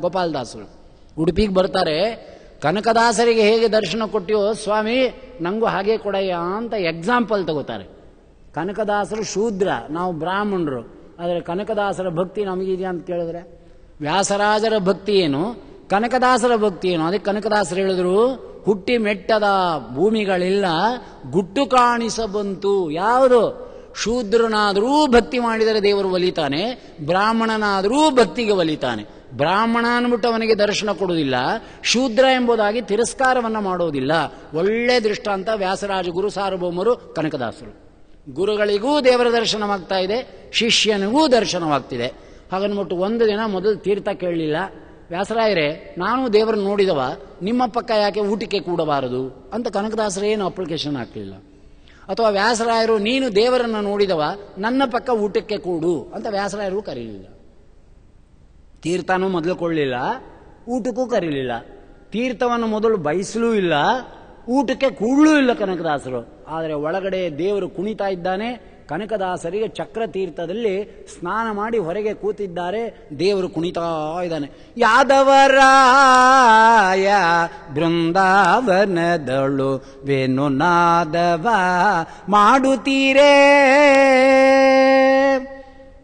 ಗೋಪಾಲದಾಸರು ಉಡುಪಿಗೆ ಬರ್ತಾರೆ, ಕನಕದಾಸರಿಗೆ ಹೇಗೆ ದರ್ಶನ ಕೊಟ್ಟಿಯೋ, ಸ್ವಾಮಿ, ನಂಗೂ ಹಾಗೆ ಕೊಡಯ್ಯ ಅಂತ ಎಕ್ಸಾಂಪಲ್ ತಗೋತಾರೆ. ಕನಕದಾಸರು ಶೂದ್ರ, ನಾವು ಬ್ರಾಹ್ಮಣರು. ಆದರೆ ಕನಕದಾಸರ ಭಕ್ತಿ ನಮಗಿದೆಯಾ ಅಂತ ಕೇಳಿದ್ರೆ? ವ್ಯಾಸರಾಜರ ಭಕ್ತಿ ಏನು? ಕನಕದಾಸರ ಭಕ್ತಿ ಏನು? ಅದಕ್ಕೆ ಕನಕದಾಸರು ಹೇಳಿದ್ರು ಹುಟ್ಟಿ ಮೆಟ್ಟದ ಭೂಮಿಗಳಿಲ್ಲ ಗುಟ್ಟು ಕಾಣಿಸಬಂತು. ಯಾವುದು? ಶೂದ್ರನಾದರೂ ಭಕ್ತಿ ಮಾಡಿದರೆ ದೇವರು ಒಲಿತಾನೆ, ಬ್ರಾಹ್ಮಣನಾದರೂ ಭಕ್ತಿಗೆ ಒಲಿತಾನೆ. ಬ್ರಾಹ್ಮಣ ಅಂದ್ಬಿಟ್ಟು ಅವನಿಗೆ ದರ್ಶನ ಕೊಡುವುದಿಲ್ಲ, ಶೂದ್ರ ಎಂಬುದಾಗಿ ತಿರಸ್ಕಾರವನ್ನು ಮಾಡೋದಿಲ್ಲ. ಒಳ್ಳೆ ದೃಷ್ಟಾಂತ ವ್ಯಾಸರಾಜ ಗುರು ಸಾರ್ವಭೌಮರು, ಕನಕದಾಸರು. ಗುರುಗಳಿಗೂ ದೇವರ ದರ್ಶನವಾಗ್ತಾ ಇದೆ, ಶಿಷ್ಯನಿಗೂ ದರ್ಶನವಾಗ್ತಿದೆ. ಹಾಗನ್ಬಿಟ್ಟು ಒಂದು ದಿನ ಮೊದಲು ತೀರ್ಥ ಕೇಳಲಿಲ್ಲ. ವ್ಯಾಸರಾಯರೇ, ನಾನು ದೇವರನ್ನು ನೋಡಿದವ, ನಿಮ್ಮ ಪಕ್ಕ ಯಾಕೆ ಊಟಕ್ಕೆ ಕೂಡಬಾರದು? ಅಂತ ಕನಕದಾಸರೇನು ಅಪ್ಲಿಕೇಶನ್ ಹಾಕಲಿಲ್ಲ. ಅಥವಾ ವ್ಯಾಸರಾಯರು, ನೀನು ದೇವರನ್ನು ನೋಡಿದವ, ನನ್ನ ಪಕ್ಕ ಊಟಕ್ಕೆ ಕೂಡು ಅಂತ ವ್ಯಾಸರಾಯರು ಕರೀಲಿಲ್ಲ. ತೀರ್ಥನೂ ಮೊದಲು ಕೊಳ್ಳಿಲ್ಲ ಊಟಕ್ಕೂ ಕರೀಲಿಲ್ಲ. ತೀರ್ಥವನ್ನು ಮೊದಲು ಬಯಸಲೂ ಇಲ್ಲ, ಊಟಕ್ಕೆ ಕೂಡಲೂ ಇಲ್ಲ ಕನಕದಾಸರು. ಆದರೆ ಒಳಗಡೆ ದೇವರು ಕುಣಿತಾ ಇದ್ದಾನೆ ಕನಕದಾಸರಿಗೆ ಚಕ್ರ ತೀರ್ಥದಲ್ಲಿ ಸ್ನಾನ ಮಾಡಿ ಹೊರಗೆ ಕೂತಿದ್ದಾರೆ. ದೇವರು ಕುಣಿತಾ ಇದ್ದಾನೆ. ಯಾದವರಾಯ ಬೃಂದಾವನದಳು ವೇಣುನಾದವ ಮಾಡುತ್ತೀರೇ?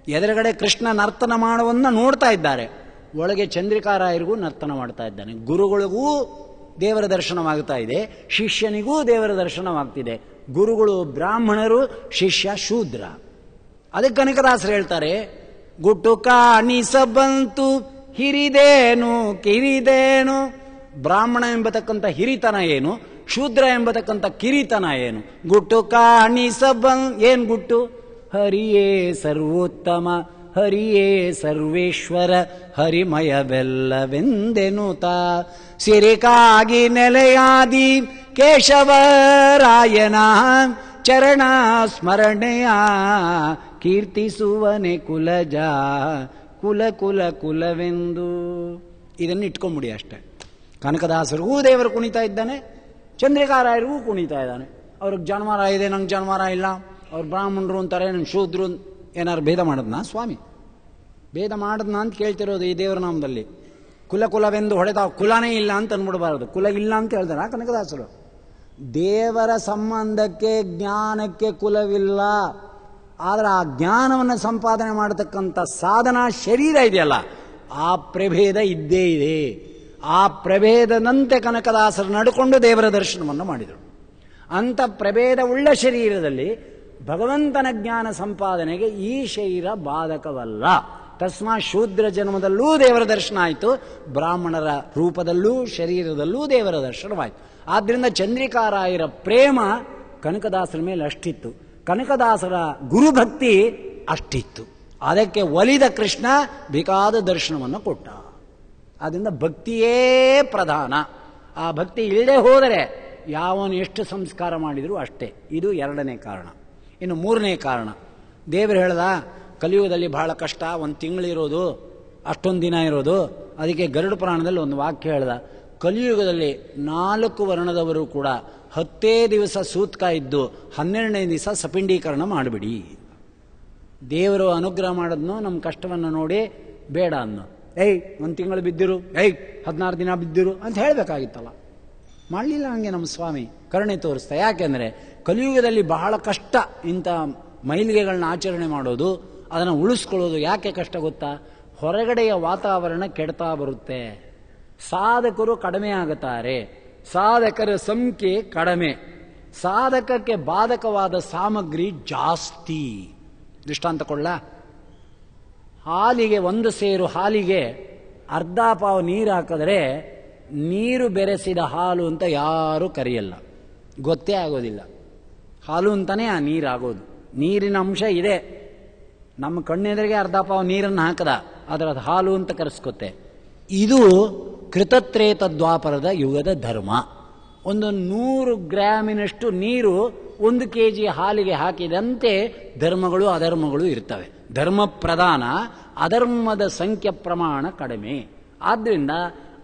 ಎದುರುಗಡೆ ಕೃಷ್ಣ ನರ್ತನ ಮಾಡುವನ್ನ ನೋಡ್ತಾ ಇದ್ದಾರೆ. ಒಳಗೆ ಚಂದ್ರಿಕಾರಾಯರಿಗೂ ನರ್ತನ ಮಾಡ್ತಾ ಇದ್ದಾನೆ. ಗುರುಗಳಿಗೂ ದೇವರ ದರ್ಶನವಾಗ್ತಾ ಇದೆ. ಶಿಷ್ಯನಿಗೂ ದೇವರ ದರ್ಶನವಾಗ್ತಿದೆ. ಗುರುಗಳು ಬ್ರಾಹ್ಮಣರು ಶಿಷ್ಯ ಶೂದ್ರ. ಅದಕ್ಕೆ ಕನಕದಾಸರು ಹೇಳ್ತಾರೆ, ಗುಟ್ಟು ಕಾಣಿಸ ಬಂತು, ಹಿರಿದೇನು, ಕಿರಿದೇನು, ಬ್ರಾಹ್ಮಣ ಎಂಬತಕ್ಕಂಥ ಹಿರಿತನ ಏನು, ಶೂದ್ರ ಎಂಬತಕ್ಕಂಥ ಕಿರಿತನ ಏನು, ಗುಟ್ಟು ಕಾಣಿಸ ಏನು ಏನ್ ಗುಟ್ಟು? ಹರಿಯೇ ಸರ್ವೋತ್ತಮ ಹರಿಯೇ ಸರ್ವೇಶ್ವರ ಹರಿಮಯವೆಲ್ಲವೆಂದೆನುತ. ಸಿರಿಕಾಗಿ ನೆಲೆಯಾದಿ ಕೇಶವರಾಯನ ಚರಣ ಸ್ಮರಣೆಯ ಕೀರ್ತಿಸುವನೆ ಕುಲಜ ಕುಲ ಕುಲ ಕುಲವೆಂದು. ಇದನ್ನು ಇಟ್ಕೊಂಬಿಡಿ ಅಷ್ಟೇ. ಕನಕದಾಸರಿಗೂ ದೇವರು ಕುಣಿತಾ ಇದ್ದಾನೆ ಚಂದ್ರಿಕಾರಾಯರಿಗೂ ಕುಣಿತಾ ಇದ್ದಾನೆ. ಅವ್ರಿಗೆ ಜನ್ಮಾರ ಇದೆ ನಂಗೆ ಜನ್ಮಾರ ಇಲ್ಲ. ಅವ್ರು ಬ್ರಾಹ್ಮಣರು ಅಂತಾರೆ, ನಂಗೆ ಶೂದ್ರು ಏನಾರು ಭೇದ ಮಾಡದ್ನಾ? ಸ್ವಾಮಿ. ಭೇದ ಮಾಡದ್ನಾ ಅಂತ ಕೇಳ್ತಿರೋದು ಈ ದೇವರ ನಾಮದಲ್ಲಿ. ಕುಲ ಕುಲವೆಂದು ಹೊಡೆದ ಕುಲನೇ ಇಲ್ಲ ಅಂತ ಅಂದ್ಬಿಡಬಾರದು ಕುಲ ಇಲ್ಲ ಅಂತ ಹೇಳ್ತಾರೆ ಕನಕದಾಸರು. ದೇವರ ಸಂಬಂಧಕ್ಕೆ, ಜ್ಞಾನಕ್ಕೆ ಕುಲವಿಲ್ಲ. ಆದರೆ ಆ ಜ್ಞಾನವನ್ನು ಸಂಪಾದನೆ ಮಾಡತಕ್ಕಂಥ ಸಾಧನ ಶರೀರ ಇದೆಯಲ್ಲ, ಆ ಪ್ರಭೇದ ಇದ್ದೇ ಇದೆ. ಆ ಪ್ರಭೇದದಂತೆ ಕನಕದಾಸರು ನಡ್ಕೊಂಡು ದೇವರ ದರ್ಶನವನ್ನು ಮಾಡಿದರು. ಅಂತ ಪ್ರಭೇದವುಳ್ಳ ಶರೀರದಲ್ಲಿ ಭಗವಂತನ ಜ್ಞಾನ ಸಂಪಾದನೆಗೆ ಈ ಶರೀರ ಬಾಧಕವಲ್ಲ. ತಸ್ಮಾ ಶೂದ್ರ ಜನ್ಮದಲ್ಲೂ ದೇವರ ದರ್ಶನ ಆಯಿತು, ಬ್ರಾಹ್ಮಣರ ರೂಪದಲ್ಲೂ, ಶರೀರದಲ್ಲೂ ದೇವರ ದರ್ಶನವಾಯಿತು. ಆದ್ದರಿಂದ ಚಂದ್ರಿಕಾರಾಯರ ಪ್ರೇಮ ಕನಕದಾಸರ ಮೇಲೆ ಅಷ್ಟಿತ್ತು. ಕನಕದಾಸರ ಗುರುಭಕ್ತಿ ಅಷ್ಟಿತ್ತು. ಅದಕ್ಕೆ ಒಲಿದ ಕೃಷ್ಣ ಬೇಕಾದ ದರ್ಶನವನ್ನು ಕೊಟ್ಟ. ಆದ್ದರಿಂದ ಭಕ್ತಿಯೇ ಪ್ರಧಾನ. ಆ ಭಕ್ತಿ ಇಲ್ಲದೆ ಹೋದರೆ ಯಾವನು ಎಷ್ಟು ಸಂಸ್ಕಾರ ಮಾಡಿದರೂ ಅಷ್ಟೇ. ಇದು ಎರಡನೇ ಕಾರಣ. ಇನ್ನು ಮೂರನೇ ಕಾರಣ. ದೇವರು ಹೇಳ್ದ, ಕಲಿಯುಗದಲ್ಲಿ ಬಹಳ ಕಷ್ಟ, ಒಂದು ತಿಂಗಳಿರೋದು ಅಷ್ಟೊಂದು ದಿನ ಇರೋದು. ಅದಕ್ಕೆ ಗರುಡ ಪುರಾಣದಲ್ಲಿ ಒಂದು ವಾಕ್ಯ ಹೇಳ್ದ, ಕಲಿಯುಗದಲ್ಲಿ ನಾಲ್ಕು ವರ್ಣದವರು ಕೂಡ ಹತ್ತೇ ದಿವಸ ಸೂತ್ಕ ಇದ್ದು ಹನ್ನೆರಡನೇ ದಿವಸ ಸಪಿಂಡೀಕರಣ ಮಾಡಿಬಿಡಿ. ದೇವರು ಅನುಗ್ರಹ ಮಾಡೋದನ್ನು ನಮ್ಮ ಕಷ್ಟವನ್ನು ನೋಡಿ ಬೇಡ ಅನ್ನೋ ಏಯ್, ಒಂದು ತಿಂಗಳು ಬಿದ್ದಿರು, ಏಯ್, ಹದಿನಾರು ದಿನ ಬಿದ್ದಿರು ಅಂತ ಹೇಳಬೇಕಾಗಿತ್ತಲ್ಲ. ಮಾಡಲಿಲ್ಲ ಹಂಗೆ ನಮ್ಮ ಸ್ವಾಮಿ. ಕರುಣೆ ತೋರಿಸ್ತಾ. ಯಾಕೆಂದರೆ ಕಲಿಯುಗದಲ್ಲಿ ಬಹಳ ಕಷ್ಟ ಇಂಥ ಮೈಲಿಗೆಗಳನ್ನ ಆಚರಣೆ ಮಾಡೋದು, ಅದನ್ನು ಉಳಿಸ್ಕೊಳ್ಳೋದು ಯಾಕೆ ಕಷ್ಟ ಗೊತ್ತಾ? ಹೊರಗಡೆಯ ವಾತಾವರಣ ಕೆಡ್ತಾ ಬರುತ್ತೆ. ಸಾಧಕರು ಕಡಿಮೆ ಆಗುತ್ತಾರೆ ಸಾಧಕರ ಸಂಖ್ಯೆ ಕಡಿಮೆ. ಸಾಧಕಕ್ಕೆ ಬಾಧಕವಾದ ಸಾಮಗ್ರಿ ಜಾಸ್ತಿ. ದೃಷ್ಟಾಂತ ಕೊಳ್ಳ ಹಾಲಿಗೆ ಒಂದು ಸೇರು ಹಾಲಿಗೆ ಅರ್ಧ ಪಾವು ನೀರು ಹಾಕಿದ್ರೆ ನೀರು ಬೆರೆಸಿದ ಹಾಲು ಅಂತ ಯಾರೂ ಕರೆಯಲ್ಲ. ಗೊತ್ತೇ ಆಗೋದಿಲ್ಲ. ಹಾಲು ಅಂತಾನೆ ಆ ನೀರು ಆಗೋದು ನೀರಿನ ಅಂಶ ಇದೆ. ನಮ್ಮ ಕಣ್ಣೆದುರಿಗೆ ಅರ್ಧ ಪಾವು ನೀರನ್ನು ಹಾಕದ ಅದರ ಹಾಲು ಅಂತ ಕರೆಸ್ಕೊತ್ತೆ. ಇದು ಕೃತತ್ರೇತ ದ್ವಾಪರದ ಯುಗದ ಧರ್ಮ. ಒಂದು ನೂರು ಗ್ರಾಮಿನಷ್ಟು ನೀರು ಒಂದು ಕೆ ಜಿ ಹಾಲಿಗೆ ಹಾಕಿದಂತೆ ಧರ್ಮಗಳು ಅಧರ್ಮಗಳು ಇರ್ತವೆ. ಧರ್ಮ ಪ್ರಧಾನ, ಅಧರ್ಮದ ಸಂಖ್ಯೆ ಪ್ರಮಾಣ ಕಡಿಮೆ. ಆದ್ದರಿಂದ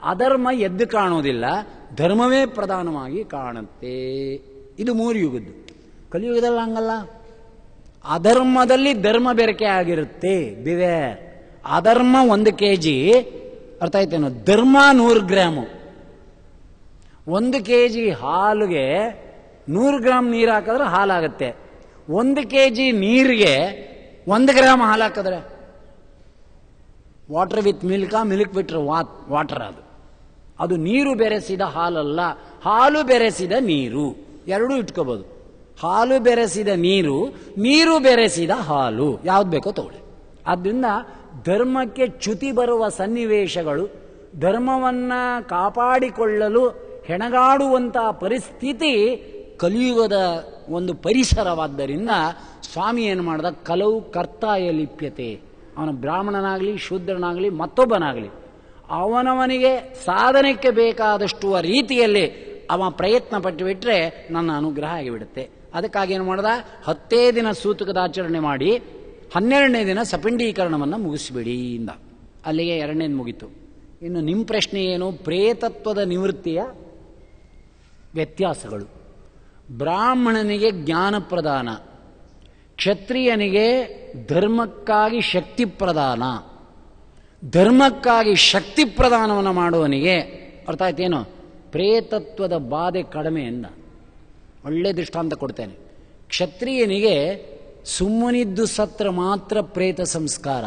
ಅಧರ್ಮ ಎದ್ದು ಕಾಣೋದಿಲ್ಲ, ಧರ್ಮವೇ ಪ್ರಧಾನವಾಗಿ ಕಾಣುತ್ತೆ. ಇದು ಮೂರು ಯುಗದ್ದು. ಕಲಿಯುಗದಲ್ಲಿ ಹಂಗಲ್ಲ. ಅಧರ್ಮದಲ್ಲಿ ಧರ್ಮ ಬೆರಕೆ ಆಗಿರುತ್ತೆ. ಬಿವೇರ್ ಅಧರ್ಮ ಒಂದು ಕೆ ಜಿ ಅರ್ಥ ಆಯ್ತೇನೋ? ಧರ್ಮ ನೂರು ಗ್ರಾಮು. ಒಂದು ಕೆ ಜಿ ಹಾಲಿಗೆ ನೂರು ಗ್ರಾಮ್ ನೀರು ಹಾಕಿದ್ರೆ ಹಾಲಾಗುತ್ತೆ. ಒಂದು ಕೆ ಜಿ ನೀರಿಗೆ ಒಂದು ಗ್ರಾಮ್ ಹಾಲು ಹಾಕಿದ್ರೆ? Water with milk milk with what water ಅದು. ಅದು ನೀರು ಬೆರೆಸಿದ ಹಾಲಲ್ಲ, ಹಾಲು ಬೆರೆಸಿದ ನೀರು. ಎರಡೂ ಇಟ್ಕೋಬಹುದು ಹಾಲು ಬೆರೆಸಿದ ನೀರು ನೀರು ಬೆರೆಸಿದ ಹಾಲು. ಯಾವ್ದು ಬೇಕೋ ತಗೊಳ್ಳಿ. ಆದ್ದರಿಂದ ಧರ್ಮಕ್ಕೆ ಚ್ಯುತಿ ಬರುವ ಸನ್ನಿವೇಶಗಳು, ಧರ್ಮವನ್ನ ಕಾಪಾಡಿಕೊಳ್ಳಲು ಹೆಣಗಾಡುವಂತಹ ಪರಿಸ್ಥಿತಿ ಕಲಿಯುಗದ ಒಂದು ಪರಿಸರವಾದ್ದರಿಂದ ಸ್ವಾಮಿ ಏನು ಮಾಡ್ದ? ಕಲವು ಕರ್ತಾಯ ಲಿಪ್ಯತೆ ಅವನ ಬ್ರಾಹ್ಮಣನಾಗಲಿ, ಶೂದ್ರನಾಗಲಿ, ಮತ್ತೊಬ್ಬನಾಗಲಿ ಅವನವನಿಗೆ ಸಾಧನಕ್ಕೆ ಬೇಕಾದಷ್ಟು ರೀತಿಯಲ್ಲಿ ಅವ ಪ್ರಯತ್ನ ಪಟ್ಟು ಬಿಟ್ಟರೆ ನನ್ನ ಅನುಗ್ರಹ ಆಗಿಬಿಡುತ್ತೆ. ಅದಕ್ಕಾಗಿ ಏನು ಮಾಡ್ದ? ಹತ್ತೇ ದಿನ ಸೂತಕದ ಆಚರಣೆ ಮಾಡಿ, ಹನ್ನೆರಡನೇ ದಿನ ಸಪಿಂಡೀಕರಣವನ್ನು ಮುಗಿಸಿಬಿಡಿ ಇಂದ. ಅಲ್ಲಿಗೆ ಎರಡನೇದು ಮುಗೀತು. ಇನ್ನು ನಿಮ್ಮ ಪ್ರಶ್ನೆ ಏನು? ಪ್ರೇತತ್ವದ ನಿವೃತ್ತಿಯ ವ್ಯತ್ಯಾಸಗಳು. ಬ್ರಾಹ್ಮಣನಿಗೆ ಜ್ಞಾನ ಪ್ರದಾನ, ಕ್ಷತ್ರಿಯನಿಗೆ ಧರ್ಮಕ್ಕಾಗಿ ಶಕ್ತಿ ಪ್ರದಾನ. ಧರ್ಮಕ್ಕಾಗಿ ಶಕ್ತಿ ಪ್ರದಾನವನ್ನು ಮಾಡುವವನಿಗೆ ಅರ್ಥ ಆಯ್ತೇನು ಪ್ರೇತತ್ವದ ಬಾಧೆ ಕಡಿಮೆ ಎಂದ ಒಳ್ಳೆ ದೃಷ್ಟಾಂತ ಕೊಡ್ತೇನೆ. ಕ್ಷತ್ರಿಯನಿಗೆ ಸುಮ್ಮನಿದ್ದು ಸತ್ರ ಮಾತ್ರ ಪ್ರೇತ ಸಂಸ್ಕಾರ.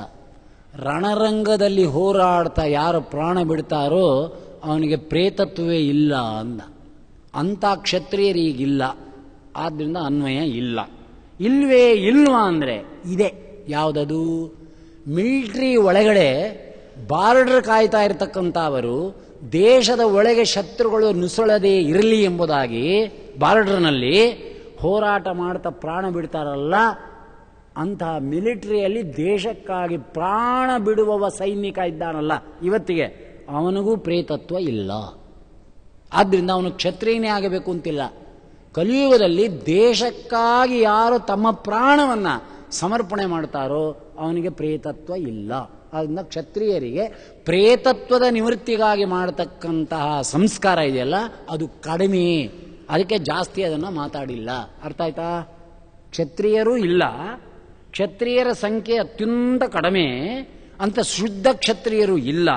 ರಣರಂಗದಲ್ಲಿ ಹೋರಾಡ್ತಾ ಯಾರು ಪ್ರಾಣ ಬಿಡ್ತಾರೋ ಅವನಿಗೆ ಪ್ರೇತತ್ವವೇ ಇಲ್ಲ ಅಂದ. ಅಂಥ ಕ್ಷತ್ರಿಯರಿಗಿಲ್ಲ. ಆದ್ದರಿಂದ ಅನ್ವಯ ಇಲ್ಲ. ಇಲ್ವೇ ಇಲ್ವಾ ಅಂದರೆ ಇದೆ. ಯಾವುದದು? ಮಿಲ್ಟ್ರಿ ಒಳಗಡೆ ಬಾರ್ಡರ್ ಕಾಯ್ತಾ ಇರತಕ್ಕಂಥವರು ದೇಶದ ಒಳಗೆ ಶತ್ರುಗಳು ನುಸುಳದೆ ಇರಲಿ ಎಂಬುದಾಗಿ ಬಾರ್ಡರ್ನಲ್ಲಿ ಹೋರಾಟ ಮಾಡ್ತಾ ಪ್ರಾಣ ಬಿಡ್ತಾರಲ್ಲ, ಅಂತಹ ಮಿಲಿಟ್ರಿಯಲ್ಲಿ ದೇಶಕ್ಕಾಗಿ ಪ್ರಾಣ ಬಿಡುವವ ಸೈನಿಕ ಇದ್ದಾನಲ್ಲ, ಇವತ್ತಿಗೆ ಅವನಿಗೂ ಪ್ರೇತತ್ವ ಇಲ್ಲ. ಆದ್ದರಿಂದ ಅವನು ಕ್ಷತ್ರಿಯನೇ ಆಗಬೇಕು ಅಂತಿಲ್ಲ. ಕಲಿಯುಗದಲ್ಲಿ ದೇಶಕ್ಕಾಗಿ ಯಾರು ತಮ್ಮ ಪ್ರಾಣವನ್ನ ಸಮರ್ಪಣೆ ಮಾಡ್ತಾರೋ ಅವನಿಗೆ ಪ್ರೇತತ್ವ ಇಲ್ಲ. ಅದರಿಂದ ಕ್ಷತ್ರಿಯರಿಗೆ ಪ್ರೇತತ್ವದ ನಿವೃತ್ತಿಗಾಗಿ ಮಾಡತಕ್ಕಂತಹ ಸಂಸ್ಕಾರ ಇದೆಯಲ್ಲ, ಅದು ಕಡಿಮೆ. ಅದಕ್ಕೆ ಜಾಸ್ತಿ ಅದನ್ನು ಮಾತಾಡಿಲ್ಲ. ಅರ್ಥ ಆಯ್ತಾ? ಕ್ಷತ್ರಿಯರೂ ಇಲ್ಲ. ಕ್ಷತ್ರಿಯರ ಸಂಖ್ಯೆ ಅತ್ಯಂತ ಕಡಿಮೆ. ಅಂತ ಶುದ್ಧ ಕ್ಷತ್ರಿಯರು ಇಲ್ಲ.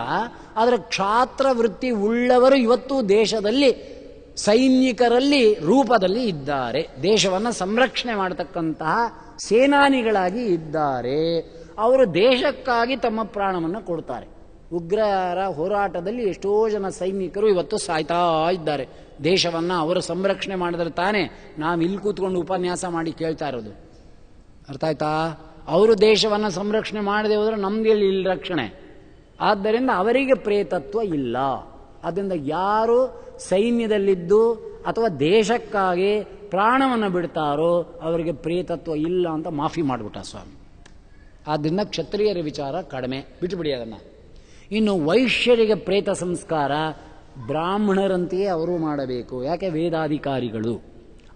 ಆದರೆ ಕ್ಷಾತ್ರ ವೃತ್ತಿ ಉಳ್ಳವರು ಇವತ್ತು ದೇಶದಲ್ಲಿ ಸೈನಿಕರಲ್ಲಿ ರೂಪದಲ್ಲಿ ಇದ್ದಾರೆ. ದೇಶವನ್ನು ಸಂರಕ್ಷಣೆ ಮಾಡತಕ್ಕಂತಹ ಸೇನಾನಿಗಳಾಗಿ ಇದ್ದಾರೆ. ಅವರು ದೇಶಕ್ಕಾಗಿ ತಮ್ಮ ಪ್ರಾಣವನ್ನು ಕೊಡ್ತಾರೆ. ಉಗ್ರರ ಹೋರಾಟದಲ್ಲಿ ಎಷ್ಟೋ ಜನ ಸೈನಿಕರು ಇವತ್ತು ಸಾಯ್ತಾ ಇದ್ದಾರೆ. ದೇಶವನ್ನ ಅವರು ಸಂರಕ್ಷಣೆ ಮಾಡಿದ್ರೆ ತಾನೇ ನಾವು ಇಲ್ಲಿ ಕೂತ್ಕೊಂಡು ಉಪನ್ಯಾಸ ಮಾಡಿ ಕೇಳ್ತಾ ಇರೋದು. ಅರ್ಥ ಆಯ್ತಾ? ಅವರು ದೇಶವನ್ನು ಸಂರಕ್ಷಣೆ ಮಾಡದೆ ಹೋದ್ರೆ ಎಲ್ಲಿ ಇಲ್ಲಿ ರಕ್ಷಣೆ? ಆದ್ದರಿಂದ ಅವರಿಗೆ ಪ್ರೇತತ್ವ ಇಲ್ಲ. ಅದರಿಂದ ಯಾರು ಸೈನ್ಯದಲ್ಲಿದ್ದು ಅಥವಾ ದೇಶಕ್ಕಾಗಿ ಪ್ರಾಣವನ್ನು ಬಿಡ್ತಾರೋ ಅವರಿಗೆ ಪ್ರೇತತ್ವ ಇಲ್ಲ ಅಂತ ಮಾಫಿ ಮಾಡಿಬಿಟ್ಟ ಸ್ವಾಮಿ. ಆದ್ದರಿಂದ ಕ್ಷತ್ರಿಯರ ವಿಚಾರ ಕಡಿಮೆ. ಬಿಟ್ಟುಬಿಡಿ ಅದನ್ನು. ಇನ್ನು ವೈಶ್ಯರಿಗೆ ಪ್ರೇತ ಸಂಸ್ಕಾರ ಬ್ರಾಹ್ಮಣರಂತೆಯೇ ಅವರು ಮಾಡಬೇಕು. ಯಾಕೆ? ವೇದಾಧಿಕಾರಿಗಳು.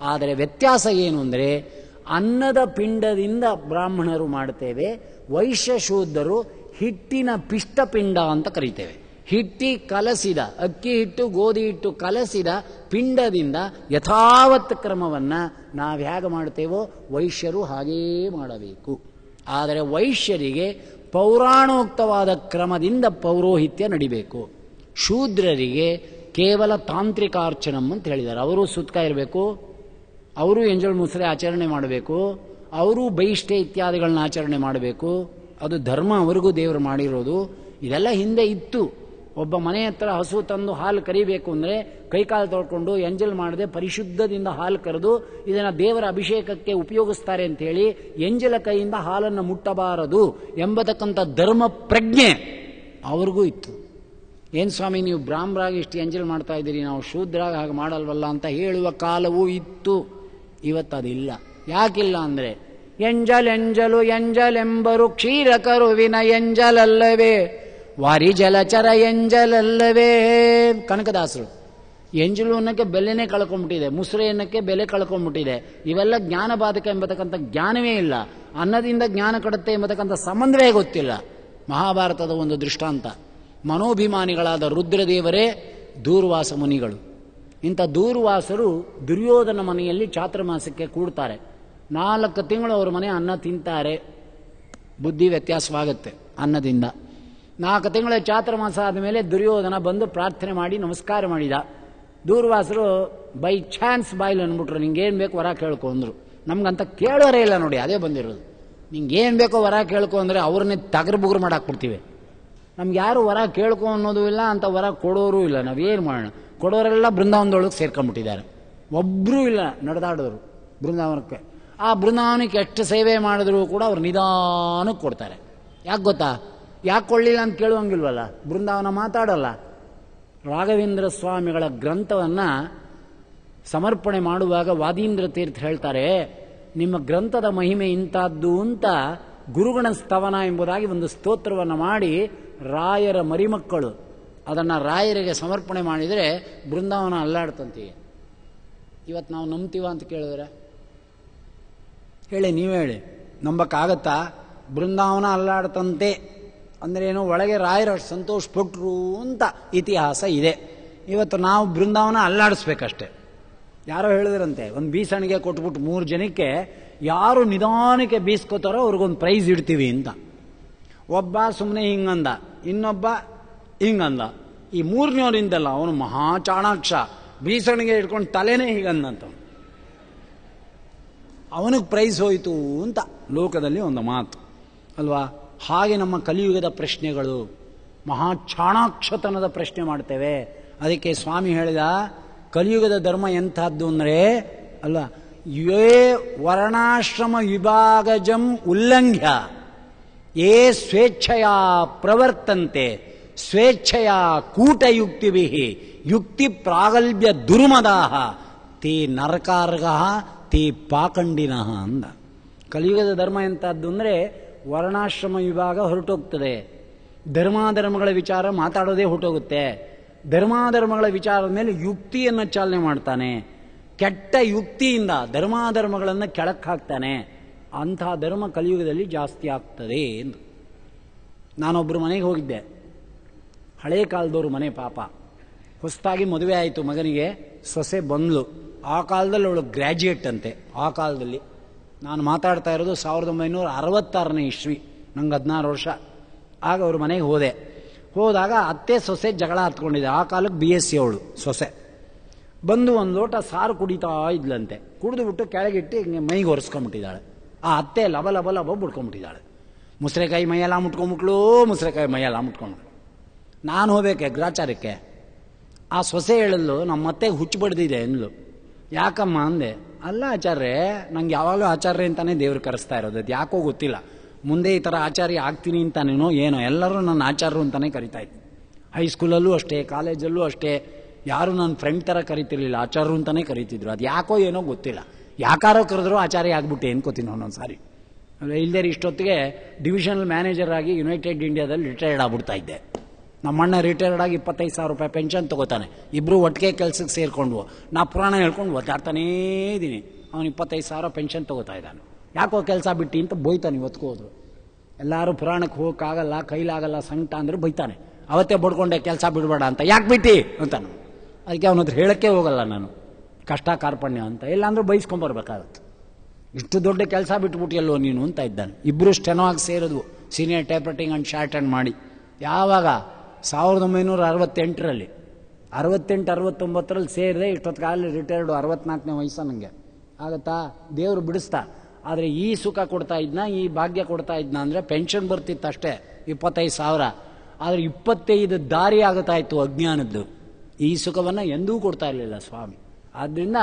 ಆದರೆ ವ್ಯತ್ಯಾಸ ಏನು ಅಂದರೆ ಅನ್ನದ ಪಿಂಡದಿಂದ ಬ್ರಾಹ್ಮಣರು ಮಾಡ್ತೇವೆ ವೈಶ್ಯ ಶೂದ್ರರು ಹಿಟ್ಟಿನ ಪಿಷ್ಟಪಿಂಡ ಅಂತ ಕರಿತೇವೆ. ಹಿಟ್ಟಿ ಕಲಸಿದ, ಅಕ್ಕಿ ಹಿಟ್ಟು, ಗೋಧಿ ಹಿಟ್ಟು ಕಲಸಿದ ಪಿಂಡದಿಂದ ಯಥಾವತ್ ಕ್ರಮವನ್ನು ನಾವು ಹೇಗೆ ಮಾಡ್ತೇವೋ ವೈಶ್ಯರು ಹಾಗೇ ಮಾಡಬೇಕು. ಆದರೆ ವೈಶ್ಯರಿಗೆ ಪೌರಾಣೋಕ್ತವಾದ ಕ್ರಮದಿಂದ ಪೌರೋಹಿತ್ಯ ನಡಿಬೇಕು. ಶೂದ್ರರಿಗೆ ಕೇವಲ ತಾಂತ್ರಿಕಾರ್ಚನಂ ಅಂತ ಹೇಳಿದ್ದಾರೆ. ಅವರು ಸುತ್ಕ ಇರಬೇಕು, ಅವರು ಎಂಜಲ್ ಮುಸ್ರೆ ಆಚರಣೆ ಮಾಡಬೇಕು, ಅವರು ಬೈಷ್ಠೆ ಇತ್ಯಾದಿಗಳನ್ನ ಆಚರಣೆ ಮಾಡಬೇಕು. ಅದು ಧರ್ಮ, ಅವರಿಗೂ ದೇವರು ಮಾಡಿರೋದು. ಇದೆಲ್ಲ ಹಿಂದೆ ಇತ್ತು. ಒಬ್ಬ ಮನೆ ಹತ್ರ ಹಸು ತಂದು ಹಾಲು ಕರಿಬೇಕು ಅಂದರೆ ಕೈಕಾಲು ತೊಳ್ಕೊಂಡು ಎಂಜಲ್ ಮಾಡದೆ ಪರಿಶುದ್ಧದಿಂದ ಹಾಲು ಕರೆದು ಇದನ್ನು ದೇವರ ಅಭಿಷೇಕಕ್ಕೆ ಉಪಯೋಗಿಸ್ತಾರೆ ಅಂತೇಳಿ ಎಂಜಲ ಕೈಯಿಂದ ಹಾಲನ್ನು ಮುಟ್ಟಬಾರದು ಎಂಬತಕ್ಕಂಥ ಧರ್ಮ ಪ್ರಜ್ಞೆ ಅವ್ರಿಗೂ ಇತ್ತು. ಏನು ಸ್ವಾಮಿ, ನೀವು ಬ್ರಾಹ್ಮರಾಗಿ ಇಷ್ಟು ಎಂಜಲ್ ಮಾಡ್ತಾ ಇದ್ದೀರಿ, ನಾವು ಶೂದ್ರಾಗ ಹಾಗೆ ಮಾಡಲ್ವಲ್ಲ ಅಂತ ಹೇಳುವ ಕಾಲವೂ ಇತ್ತು. ಇವತ್ತು ಅದಿಲ್ಲ ಯಾಕಿಲ್ಲ ಅಂದರೆ ಎಂಜಲ್ ಎಂಜಲು ಎಂಜಲೆಂಬರು ಕ್ಷೀರ ಕರುವಿನ ಎಂಜಲಲ್ಲವೇ? ವಾರಿ ಜಲಚರ ಎಂಜಲಲ್ಲವೇ ಕನಕದಾಸರು, ಎಂಜಲು ಅನ್ನಕ್ಕೆ ಬೆಲೆನೇ ಕಳ್ಕೊಂಡ್ಬಿಟ್ಟಿದೆ ಮುಸ್ರೆ ಅನ್ನಕ್ಕೆ ಬೆಲೆ ಕಳ್ಕೊಂಡ್ಬಿಟ್ಟಿದೆ ಇವೆಲ್ಲ ಜ್ಞಾನ ಬಾಧಕ ಎಂಬತಕ್ಕಂಥ ಜ್ಞಾನವೇ ಇಲ್ಲ. ಅನ್ನದಿಂದ ಜ್ಞಾನ ಕಡುತ್ತೆ ಎಂಬತಕ್ಕಂಥ ಸಂಬಂಧವೇ ಗೊತ್ತಿಲ್ಲ. ಮಹಾಭಾರತದ ಒಂದು ದೃಷ್ಟಾಂತ. ಮನೋಭಿಮಾನಿಗಳಾದ ರುದ್ರದೇವರೇ ದೂರ್ವಾಸ ಮುನಿಗಳು. ಇಂಥ ದೂರ್ವಾಸರು ದುರ್ಯೋಧನ ಮನೆಯಲ್ಲಿ ಚಾತುರ್ಮಾಸಕ್ಕೆ ಕೂಡ್ತಾರೆ. ನಾಲ್ಕು ತಿಂಗಳು ಅವರ ಮನೆ ಅನ್ನ ತಿಂತಾರೆ. ಬುದ್ಧಿ ವ್ಯತ್ಯಾಸವಾಗುತ್ತೆ ಅನ್ನದಿಂದ. ನಾಲ್ಕು ತಿಂಗಳ ಚಾತುರ್ಮಾಸ ಆದಮೇಲೆ ದುರ್ಯೋಧನ ಬಂದು ಪ್ರಾರ್ಥನೆ ಮಾಡಿ ನಮಸ್ಕಾರ ಮಾಡಿದ. ದೂರ್ವಾಸರು ಬೈ ಚಾನ್ಸ್ ಬಾಯ್ಲು ಅಂದ್ಬಿಟ್ರು, ನಿಂಗೇನು ಬೇಕು ವರ ಕೇಳ್ಕೊ ಅಂದರು. ನಮ್ಗಂತ ಕೇಳೋರೇ ಇಲ್ಲ ನೋಡಿ, ಅದೇ ಬಂದಿರೋದು. ನಿಂಗೇನು ಬೇಕೋ ವರ ಕೇಳ್ಕೊ ಅಂದರೆ ಅವ್ರನ್ನೇ ತಗರು ಬುಗ್ರು ಮಾಡಾಕ್ಬಿಡ್ತೀವಿ. ನಮ್ಗೆ ಯಾರು ವರ ಕೇಳ್ಕೊ ಅನ್ನೋದು ಇಲ್ಲ ಅಂತ ವರ ಕೊಡೋರು ಇಲ್ಲ, ನಾವೇನು ಮಾಡೋಣ? ಕೊಡೋರೆಲ್ಲ ಬೃಂದಾವನದೊಳಗೆ ಸೇರ್ಕೊಂಡ್ಬಿಟ್ಟಿದ್ದಾರೆ. ಒಬ್ಬರೂ ಇಲ್ಲ, ನಡೆದಾಡೋರು ಬೃಂದಾವನಕ್ಕೆ. ಆ ಬೃಂದಾವನಕ್ಕೆ ಎಷ್ಟು ಸೇವೆ ಮಾಡಿದ್ರು ಕೂಡ ಅವ್ರು ನಿಧಾನಕ್ಕೆ ಕೊಡ್ತಾರೆ. ಯಾಕೆ ಗೊತ್ತಾ? ಯಾಕೆ ಕೊಳ್ಳಿಲ್ಲ ಅಂತ ಕೇಳುವಂಗಿಲ್ವಲ್ಲ? ಬೃಂದಾವನ ಮಾತಾಡಲ್ಲ. ರಾಘವೇಂದ್ರ ಸ್ವಾಮಿಗಳ ಗ್ರಂಥವನ್ನು ಸಮರ್ಪಣೆ ಮಾಡುವಾಗ ವಾದೀಂದ್ರ ತೀರ್ಥ ಹೇಳ್ತಾರೆ, ನಿಮ್ಮ ಗ್ರಂಥದ ಮಹಿಮೆ ಇಂಥದ್ದು ಅಂತ ಗುರುಗಣ ಸ್ತವನ ಎಂಬುದಾಗಿ ಒಂದು ಸ್ತೋತ್ರವನ್ನು ಮಾಡಿ ರಾಯರ ಮರಿಮಕ್ಕಳು ಅದನ್ನು ರಾಯರಿಗೆ ಸಮರ್ಪಣೆ ಮಾಡಿದರೆ ಬೃಂದಾವನ ಅಲ್ಲಾಡ್ತಂತೀವಿ ಇವತ್ತು ನಾವು ನಂಬ್ತೀವ ಅಂತ ಕೇಳಿದ್ರೆ? ಹೇಳಿ, ನೀವು ಹೇಳಿ. ನಂಬಕ್ಕಾಗತ್ತಾ? ಬೃಂದಾವನ ಅಲ್ಲಾಡ್ತಂತೆ. ಅಂದ್ರೇನು, ಒಳಗೆ ರಾಯರ ಸಂತೋಷ ಪಟ್ರು ಅಂತ ಇತಿಹಾಸ ಇದೆ. ಇವತ್ತು ನಾವು ಬೃಂದಾವನ ಅಲ್ಲಾಡಿಸ್ಬೇಕಷ್ಟೆ. ಯಾರೋ ಹೇಳಿದ್ರಂತೆ, ಒಂದು ಬೀಸಣಿಗೆ ಕೊಟ್ಬಿಟ್ಟು ಮೂರು ಜನಕ್ಕೆ ಯಾರು ನಿಧಾನಕ್ಕೆ ಬೀಸ್ಕೋತಾರೋ ಅವ್ರಿಗೊಂದು ಪ್ರೈಸ್ ಇಡ್ತೀವಿ ಅಂತ. ಒಬ್ಬ ಸುಮ್ಮನೆ ಹಿಂಗಂದ, ಇನ್ನೊಬ್ಬ ಹಿಂಗಂದ. ಈ ಮೂರನೇವರಿಂದಲ್ಲ ಅವನು ಮಹಾ ಚಾಣಾಕ್ಷ. ಬೀಸಣಿಗೆ ಇಟ್ಕೊಂಡು ತಲೆನೇ ಹೀಗಂದಂತ ಅವನಿಗೆ ಪ್ರೈಸ್ ಹೋಯಿತು ಅಂತ ಲೋಕದಲ್ಲಿ ಒಂದು ಮಾತು. ಅಲ್ವಾ? ಹಾಗೆ ನಮ್ಮ ಕಲಿಯುಗದ ಪ್ರಶ್ನೆಗಳು ಮಹಾ ಚಾಣಾಕ್ಷತನದ ಪ್ರಶ್ನೆ ಮಾಡ್ತೇವೆ. ಅದಕ್ಕೆ ಸ್ವಾಮಿ ಹೇಳಿದ, ಕಲಿಯುಗದ ಧರ್ಮ ಎಂಥದ್ದು ಅಂದರೆ, ಅಲ್ಲ, ಯೇ ವರ್ಣಾಶ್ರಮ ವಿಭಾಗಜಂ ಉಲ್ಲಂಘ್ಯ ಏ ಸ್ವೇಚ್ಛೆಯ ಪ್ರವರ್ತಂತೆ, ಸ್ವೇಚ್ಛೆಯ ಕೂಟಯುಕ್ತಿಭಿ, ಯುಕ್ತಿ ಪ್ರಾಗಲ್ಭ್ಯ ದುರ್ಮದಾಹ, ತೇ ನರಕಾರ್ಗ, ತೇ ಪಾಖಂಡಿನಃ ಅಂದ. ಕಲಿಯುಗದ ಧರ್ಮ ಎಂಥದ್ದು ಅಂದರೆ ವರ್ಣಾಶ್ರಮ ವಿಭಾಗ ಹೊರಟೋಗ್ತದೆ. ಧರ್ಮಾಧರ್ಮಗಳ ವಿಚಾರ ಮಾತಾಡೋದೇ ಹೊರಟೋಗುತ್ತೆ. ಧರ್ಮಾಧರ್ಮಗಳ ವಿಚಾರದ ಮೇಲೆ ಯುಕ್ತಿಯನ್ನು ಚಾಲನೆ ಮಾಡ್ತಾನೆ. ಕೆಟ್ಟ ಯುಕ್ತಿಯಿಂದ ಧರ್ಮಾಧರ್ಮಗಳನ್ನು ಕೆಳಕ್ಕೆ ಹಾಕ್ತಾನೆ. ಅಂಥ ಧರ್ಮ ಕಲಿಯುಗದಲ್ಲಿ ಜಾಸ್ತಿ ಆಗ್ತದೆ ಎಂದು. ನಾನೊಬ್ಬರು ಮನೆಗೆ ಹೋಗಿದ್ದೆ. ಹಳೇ ಕಾಲದವರು ಮನೆ ಪಾಪ. ಹೊಸದಾಗಿ ಮದುವೆ ಆಯಿತು ಮಗನಿಗೆ. ಸೊಸೆ ಬಂದ್ಲು. ಆ ಕಾಲದಲ್ಲಿ ಅವಳು ಗ್ರ್ಯಾಜುಯೇಟ್ ಅಂತೆ. ಆ ಕಾಲದಲ್ಲಿ. ನಾನು ಮಾತಾಡ್ತಾ ಇರೋದು ಸಾವಿರದ ಒಂಬೈನೂರ ಅರವತ್ತಾರನೇ ಇಸ್ವಿ. ನಂಗೆ ಹದಿನಾರು ವರ್ಷ. ಆಗ ಅವ್ರ ಮನೆಗೆ ಹೋದೆ. ಹೋದಾಗ ಅತ್ತೆ ಸೊಸೆ ಜಗಳ ಹತ್ಕೊಂಡಿದ್ದೆ ಆ ಕಾಲಕ್ಕೆ ಬಿ ಎಸ್ ಸಿ ಅವಳು, ಸೊಸೆ. ಬಂದು ಒಂದು ಲೋಟ ಸಾರು ಕುಡಿತಾ ಇದ್ಲಂತೆ. ಕುಡಿದುಬಿಟ್ಟು ಕೆಳಗಿಟ್ಟು ಹಿಂಗೆ ಮೈಗೆ ಒರೆಸ್ಕೊಂಬಿಟ್ಟಿದ್ದಾಳೆ. ಆ ಅತ್ತೆ ಲಬ ಲಬ ಲಬ ಬಿಡ್ಕೊಂಬಿಟ್ಟಿದ್ದಾಳೆ. ಮುಸ್ರೆಕಾಯಿ ಮೈಯೆಲ್ಲ ಮುಟ್ಕೊಂಬಿಟ್ಲು, ಮುಸ್ರೆಕಾಯಿ ಮೈಯೆಲ್ಲ ಮುಟ್ಕೊಂಡು ನಾನು ಹೋಗ್ಬೇಕೆ ಗ್ರಾಚಾರಕ್ಕೆ ಆ ಸೊಸೆ ಹೇಳಲು ನಮ್ಮ ಅತ್ತೆಗೆ ಹುಚ್ಚು ಬಡ್ದಿದೆ ಅಂದ್ಲು. ಯಾಕಮ್ಮ ಅಂದೆ ಅಲ್ಲ ಆಚಾರ್ಯ, ನಂಗೆ ಯಾವಾಗಲೂ ಆಚಾರ್ಯ ಅಂತಾನೆ ದೇವ್ರು ಕರೆಸ್ತಾ ಇರೋದು. ಅದು ಯಾಕೋ ಗೊತ್ತಿಲ್ಲ. ಮುಂದೆ ಈ ಥರ ಆಚಾರ್ಯ ಆಗ್ತೀನಿ ಅಂತಾನೇನೋ ಏನೋ, ಎಲ್ಲರೂ ನನ್ನ ಆಚಾರ್ಯರು ಅಂತಾನೆ ಕರಿತಾ ಇದ್ದೆ. ಹೈಸ್ಕೂಲಲ್ಲೂ ಅಷ್ಟೇ ಕಾಲೇಜಲ್ಲೂ ಅಷ್ಟೇ, ಯಾರು ನನ್ನ ಫ್ರೆಂಡ್ ಥರ ಕರಿತಿರ್ಲಿಲ್ಲ, ಆಚಾರ್ಯರು ಅಂತಾನೆ ಕರಿತಿದ್ರು. ಅದು ಯಾಕೋ ಏನೋ ಗೊತ್ತಿಲ್ಲ. ಯಾಕಾರೋ ಕರೆದ್ರು ಆಚಾರ್ಯ ಆಗ್ಬಿಟ್ಟೆ ಅನ್ಕೋತೀನಿ ಒಂದೊಂದು ಸಾರಿ ಇಲ್ಲದೇ ಇಷ್ಟೊತ್ತಿಗೆ ಡಿವಿಷನಲ್ ಮ್ಯಾನೇಜರ್ ಆಗಿ ಯುನೈಟೆಡ್ ಇಂಡಿಯಾದಲ್ಲಿ ರಿಟೈರ್ಡ್ ಆಗ್ಬಿಡ್ತಾ ಇದ್ದೆ. ನಮ್ಮಣ್ಣ ರಿಟೈರ್ಡ್ ಆಗಿ ಇಪ್ಪತ್ತೈದು ಸಾವಿರ ರೂಪಾಯಿ ಪೆನ್ಷನ್ ತಗೋತಾನೆ. ಇಬ್ಬರು ಒಟ್ಟಿಗೆ ಕೆಲಸಕ್ಕೆ ಸೇರಿಕೊಂಡ್ವು. ನಾ ಪುರಾಣ ಹೇಳ್ಕೊಂಡು ಒದ್ದಾಡ್ತಾನೇ ಇದ್ದೀನಿ. ಅವನು ಇಪ್ಪತ್ತೈದು ಸಾವಿರ ಪೆನ್ಷನ್ ತೊಗೋತಾ ಇದ್ದಾನೆ. ಯಾಕೋ ಕೆಲಸ ಬಿಟ್ಟು ಅಂತ ಬೈತಾನೆ ಇವತ್ತಿಗೂ ಹೋದ್ರು. ಎಲ್ಲರೂ ಪುರಾಣಕ್ಕೆ ಹೋಗೋಕ್ಕಾಗಲ್ಲ, ಕೈಲಾಗಲ್ಲ, ಸಂಕಟ ಅಂದ್ರೆ ಬೈತಾನೆ. ಅವತ್ತೇ ಬಡ್ಕೊಂಡೆ, ಕೆಲಸ ಬಿಡಬೇಡ ಅಂತ. ಯಾಕೆ ಬಿಟ್ಟು? ಅಂತಾನು. ಅದಕ್ಕೆ ಅವನ ಹತ್ರ ಹೇಳಕ್ಕೆ ಹೋಗಲ್ಲ ನಾನು. ಕಷ್ಟ ಕಾರ್ಪಣ್ಯ ಅಂತ. ಇಲ್ಲಾಂದ್ರೂ ಬೈಸ್ಕೊಂಬರ್ಬೇಕಾಗತ್ತೆ ಇಷ್ಟು ದೊಡ್ಡ ಕೆಲಸ ಬಿಟ್ಬಿಟ್ಟಿಯಲ್ಲೋ ನೀನು ಅಂತ ಇದ್ದಾನೆ. ಇಬ್ಬರು ಸ್ಟೆನೋ ಆಗಿ ಸೇರಿದ್ವು. Senior typewriting and short and ಮಾಡಿ. ಯಾವಾಗ ಸಾವಿರದ ಒಂಬೈನೂರ ಅರವತ್ತೆಂಟರಲ್ಲಿ. ಅರವತ್ತೆಂಟು, ಅರವತ್ತೊಂಬತ್ತರಲ್ಲಿ ಸೇರಿದೆ ಇಷ್ಟೊತ್ತು ಕಾಲ ರಿಟೈರ್ಡು ಅರವತ್ನಾಲ್ಕನೇ ವಯಸ್ಸು ನನಗೆ. ಆಗತ್ತಾ? ದೇವರು ಬಿಡಿಸ್ತಾ. ಆದರೆ ಈ ಸುಖ ಕೊಡ್ತಾ ಇದ್ನ, ಈ ಭಾಗ್ಯ ಕೊಡ್ತಾ ಇದ್ನ ಅಂದರೆ ಪೆನ್ಷನ್ ಬರ್ತಿತ್ತು ಅಷ್ಟೇ, ಇಪ್ಪತ್ತೈದು ಸಾವಿರ. ಆದರೆ ಇಪ್ಪತ್ತೈದು ದಾರಿ ಆಗುತ್ತಾ ಇತ್ತು ಅಜ್ಞಾನದ್ದು. ಈ ಸುಖವನ್ನು ಎಂದೂ ಕೊಡ್ತಾ ಇರಲಿಲ್ಲ ಸ್ವಾಮಿ. ಆದ್ದರಿಂದ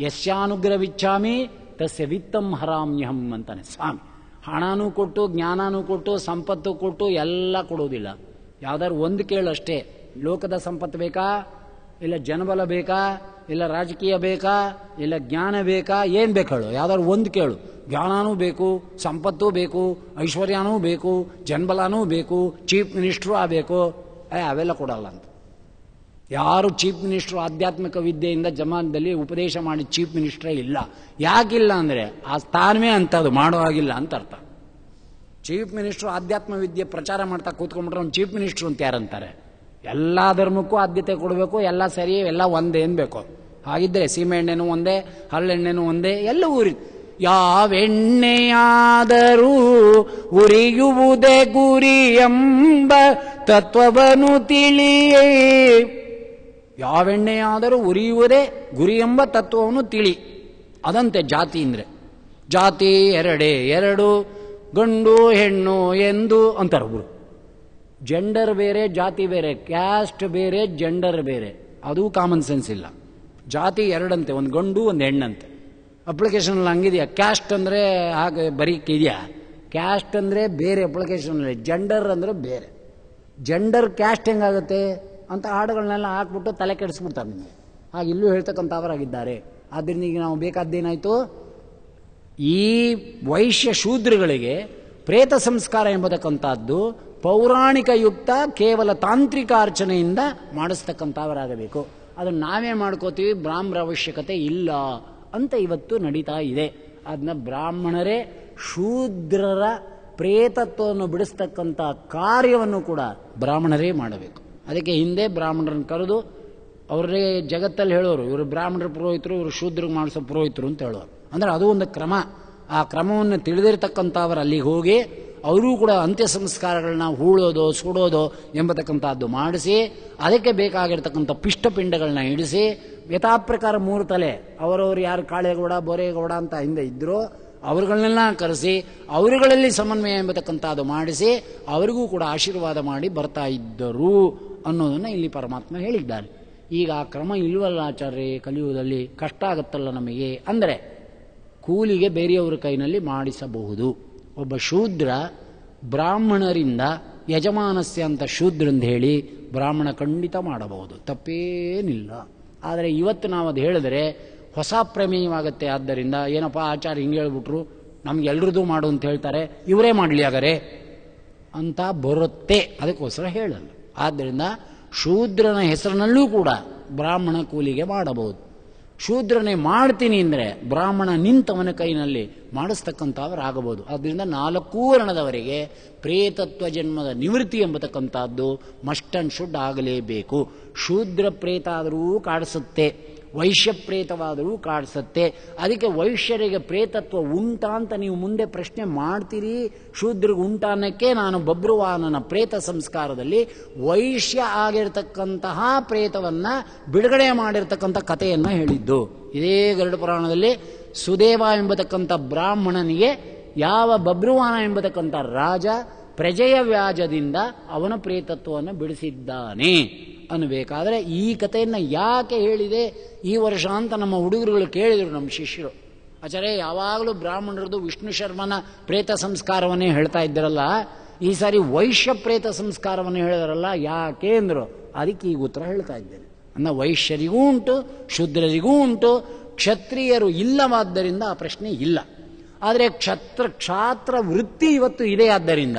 ಯಶ್ಯಾನುಗ್ರವಿಚ್ಛಾಮಿ ತಸ್ಯ ವಿತ್ತಂ ಹರಾಮ್ಯಹಂ ಅಂತಾನೆ ಸ್ವಾಮಿ. ಹಣನೂ ಕೊಟ್ಟು, ಜ್ಞಾನನೂ ಕೊಟ್ಟು, ಸಂಪತ್ತು ಕೊಟ್ಟು ಎಲ್ಲ ಕೊಡೋದಿಲ್ಲ. ಯಾವ್ದಾದ್ರು ಒಂದು ಕೇಳು ಅಷ್ಟೇ. ಲೋಕದ ಸಂಪತ್ತು ಬೇಕಾ? ಇಲ್ಲ ಜನಬಲ ಬೇಕಾ? ಇಲ್ಲ ರಾಜಕೀಯ ಬೇಕಾ? ಇಲ್ಲ ಜ್ಞಾನ ಬೇಕಾ? ಏನು ಬೇಕು ಹೇಳು? ಯಾವ್ದಾದ್ರು ಒಂದು ಕೇಳು. ಜ್ಞಾನನೂ ಬೇಕು, ಸಂಪತ್ತೂ ಬೇಕು, ಐಶ್ವರ್ಯನೂ ಬೇಕು, ಜನಬಲನೂ ಬೇಕು, ಚೀಫ್ ಮಿನಿಸ್ಟ್ರು ಆಗಬೇಕು. ಏ, ಅವೆಲ್ಲ ಕೊಡಲ್ಲ ಅಂತ. ಯಾರು ಚೀಫ್ ಮಿನಿಸ್ಟ್ರು ಆಧ್ಯಾತ್ಮಿಕ ವಿದ್ಯೆಯಿಂದ ಜಮಾನದಲ್ಲಿ ಉಪದೇಶ ಮಾಡಿ ಚೀಫ್ ಮಿನಿಸ್ಟ್ರೇ ಇಲ್ಲ. ಯಾಕಿಲ್ಲ ಅಂದರೆ ಆ ಸ್ಥಾನವೇ ಅಂಥದ್ದು, ಮಾಡೋ ಹಾಗಿಲ್ಲ ಅಂತ ಅರ್ಥ. ಚೀಫ್ ಮಿನಿಸ್ಟ್ರು ಆಧ್ಯಾತ್ಮ ವಿದ್ಯೆ ಪ್ರಚಾರ ಮಾಡ್ತಾ ಕೂತ್ಕೊಂಡ್ಬಿಟ್ರೆ ಅವ್ನು ಚೀಫ್ ಮಿನಿಸ್ಟ್ರು ಅಂತ ಯಾರಂತಾರೆ? ಎಲ್ಲ ಧರ್ಮಕ್ಕೂ ಆದ್ಯತೆ ಕೊಡಬೇಕು, ಎಲ್ಲ ಸರಿ, ಎಲ್ಲ ಒಂದೇ ಅನ್ಬೇಕು. ಹಾಗಿದ್ದರೆ ಸೀಮೆಎಣ್ಣೆನೂ ಒಂದೇ ಹಲ್ಲೆಣ್ಣೆನೂ ಒಂದೇ, ಎಲ್ಲ ಊರಿ. ಯಾವೆಣ್ಣೆಯಾದರೂ ಉರಿಯುವುದೇ ಗುರಿ ಎಂಬ ತತ್ವವನ್ನು ತಿಳಿಯೇ. ಯಾವೆಣ್ಣೆಯಾದರೂ ಉರಿಯುವುದೇ ಗುರಿ ಎಂಬ ತತ್ವವನ್ನು ತಿಳಿ. ಅದಂತೆ ಜಾತಿ ಅಂದರೆ. ಜಾತಿ ಎರಡೇ ಎರಡು ಗಂಡು ಹೆಣ್ಣು ಎಂದು ಅಂತಾರೆ ಒಬ್ರು ಜೆಂಡರ್ ಬೇರೆ, ಜಾತಿ ಬೇರೆ ಕ್ಯಾಸ್ಟ್ ಬೇರೆ ಜೆಂಡರ್ ಬೇರೆ. ಅದು ಕಾಮನ್ ಸೆನ್ಸ್ ಇಲ್ಲ. ಜಾತಿ ಎರಡಂತೆ, ಒಂದು ಗಂಡು, ಒಂದು ಹೆಣ್ಣಂತೆ. ಅಪ್ಲಿಕೇಶನ್ ಹಂಗಿದೆಯಾ? ಕ್ಯಾಸ್ಟ್ ಅಂದರೆ ಹಾಗೆ ಬರೀಕ್ ಇದೆಯಾ? ಕ್ಯಾಸ್ಟ್ ಅಂದರೆ ಬೇರೆ ಅಪ್ಲಿಕೇಶನ್ ಜೆಂಡರ್ ಅಂದರೆ ಬೇರೆ. ಜೆಂಡರ್ ಕ್ಯಾಸ್ಟ್ ಹೆಂಗಾಗುತ್ತೆ? ಅಂತ ಹಾಡುಗಳನ್ನೆಲ್ಲ ಹಾಕ್ಬಿಟ್ಟು ತಲೆ ಕೆಡಿಸ್ಬಿಡ್ತಾರೆ ನಿಮಗೆ. ಹಾಗೆ ಇಲ್ಲೂ ಹೇಳ್ತಕ್ಕಂಥವರಾಗಿದ್ದಾರೆ. ಆದ್ದರಿಂದ ಈಗ ನಾವು ಬೇಕಾದ್ದೇನಾಯಿತು? ಈ ವೈಶ್ಯ ಶೂದ್ರಗಳಿಗೆ ಪ್ರೇತ ಸಂಸ್ಕಾರ ಎಂಬತಕ್ಕಂಥದ್ದು ಪೌರಾಣಿಕ ಯುಕ್ತ ಕೇವಲ ತಾಂತ್ರಿಕ ಅರ್ಚನೆಯಿಂದ ಮಾಡಿಸ್ತಕ್ಕಂಥವರಾಗಬೇಕು. ಅದನ್ನು ನಾವೇ ಮಾಡ್ಕೋತೀವಿ, ಬ್ರಾಹ್ಮರ ಅವಶ್ಯಕತೆ ಇಲ್ಲ ಅಂತ ಇವತ್ತು ನಡೀತಾ ಇದೆ. ಅದನ್ನ ಬ್ರಾಹ್ಮಣರೇ ಶೂದ್ರರ ಪ್ರೇತತ್ವವನ್ನು ಬಿಡಿಸ್ತಕ್ಕಂಥ ಕಾರ್ಯವನ್ನು ಕೂಡ ಬ್ರಾಹ್ಮಣರೇ ಮಾಡಬೇಕು. ಅದಕ್ಕೆ ಹಿಂದೆ ಬ್ರಾಹ್ಮಣರನ್ನು ಕರೆದು, ಅವರೇ ಜಗತ್ತಲ್ಲಿ ಹೇಳೋರು, ಇವರು ಬ್ರಾಹ್ಮಣರ ಪುರೋಹಿತರು, ಇವರು ಶೂದ್ರಿಗೆ ಮಾಡಿಸೋ ಪುರೋಹಿತರು ಅಂತ ಹೇಳೋರು. ಅಂದ್ರೆ ಅದು ಒಂದು ಕ್ರಮ. ಆ ಕ್ರಮವನ್ನು ತಿಳಿದಿರ್ತಕ್ಕಂಥವ್ರು ಅಲ್ಲಿಗೆ ಹೋಗಿ ಅವರೂ ಕೂಡ ಅಂತ್ಯ ಸಂಸ್ಕಾರಗಳನ್ನ ಹೂಳೋದು ಸುಡೋದು ಎಂಬತಕ್ಕಂಥದ್ದು ಮಾಡಿಸಿ, ಅದಕ್ಕೆ ಬೇಕಾಗಿರ್ತಕ್ಕಂಥ ಪಿಷ್ಟಪಿಂಡಗಳನ್ನ ಇಡಿಸಿ ಯಥಾಪ್ರಕಾರ ಮೂರು ತಲೆ, ಅವರವರು ಯಾರು ಕಾಳೇಗೌಡ, ಬೋರೇಗೌಡ ಅಂತ ಹಿಂದೆ ಇದ್ದರೋ ಅವರುಗಳನ್ನೆಲ್ಲ ಕರೆಸಿ, ಅವರುಗಳಲ್ಲಿ ಸಮನ್ವಯ ಎಂಬತಕ್ಕಂಥದ್ದು ಮಾಡಿಸಿ, ಅವರಿಗೂ ಕೂಡ ಆಶೀರ್ವಾದ ಮಾಡಿ ಬರ್ತಾ ಇದ್ದರು ಅನ್ನೋದನ್ನು ಇಲ್ಲಿ ಪರಮಾತ್ಮ ಹೇಳಿದ್ದಾರೆ. ಈಗ ಆ ಕ್ರಮ ಇಲ್ವಲ್ಲ ಆಚಾರ್ಯ ಕಲಿಯುವುದಲ್ಲಿ ಕಷ್ಟ ಆಗುತ್ತಲ್ಲ ನಮಗೆ. ಅಂದರೆ ಕೂಲಿಗೆ ಬೇರೆಯವರ ಕೈನಲ್ಲಿ ಮಾಡಿಸಬಹುದು. ಒಬ್ಬ ಶೂದ್ರ ಬ್ರಾಹ್ಮಣರಿಂದ ಯಜಮಾನಸ್ಯ ಅಂತ ಶೂದ್ರ ಅಂತ ಹೇಳಿ ಬ್ರಾಹ್ಮಣ ಖಂಡಿತ ಮಾಡಬಹುದು. ತಪ್ಪೇನಿಲ್ಲ. ಆದರೆ ಇವತ್ತು ನಾವು ಅದು ಹೇಳಿದ್ರೆ ಹೊಸ ಪ್ರಮೇಯವಾಗುತ್ತೆ. ಆದ್ದರಿಂದ ಏನಪ್ಪ ಆಚಾರ್ಯ ಹಿಂಗೆ ಹೇಳ್ಬಿಟ್ರು? ನಮ್ಗೆ ಎಲ್ರದ್ದು ಮಾಡು ಅಂತ ಹೇಳ್ತಾರೆ. ಇವರೇ ಮಾಡಲಿ ಆಗರೆ ಅಂತ ಬರುತ್ತೆ. ಅದಕ್ಕೋಸ್ಕರ ಹೇಳಲ್ಲ. ಆದ್ದರಿಂದ ಶೂದ್ರನ ಹೆಸರಿನಲ್ಲೂ ಕೂಡ ಬ್ರಾಹ್ಮಣ ಕೂಲಿಗೆ ಮಾಡಬಹುದು. ಶೂದ್ರನೇ ಮಾಡ್ತೀನಿ ಅಂದರೆ ಬ್ರಾಹ್ಮಣ ನಿಂತವನ ಕೈನಲ್ಲಿ ಮಾಡಿಸ್ತಕ್ಕಂಥವರಾಗಬಹುದು ಆದ್ದರಿಂದ ನಾಲ್ಕೂ ವರ್ಣದವರೆಗೆ ಪ್ರೇತತ್ವ ಜನ್ಮದ ನಿವೃತ್ತಿ ಎಂಬತಕ್ಕಂಥದ್ದು ಮಸ್ಟ್ ಅಂಡ್ ಶುಡ್ ಆಗಲೇಬೇಕು. ಶೂದ್ರ ಪ್ರೇತ ಆದರೂ ಕಾಡಿಸುತ್ತೆ. ವೈಶ್ಯ ಪ್ರೇತವಾದರೂ ಕಾಡಿಸುತ್ತೆ. ಅದಕ್ಕೆ ವೈಶ್ಯರಿಗೆ ಪ್ರೇತತ್ವ ಉಂಟಾ ಅಂತ ನೀವು ಮುಂದೆ ಪ್ರಶ್ನೆ ಮಾಡ್ತೀರಿ. ಶೂದ್ರಿಗೆ ಉಂಟಾನಕ್ಕೆ ನಾನು ಬಬ್ರುವಾನನ ಪ್ರೇತ ಸಂಸ್ಕಾರದಲ್ಲಿ ವೈಶ್ಯ ಆಗಿರ್ತಕ್ಕಂತಹ ಪ್ರೇತವನ್ನು ಬಿಡುಗಡೆ ಮಾಡಿರ್ತಕ್ಕಂಥ ಕಥೆಯನ್ನು ಹೇಳಿದ್ದು. ಇದೇ ಗರುಡ ಪುರಾಣದಲ್ಲಿ ಸುದೇವ ಎಂಬತಕ್ಕಂಥ ಬ್ರಾಹ್ಮಣನಿಗೆ ಯಾವ ಬಬ್ರುವಾನ ಎಂಬತಕ್ಕಂಥ ರಾಜ ಪ್ರಜೆಯ ವ್ಯಾಜದಿಂದ ಅವನ ಪ್ರೇತತ್ವವನ್ನು ಬಿಡಿಸಿದ್ದಾನೆ. ಅನ್ನಬೇಕಾದ್ರೆ ಈ ಕಥೆಯನ್ನು ಯಾಕೆ ಹೇಳಿದೆ ಈ ವರ್ಷ ಅಂತ ನಮ್ಮ ಹುಡುಗರುಗಳು ಕೇಳಿದರು ನಮ್ಮ ಶಿಷ್ಯರು. ಆಚಾರೆ ಯಾವಾಗಲೂ ಬ್ರಾಹ್ಮಣರದು ವಿಷ್ಣು ಶರ್ಮನ ಪ್ರೇತ ಸಂಸ್ಕಾರವನ್ನೇ ಹೇಳ್ತಾ ಇದ್ದರಲ್ಲ, ಈ ಸಾರಿ ವೈಶ್ಯ ಪ್ರೇತ ಸಂಸ್ಕಾರವನ್ನು ಹೇಳಿದರಲ್ಲ, ಯಾಕೆ ಅಂದರು? ಅದಕ್ಕೆ ಈಗ ಉತ್ತರ ಹೇಳ್ತಾ ಇದ್ದೇನೆ. ಅನ್ನ ವೈಶ್ಯರಿಗೂ ಉಂಟು, ಶೂದ್ರರಿಗೂ ಉಂಟು, ಕ್ಷತ್ರಿಯರು ಇಲ್ಲವಾದ್ದರಿಂದ ಆ ಪ್ರಶ್ನೆ ಇಲ್ಲ. ಆದರೆ ಕ್ಷತ್ರ ಕ್ಷಾತ್ರ ವೃತ್ತಿ ಇವತ್ತು ಇದೆ ಆದ್ದರಿಂದ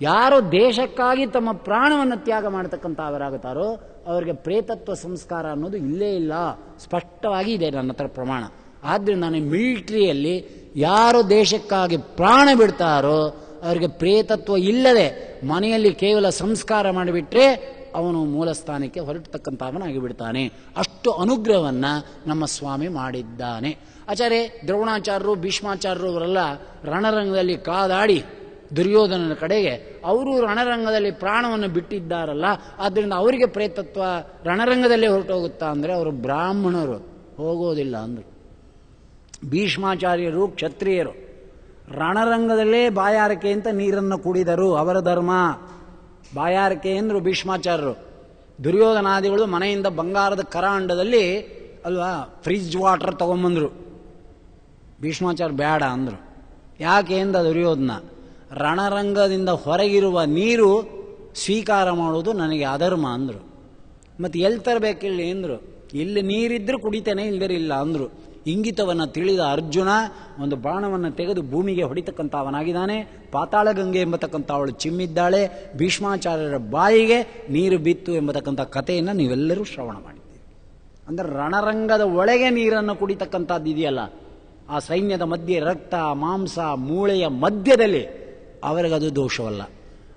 ಯಾರು ದೇಶಕ್ಕಾಗಿ ತಮ್ಮ ಪ್ರಾಣವನ್ನು ತ್ಯಾಗ ಮಾಡತಕ್ಕಂಥವರಾಗುತ್ತಾರೋ ಅವರಿಗೆ ಪ್ರೇತತ್ವ ಸಂಸ್ಕಾರ ಅನ್ನೋದು ಇಲ್ಲೇ ಇಲ್ಲ. ಸ್ಪಷ್ಟವಾಗಿ ಇದೆ ನನ್ನ ಹತ್ರ ಪ್ರಮಾಣ. ಆದ್ದರಿಂದ ನಾನು ಮಿಲಿಟ್ರಿಯಲ್ಲಿ ಯಾರು ದೇಶಕ್ಕಾಗಿ ಪ್ರಾಣ ಬಿಡ್ತಾರೋ ಅವರಿಗೆ ಪ್ರೇತತ್ವ ಇಲ್ಲದೆ ಮನೆಯಲ್ಲಿ ಕೇವಲ ಸಂಸ್ಕಾರ ಮಾಡಿಬಿಟ್ರೆ ಅವನು ಮೂಲ ಸ್ಥಾನಕ್ಕೆ ಹೊರಟತಕ್ಕಂಥವನಾಗಿ ಬಿಡ್ತಾನೆ ಅಷ್ಟು ಅನುಗ್ರಹವನ್ನು ನಮ್ಮ ಸ್ವಾಮಿ ಮಾಡಿದ್ದಾನೆ. ಆಚಾರ್ಯ, ದ್ರೋಣಾಚಾರ್ಯರು, ಭೀಷ್ಮಾಚಾರ್ಯರು ಅವರೆಲ್ಲ ರಣರಂಗದಲ್ಲಿ ಕಾದಾಡಿ ದುರ್ಯೋಧನನ ಕಡೆಗೆ ಅವರು ರಣರಂಗದಲ್ಲಿ ಪ್ರಾಣವನ್ನು ಬಿಟ್ಟಿದ್ದಾರಲ್ಲ, ಆದ್ದರಿಂದ ಅವರಿಗೆ ಪ್ರೇತತ್ವ ರಣರಂಗದಲ್ಲೇ ಹೊರಟೋಗುತ್ತಾ ಅಂದರೆ ಅವರು ಬ್ರಾಹ್ಮಣರು, ಹೋಗೋದಿಲ್ಲ ಅಂದರು. ಭೀಷ್ಮಾಚಾರ್ಯರು, ಕ್ಷತ್ರಿಯರು, ರಣರಂಗದಲ್ಲೇ ಬಾಯಾರಿಕೆ ಅಂತ ನೀರನ್ನು ಕುಡಿದರು, ಅವರ ಧರ್ಮ. ಬಾಯಾರಿಕೆ ಎಂದರು ಭೀಷ್ಮಾಚಾರ್ಯರು. ದುರ್ಯೋಧನಾದಿಗಳು ಮನೆಯಿಂದ ಬಂಗಾರದ ಕರಾಂಡದಲ್ಲಿ, ಅಲ್ವಾ ಫ್ರಿಜ್ ವಾಟರ್ ತೊಗೊಂಬಂದರು. ಭೀಷ್ಮಾಚಾರ್ಯ ಬೇಡ ಅಂದರು. ಯಾಕೆ ಅಂದ ದುರ್ಯೋಧನ? ರಣರಂಗದಿಂದ ಹೊರಗಿರುವ ನೀರು ಸ್ವೀಕಾರ ಮಾಡುವುದು ನನಗೆ ಅಧರ್ಮ ಅಂದರು. ಮತ್ತು ಎಲ್ಲಿ ತರಬೇಕಿಲ್ಲಿ ಅಂದರು. ಇಲ್ಲಿ ನೀರಿದ್ದರೂ ಕುಡಿತೇನೆ ಇಲ್ದಿರಿಲ್ಲ ಅಂದರು. ಇಂಗಿತವನ್ನು ತಿಳಿದ ಅರ್ಜುನ ಒಂದು ಬಾಣವನ್ನು ತೆಗೆದು ಭೂಮಿಗೆ ಹೊಡಿತಕ್ಕಂಥವನಾಗಿದ್ದಾನೆ. ಪಾತಾಳ ಗಂಗೆ ಎಂಬತಕ್ಕಂಥ ಅವಳು ಚಿಮ್ಮಿದ್ದಾಳೆ. ಭೀಷ್ಮಾಚಾರ್ಯರ ಬಾಯಿಗೆ ನೀರು ಬಿತ್ತು ಎಂಬತಕ್ಕಂಥ ಕಥೆಯನ್ನು ನೀವೆಲ್ಲರೂ ಶ್ರವಣ ಮಾಡಿದ್ದೀರಿ. ಅಂದರೆ ರಣರಂಗದ ಒಳಗೆ ನೀರನ್ನು ಕುಡಿತಕ್ಕಂಥದ್ದು ಇದೆಯಲ್ಲ ಆ ಸೈನ್ಯದ ಮಧ್ಯೆ ರಕ್ತ, ಮಾಂಸ, ಮೂಳೆಯ ಮಧ್ಯದಲ್ಲಿ ಅವರಿಗದು ದೋಷವಲ್ಲ.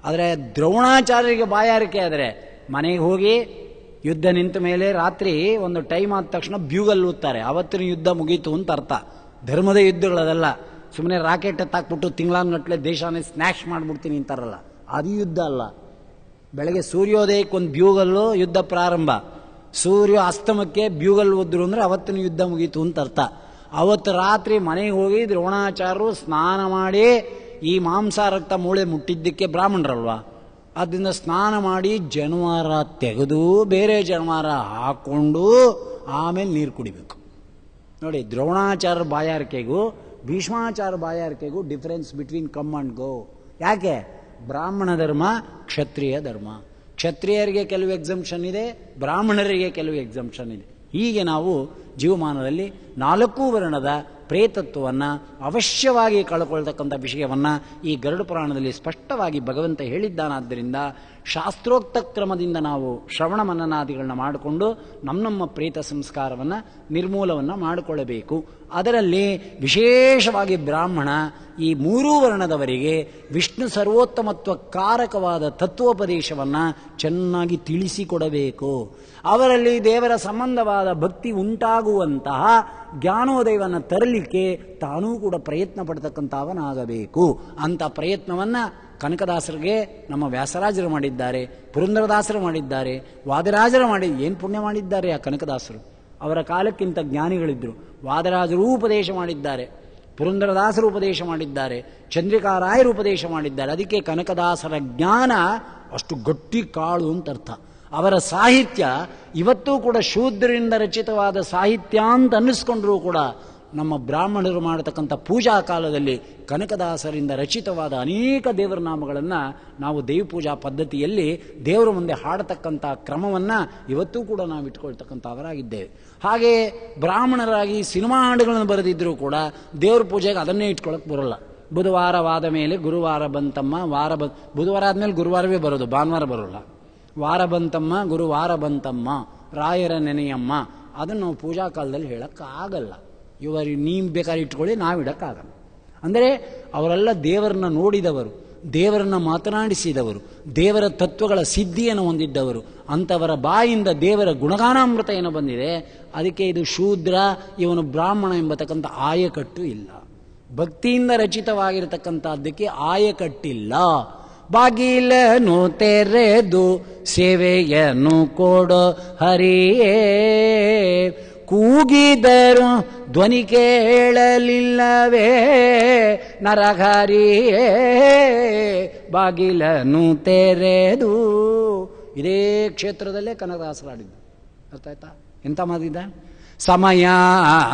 ಆದರೆ ದ್ರೋಣಾಚಾರ್ಯರಿಗೆ ಬಾಯಾರಿಕೆ ಆದರೆ ಮನೆಗೆ ಹೋಗಿ ಯುದ್ಧ ನಿಂತ ಮೇಲೆ ರಾತ್ರಿ ಒಂದು ಟೈಮ್ ಆದ ತಕ್ಷಣ ಬ್ಯೂಗಲ್ ಊದ್ತಾರೆ. ಅವತ್ತಿನ ಯುದ್ಧ ಮುಗೀತು ಅಂತ ಅರ್ಥ. ಧರ್ಮದ ಯುದ್ಧಗಳದಲ್ಲ. ಸುಮ್ಮನೆ ರಾಕೆಟ್ ಎತ್ತಾಕ್ಬಿಟ್ಟು ತಿಂಗಳಾನ್ಗಟ್ಲೆ ದೇಶನೇ ಸ್ನ್ಯಾಶ್ ಮಾಡಿಬಿಡ್ತೀನಿ ಅಂತಾರಲ್ಲ. ಅದು ಯುದ್ಧ ಅಲ್ಲ. ಬೆಳಗ್ಗೆ ಸೂರ್ಯೋದಯಕ್ಕೆ ಒಂದು ಬ್ಯೂಗಲ್ಲು ಯುದ್ಧ ಪ್ರಾರಂಭ. ಸೂರ್ಯ ಅಸ್ತಮಕ್ಕೆ ಬ್ಯೂಗಲ್ ಒದ್ರು ಅಂದ್ರೆ ಅವತ್ತಿನ ಯುದ್ಧ ಮುಗೀತು ಅಂತ ಅರ್ಥ. ಅವತ್ತು ರಾತ್ರಿ ಮನೆಗೆ ಹೋಗಿ ದ್ರೋಣಾಚಾರ್ಯರು ಸ್ನಾನ ಮಾಡಿ ಈ ಮಾಂಸ ರಕ್ತ ಮೂಳೆ ಮುಟ್ಟಿದ್ದಕ್ಕೆ ಬ್ರಾಹ್ಮಣರಲ್ವಾ? ಅದರಿಂದ ಸ್ನಾನ ಮಾಡಿ ಜನವಾರ ತೆಗೆದು ಬೇರೆ ಜನವಾರ ಹಾಕ್ಕೊಂಡು ಆಮೇಲೆ ನೀರು ಕುಡಿಬೇಕು. ನೋಡಿ ದ್ರೋಣಾಚಾರ ಬಾಯಾರಿಕೆಗೂ ಭೀಷ್ಮಾಚಾರ ಬಾಯಾರಿಕೆಗೂ difference between come and go ಯಾಕೆ? ಬ್ರಾಹ್ಮಣ ಧರ್ಮ, ಕ್ಷತ್ರಿಯ ಧರ್ಮ. ಕ್ಷತ್ರಿಯರಿಗೆ ಕೆಲವು ಎಕ್ಸಂಪ್ಷನ್ ಇದೆ, ಬ್ರಾಹ್ಮಣರಿಗೆ ಕೆಲವು ಎಕ್ಸಂಪ್ಷನ್ ಇದೆ. ಹೀಗೆ ನಾವು ಜೀವಮಾನದಲ್ಲಿ ನಾಲ್ಕು ವರ್ಣದ ಪ್ರೇತತ್ವವನ್ನು ಅವಶ್ಯವಾಗಿ ಕಳ್ಕೊಳ್ತಕ್ಕಂಥ ವಿಷಯವನ್ನು ಈ ಗರುಡ ಪುರಾಣದಲ್ಲಿ ಸ್ಪಷ್ಟವಾಗಿ ಭಗವಂತ ಹೇಳಿದ್ದಾನಾದ್ದರಿಂದ ಶಾಸ್ತ್ರೋಕ್ತ ಕ್ರಮದಿಂದ ನಾವು ಶ್ರವಣ ಮನನಾದಿಗಳನ್ನ ಮಾಡಿಕೊಂಡು ನಮ್ಮ ನಮ್ಮ ಪ್ರೇತ ಸಂಸ್ಕಾರವನ್ನು ನಿರ್ಮೂಲವನ್ನು ಮಾಡಿಕೊಳ್ಳಬೇಕು. ಅದರಲ್ಲಿ ವಿಶೇಷವಾಗಿ ಬ್ರಾಹ್ಮಣ ಈ ಮೂರೂ ವರ್ಣದವರಿಗೆ ವಿಷ್ಣು ಸರ್ವೋತ್ತಮತ್ವ ಕಾರಕವಾದ ತತ್ವೋಪದೇಶವನ್ನು ಚೆನ್ನಾಗಿ ತಿಳಿಸಿಕೊಡಬೇಕು. ಅವರಲ್ಲಿ ದೇವರ ಸಂಬಂಧವಾದ ಭಕ್ತಿ ಉಂಟಾಗುವಂತಹ ಜ್ಞಾನೋದಯವನ್ನು ತರಲಿಕ್ಕೆ ತಾನೂ ಕೂಡ ಪ್ರಯತ್ನ ಪಡ್ತಕ್ಕಂಥವನಾಗಬೇಕು. ಅಂತ ಪ್ರಯತ್ನವನ್ನು ಕನಕದಾಸರಿಗೆ ನಮ್ಮ ವ್ಯಾಸರಾಜರು ಮಾಡಿದ್ದಾರೆ, ಪುರಂದರದಾಸರು ಮಾಡಿದ್ದಾರೆ, ವಾದರಾಜರು ಮಾಡಿ, ಏನು ಪುಣ್ಯ ಮಾಡಿದ್ದಾರೆ ಆ ಕನಕದಾಸರು? ಅವರ ಕಾಲಕ್ಕಿಂತ ಜ್ಞಾನಿಗಳಿದ್ದರು ವಾದರಾಜರೂ ಉಪದೇಶ ಮಾಡಿದ್ದಾರೆ, ಪುರಂದರದಾಸರು ಉಪದೇಶ ಮಾಡಿದ್ದಾರೆ, ಚಂದ್ರಿಕಾರಾಯರು ಉಪದೇಶ ಮಾಡಿದ್ದಾರೆ. ಅದಕ್ಕೆ ಕನಕದಾಸರ ಜ್ಞಾನ ಅಷ್ಟು ಗಟ್ಟಿ ಕಾಳು ಅಂತ ಅರ್ಥ. ಅವರ ಸಾಹಿತ್ಯ ಇವತ್ತೂ ಕೂಡ ಶೂದ್ರರಿಂದ ರಚಿತವಾದ ಸಾಹಿತ್ಯ ಅಂತ ಅನ್ನಿಸ್ಕೊಂಡ್ರೂ ಕೂಡ ನಮ್ಮ ಬ್ರಾಹ್ಮಣರು ಮಾಡತಕ್ಕಂಥ ಪೂಜಾ ಕಾಲದಲ್ಲಿ ಕನಕದಾಸರಿಂದ ರಚಿತವಾದ ಅನೇಕ ದೇವರ ನಾಮಗಳನ್ನು ನಾವು ದೇವ ಪೂಜಾ ಪದ್ಧತಿಯಲ್ಲಿ ದೇವರ ಮುಂದೆ ಹಾಡತಕ್ಕಂಥ ಕ್ರಮವನ್ನು ಇವತ್ತೂ ಕೂಡ ನಾವು ಇಟ್ಕೊಳ್ತಕ್ಕಂಥವರಾಗಿದ್ದೇವೆ ಹಾಗೆ ಬ್ರಾಹ್ಮಣರಾಗಿ ಸಿನಿಮಾ ಹಾಡುಗಳನ್ನು ಬರೆದಿದ್ದರೂ ಕೂಡ ದೇವ್ರ ಪೂಜೆಗೆ ಅದನ್ನೇ ಇಟ್ಕೊಳಕ್ಕೆ ಬರೋಲ್ಲ. ಬುಧವಾರವಾದ ಮೇಲೆ ಗುರುವಾರ ಬಂತಮ್ಮ, ವಾರ ಬ, ಬುಧವಾರ ಆದಮೇಲೆ ಗುರುವಾರವೇ ಬರೋದು, ಭಾನುವಾರ ಬರೋಲ್ಲ. ವಾರ ಬಂತಮ್ಮ, ಗುರುವಾರ ಬಂತಮ್ಮ, ರಾಯರ ನೆನೆಯಮ್ಮ, ಅದನ್ನು ಪೂಜಾ ಕಾಲದಲ್ಲಿ ಹೇಳೋಕ್ಕಾಗಲ್ಲ. ಇವರು ನೀವು ಬೇಕಾದ್ರೆ ಇಟ್ಕೊಳ್ಳಿ, ನಾವು ಇಡೋಕ್ಕಾಗಲ್ಲ. ಅಂದರೆ ಅವರೆಲ್ಲ ದೇವರನ್ನ ನೋಡಿದವರು, ದೇವರನ್ನ ಮಾತನಾಡಿಸಿದವರು, ದೇವರ ತತ್ವಗಳ ಸಿದ್ಧಿಯನ್ನು ಹೊಂದಿದ್ದವರು ಅಂಥವರ ಬಾಯಿಂದ ದೇವರ ಗುಣಗಾನಾಮೃತ ಏನು ಬಂದಿದೆ, ಅದಕ್ಕೆ ಇದು ಶೂದ್ರ, ಇವನು ಬ್ರಾಹ್ಮಣ ಎಂಬತಕ್ಕಂಥ ಆಯಕಟ್ಟು ಇಲ್ಲ. ಭಕ್ತಿಯಿಂದ ರಚಿತವಾಗಿರತಕ್ಕಂಥದ್ದಕ್ಕೆ ಆಯಕಟ್ಟಿಲ್ಲ. ಬಾಗಿಲನು ತೆರೆದು ಸೇವೆಯನ್ನು ಕೊಡೋ ಹರಿಯೇ. ಕೂಗಿದರು ಧ್ವನಿ ಕೇಳಲಿಲ್ಲವೇ? ನರಹರಿಯೇ ಬಾಗಿಲನು ತೆರೆದು. ಇದೇ ಕ್ಷೇತ್ರದಲ್ಲೇ ಕನಕದಾಸರಾಡಿದ್ದು ಅರ್ಥ ಆಯ್ತಾ? ಎಂತ ಮಾತಿದ್ದ ಸಮಯ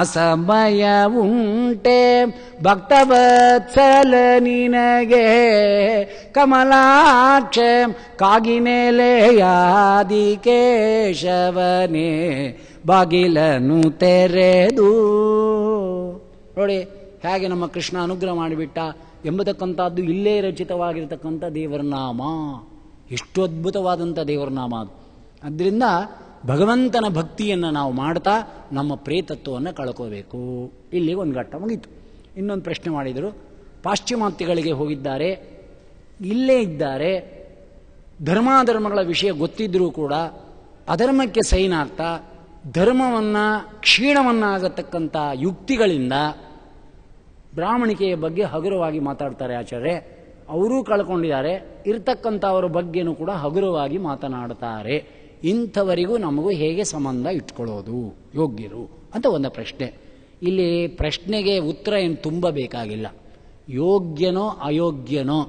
ಸಮಯ ಉಂಟೆ. ಭಕ್ತವತ್ಸಲ ನಿನಗೆ. ಕಮಲಾಕ್ಷ ಕಾಗಿನೆಲೆಯಾದಿ ಕೇಶವನೇ ಬಾಗಿಲನು ತೆರೆದು. ನೋಡಿ, ಹೇಗೆ ನಮ್ಮ ಕೃಷ್ಣ ಅನುಗ್ರಹ ಮಾಡಿಬಿಟ್ಟ ಎಂಬತಕ್ಕಂಥದ್ದು ಇಲ್ಲೇ ರಚಿತವಾಗಿರತಕ್ಕಂಥ ದೇವರ ನಾಮ. ಎಷ್ಟು ಅದ್ಭುತವಾದಂಥ ದೇವರ ನಾಮ ಅದು. ಅದರಿಂದ ಭಗವಂತನ ಭಕ್ತಿಯನ್ನು ನಾವು ಮಾಡ್ತಾ ನಮ್ಮ ಪ್ರೇತತ್ವವನ್ನು ಕಳ್ಕೋಬೇಕು. ಇಲ್ಲಿ ಒಂದು ಘಟ್ಟ ಮುಗೀತು. ಇನ್ನೊಂದು ಪ್ರಶ್ನೆ ಮಾಡಿದರು. ಪಾಶ್ಚಿಮಾತ್ಯಗಳಿಗೆ ಹೋಗಿದ್ದಾರೆ, ಇಲ್ಲೇ ಇದ್ದಾರೆ, ಧರ್ಮಾಧರ್ಮಗಳ ವಿಷಯ ಗೊತ್ತಿದ್ದರೂ ಕೂಡ ಅಧರ್ಮಕ್ಕೆ ಸೈನ್ ಆಗ್ತಾ ಧರ್ಮವನ್ನು ಕ್ಷೀಣವನ್ನಾಗತಕ್ಕಂಥ ಯುಕ್ತಿಗಳಿಂದ ಬ್ರಾಹ್ಮಣಿಕೆಯ ಬಗ್ಗೆ ಹಗುರವಾಗಿ ಮಾತಾಡ್ತಾರೆ ಆಚಾರ್ಯ. ಅವರೂ ಕಳ್ಕೊಂಡಿದ್ದಾರೆ. ಇರ್ತಕ್ಕಂಥವರ ಬಗ್ಗೆನೂ ಕೂಡ ಹಗುರವಾಗಿ ಮಾತನಾಡ್ತಾರೆ. ಇಂಥವರಿಗೂ ನಮಗೂ ಹೇಗೆ ಸಂಬಂಧ ಇಟ್ಕೊಳ್ಳೋದು? ಯೋಗ್ಯರು? ಅಂತ ಒಂದು ಪ್ರಶ್ನೆ. ಇಲ್ಲಿ ಪ್ರಶ್ನೆಗೆ ಉತ್ತರ ಏನು ತುಂಬ ಬೇಕಾಗಿಲ್ಲ ಯೋಗ್ಯನೋ ಅಯೋಗ್ಯನೋ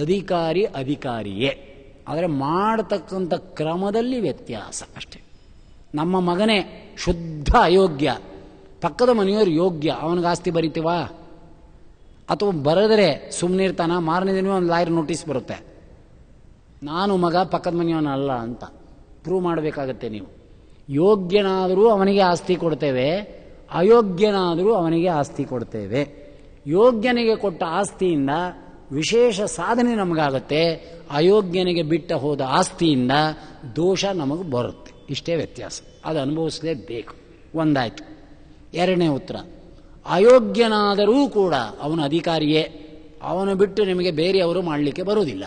ಅಧಿಕಾರಿ ಅಧಿಕಾರಿಯೇ. ಆದರೆ ಮಾಡತಕ್ಕಂಥ ಕ್ರಮದಲ್ಲಿ ವ್ಯತ್ಯಾಸ ಅಷ್ಟೇ. ನಮ್ಮ ಮಗನೇ ಶುದ್ಧ ಅಯೋಗ್ಯ. ಪಕ್ಕದ ಮನೆಯವರು ಯೋಗ್ಯ. ಅವನಿಗೆ ಆಸ್ತಿ ಬರಿತೀವಾ? ಅಥವಾ ಬರೆದರೆ ಸುಮ್ಮನೆ ಇರ್ತಾನ ಮಾರನೇ ದಿನವೇ ಒಂದು ಲಾಯರ್ ನೋಟಿಸ್ ಬರುತ್ತೆ. ನಾನು ಮಗ ಪಕ್ಕದ ಮನೆಯವನಲ್ಲ ಅಂತ. ಪ್ರೂವ್ ಮಾಡಬೇಕಾಗತ್ತೆ ನೀವು. ಯೋಗ್ಯನಾದರೂ ಅವನಿಗೆ ಆಸ್ತಿ ಕೊಡ್ತೇವೆ. ಅಯೋಗ್ಯನಾದರೂ ಅವನಿಗೆ ಆಸ್ತಿ ಕೊಡ್ತೇವೆ. ಯೋಗ್ಯನಿಗೆ ಕೊಟ್ಟ ಆಸ್ತಿಯಿಂದ ವಿಶೇಷ ಸಾಧನೆ ನಮಗಾಗತ್ತೆ. ಅಯೋಗ್ಯನಿಗೆ ಬಿಟ್ಟ ಹೋದ ಆಸ್ತಿಯಿಂದ ದೋಷ ನಮಗೆ ಬರುತ್ತೆ. ಇಷ್ಟೇ ವ್ಯತ್ಯಾಸ. ಅದು ಅನುಭವಿಸಲೇಬೇಕು ಒಂದಾಯ್ತು. ಎರಡನೇ ಉತ್ತರ. ಅಯೋಗ್ಯನಾದರೂ ಕೂಡ ಅವನ ಅಧಿಕಾರಿಯೇ. ಅವನು ಬಿಟ್ಟು ನಿಮಗೆ ಬೇರೆಯವರು ಮಾಡಲಿಕ್ಕೆ ಬರುವುದಿಲ್ಲ.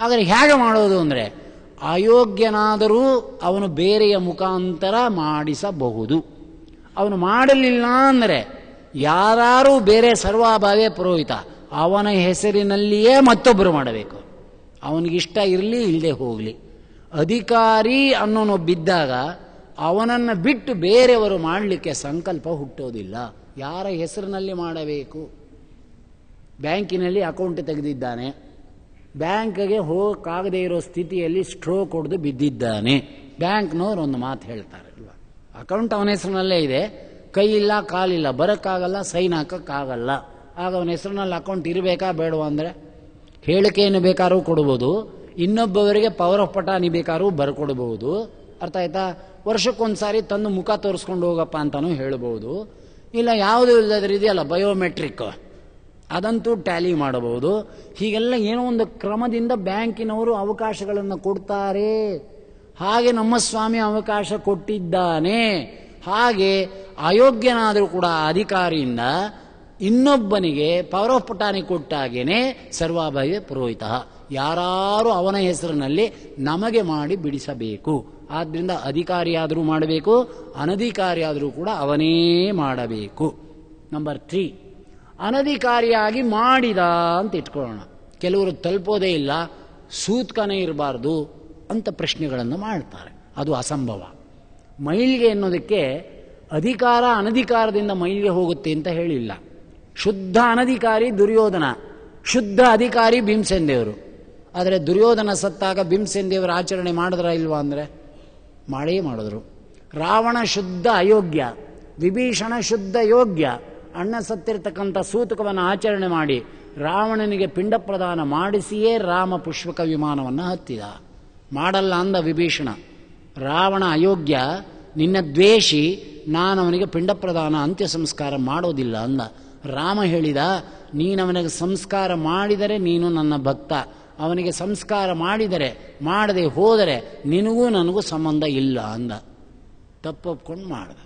ಆದರೆ ಹೇಗೆ ಮಾಡೋದು ಅಂದರೆ, ಅಯೋಗ್ಯನಾದರೂ ಅವನು ಬೇರೆಯ ಮುಖಾಂತರ ಮಾಡಿಸಬಹುದು. ಅವನು ಮಾಡಲಿಲ್ಲ ಅಂದರೆ ಯಾರು ಬೇರೆ ಸರ್ವಾಭಾವೇ ಪುರೋಹಿತ. ಅವನ ಹೆಸರಿನಲ್ಲಿಯೇ ಮತ್ತೊಬ್ಬರು ಮಾಡಬೇಕು. ಅವನಿಗಿಷ್ಟ ಇರಲಿ ಇಲ್ಲದೆ ಹೋಗಲಿ. ಅಧಿಕಾರಿ ಅನ್ನೋನೊಬ್ಬಿದ್ದಾಗ ಅವನನ್ನು ಬಿಟ್ಟು ಬೇರೆಯವರು ಮಾಡಲಿಕ್ಕೆ ಸಂಕಲ್ಪ ಹುಟ್ಟೋದಿಲ್ಲ. ಯಾರ ಹೆಸರಿನಲ್ಲಿ ಮಾಡಬೇಕು? ಬ್ಯಾಂಕಿನಲ್ಲಿ ಅಕೌಂಟ್ ತೆಗೆದಿದ್ದಾನೆ. ಬ್ಯಾಂಕ್ಗೆ ಹೋಗಕ್ಕಾಗದೇ ಇರೋ ಸ್ಥಿತಿಯಲ್ಲಿ ಸ್ಟ್ರೋಕ್ ಹೊಡೆದು ಬಿದ್ದಿದ್ದಾನೆ. ಬ್ಯಾಂಕ್ನವ್ರು ಒಂದು ಮಾತು ಹೇಳ್ತಾರೆ ಅಕೌಂಟ್ ಅವನ ಹೆಸರಿನಲ್ಲೇ ಇದೆ. ಕೈ ಇಲ್ಲ ಕಾಲಿಲ್ಲ, ಬರೋಕ್ಕಾಗಲ್ಲ, ಸೈನ್ ಹಾಕೋಕ್ಕಾಗಲ್ಲ. ಆಗ ಅವನ ಹೆಸರಿನಲ್ಲಿ ಅಕೌಂಟ್ ಇರಬೇಕಾ ಬೇಡವಾ ಅಂದರೆ? ಹೇಳಿಕೆಯನ್ನು ಬೇಕಾದ್ರೂ ಕೊಡ್ಬೋದು. ಇನ್ನೊಬ್ಬವರಿಗೆ ಪವರ್ ಆಫ್ ಪಟಾನಿ ಬೇಕಾದ್ರೂ ಬರ್ಕೊಡ್ಬೋದು ಅರ್ಥ ಆಯ್ತಾ? ವರ್ಷಕ್ಕೊಂದು ಸಾರಿ ತಂದು ಮುಖ ತೋರಿಸ್ಕೊಂಡು ಹೋಗಪ್ಪ ಅಂತಲೂ ಹೇಳ್ಬೋದು ಇಲ್ಲ, ಯಾವುದೂ ಇಲ್ಲದ್ರ ಇದೆಯಲ್ಲ ಬಯೋಮೆಟ್ರಿಕ್ ಅದಂತೂ ಟ್ಯಾಲಿ ಮಾಡಬಹುದು. ಹೀಗೆಲ್ಲ ಏನೋ ಒಂದು ಕ್ರಮದಿಂದ ಬ್ಯಾಂಕಿನವರು ಅವಕಾಶಗಳನ್ನು ಕೊಡ್ತಾರೆ. ಹಾಗೆ ನಮ್ಮ ಸ್ವಾಮಿ ಅವಕಾಶ ಕೊಟ್ಟಿದ್ದಾನೆ. ಹಾಗೆ ಅಯೋಗ್ಯನಾದರೂ ಕೂಡ ಅಧಿಕಾರಿಯಿಂದ ಇನ್ನೊಬ್ಬನಿಗೆ ಪವರ್ ಆಫ್ ಪಟಾನಿ ಕೊಟ್ಟಾಗೇನೆ ಸರ್ವಾಭಾವ್ಯ ಪುರೋಹಿತ. ಯಾರು ಅವನ ಹೆಸರಿನಲ್ಲಿ ನಮಗೆ ಮಾಡಿ ಬಿಡಿಸಬೇಕು. ಆದ್ದರಿಂದ ಅಧಿಕಾರಿಯಾದರೂ ಮಾಡಬೇಕು, ಅನಧಿಕಾರಿಯಾದರೂ ಕೂಡ ಅವನೇ ಮಾಡಬೇಕು. ನಂಬರ್ ತ್ರೀ ಅನಧಿಕಾರಿಯಾಗಿ ಮಾಡಿದ ಅಂತ ಇಟ್ಕೊಳ್ಳೋಣ. ಕೆಲವರು ತಲುಪೋದೇ ಇಲ್ಲ, ಸೂತ್ಕನೇ ಇರಬಾರ್ದು ಅಂತ ಪ್ರಶ್ನೆಗಳನ್ನು ಮಾಡ್ತಾರೆ. ಅದು ಅಸಂಭವ. ಮೈಲಿಗೆ ಎನ್ನುವುದಕ್ಕೆ ಅಧಿಕಾರ ಅನಧಿಕಾರದಿಂದ ಮೈಲಿಗೆ ಹೋಗುತ್ತೆ ಅಂತ ಹೇಳಿಲ್ಲ. ಶುದ್ಧ ಅನಧಿಕಾರಿ ದುರ್ಯೋಧನ, ಶುದ್ಧ ಅಧಿಕಾರಿ ಭೀಮಸೇನ್ ದೇವರು. ಆದರೆ ದುರ್ಯೋಧನ ಸತ್ತಾಗ ಭೀಮಸೇನ್ ದೇವರ ಆಚರಣೆ ಮಾಡಿದ್ರ ಇಲ್ವಾ ಅಂದರೆ? ಮಾಡೇ ಮಾಡಿದ್ರು. ರಾವಣ ಶುದ್ಧ ಅಯೋಗ್ಯ, ವಿಭೀಷಣ ಶುದ್ಧ ಯೋಗ್ಯ, ಅಣ್ಣ ಸತ್ತಿರ್ತಕ್ಕಂಥ ಸೂತಕವನ್ನು ಆಚರಣೆ ಮಾಡಿ ರಾವಣನಿಗೆ ಪಿಂಡ ಪ್ರದಾನ ಮಾಡಿಸಿಯೇ ರಾಮ ಪುಷ್ಪಕ ವಿಮಾನವನ್ನು ಹತ್ತಿದ. ಮಾಡಲ್ಲ ಅಂದ ವಿಭೀಷಣ. ರಾವಣ ಅಯೋಗ್ಯ, ನಿನ್ನ ದ್ವೇಷಿ, ನಾನು ಅವನಿಗೆ ಪಿಂಡ ಪ್ರದಾನ ಅಂತ್ಯ ಸಂಸ್ಕಾರ ಮಾಡೋದಿಲ್ಲ ಅಂದ. ರಾಮ ಹೇಳಿದ, ನೀನವನಿಗೆ ಸಂಸ್ಕಾರ ಮಾಡಿದರೆ ನೀನು ನನ್ನ ಭಕ್ತ. ಅವನಿಗೆ ಸಂಸ್ಕಾರ ಮಾಡಿದರೆ, ಮಾಡದೆ ಹೋದರೆ ನಿನಗೂ ನನಗೂ ಸಂಬಂಧ ಇಲ್ಲ ಅಂದ. ತಪ್ಪೊಪ್ಕೊಂಡು ಮಾಡ್ದ.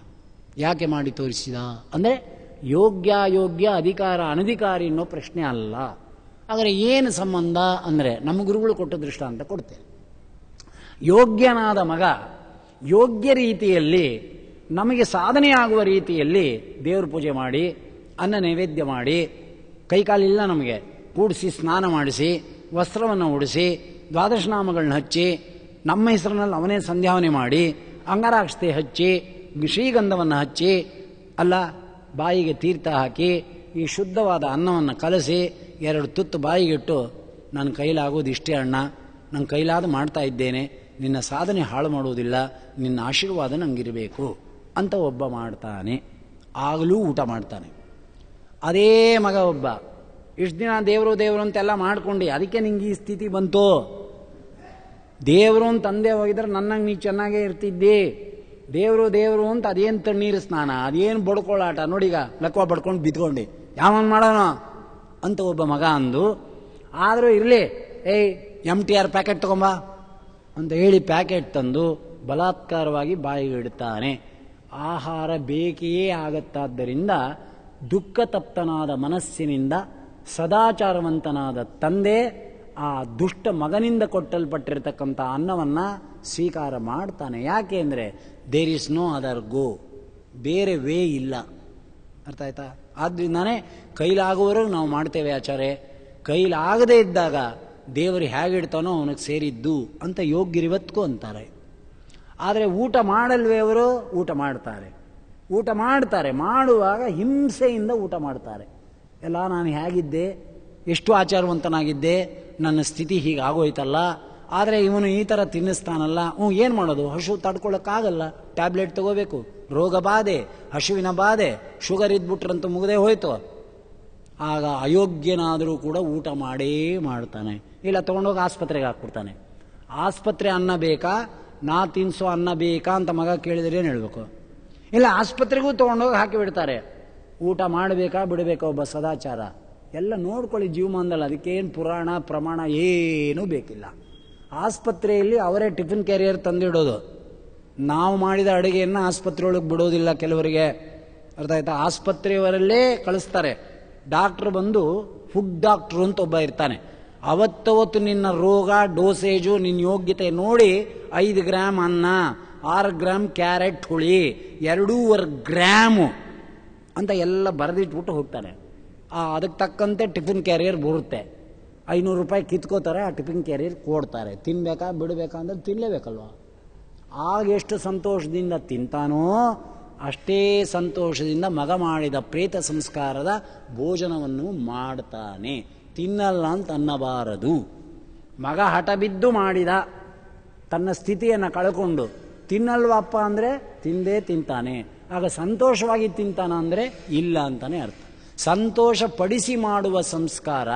ಯಾಕೆ ಮಾಡಿ ತೋರಿಸಿದ? ಅಂದರೆ ಯೋಗ್ಯ ಯೋಗ್ಯ ಅಧಿಕಾರ ಅನಧಿಕಾರಿ ಅನ್ನೋ ಪ್ರಶ್ನೆ ಅಲ್ಲ. ಆದರೆ ಏನು ಸಂಬಂಧ? ಅಂದರೆ ನಮ್ಮ ಗುರುಗಳು ಕೊಟ್ಟ ದೃಷ್ಟ ಅಂತ ಕೊಡ್ತೇನೆ. ಯೋಗ್ಯನಾದ ಮಗ ಯೋಗ್ಯ ರೀತಿಯಲ್ಲಿ, ನಮಗೆ ಸಾಧನೆಯಾಗುವ ರೀತಿಯಲ್ಲಿ ದೇವ್ರ ಪೂಜೆ ಮಾಡಿ, ಅನ್ನ ನೈವೇದ್ಯ ಮಾಡಿ ಕೈಕಾಲಿಲ್ಲ ನಮಗೆ, ಕೂಡಿಸಿ, ಸ್ನಾನ ಮಾಡಿಸಿ ವಸ್ತ್ರವನ್ನು ಉಡಿಸಿ, ದ್ವಾದಶನಾಮಗಳನ್ನ ಹಚ್ಚಿ, ನಮ್ಮ ಹೆಸರಿನಲ್ಲಿ ಅವನೇ ಸಂಧ್ಯಾವನೆ ಮಾಡಿ, ಅಂಗರಾಕ್ಷತೆ ಹಚ್ಚಿ ಶ್ರೀಗಂಧವನ್ನು ಹಚ್ಚಿ, ಅಲ್ಲ, ಬಾಯಿಗೆ ತೀರ್ಥ ಹಾಕಿ, ಈ ಶುದ್ಧವಾದ ಅನ್ನವನ್ನು ಕಲಸಿ, ಎರಡು ತುತ್ತು ಬಾಯಿಗಿಟ್ಟು, ನನ್ನ ಕೈಲಾಗೋದು ಇಷ್ಟೇ ಅಣ್ಣ. ನನ್ನ ಕೈಲಾದ ಮಾಡ್ತಾ ಇದ್ದೇನೆ. ನಿನ್ನ ಸಾಧನೆ ಹಾಳು ಮಾಡುವುದಿಲ್ಲ. ನಿನ್ನ ಆಶೀರ್ವಾದ ನಂಗಿರಬೇಕು. ಅಂತ ಒಬ್ಬ ಮಾಡ್ತಾನೆ. ಆಗಲೂ ಊಟ ಮಾಡ್ತಾನೆ. ಅದೇ ಮಗ ಒಬ್ಬ. ಇಷ್ಟು ದಿನ ದೇವರು ದೇವರು ಅಂತೆಲ್ಲ ಮಾಡ್ಕೊಂಡು. ಅದಕ್ಕೆ ನಿಂಗೆ ಈ ಸ್ಥಿತಿ ಬಂತು. ದೇವರು ಅಂತ ತಂದೆ ಹೋಗಿದ್ರೆ ನನ್ನಂಗೆ ನೀ ಚೆನ್ನಾಗೇ ಇರ್ತಿದ್ದಿ. ದೇವರು ದೇವರು ಅಂತ ಅದೇನು ತಣ್ಣೀರು ಸ್ನಾನ, ಅದೇನು ಬಡ್ಕೊಳ್ಳಾಟ ನೋಡಿಗ ಲಕ್ವ ಬಡ್ಕೊಂಡು ಬಿದ್ಕೊಂಡು. ಯಾವನ್ ಮಾಡೋಣ ಅಂತ ಒಬ್ಬ ಮಗ ಅಂದು, ಆದರೂ ಇರಲಿ, ಏಯ್ ಎಂ ಟಿ ಆರ್ ಪ್ಯಾಕೆಟ್ ತಗೊಂಬ. ಅಂತ ಹೇಳಿ ಪ್ಯಾಕೆಟ್ ತಂದು ಬಲಾತ್ಕಾರವಾಗಿ ಬಾಯಿಗೆ ಇಡ್ತಾನೆ. ಆಹಾರ ಬೇಕೆಯೇ ಆಗತ್ತಾದ್ದರಿಂದ ದುಃಖ ತಪ್ತನಾದ ಮನಸ್ಸಿನಿಂದ ಸದಾಚಾರವಂತನಾದ ತಂದೆ ಆ ದುಷ್ಟ ಮಗನಿಂದ ಕೊಟ್ಟಲ್ಪಟ್ಟಿರ್ತಕ್ಕಂಥ ಅನ್ನವನ್ನು ಸ್ವೀಕಾರ ಮಾಡ್ತಾನೆ. ಯಾಕೆ ಅಂದರೆ there is no other go ಬೇರೆ ವೇ ಇಲ್ಲ. ಅರ್ಥ ಆಯ್ತಾ? ಆದ್ದರಿಂದನೇ ಕೈಲಾಗುವವರೆಗೂ ನಾವು ಮಾಡ್ತೇವೆ ಆಚಾರ್ಯ. ಕೈಲಾಗದೇ ಇದ್ದಾಗ ದೇವರು ಹೇಗಿಡ್ತಾನೋ ಅವನಿಗೆ ಸೇರಿದ್ದು ಅಂತ ಯೋಗ್ಯರಿವತ್ಕೂ ಅಂತಾರೆ. ಆದರೆ ಊಟ ಮಾಡಲ್ವೇ ಅವರು? ಊಟ ಮಾಡ್ತಾರೆ. ಊಟ ಮಾಡ್ತಾರೆ. ಮಾಡುವಾಗ ಹಿಂಸೆಯಿಂದ ಊಟ ಮಾಡ್ತಾರೆ. ಎಲ್ಲ ನಾನು ಹೇಗಿದ್ದೆ, ಎಷ್ಟು ಆಚಾರವಂತನಾಗಿದ್ದೆ, ನನ್ನ ಸ್ಥಿತಿ ಹೀಗಾಗೋಯ್ತಲ್ಲ, ಆದರೆ ಇವನು ಈ ಥರ ತಿನ್ನಿಸ್ತಾನಲ್ಲ, ಹ್ಞೂ, ಏನು ಮಾಡೋದು? ಹಸು ತಡ್ಕೊಳ್ಳೋಕ್ಕಾಗಲ್ಲ ಟ್ಯಾಬ್ಲೆಟ್ ತಗೋಬೇಕು. ರೋಗ ಬಾಧೆ ಹಸುವಿನ ಬಾಧೆ, ಶುಗರ್ ಇದ್ಬಿಟ್ರಂತೂ ಮುಗದೆ ಹೋಯ್ತು. ಆಗ ಅಯೋಗ್ಯನಾದರೂ ಕೂಡ ಊಟ ಮಾಡೇ ಮಾಡ್ತಾನೆ. ಇಲ್ಲ, ತೊಗೊಂಡೋಗಿ ಆಸ್ಪತ್ರೆಗೆ ಹಾಕ್ಬಿಡ್ತಾನೆ. ಆಸ್ಪತ್ರೆ ಅನ್ನ ಬೇಕಾ? ನಾ ತಿನ್ಸೋ ಅನ್ನ ಬೇಕಾ? ಅಂತ ಮಗ ಕೇಳಿದ್ರೆ ಏನು ಹೇಳಬೇಕು? ಇಲ್ಲ, ಆಸ್ಪತ್ರೆಗೂ ತೊಗೊಂಡೋಗಿ ಹಾಕಿ ಬಿಡ್ತಾರೆ. ಊಟ ಮಾಡಬೇಕಾ ಬಿಡಬೇಕಾ ಒಬ್ಬ ಸದಾಚಾರ? ಎಲ್ಲ ನೋಡ್ಕೊಳ್ಳಿ ಜೀವಮಾನದಲ್ಲಿ. ಅದಕ್ಕೇನು ಪುರಾಣ, ಪ್ರಮಾಣ ಏನೂ ಬೇಕಿಲ್ಲ. ಆಸ್ಪತ್ರೆಯಲ್ಲಿ ಅವರೇ ಟಿಫಿನ್ ಕ್ಯಾರಿಯರ್ ತಂದಿಡೋದು. ನಾವು ಮಾಡಿದ ಅಡುಗೆಯನ್ನು ಆಸ್ಪತ್ರೆ ಒಳಗೆ ಬಿಡೋದಿಲ್ಲ ಕೆಲವರಿಗೆ. ಅರ್ಥ ಆಯ್ತಾ? ಆಸ್ಪತ್ರೆಯವರಲ್ಲೇ ಕಳಿಸ್ತಾರೆ. ಡಾಕ್ಟ್ರ್ ಬಂದು, ಫುಡ್ ಡಾಕ್ಟ್ರು ಅಂತ ಒಬ್ಬ ಇರ್ತಾನೆ. ಅವತ್ತವತ್ತು ನಿನ್ನ ರೋಗ, ಡೋಸೇಜು ನಿನ್ನ ಯೋಗ್ಯತೆ ನೋಡಿ ಐದು ಗ್ರಾಮ್ ಅನ್ನ, ಆರು ಗ್ರಾಮ್ ಕ್ಯಾರೆಟ್ ಹುಳಿ, ಎರಡೂವರೆ ಗ್ರಾಮು ಅಂತ ಎಲ್ಲ ಬರೆದಿಟ್ಬಿಟ್ಟು ಹೋಗ್ತಾನೆ ಆ, ಅದಕ್ಕೆ ತಕ್ಕಂತೆ ಟಿಫಿನ್ ಕ್ಯಾರಿಯರ್ ಬರುತ್ತೆ. ಐನೂರು ರೂಪಾಯಿ ಕಿತ್ಕೋತಾರೆ, ಆ ಟಿಫಿನ್ ಕ್ಯಾರಿಯರ್ ಕೊಡ್ತಾರೆ. ತಿನ್ಬೇಕಾ, ಬಿಡಬೇಕಾ ಅಂದ್ರೆ ತಿನ್ನಲೇಬೇಕಲ್ವ ಆಗ ಎಷ್ಟು ಸಂತೋಷದಿಂದ ತಿಂತಾನೋ ಅಷ್ಟೇ ಸಂತೋಷದಿಂದ ಮಗ ಮಾಡಿದ ಪ್ರೇತ ಸಂಸ್ಕಾರದ ಭೋಜನವನ್ನು ಮಾಡ್ತಾನೆ. ತಿನ್ನಲ್ಲ ಅಂತ ಅನ್ನಬಾರದು. ಮಗ ಹಠ ಬಿದ್ದು ಮಾಡಿದ ತನ್ನ ಸ್ಥಿತಿಯನ್ನು ಕಳ್ಕೊಂಡು, ತಿನ್ನಲ್ವಪ್ಪ ಅಂದರೆ ತಿಂದೇ ತಿಂತಾನೆ. ಆಗ ಸಂತೋಷವಾಗಿ ತಿಂತಾನ ಅಂದರೆ ಇಲ್ಲ ಅಂತಾನೆ ಅರ್ಥ. ಸಂತೋಷ ಪಡಿಸಿ ಮಾಡುವ ಸಂಸ್ಕಾರ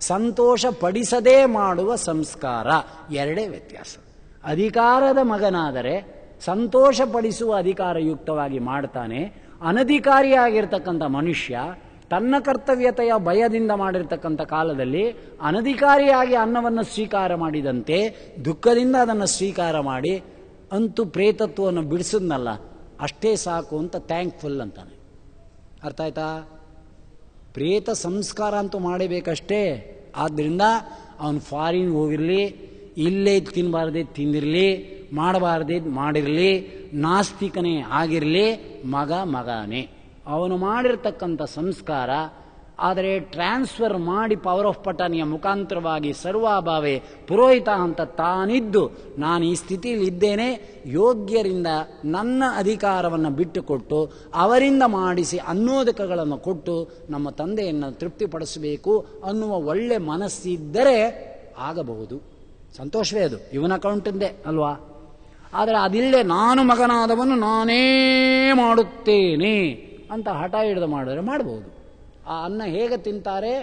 ಸಂತೋಷ ಪಡಿಸದೇ ಮಾಡುವ ಸಂಸ್ಕಾರ, ಎರಡೇ ವ್ಯತ್ಯಾಸ. ಅಧಿಕಾರದ ಮಗನಾದರೆ ಸಂತೋಷಪಡಿಸುವ ಅಧಿಕಾರಯುಕ್ತವಾಗಿ ಮಾಡ್ತಾನೆ, ಅನಧಿಕಾರಿಯಾಗಿರ್ತಕ್ಕಂಥ ಮನುಷ್ಯ, ತನ್ನ ಕರ್ತವ್ಯತೆಯ ಭಯದಿಂದ ಮಾಡಿರ್ತಕ್ಕಂಥ ಕಾಲದಲ್ಲಿ ಅನಧಿಕಾರಿಯಾಗಿ ಅನ್ನವನ್ನು ಸ್ವೀಕಾರ ಮಾಡಿದಂತೆ, ದುಃಖದಿಂದ ಅದನ್ನು ಸ್ವೀಕಾರ ಮಾಡಿ, ಅಂತೂ ಪ್ರೇತತ್ವವನ್ನು ಬಿಡಿಸಿದ್ನಲ್ಲ ಅಷ್ಟೇ ಸಾಕು ಅಂತ ಥ್ಯಾಂಕ್ಫುಲ್ ಅಂತಾನೆ. ಅರ್ಥ ಆಯ್ತಾ? ಪ್ರೇತ ಸಂಸ್ಕಾರ ಅಂತೂ ಮಾಡಬೇಕಷ್ಟೇ. ಆದ್ದರಿಂದ ಅವನು ಫಾರಿನ್ ಹೋಗಿರಲಿ, ಇಲ್ಲೇ ತಿನ್ನಬಾರ್ದೆ ತಿಂದಿರಲಿ, ಮಾಡಬಾರ್ದೆ ಮಾಡಿರಲಿ, ನಾಸ್ತಿಕನೇ ಆಗಿರಲಿ, ಮಗ ಮಗನೇ. ಅವನು ಮಾಡಿರ್ತಕ್ಕಂಥ ಸಂಸ್ಕಾರ ಆದರೆ ಟ್ರಾನ್ಸ್ಫರ್ ಮಾಡಿ ಪವರ್ ಆಫ್ ಪಟಾನಿಯ ಮುಖಾಂತರವಾಗಿ ಸರ್ವಾಭಾವೆ ಪುರೋಹಿತ ಅಂತ ತಾನಿದ್ದು, ನಾನು ಈ ಸ್ಥಿತಿಯಲ್ಲಿ ಇದ್ದೇನೆ. ಯೋಗ್ಯರಿಂದ ನನ್ನ ಅಧಿಕಾರವನ್ನು ಬಿಟ್ಟುಕೊಟ್ಟು, ಅವರಿಂದ ಮಾಡಿಸಿ ಅನ್ನೋದಕಗಳನ್ನು ಕೊಟ್ಟು ನಮ್ಮ ತಂದೆಯನ್ನು ತೃಪ್ತಿಪಡಿಸಬೇಕು ಅನ್ನುವ ಒಳ್ಳೆ ಮನಸ್ಸಿದ್ದರೆ ಆಗಬಹುದು. ಸಂತೋಷವೇ ಅದು. ಇವನ ಅಕೌಂಟಿಂದೇ, ಅಲ್ವಾ? ಆದರೆ ಅದಿಲ್ಲೇ ನಾನು ಮಗನಾದವನು ನಾನೇ ಮಾಡುತ್ತೇನೆ ಅಂತ ಹಠ ಹಿಡಿದು ಮಾಡಿದ್ರೆ ಮಾಡಬಹುದು. ಆ ಅನ್ನ ಹೇಗೆ ತಿಂತಾರೆ?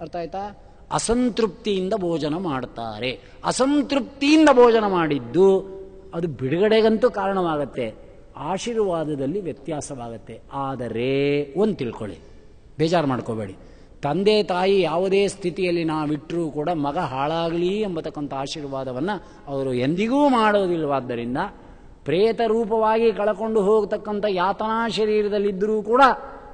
ಅರ್ಥ ಆಯ್ತಾ? ಅಸಂತೃಪ್ತಿಯಿಂದ ಭೋಜನ ಮಾಡ್ತಾರೆ. ಅಸಂತೃಪ್ತಿಯಿಂದ ಭೋಜನ ಮಾಡಿದ್ದು ಅದು ಬಿಡುಗಡೆಗಂತೂ ಕಾರಣವಾಗತ್ತೆ. ಆಶೀರ್ವಾದದಲ್ಲಿ ವ್ಯತ್ಯಾಸವಾಗತ್ತೆ. ಆದರೆ, ಒಂದು ತಿಳ್ಕೊಳ್ಳಿ. ಬೇಜಾರು ಮಾಡ್ಕೋಬೇಡಿ. ತಂದೆ, ತಾಯಿ ಯಾವುದೇ ಸ್ಥಿತಿಯಲ್ಲಿ ನಾವಿಟ್ಟರೂ ಕೂಡ ಮಗ ಹಾಳಾಗಲಿ ಎಂಬತಕ್ಕಂಥ ಆಶೀರ್ವಾದವನ್ನು ಅವರು ಎಂದಿಗೂ ಮಾಡೋದಿಲ್ಲವಾದ್ದರಿಂದ ಪ್ರೇತ ರೂಪವಾಗಿ ಕಳಕೊಂಡು ಹೋಗತಕ್ಕಂಥ ಯಾತನಾ ಶರೀರದಲ್ಲಿದ್ದರೂ ಕೂಡ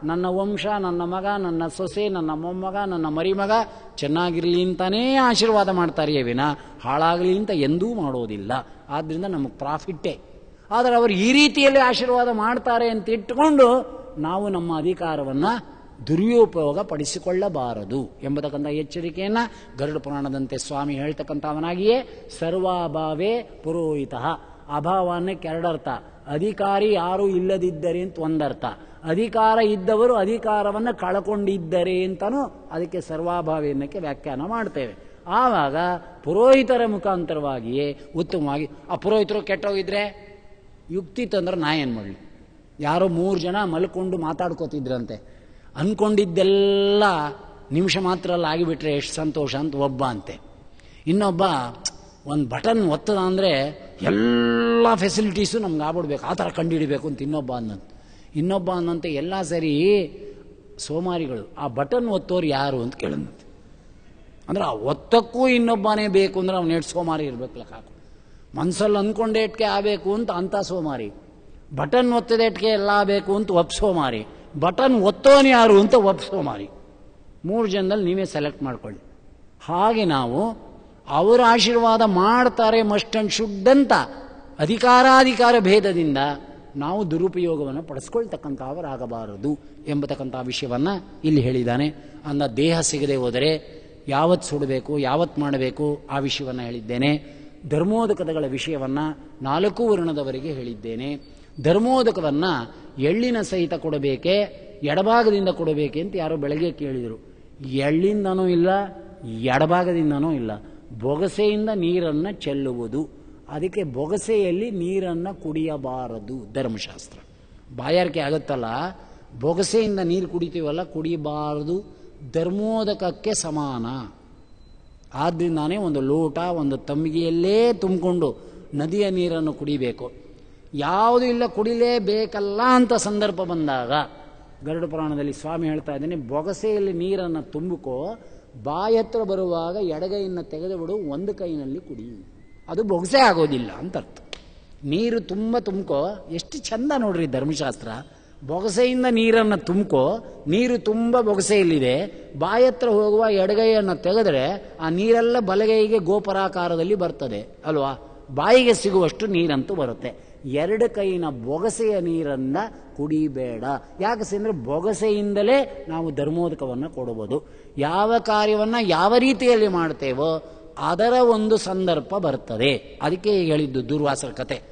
ನನ್ನ ವಂಶ, ನನ್ನ ಮಗ, ನನ್ನ ಸೊಸೆ, ನನ್ನ ಮೊಮ್ಮಗ, ನನ್ನ ಮರಿಮಗ ಚೆನ್ನಾಗಿರಲಿ ಅಂತಲೇ ಆಶೀರ್ವಾದ ಮಾಡ್ತಾರೆ ವಿನ. ಹಾಳಾಗಲಿ ಅಂತ ಎಂದೂ ಮಾಡೋದಿಲ್ಲ. ಆದ್ದರಿಂದ ನಮಗೆ ಪ್ರಾಫಿಟ್ಟೇ. ಆದರೆ ಅವರು ಈ ರೀತಿಯಲ್ಲಿ ಆಶೀರ್ವಾದ ಮಾಡ್ತಾರೆ ಅಂತ ಇಟ್ಟುಕೊಂಡು ನಾವು ನಮ್ಮ ಅಧಿಕಾರವನ್ನು ದುರ್ಯೋಪಯೋಗ ಪಡಿಸಿಕೊಳ್ಳಬಾರದು ಎಂಬತಕ್ಕಂಥ ಎಚ್ಚರಿಕೆಯನ್ನು ಗರುಡ ಪುರಾಣದಂತೆ ಸ್ವಾಮಿ ಹೇಳ್ತಕ್ಕಂಥವನಾಗಿಯೇ ಸರ್ವಾಭಾವೇ ಪುರೋಹಿತ. ಅಭಾವನ್ನಕ್ಕೆ ಎರಡರ್ಥ. ಅಧಿಕಾರಿ ಯಾರು ಇಲ್ಲದಿದ್ದರೆ ಅಂತ ಒಂದರ್ಥ. ಅಧಿಕಾರ ಇದ್ದವರು ಅಧಿಕಾರವನ್ನು ಕಳಕೊಂಡಿದ್ದರೆ ಅಂತಲೂ ಅದಕ್ಕೆ ಸರ್ವಾಭಾವಿಯನ್ನಕ್ಕೆ ವ್ಯಾಖ್ಯಾನ ಮಾಡ್ತೇವೆ. ಆವಾಗ ಪುರೋಹಿತರ ಮುಖಾಂತರವಾಗಿಯೇ ಉತ್ತಮವಾಗಿ ಆ ಪುರೋಹಿತರು ಕೆಟ್ಟೋಗಿದ್ರೆ? ಯುಕ್ತಿ ತಂದ್ರೆ ನಾ ಏನು ಮಾಡಲಿ? ಯಾರೋ ಮೂರು ಜನ ಮಲ್ಕೊಂಡು ಮಾತಾಡ್ಕೋತಿದ್ರಂತೆ. ಅಂದ್ಕೊಂಡಿದ್ದೆಲ್ಲ ನಿಮಿಷ ಮಾತ್ರ ಅಲ್ಲಿ ಆಗಿಬಿಟ್ರೆ ಎಷ್ಟು ಸಂತೋಷ ಅಂತ ಒಬ್ಬ ಅಂತೆ. ಇನ್ನೊಬ್ಬ ಒಂದು ಬಟನ್ ಒತ್ತದ ಅಂದರೆ ಎಲ್ಲ ಫೆಸಿಲಿಟೀಸು ನಮ್ಗೆ ಆಗ್ಬಿಡ್ಬೇಕು. ಆ ಥರ ಕಂಡುಹಿಡಿಬೇಕು ಅಂತ ಇನ್ನೊಬ್ಬ ಅನ್ನಂತ ಇನ್ನೊಬ್ಬ ಅನ್ನಂತೆ ಎಲ್ಲ ಸರಿ ಸೋಮಾರಿಗಳು. ಆ ಬಟನ್ ಒತ್ತೋರು ಯಾರು ಅಂತ ಕೇಳಂತೆ ಅಂದ್ರೆ ಆ ಒತ್ತಕ್ಕೂ ಇನ್ನೊಬ್ಬನೇ ಬೇಕು ಅಂದ್ರೆ ಅವ್ನು ಎಷ್ಟು ಸೋಮಾರಿ ಇರ್ಬೇಕಲ್ಲ ಹಾಕು. ಮನ್ಸಲ್ಲಿ ಅಂದ್ಕೊಂಡೇಟ್ಗೆ ಆಗಬೇಕು ಅಂತ ಅಂಥ ಸೋಮಾರಿ. ಬಟನ್ ಒತ್ತದೇಟ್ಗೆ ಎಲ್ಲ ಬೇಕು ಅಂತ ಒಪ್ ಸೋಮಾರಿ. ಬಟನ್ ಒತ್ತೋನು ಯಾರು ಅಂತ ಒಪ್ ಸೋಮಾರಿ. ಮೂರು ಜನದಲ್ಲಿ ನೀವೇ ಸೆಲೆಕ್ಟ್ ಮಾಡ್ಕೊಳ್ಳಿ. ಹಾಗೆ ನಾವು ಅವರ ಆಶೀರ್ವಾದ ಮಾಡ್ತಾರೆ ಮಸ್ಟ್ ಅಂಡ್ ಶುಡ್ ಅಂತ ಅಧಿಕಾರಾಧಿಕಾರ ಭೇದದಿಂದ ನಾವು ದುರುಪಯೋಗವನ್ನು ಪಡಿಸ್ಕೊಳ್ತಕ್ಕಂಥವರಾಗಬಾರದು ಎಂಬತಕ್ಕಂಥ ವಿಷಯವನ್ನು ಇಲ್ಲಿ ಹೇಳಿದ್ದಾನೆ. ಅಂದ ದೇಹ ಸಿಗದೆ ಹೋದರೆ ಯಾವತ್ತು ಸುಡಬೇಕು ಯಾವತ್ತು ಮಾಡಬೇಕು ಆ ವಿಷಯವನ್ನು ಹೇಳಿದ್ದೇನೆ. ಧರ್ಮೋದಕದಗಳ ವಿಷಯವನ್ನು ನಾಲ್ಕು ವರ್ಣದವರೆಗೆ ಹೇಳಿದ್ದೇನೆ. ಧರ್ಮೋದಕವನ್ನು ಎಳ್ಳಿನ ಸಹಿತ ಕೊಡಬೇಕೆ, ಎಡಭಾಗದಿಂದ ಕೊಡಬೇಕೆ ಅಂತ ಯಾರೋ ಬೆಳಗ್ಗೆ ಕೇಳಿದರು. ಎಳ್ಳಿಂದನೂ ಇಲ್ಲ, ಎಡಭಾಗದಿಂದನೂ ಇಲ್ಲ. ಬೊಗಸೆಯಿಂದ ನೀರನ್ನು ಚೆಲ್ಲುವುದು. ಅದಕ್ಕೆ ಬೊಗಸೆಯಲ್ಲಿ ನೀರನ್ನು ಕುಡಿಯಬಾರದು, ಧರ್ಮಶಾಸ್ತ್ರ. ಬಾಯಾರಿಕೆ ಆಗುತ್ತಲ್ಲ? ಬೊಗಸೆಯಿಂದ ನೀರು ಕುಡಿತೀವಲ್ಲ, ಕುಡಿಯಬಾರದು. ಧರ್ಮೋದಕಕ್ಕೆ ಸಮಾನ. ಆದ್ದರಿಂದಾನೇ ಒಂದು ಲೋಟ, ಒಂದು ತಂಬಿಗೆಯಲ್ಲೇ ತುಂಬಿಕೊಂಡು ನದಿಯ ನೀರನ್ನು ಕುಡಿಬೇಕು. ಯಾವುದು ಇಲ್ಲ, ಕುಡಿಲೇಬೇಕಲ್ಲ ಅಂತ ಸಂದರ್ಭ ಬಂದಾಗ, ಗರುಡ ಪುರಾಣದಲ್ಲಿ ಸ್ವಾಮಿ ಹೇಳ್ತಾ ಇದ್ದೀನಿ, ಬೊಗಸೆಯಲ್ಲಿ ನೀರನ್ನು ತುಂಬಿಕೋ ಬಾಯಿ ಹತ್ರ ಬರುವಾಗ ಎಡಗೈಯನ್ನು ತೆಗೆದುಬಿಡು, ಒಂದು ಕೈನಲ್ಲಿ ಕುಡಿ. ಅದು ಬೊಗಸೆ ಆಗೋದಿಲ್ಲ ಅಂತ ಅರ್ಥ. ನೀರು ತುಂಬ ತುಂಬ್ಕೋ, ಎಷ್ಟು ಚಂದ ನೋಡ್ರಿ ಧರ್ಮಶಾಸ್ತ್ರ. ಬೊಗಸೆಯಿಂದ ನೀರನ್ನು ತುಂಬ್ಕೋ, ನೀರು ತುಂಬ ಬೊಗಸೆಯಲ್ಲಿದೆ. ಬಾಯಿ ಹತ್ರ ಹೋಗುವ ಎಡಗೈಯನ್ನು ತೆಗೆದ್ರೆ ಆ ನೀರೆಲ್ಲ ಬಲಗೈಗೆ ಗೋಪರಾಕಾರದಲ್ಲಿ ಬರ್ತದೆ, ಅಲ್ವಾ? ಬಾಯಿಗೆ ಸಿಗುವಷ್ಟು ನೀರಂತೂ ಬರುತ್ತೆ. ಎರಡು ಕೈನ ಬೊಗಸೆಯ ನೀರನ್ನ ಕುಡಿಬೇಡ. ಯಾಕೆ ಅಂದರೆ ಬೊಗಸೆಯಿಂದಲೇ ನಾವು ಧರ್ಮೋದಕವನ್ನು ಕೊಡಬಹುದು ಯಾವ ಕಾರ್ಯವನ್ನ ಯಾವ ರೀತಿಯಲ್ಲಿ ಮಾಡ್ತೇವೋ ಅದರ ಒಂದು ಸಂದರ್ಭ ಬರ್ತದೆ. ಅದಕ್ಕೆ ಹೇಳಿದ್ದು ದುರ್ವಾಸರ ಕತೆ.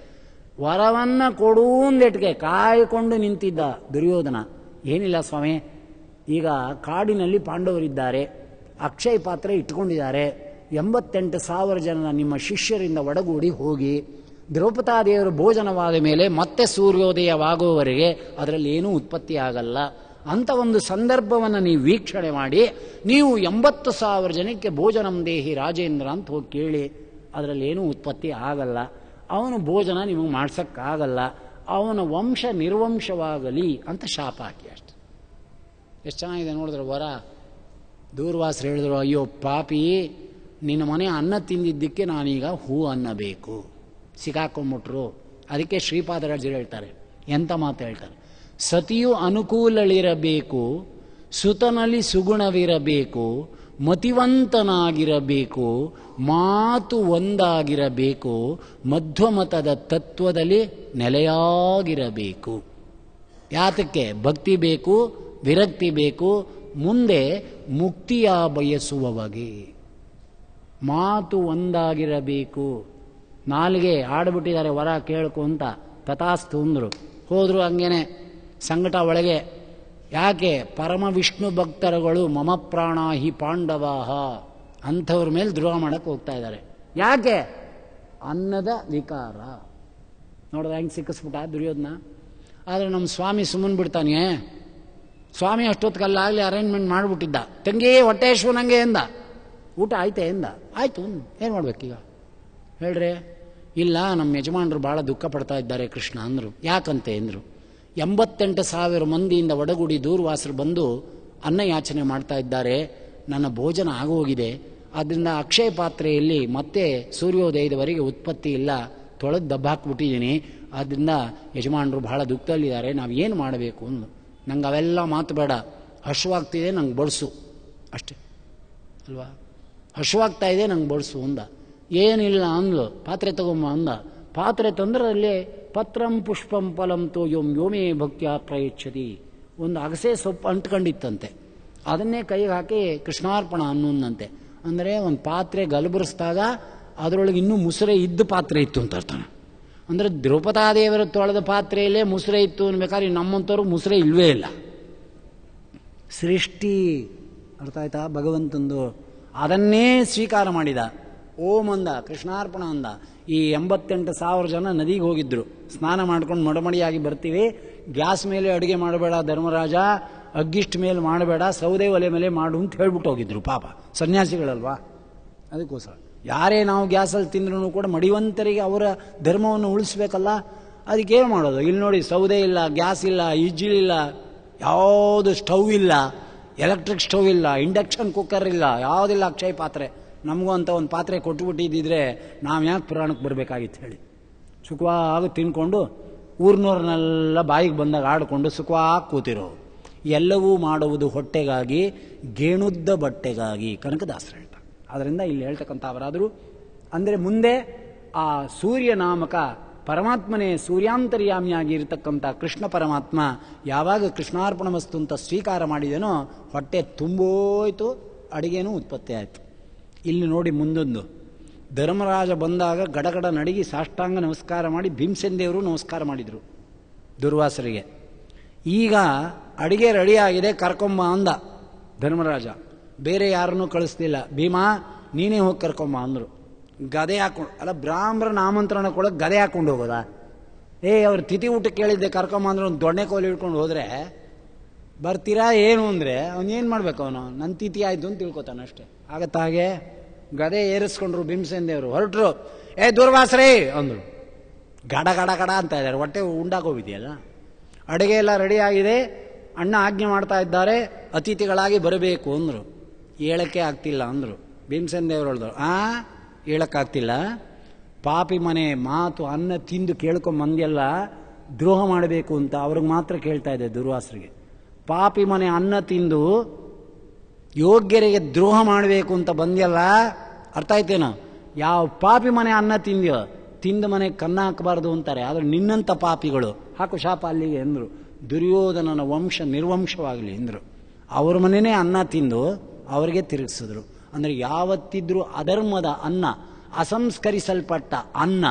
ವರವನ್ನ ಕೊಡುವಂದೆಟ್ಗೆ ಕಾಯ್ಕೊಂಡು ನಿಂತಿದ್ದ ದುರ್ಯೋಧನ. ಏನಿಲ್ಲ ಸ್ವಾಮಿ, ಈಗ ಕಾಡಿನಲ್ಲಿ ಪಾಂಡವರಿದ್ದಾರೆ. ಅಕ್ಷಯ ಪಾತ್ರೆ ಇಟ್ಕೊಂಡಿದ್ದಾರೆ. ಎಂಬತ್ತೆಂಟು ಸಾವಿರ ಜನ ನಿಮ್ಮ ಶಿಷ್ಯರಿಂದ ಒಡಗೂಡಿ ಹೋಗಿ ದ್ರೌಪದಾದೇವರು ಭೋಜನವಾದ ಮೇಲೆ ಮತ್ತೆ ಸೂರ್ಯೋದಯವಾಗುವವರೆಗೆ ಅದರಲ್ಲಿ ಏನೂ ಉತ್ಪತ್ತಿ ಆಗಲ್ಲ. ಅಂತ ಒಂದು ಸಂದರ್ಭವನ್ನು ನೀವು ವೀಕ್ಷಣೆ ಮಾಡಿ, ನೀವು ಎಂಬತ್ತು ಸಾವಿರ ಜನಕ್ಕೆ ಭೋಜನಂ ದೇಹಿ ರಾಜೇಂದ್ರ ಅಂತ ಹೋಗಿ ಕೇಳಿ, ಅದರಲ್ಲಿ ಏನೂ ಉತ್ಪತ್ತಿ ಆಗಲ್ಲ. ಅವನು ಭೋಜನ ನಿಮಗೆ ಮಾಡ್ಸೋಕ್ಕಾಗಲ್ಲ. ಅವನ ವಂಶ ನಿರ್ವಂಶವಾಗಲಿ ಅಂತ ಶಾಪ ಹಾಕಿ ಅಷ್ಟೆ. ಎಷ್ಟು ಚೆನ್ನಾಗಿದೆ ನೋಡಿದ್ರೆ ವರ. ದೂರ್ವಾಸರು ಹೇಳಿದ್ರು, ಅಯ್ಯೋ ಪಾಪಿ, ನಿನ್ನ ಮನೆ ಅನ್ನ ತಿಂದಿದ್ದಕ್ಕೆ ನಾನೀಗ ಹೂ ಅನ್ನಬೇಕು. ಸಿಕ್ಕಾಕೊಂಡ್ಬಿಟ್ರು ಅದಕ್ಕೆ ಶ್ರೀಪಾದರಾಜರು ಹೇಳ್ತಾರೆ. ಎಂಥ ಮಾತು ಹೇಳ್ತಾರೆ? ಸತಿಯು ಅನುಕೂಲಳಿರಬೇಕು, ಸುತನಲ್ಲಿ ಸುಗುಣವಿರಬೇಕು, ಮತಿವಂತನಾಗಿರಬೇಕು, ಮಾತು ಒಂದಾಗಿರಬೇಕು, ಮಧ್ವಮತದ ತತ್ವದಲ್ಲಿ ನೆಲೆಯಾಗಿರಬೇಕು. ಯಾತಕ್ಕೆ? ಭಕ್ತಿ ಬೇಕು, ವಿರಕ್ತಿ ಬೇಕು, ಮುಂದೆ ಮುಕ್ತಿಯ ಬಯಸುವವಗೆ. ಮಾತು ಒಂದಾಗಿರಬೇಕು. ನಾಲಿಗೆ ಆಡ್ಬಿಟ್ಟಿದ್ದಾರೆ, ವರ ಕೇಳ್ಕು ಅಂತ ತಥಾಸ್ತು ಅಂದರು. ಹೋದರು ಹಂಗೇನೆ ಸಂಕಟ ಒಳಗೆ, ಯಾಕೆ ಪರಮ ವಿಷ್ಣು ಭಕ್ತರುಗಳು ಮಮ ಪ್ರಾಣ ಹಿ ಪಾಂಡವಾಹ? ಅಂಥವ್ರ ಮೇಲೆ ದ್ರೋಹ ಮಾಡೋಕ್ಕೆ ಹೋಗ್ತಾ ಇದ್ದಾರೆ. ಯಾಕೆ? ಅನ್ನದ ವಿಕಾರ. ನೋಡಿದ್ರೆ ಹೆಂಗೆ ಸಿಕ್ಕಿಸ್ಬಿಟ್ಟ ದುರ್ಯೋಧನ? ಆದರೆ ನಮ್ಮ ಸ್ವಾಮಿ ಸುಮ್ಮನೆ ಬಿಡ್ತಾನೆ. ಸ್ವಾಮಿ ಅಷ್ಟೊತ್ತಿಗಲ್ಲಾಗಲಿ ಅರೇಂಜ್ಮೆಂಟ್ ಮಾಡಿಬಿಟ್ಟಿದ್ದ. ತಂಗಿ, ಹೊಟ್ಟೆ ನಂಗೆ ಎಂದ. ಊಟ ಆಯ್ತೆ ಎಂದ. ಆಯಿತು, ಏನು ಮಾಡ್ಬೇಕೀಗ? ಹೇಳ್ರಿ. ಇಲ್ಲ, ನಮ್ಮ ಯಜಮಾನರು ಭಾಳ ದುಃಖ ಪಡ್ತಾ ಇದ್ದಾರೆ ಕೃಷ್ಣ ಅಂದರು. ಯಾಕಂತೆ ಅಂದರು? ಎಂಬತ್ತೆಂಟು ಸಾವಿರ ಮಂದಿಯಿಂದ ಒಡಗುಡಿ ದೂರ್ವಾಸರು ಬಂದು ಅನ್ನ ಯಾಚನೆ ಮಾಡ್ತಾ ಇದ್ದಾರೆ. ನನ್ನ ಭೋಜನ ಆಗೋಗಿದೆ. ಆದ್ದರಿಂದ ಅಕ್ಷಯ ಪಾತ್ರೆಯಲ್ಲಿ ಮತ್ತೆ ಸೂರ್ಯೋದಯದವರೆಗೆ ಉತ್ಪತ್ತಿ ಇಲ್ಲ. ತೊಳೆದು ದಬ್ಬ ಹಾಕ್ಬಿಟ್ಟಿದ್ದೀನಿ. ಆದ್ದರಿಂದ ಯಜಮಾನರು ಬಹಳ ದುಃಖದಲ್ಲಿದ್ದಾರೆ. ನಾವು ಏನು ಮಾಡಬೇಕು ಅಂದು ನಂಗೆ ಅವೆಲ್ಲ ಮಾತು ಬೇಡ. ಹಶುವಾಗ್ತಿದೆ, ನಂಗೆ ಬಡಿಸು ಅಷ್ಟೇ. ಅಲ್ವಾ? ಹಶುವಾಗ್ತಾ ಇದೆ, ನಂಗೆ ಬಡಿಸು ಅಂದ. ಏನಿಲ್ಲ ಅಂದ್ಲು. ಪಾತ್ರೆ ತಗೊಂಬ ಅಂದ. ಪಾತ್ರೆ ತಂದ್ರೆ ಅಲ್ಲಿ ಪತ್ರಂ ಪುಷ್ಪಂ ಫಲಂ ತೋ ಯೋಮ್ ಯೋಮೇ ಭಕ್ತಿಯ ಪ್ರಯಚ್ಛತಿ. ಒಂದು ಅಗಸೆ ಸೊಪ್ಪು ಅಂಟ್ಕೊಂಡಿತ್ತಂತೆ. ಅದನ್ನೇ ಕೈಗೆ ಹಾಕಿ ಕೃಷ್ಣಾರ್ಪಣ ಅನ್ನೋದಂತೆ ಅಂದರೆ ಒಂದು ಪಾತ್ರೆ ಗಲಬರಿಸಿದಾಗ ಅದರೊಳಗೆ ಇನ್ನೂ ಮುಸುರೆ ಇದ್ದ ಪಾತ್ರೆ ಇತ್ತು ಅಂತ ಅರ್ಥ. ಅಂದರೆ ದ್ರೌಪದಾದೇವರ ತೊಳೆದ ಪಾತ್ರೆಯಲ್ಲೇ ಮುಸುರೆ ಇತ್ತು ಅನ್ಬೇಕಾದ್ರೆ ನಮ್ಮಂಥವ್ರು ಮುಸುರೆ ಇಲ್ವೇ ಇಲ್ಲ. ಸೃಷ್ಟಿ ಅರ್ಥ ಆಯ್ತಾ ಭಗವಂತಂದು. ಅದನ್ನೇ ಸ್ವೀಕಾರ ಮಾಡಿದ. ಓಂ ಅಂದ ಕೃಷ್ಣಾರ್ಪಣ ಅಂದ ಈ ಎಂಬತ್ತೆಂಟು ಸಾವಿರ ಜನ ನದಿಗೆ ಹೋಗಿದ್ರು. ಸ್ನಾನ ಮಾಡ್ಕೊಂಡು ಮಡಮಡಿಯಾಗಿ ಬರ್ತೀವಿ. ಗ್ಯಾಸ್ ಮೇಲೆ ಅಡುಗೆ ಮಾಡಬೇಡ ಧರ್ಮರಾಜ, ಅಗ್ಗಿಷ್ಟ ಮೇಲೆ ಮಾಡಬೇಡ, ಸೌದೆ ಒಲೆ ಮೇಲೆ ಮಾಡು ಅಂತ ಹೇಳ್ಬಿಟ್ಟು ಹೋಗಿದ್ರು ಪಾಪ. ಸನ್ಯಾಸಿಗಳಲ್ವಾ? ಅದಕ್ಕೋಸ್ಕರ. ಯಾರೇ ನಾವು ಗ್ಯಾಸಲ್ಲಿ ತಿಂದ್ರೂ ಕೂಡ ಮಡಿವಂತರಿಗೆ ಅವರ ಧರ್ಮವನ್ನು ಉಳಿಸ್ಬೇಕಲ್ಲ? ಅದಕ್ಕೇನು ಮಾಡೋದು? ಇಲ್ಲಿ ನೋಡಿ ಸೌದೆ ಇಲ್ಲ, ಗ್ಯಾಸ್ ಇಲ್ಲ ಇಜ್ಜಿಲಿಲ್ಲ ಯಾವುದು ಸ್ಟವ್ ಇಲ್ಲ, ಎಲೆಕ್ಟ್ರಿಕ್ ಸ್ಟವ್ ಇಲ್ಲ, ಇಂಡಕ್ಷನ್ ಕುಕ್ಕರ್ ಇಲ್ಲ, ಯಾವುದಿಲ್ಲ ಅಕ್ಷಯ ಪಾತ್ರೆ. ನಮಗೂ ಅಂತ ಒಂದು ಪಾತ್ರೆ ಕೊಟ್ಬಿಟ್ಟಿದ್ದಿದ್ರೆ ನಾವು ಯಾಕೆ ಪುರಾಣಕ್ಕೆ ಬರಬೇಕಾಗಿತ್ತು ಹೇಳಿ. ಸುಖವಾಗಿ ತಿನ್ಕೊಂಡು ಊರಿನವ್ರನ್ನೆಲ್ಲ ಬಾಯಿಗೆ ಬಂದಾಗ ಆಡಿಕೊಂಡು ಸುಖವಾಗಿ ಕೂತಿರೋ. ಎಲ್ಲವೂ ಮಾಡುವುದು ಹೊಟ್ಟೆಗಾಗಿ, ಗೇಣುದ್ದ ಬಟ್ಟೆಗಾಗಿ ಕನಕದಾಸರು ಹೇಳ್ತಾರೆ ಆದ್ದರಿಂದ ಇಲ್ಲಿ ಹೇಳ್ತಕ್ಕಂಥ ಅವರಾದರೂ, ಅಂದರೆ ಮುಂದೆ ಆ ಸೂರ್ಯ ನಾಮಕ ಪರಮಾತ್ಮನೇ ಸೂರ್ಯಾಂತರ್ಯಾಮಿಯಾಗಿ ಇರತಕ್ಕಂಥ ಕೃಷ್ಣ ಪರಮಾತ್ಮ ಯಾವಾಗ ಕೃಷ್ಣಾರ್ಪಣ ವಸ್ತು ಅಂತ ಸ್ವೀಕಾರ ಮಾಡಿದನೋ ಹೊಟ್ಟೆ ತುಂಬೋಯ್ತು, ಅಡುಗೆನೂ ಉತ್ಪತ್ತಿ ಆಯಿತು ಇಲ್ಲಿ ನೋಡಿ ಮುಂದೊಂದು. ಧರ್ಮರಾಜ ಬಂದಾಗ ಗಡಗಡ ನಡಗಿ ಸಾಷ್ಟಾಂಗ ನಮಸ್ಕಾರ ಮಾಡಿ ಭೀಮಸೇನ್ ದೇವರು ನಮಸ್ಕಾರ ಮಾಡಿದರು ದುರ್ವಾಸರಿಗೆ. ಈಗ ಅಡಿಗೆ ರೆಡಿಯಾಗಿದೆ ಕರ್ಕೊಂಬ ಅಂದ ಧರ್ಮರಾಜ. ಬೇರೆ ಯಾರನ್ನೂ ಕಳಿಸ್ಲಿಲ್ಲ. ಭೀಮಾ, ನೀನೇ ಹೋಗಿ ಕರ್ಕೊಂಬ ಅಂದರು. ಗದೆ ಹಾಕೊಂಡು, ಅಲ್ಲ ಬ್ರಾಹ್ಮರ ನಾಮಂತ್ರಣ ಕೊಡೋಕೆ ಗದೆ ಹಾಕೊಂಡು ಹೋಗೋದಾ? ಏ, ಅವ್ರು ತಿಥಿ ಊಟ ಕೇಳಿದ್ದೆ ಕರ್ಕೊಂಬ ಅಂದ್ರೆ, ಒಂದು ದೊಣ್ಣೆ ಕೋಲಿ ಹಿಡ್ಕೊಂಡು ಹೋದ್ರೆ ಬರ್ತೀರಾ ಏನು ಅಂದರೆ ಏನು ಮಾಡ್ಬೇಕು ಅವನು? ನನ್ನ ತಿಥಿ ಆಯಿತು ಅಂತ ತಿಳ್ಕೊತಾನೆ ಅಷ್ಟೇ. ಆಗತ್ತ ಹಾಗೆ ಗದೆ ಏರಿಸ್ಕೊಂಡ್ರು ಭೀಮಸೇನ್ ದೇವರು ಹೊರಟ್ರು, ಏ, ದುರ್ವಾಸ್ರೇ! ಅಂದರು. ಗಡ ಗಡ ಗಡ ಅಂತ ಇದ್ದಾರೆ. ಹೊಟ್ಟೆ ಉಂಡಾಗೋಗಿದೆಯಲ್ಲ ಅಡುಗೆ ಎಲ್ಲ ರೆಡಿ ಆಗಿದೆ. ಅಣ್ಣ ಆಜ್ಞೆ ಮಾಡ್ತಾ ಇದ್ದಾರೆ. ಅತಿಥಿಗಳಾಗಿ ಬರಬೇಕು ಅಂದರು. ಹೇಳಕ್ಕೆ ಆಗ್ತಿಲ್ಲ ಅಂದರು. ಭೀಮಸೇನ್ ದೇವರು ಹೇಳಿದ್ರು, ಆ ಹೇಳೋಕ್ಕಾಗ್ತಿಲ್ಲ ಪಾಪಿ ಮನೆ ಮಾತು ಅನ್ನ ತಿಂದು ಕೇಳ್ಕೊಂಬಂದೆಲ್ಲ ದ್ರೋಹ ಮಾಡಬೇಕು ಅಂತ ಅವ್ರಿಗೆ ಮಾತ್ರ ಕೇಳ್ತಾ ಇದೆ ದುರ್ವಾಸರಿಗೆ. ಪಾಪಿ ಮನೆ ಅನ್ನ ತಿಂದು ಯೋಗ್ಯರಿಗೆ ದ್ರೋಹ ಮಾಡಬೇಕು ಅಂತ ಬಂದ್ಯಲ್ಲ? ಅರ್ಥ ಆಯ್ತೇನ? ಯಾವ ಪಾಪಿ ಮನೆ ಅನ್ನ ತಿಂದ್ಯೋ, ತಿಂದ ಮನೆ ಕನ್ನ ಹಾಕಬಾರ್ದು ಅಂತಾರೆ. ಆದರೆ ನಿನ್ನಂಥ ಪಾಪಿಗಳು, ಹಾಕು ಶಾಪ ಅಲ್ಲಿಗೆ ಎಂದರು. ದುರ್ಯೋಧನನ ವಂಶ ನಿರ್ವಂಶವಾಗಲಿ ಎಂದರು. ಅವ್ರ ಮನೆಯೇ ಅನ್ನ ತಿಂದು ಅವರಿಗೆ ತಿರುಗಿಸಿದ್ರು. ಅಂದರೆ ಯಾವತ್ತಿದ್ರೂ ಅಧರ್ಮದ ಅನ್ನ, ಅಸಂಸ್ಕರಿಸಲ್ಪಟ್ಟ ಅನ್ನ,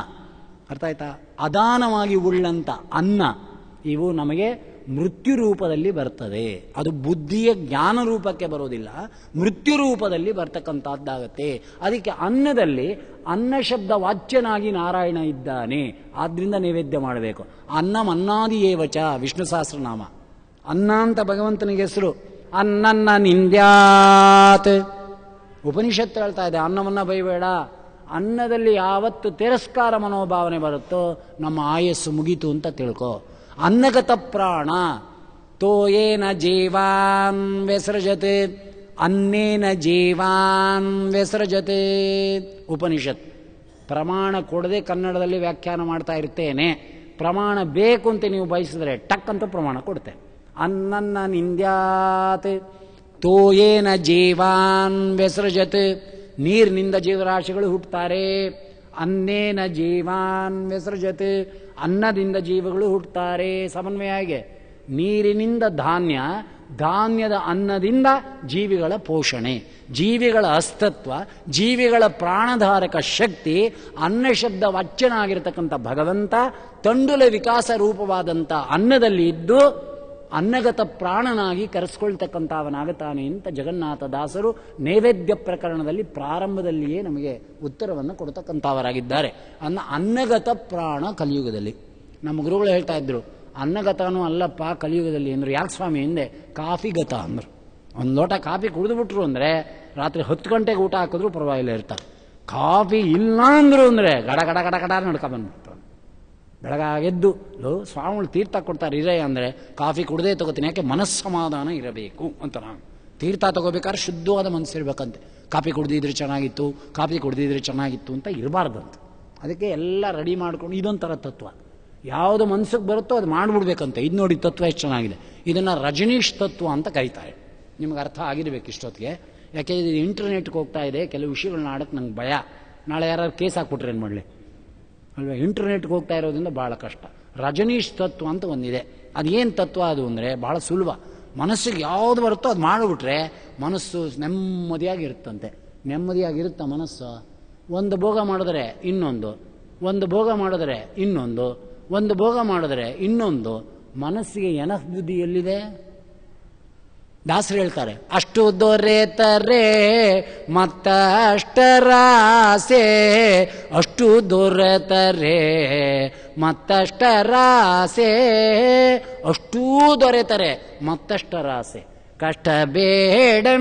ಅರ್ಥ ಆಯ್ತಾ? ಅದಾನವಾಗಿ ಉಳ್ಳಂಥ ಅನ್ನ ಇವು ನಮಗೆ ಮೃತ್ಯು ರೂಪದಲ್ಲಿ ಬರ್ತದೆ. ಅದು ಬುದ್ಧಿಯ ಜ್ಞಾನ ರೂಪಕ್ಕೆ ಬರೋದಿಲ್ಲ. ಮೃತ್ಯು ರೂಪದಲ್ಲಿ ಬರ್ತಕ್ಕಂಥದ್ದಾಗತ್ತೆ. ಅದಕ್ಕೆ ಅನ್ನದಲ್ಲಿ ಅನ್ನ ಶಬ್ದ ವಾಚ್ಯನಾಗಿ ನಾರಾಯಣ ಇದ್ದಾನೆ. ಆದ್ದರಿಂದ ನೈವೇದ್ಯ ಮಾಡಬೇಕು. ಅನ್ನ ಮನ್ನಾದಿ ಏವಚ, ವಿಷ್ಣು ಸಹಸ್ರನಾಮ. ಅನ್ನ ಅಂತ ಭಗವಂತನಿಗೆ ಹೆಸರು. ಅನ್ನನ್ನ ನಿಂದ್ಯಾತ್. ಉಪನಿಷತ್ತು ಹೇಳ್ತಾ ಇದೆ, ಅನ್ನವನ್ನ ಬೈಬೇಡ. ಅನ್ನದಲ್ಲಿ ಯಾವತ್ತು ತಿರಸ್ಕಾರ ಮನೋಭಾವನೆ ಬರುತ್ತೋ, ನಮ್ಮ ಆಯಸ್ಸು ಮುಗೀತು ಅಂತ ತಿಳ್ಕೊ. ಅನ್ನಗತ ಪ್ರಾಣ ತೋಯೇನ ಜೀವಾನ್ ವ್ಯಸೃಜತೆ. ಅನ್ನೇನ ಜೀವಾನ್ ವ್ಯಸೃಜತೆ. ಉಪನಿಷತ್. ಪ್ರಮಾಣ ಕೊಡದೆ ಕನ್ನಡದಲ್ಲಿ ವ್ಯಾಖ್ಯಾನ ಮಾಡ್ತಾ ಇರ್ತೇನೆ. ಪ್ರಮಾಣ ಬೇಕು ಅಂತ ನೀವು ಬಯಸಿದ್ರೆ ಟಕ್ ಅಂತ ಪ್ರಮಾಣ ಕೊಡ್ತೆ ಅನ್ನನ್ನ ನಿಂದ್ಯಾತ್. ತೋಯೇನ ಜೀವಾನ್ ವ್ಯಸೃಜತ್. ನೀರಿನಿಂದ ಜೀವರಾಶಿಗಳು ಹುಟ್ಟುತ್ತಾರೆ ಅನ್ನೇನ ಜೀವಾನ್ ವ್ಯಸೃಜತ್. ಅನ್ನದಿಂದ ಜೀವಗಳು ಹುಟ್ಟುತ್ತಾರೆ. ಸಮನ್ವಯ ಹಾಗೆ? ನೀರಿನಿಂದ ಧಾನ್ಯ, ಧಾನ್ಯದ ಅನ್ನದಿಂದ ಜೀವಿಗಳ ಪೋಷಣೆ. ಜೀವಿಗಳ ಅಸ್ತಿತ್ವ, ಜೀವಿಗಳ ಪ್ರಾಣಧಾರಕ ಶಕ್ತಿ, ಅನ್ನ ಶಬ್ದ ವಚ್ಚನಾಗಿರ್ತಕ್ಕಂಥ ಭಗವಂತ, ತಂಡುಲ ವಿಕಾಸ ರೂಪವಾದಂಥ ಅನ್ನದಲ್ಲಿ ಇದ್ದು ಅನ್ನಗತ ಪ್ರಾಣನಾಗಿ ಕರೆಸ್ಕೊಳ್ತಕ್ಕಂಥವನಾಗುತ್ತಾನೆ ಅಂತ ಜಗನ್ನಾಥ ದಾಸರು ನೈವೇದ್ಯ ಪ್ರಕರಣದಲ್ಲಿ ಪ್ರಾರಂಭದಲ್ಲಿಯೇ ನಮಗೆ ಉತ್ತರವನ್ನು ಕೊಡ್ತಕ್ಕಂಥವರಾಗಿದ್ದಾರೆ. ಅನ್ನ ಅನ್ನಗತ ಪ್ರಾಣ ಕಲಿಯುಗದಲ್ಲಿ. ನಮ್ಮ ಗುರುಗಳು ಹೇಳ್ತಾ ಇದ್ರು, ಅನ್ನಗತನೂ ಅಲ್ಲಪ್ಪ ಕಲಿಯುಗದಲ್ಲಿ ಅಂದ್ರೆ. ಯಾಕೆ ಸ್ವಾಮಿ ಹಿಂದೆ ಕಾಫಿಗತ ಅಂದ್ರು. ಒಂದು ಲೋಟ ಕಾಫಿ ಕುಡಿದ್ಬಿಟ್ರು ಅಂದರೆ ರಾತ್ರಿ ಹತ್ತು ಗಂಟೆಗೆ ಊಟ ಹಾಕಿದ್ರು ಪರವಾಗಿಲ್ಲ ಇರ್ತಾರೆ. ಕಾಫಿ ಇಲ್ಲ ಅಂದ್ರು ಅಂದರೆ ಗಡ ಗಡ ಗಡ ಗಡ ಬಂದ್ಬಿಡ್ತಾರೆ. ಬೆಳಗಾಗೆದ್ದು ಸ್ವಾಮಿಗಳು ತೀರ್ಥ ಕೊಡ್ತಾರೆ ಇರೇ ಅಂದರೆ, ಕಾಫಿ ಕುಡದೇ ತಗೋತೀನಿ, ಯಾಕೆ ಮನಸ್ಸಮಾಧಾನ ಇರಬೇಕು ಅಂತ ನಾನು. ತೀರ್ಥ ತಗೋಬೇಕಾದ್ರೆ ಶುದ್ಧವಾದ ಮನಸ್ಸಿರ್ಬೇಕಂತೆ ಕಾಫಿ ಕುಡ್ದಿದ್ರೆ ಚೆನ್ನಾಗಿತ್ತು, ಕಾಫಿ ಕುಡ್ದಿದ್ರೆ ಚೆನ್ನಾಗಿತ್ತು ಅಂತ ಇರಬಾರ್ದಂತ. ಅದಕ್ಕೆ ಎಲ್ಲ ರೆಡಿ ಮಾಡ್ಕೊಂಡು ಇದೊಂಥರ ತತ್ವ. ಯಾವುದು ಮನಸ್ಸಿಗೆ ಬರುತ್ತೋ ಅದು ಮಾಡಿಬಿಡ್ಬೇಕಂತೆ. ಇದು ನೋಡಿ ತತ್ವ ಎಷ್ಟು ಚೆನ್ನಾಗಿದೆ. ಇದನ್ನು ರಜನೀಶ್ ತತ್ವ ಅಂತ ಕರೀತಾರೆ. ನಿಮ್ಗೆ ಅರ್ಥ ಆಗಿರಬೇಕು ಇಷ್ಟೊತ್ತಿಗೆ. ಯಾಕೆ ಇದು ಇಂಟರ್ನೆಟ್ಗೆ ಹೋಗ್ತಾ ಇದೆ, ಕೆಲವು ವಿಷಯಗಳನ್ನ ಆಡಕ್ಕೆ ನಂಗೆ ಭಯ. ನಾಳೆ ಯಾರು ಕೇಸ್ ಹಾಕ್ಬಿಟ್ರೆ ಏನು ಮಾಡಲಿ? ಅಲ್ವಾ? ಇಂಟರ್ನೆಟ್ಗೆ ಹೋಗ್ತಾ ಇರೋದ್ರಿಂದ ಭಾಳ ಕಷ್ಟ. ರಜನೀಶ್ ತತ್ವ ಅಂತ ಒಂದಿದೆ. ಅದೇನು ತತ್ವ ಅದು ಅಂದರೆ ಭಾಳ ಸುಲಭ. ಮನಸ್ಸಿಗೆ ಯಾವುದು ಬರುತ್ತೋ ಅದು ಮಾಡಿಬಿಟ್ರೆ ಮನಸ್ಸು ನೆಮ್ಮದಿಯಾಗಿರುತ್ತಂತೆ. ನೆಮ್ಮದಿಯಾಗಿರುತ್ತ ಮನಸ್ಸು? ಒಂದು ಭೋಗ ಮಾಡಿದ್ರೆ ಇನ್ನೊಂದು, ಒಂದು ಭೋಗ ಮಾಡಿದ್ರೆ ಇನ್ನೊಂದು, ಒಂದು ಭೋಗ ಮಾಡಿದ್ರೆ ಇನ್ನೊಂದು. ಮನಸ್ಸಿಗೆ ಎನಫ್ ಬುದ್ಧಿ ಎಲ್ಲಿದೆ? ದಾಸರು ಹೇಳ್ತಾರೆ, ಅಷ್ಟು ದೊರೆತರೆ ಮತ್ತಷ್ಟರಾಸೆ, ಅಷ್ಟು ದೊರೆತರೆ ಮತ್ತಷ್ಟರಾಸೆ, ಅಷ್ಟೂ ದೊರೆತರೆ ಮತ್ತಷ್ಟರಾಸೆ, ಕಷ್ಟ ಬೇಡಂಬಾಸೆ,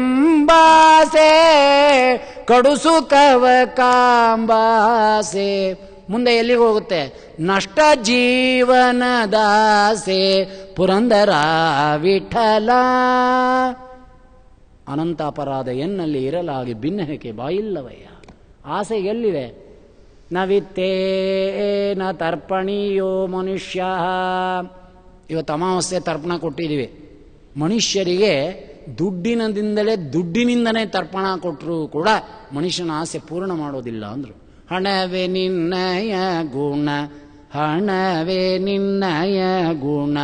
ಕಡುಸು ಕವ ಕಾಂಬಾಸೆ ಮುಂದೆ ಎಲ್ಲಿಗೆ ಹೋಗುತ್ತೆ? ನಷ್ಟ ಜೀವನದಾಸೆ ಪುರಂದರ ವಿಠಲ. ಅನಂತ ಅಪರಾಧ ಎನ್ನಲ್ಲಿ ಇರಲಾಗಿ ಭಿನ್ನಹಕ್ಕೆ ಬಾಯಿಲ್ಲವಯ್ಯ. ಆಸೆ ಎಲ್ಲಿದೆ ನವಿತ್ತೇನ ತರ್ಪಣಿಯೋ ಮನುಷ್ಯ. ಇವತ್ತು ಅಮಾವಾಸ್ಯೆ ತರ್ಪಣ ಕೊಟ್ಟಿದ್ದೀವಿ. ಮನುಷ್ಯರಿಗೆ ದುಡ್ಡಿನದಿಂದಲೇ ದುಡ್ಡಿನಿಂದನೇ ತರ್ಪಣ ಕೊಟ್ಟರು ಕೂಡ ಮನುಷ್ಯನ ಆಸೆ ಪೂರ್ಣ ಮಾಡೋದಿಲ್ಲ ಅಂದರು. ಹಣವೇ ನಿನ್ನಯ ಗುಣ ಹಣವೇ ನಿನ್ನಯ ಗುಣ.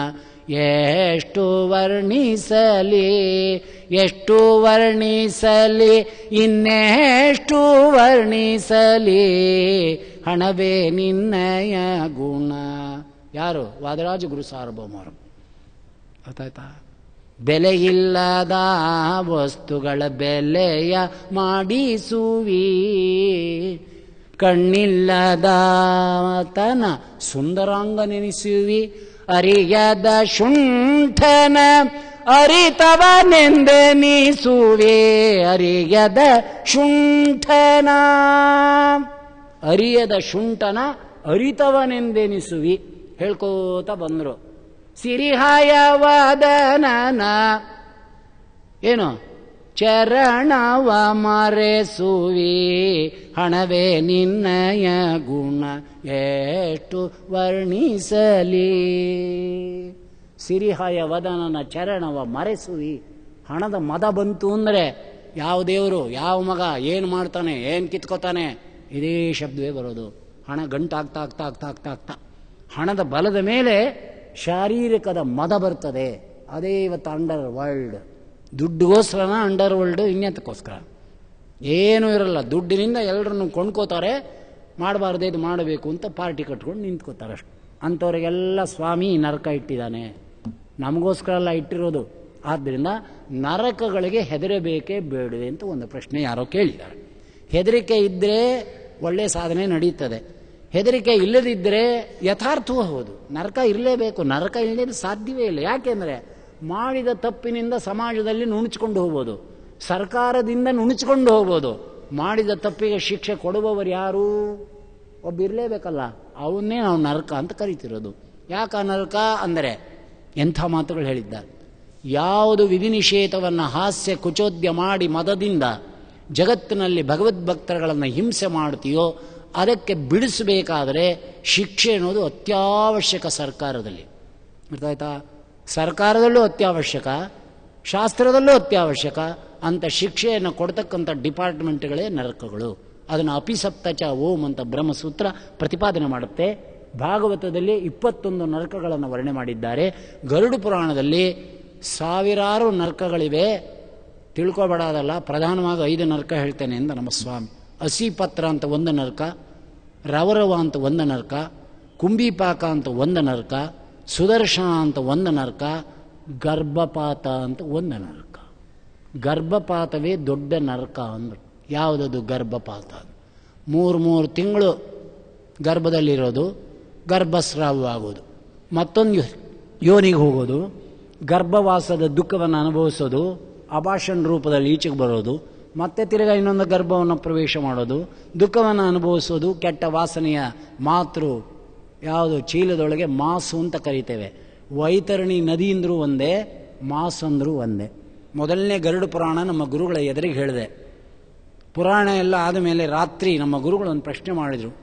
ಎಷ್ಟು ವರ್ಣಿಸಲಿ ಎಷ್ಟು ವರ್ಣಿಸಲಿ ಇನ್ನೆಷ್ಟು ವರ್ಣಿಸಲಿ. ಹಣವೇ ನಿನ್ನಯ ಗುಣ. ಯಾರು? ವಾದರಾಜ ಗುರು ಸಾರ್ವಭೌಮರು. ಗೊತ್ತಾಯ್ತಾ? ಬೆಲೆಯಿಲ್ಲದ ವಸ್ತುಗಳ ಬೆಲೆಯ ಮಾಡಿಸುವಿ. ಕಣ್ಣಿಲ್ಲದ ತನ ಸುಂದರಾಂಗ ನೆನೆಸುವಿ. ಅರಿಯದ ಶುಂಠನ ಅರಿತವನೆಂದೆನಿಸುವೆ ಅರಿಯದ ಶುಂಠನ ಅರಿಯದ ಶುಂಠನ ಅರಿತವನೆಂದೆನಿಸುವಿ ಹೇಳ್ಕೋತ ಬಂದರು. ಸಿರಿಹಾಯವದನನ ಏನು? ಚರಣವ ಮರೆಸುವಿ, ಹಣವೇ ನಿನ್ನಯ ಗುಣ ಎಷ್ಟು ವರ್ಣಿಸಲಿ. ಸಿರಿಹಾಯ ವದನನ ಚರಣವ ಮರೆಸುವಿ, ಹಣದ ಮದ ಬಂತು ಅಂದರೆ ಯಾವ ದೇವರು, ಯಾವ ಮಗ ಏನು ಮಾಡ್ತಾನೆ, ಏನು ಕಿತ್ಕೋತಾನೆ, ಇದೇ ಶಬ್ದವೇ ಬರೋದು. ಹಣ ಗಂಟಾಗ್ತಾ ಆಗ್ತಾ ಆಗ್ತಾ ಆಗ್ತಾ ಆಗ್ತಾ. ಹಣದ ಬಲದ ಮೇಲೆ ಶಾರೀರಿಕದ ಮದ ಬರ್ತದೆ. ಅದೇ ಇವತ್ತು ಅಂಡರ್ ವರ್ಲ್ಡ್ ದುಡ್ಡುಗೋಸ್ಕರನ ಅಂಡರ್ ವರ್ಲ್ಡ್ ಇನ್ನೆಂತಕ್ಕೋಸ್ಕರ? ಏನೂ ಇರಲ್ಲ. ದುಡ್ಡಿನಿಂದ ಎಲ್ಲರನ್ನು ಕೊಂಡ್ಕೋತಾರೆ. ಮಾಡಬಾರ್ದು ಇದು ಮಾಡಬೇಕು ಅಂತ ಪಾರ್ಟಿ ಕಟ್ಕೊಂಡು ನಿಂತ್ಕೋತಾರೆ ಅಷ್ಟು. ಅಂಥವ್ರಿಗೆಲ್ಲ ಸ್ವಾಮಿ ನರಕ ಇಟ್ಟಿದ್ದಾನೆ. ನಮಗೋಸ್ಕರ ಎಲ್ಲ ಇಟ್ಟಿರೋದು. ಆದ್ದರಿಂದ ನರಕಗಳಿಗೆ ಹೆದರಬೇಕೇ ಬೇಡವೆ ಅಂತ ಒಂದು ಪ್ರಶ್ನೆ ಯಾರೋ ಕೇಳಿದ್ದಾರೆ. ಹೆದರಿಕೆ ಇದ್ದರೆ ಒಳ್ಳೆಯ ಸಾಧನೆ ನಡೀತದೆ. ಹೆದರಿಕೆ ಇಲ್ಲದಿದ್ದರೆ ಯಥಾರ್ಥವೂ ಹೌದು. ನರಕ ಇರಲೇಬೇಕು. ನರಕ ಇಲ್ಲದೇ ಸಾಧ್ಯವೇ ಇಲ್ಲ. ಯಾಕೆಂದರೆ ಮಾಡಿದ ತಪ್ಪಿನಿಂದ ಸಮಾಜದಲ್ಲಿ ನುಣುಚಿಕೊಂಡು ಹೋಗ್ಬೋದು ಸರ್ಕಾರದಿಂದ ನುಣುಚಿಕೊಂಡು ಹೋಗ್ಬೋದು ಮಾಡಿದ ತಪ್ಪಿಗೆ ಶಿಕ್ಷೆ ಕೊಡುವವರು ಯಾರು? ಒಬ್ಬ ಇರಲೇಬೇಕಲ್ಲ. ಅವನ್ನೇ ನಾವು ನರಕ ಅಂತ ಕರಿತಿರೋದು. ಯಾಕ ನರಕ? ಅಂದರೆ ಎಂಥ ಮಾತುಗಳು ಹೇಳಿದ್ದ ಯಾವುದು ವಿಧಿನಿಷೇಧವನ್ನು ಹಾಸ್ಯ ಕುಚೋದ್ಯ ಮಾಡಿ ಮದದಿಂದ ಜಗತ್ತಿನಲ್ಲಿ ಭಗವದ್ಭಕ್ತರುಗಳನ್ನು ಹಿಂಸೆ ಮಾಡ್ತೀಯೋ ಅದಕ್ಕೆ ಬಿಡಿಸಬೇಕಾದರೆ ಶಿಕ್ಷೆ ಅನ್ನೋದು ಅತ್ಯಾವಶ್ಯಕ ಸರ್ಕಾರದಲ್ಲಿ. ಅರ್ಥಾಯ್ತಾ? ಸರ್ಕಾರದಲ್ಲೂ ಅತ್ಯವಶ್ಯಕ, ಶಾಸ್ತ್ರದಲ್ಲೂ ಅತ್ಯವಶ್ಯಕ, ಅಂತ ಶಿಕ್ಷೆಯನ್ನು ಕೊಡ್ತಕ್ಕಂಥ ಡಿಪಾರ್ಟ್ಮೆಂಟ್ಗಳೇ ನರಕಗಳು. ಅದನ್ನು ಅಪಿಸಪ್ತಚ ಓಂ ಅಂತ ಬ್ರಹ್ಮಸೂತ್ರ ಪ್ರತಿಪಾದನೆ ಮಾಡುತ್ತೆ. ಭಾಗವತದಲ್ಲಿ ಇಪ್ಪತ್ತೊಂದು ನರಕಗಳನ್ನು ವರ್ಣೆ ಮಾಡಿದ್ದಾರೆ. ಗರುಡು ಪುರಾಣದಲ್ಲಿ ಸಾವಿರಾರು ನರಕಗಳಿವೆ. ತಿಳ್ಕೊಬೇಡಾದಲ್ಲ, ಪ್ರಧಾನವಾಗಿ ಐದು ನರಕ ಹೇಳ್ತೇನೆ ಅಂತ ನಮ್ಮ ಸ್ವಾಮಿ ಹಸಿಪತ್ರ ಅಂತ ಒಂದು ನರಕ, ರವರವ ಅಂತ ಒಂದು ನರಕ ಕುಂಬಿಪಾಕ ಅಂತ ಒಂದು ನರಕ ಸುದರ್ಶನ ಅಂತ ಒಂದು ನರಕ, ಗರ್ಭಪಾತ ಅಂತ ಒಂದು ನರಕ. ಗರ್ಭಪಾತವೇ ದೊಡ್ಡ ನರಕ ಅಂದರು. ಯಾವುದದು ಗರ್ಭಪಾತ? ಮೂರು ಮೂರು ತಿಂಗಳು ಗರ್ಭದಲ್ಲಿರೋದು, ಗರ್ಭಸ್ರಾವ ಆಗೋದು. ಮತ್ತೊಂದು ಯೋನಿಗೆ ಹೋಗೋದು, ಗರ್ಭವಾಸದ ದುಃಖವನ್ನು ಅನುಭವಿಸೋದು ಅಭಾಷಣ ರೂಪದಲ್ಲಿ ಈಚೆಗೆ ಬರೋದು, ಮತ್ತೆ ತಿರ್ಗ ಇನ್ನೊಂದು ಗರ್ಭವನ್ನು ಪ್ರವೇಶ ಮಾಡೋದು, ದುಃಖವನ್ನು ಅನುಭವಿಸೋದು, ಕೆಟ್ಟ ವಾಸನೆಯ ಮಾತೃ ಯಾವುದು? ಚೀಲದೊಳಗೆ ಮಾಸು ಅಂತ ಕರಿತೇವೆ. ವೈತರಣಿ ನದಿ ಅಂದರೂ ಒಂದೇ ಮಾಸು ಅಂದರೂ ಒಂದೇ. ಮೊದಲನೇ ಗರುಡ ಪುರಾಣ ನಮ್ಮ ಗುರುಗಳ ಎದುರಿಗೆ ಹೇಳಿದೆ. ಪುರಾಣ ಎಲ್ಲ ಆದಮೇಲೆ ರಾತ್ರಿ ನಮ್ಮ ಗುರುಗಳು ಒಂದು ಪ್ರಶ್ನೆ ಮಾಡಿದರು.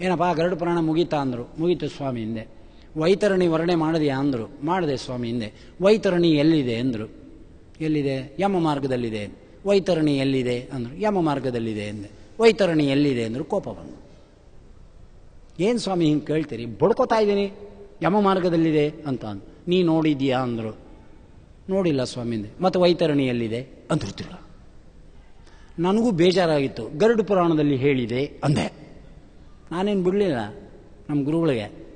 ಏನಪ್ಪ, ಗರುಡ ಪುರಾಣ ಮುಗೀತಾ ಅಂದರು. ಮುಗೀತು ಸ್ವಾಮಿ ಹಿಂದೆ. ವೈತರಣಿ ವರ್ಣೆ ಮಾಡಿದೆಯಾ ಅಂದರು. ಮಾಡಿದೆ ಸ್ವಾಮಿ ಹಿಂದೆ. ವೈತರಣಿ ಎಲ್ಲಿದೆ ಅಂದರು. ಎಲ್ಲಿದೆ? ಯಮ ಮಾರ್ಗದಲ್ಲಿದೆ. ವೈತರಣಿ ಎಲ್ಲಿದೆ ಅಂದರು. ಯಮ ಮಾರ್ಗದಲ್ಲಿದೆ ಎಂದೆ ವೈತರಣಿ ಎಲ್ಲಿದೆ ಅಂದರು ಕೋಪ ಬಂದು ಏನು ಸ್ವಾಮಿ ಹಿಂಗೆ ಕೇಳ್ತೀರಿ? ಬಡ್ಕೋತಾ ಇದ್ದೀನಿ. ಯಮ ಮಾರ್ಗದಲ್ಲಿದೆ ಅಂತ ಅಂದು. ನೀ ನೋಡಿದ್ಯಾ ಅಂದರು. ನೋಡಿಲ್ಲ ಸ್ವಾಮಿಂದೆ. ಮತ್ತು ವೈತರಣಿಯಲ್ಲಿದೆ ಅಂದ್ರು ತಿರ್ಗ. ನನಗೂ ಬೇಜಾರಾಗಿತ್ತು. ಗರುಡ ಪುರಾಣದಲ್ಲಿ ಹೇಳಿದೆ ಅಂದೆ. ನಾನೇನು ಬಿಡಲಿಲ್ಲ ನಮ್ಮ ಗುರುಗಳಿಗೆ.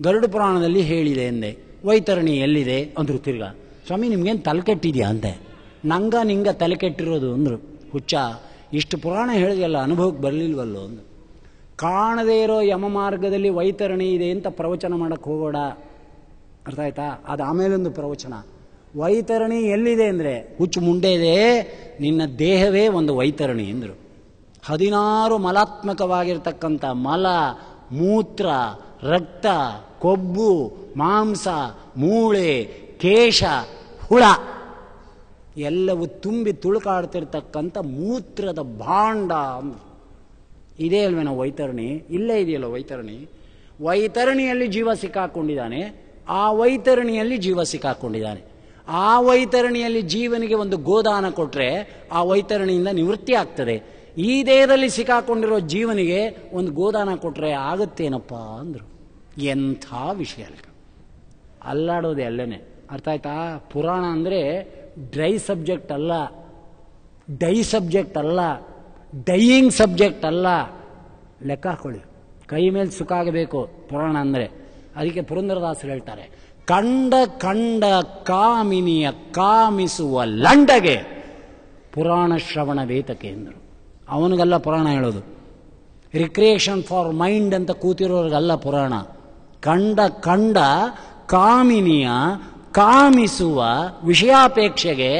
ಗರುಡ ಪುರಾಣದಲ್ಲಿ ಹೇಳಿದೆ ಎಂದೆ ವೈತರಣಿ ಎಲ್ಲಿದೆ ಅಂದರು ತಿರ್ಗ. ಸ್ವಾಮಿ, ನಿಮ್ಗೇನು ತಲೆ ಕೆಟ್ಟಿದ್ಯಾ ಅಂದೆ. ನಂಗ ನಿಂಗ ತಲೆ ಕೆಟ್ಟಿರೋದು ಅಂದರು. ಹುಚ್ಚ, ಇಷ್ಟು ಪುರಾಣ ಹೇಳಿದೆಯಲ್ಲ, ಅನುಭವಕ್ಕೆ ಬರಲಿಲ್ವಲ್ಲೋ ಅಂದು ಕಾಣದೇ ಇರೋ ಯಮ ಮಾರ್ಗದಲ್ಲಿ ವೈತರಣಿ ಇದೆ ಅಂತ ಪ್ರವಚನ ಮಾಡಕ್ಕೆ ಹೋಗೋಣ ಅರ್ಥ ಆಯ್ತಾ? ಅದು ಆಮೇಲೊಂದು ಪ್ರವಚನ. ವೈತರಣಿ ಎಲ್ಲಿದೆ ಅಂದರೆ, ಹುಚ್ಚು ಮುಂಡೆ ಇದೆ, ನಿನ್ನ ದೇಹವೇ ಒಂದು ವೈತರಣಿ ಎಂದರು. ಹದಿನಾರು ಮಲಾತ್ಮಕವಾಗಿರ್ತಕ್ಕಂಥ ಮಲ, ಮೂತ್ರ, ರಕ್ತ, ಕೊಬ್ಬು, ಮಾಂಸ, ಮೂಳೆ, ಕೇಶ, ಹುಳ, ಎಲ್ಲವೂ ತುಂಬಿ ತುಳುಕಾಡ್ತಿರ್ತಕ್ಕಂಥ ಮೂತ್ರದ ಭಾಂಡ ಅಂದ್ರು. ಇದೇ ಅಲ್ವೇನೋ ವೈತರಣಿ? ಇಲ್ಲೇ ಇದೆಯಲ್ಲ ವೈತರಣಿ? ವೈತರಣಿಯಲ್ಲಿ ಜೀವ ಸಿಕ್ಕಾಕೊಂಡಿದ್ದಾನೆ, ಆ ವೈತರಣಿಯಲ್ಲಿ ಜೀವ ಸಿಕ್ಕಾಕೊಂಡಿದ್ದಾನೆ. ಆ ವೈತರಣಿಯಲ್ಲಿ ಜೀವನಿಗೆ ಒಂದು ಗೋದಾನ ಕೊಟ್ಟರೆ ಆ ವೈತರಣಿಯಿಂದ ನಿವೃತ್ತಿ ಆಗ್ತದೆ. ಈ ದೇಹದಲ್ಲಿ ಸಿಕ್ಕಾಕೊಂಡಿರೋ ಜೀವನಿಗೆ ಒಂದು ಗೋದಾನ ಕೊಟ್ಟರೆ ಆಗುತ್ತೇನಪ್ಪ ಅಂದರು. ಎಂಥ ವಿಷಯ ಅಲ್ಲ ಅಲ್ಲಾಡೋದೆ ಅಲ್ಲೇ ಅರ್ಥ ಆಯ್ತಾ? ಪುರಾಣ ಅಂದರೆ ಡ್ರೈ ಸಬ್ಜೆಕ್ಟ್ ಅಲ್ಲ. ಡೈ ಸಬ್ಜೆಕ್ಟ್ ಅಲ್ಲ. ಡೈಯಿಂಗ್ ಸಬ್ಜೆಕ್ಟ್ ಅಲ್ಲ, ಲೆಕ್ಕ ಹಾಕೊಳ್ಳಿ. ಕೈ ಮೇಲೆ ಸುಖ ಆಗಬೇಕು, ಪುರಾಣ ಅಂದರೆ. ಅದಕ್ಕೆ ಪುರಂದರದಾಸರು ಹೇಳ್ತಾರೆ, ಕಂಡ ಕಂಡ ಕಾಮಿನಿಯ ಕಾಮಿಸುವ ಲಂಡಗೆ ಪುರಾಣ ಶ್ರವಣ ವೇತಕೆ ಎಂದರು. ಅವನಿಗೆಲ್ಲ ಪುರಾಣ ಹೇಳೋದು. ರಿಕ್ರಿಯೇಷನ್ ಫಾರ್ ಮೈಂಡ್ ಅಂತ ಕೂತಿರೋರಿಗಲ್ಲ ಪುರಾಣ. ಕಂಡ ಕಂಡ ಕಾಮಿನಿಯ ಕಾಮಿಸುವ ವಿಷಯಾಪೇಕ್ಷೆಗೆ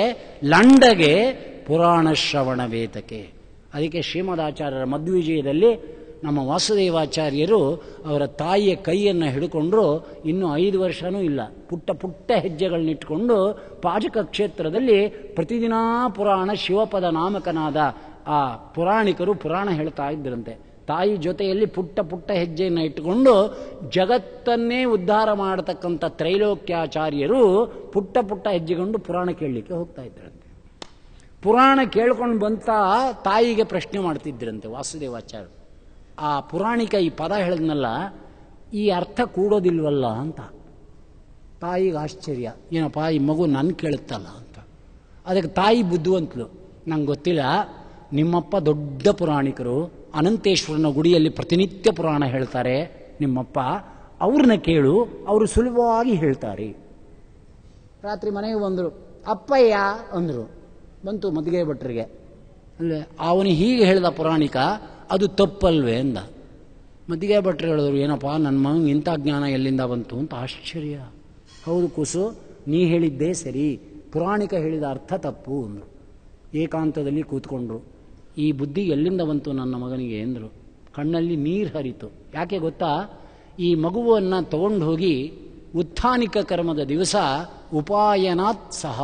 ಲಂಡಗೆ ಪುರಾಣ ಶ್ರವಣ ವೇತಕೆ ಅದಕ್ಕೆ ಶ್ರೀಮದಾಚಾರ್ಯರ ಮದ್ವಿಜಯದಲ್ಲಿ ನಮ್ಮ ವಾಸುದೇವಾಚಾರ್ಯರು ಅವರ ತಾಯಿಯ ಕೈಯನ್ನು ಹಿಡ್ಕೊಂಡ್ರು ಇನ್ನೂ ಐದು ವರ್ಷವೂ ಇಲ್ಲ. ಪುಟ್ಟ ಪುಟ್ಟ ಹೆಜ್ಜೆಗಳನ್ನಿಟ್ಕೊಂಡು ಪಾಜಕ ಕ್ಷೇತ್ರದಲ್ಲಿ ಪ್ರತಿದಿನ ಪುರಾಣ ಶಿವಪದ ನಾಮಕನಾದ ಆ ಪುರಾಣಿಕರು ಪುರಾಣ ಹೇಳ್ತಾ ಇದ್ದರಂತೆ ತಾಯಿ ಜೊತೆಯಲ್ಲಿ ಪುಟ್ಟ ಪುಟ್ಟ ಹೆಜ್ಜೆಯನ್ನು ಇಟ್ಟುಕೊಂಡು ಜಗತ್ತನ್ನೇ ಉದ್ಧಾರ ಮಾಡತಕ್ಕಂಥ ತ್ರೈಲೋಕ್ಯಾಚಾರ್ಯರು ಪುಟ್ಟ ಪುಟ್ಟ ಹೆಜ್ಜೆಗೊಂಡು ಪುರಾಣ ಕೇಳಲಿಕ್ಕೆ ಹೋಗ್ತಾ ಇದ್ದರಂತೆ ಪುರಾಣ ಕೇಳ್ಕೊಂಡು ಬಂತ ತಾಯಿಗೆ ಪ್ರಶ್ನೆ ಮಾಡ್ತಿದ್ರಂತೆ ವಾಸುದೇವಾಚಾರ್ಯರು ಆ ಪುರಾಣಿಕ ಈ ಪದ ಹೇಳಿದ್ನಲ್ಲ, ಈ ಅರ್ಥ ಕೂಡೋದಿಲ್ವಲ್ಲ ಅಂತ. ತಾಯಿಗೆ ಆಶ್ಚರ್ಯ, ಏನಪ್ಪ, ಈ ಮಗು ನನ್ನ ಕೇಳುತ್ತಲ್ಲ ಅಂತ. ಅದಕ್ಕೆ ತಾಯಿ ಬುದ್ಧಿವಂತಲು, ನಂಗೆ ಗೊತ್ತಿಲ್ಲ, ನಿಮ್ಮಪ್ಪ ದೊಡ್ಡ ಪುರಾಣಿಕರು, ಅನಂತೇಶ್ವರನ ಗುಡಿಯಲ್ಲಿ ಪ್ರತಿನಿತ್ಯ ಪುರಾಣ ಹೇಳ್ತಾರೆ, ನಿಮ್ಮಪ್ಪ ಅವ್ರನ್ನ ಕೇಳು, ಅವರು ಸುಲಭವಾಗಿ ಹೇಳ್ತಾರೆ. ರಾತ್ರಿ ಮನೆಗೆ ಬಂದರು, ಅಪ್ಪಯ್ಯ ಅಂದರು ಬಂತು ಮದ್ಗೆ ಭಟ್ರಿಗೆ. ಅಲ್ಲೇ ಅವನು ಹೀಗೆ ಹೇಳಿದ ಪುರಾಣಿಕ, ಅದು ತಪ್ಪಲ್ವೇ ಅಂದ. ಮದ್ದಿಗೆ ಭಟ್ರು ಹೇಳಿದ್ರು, ಏನಪ್ಪ ನನ್ನ ಮಗ ಇಂಥ ಜ್ಞಾನ ಎಲ್ಲಿಂದ ಬಂತು ಅಂತ ಆಶ್ಚರ್ಯ. ಹೌದು ಕುಸು, ನೀ ಹೇಳಿದ್ದೇ ಸರಿ, ಪುರಾಣಿಕ ಹೇಳಿದ ಅರ್ಥ ತಪ್ಪು ಅಂದರು. ಏಕಾಂತದಲ್ಲಿ ಕೂತ್ಕೊಂಡ್ರು. ಈ ಬುದ್ಧಿ ಎಲ್ಲಿಂದ ಬಂತು ನನ್ನ ಮಗನಿಗೆ ಎಂದರು ಕಣ್ಣಲ್ಲಿ ನೀರು ಹರಿತು. ಯಾಕೆ ಗೊತ್ತಾ? ಈ ಮಗುವನ್ನು ತಗೊಂಡು ಹೋಗಿ ಉತ್ಥಾನಿಕ ಕರ್ಮದ ದಿವಸ ಉಪಾಯನಾತ್ ಸಹ.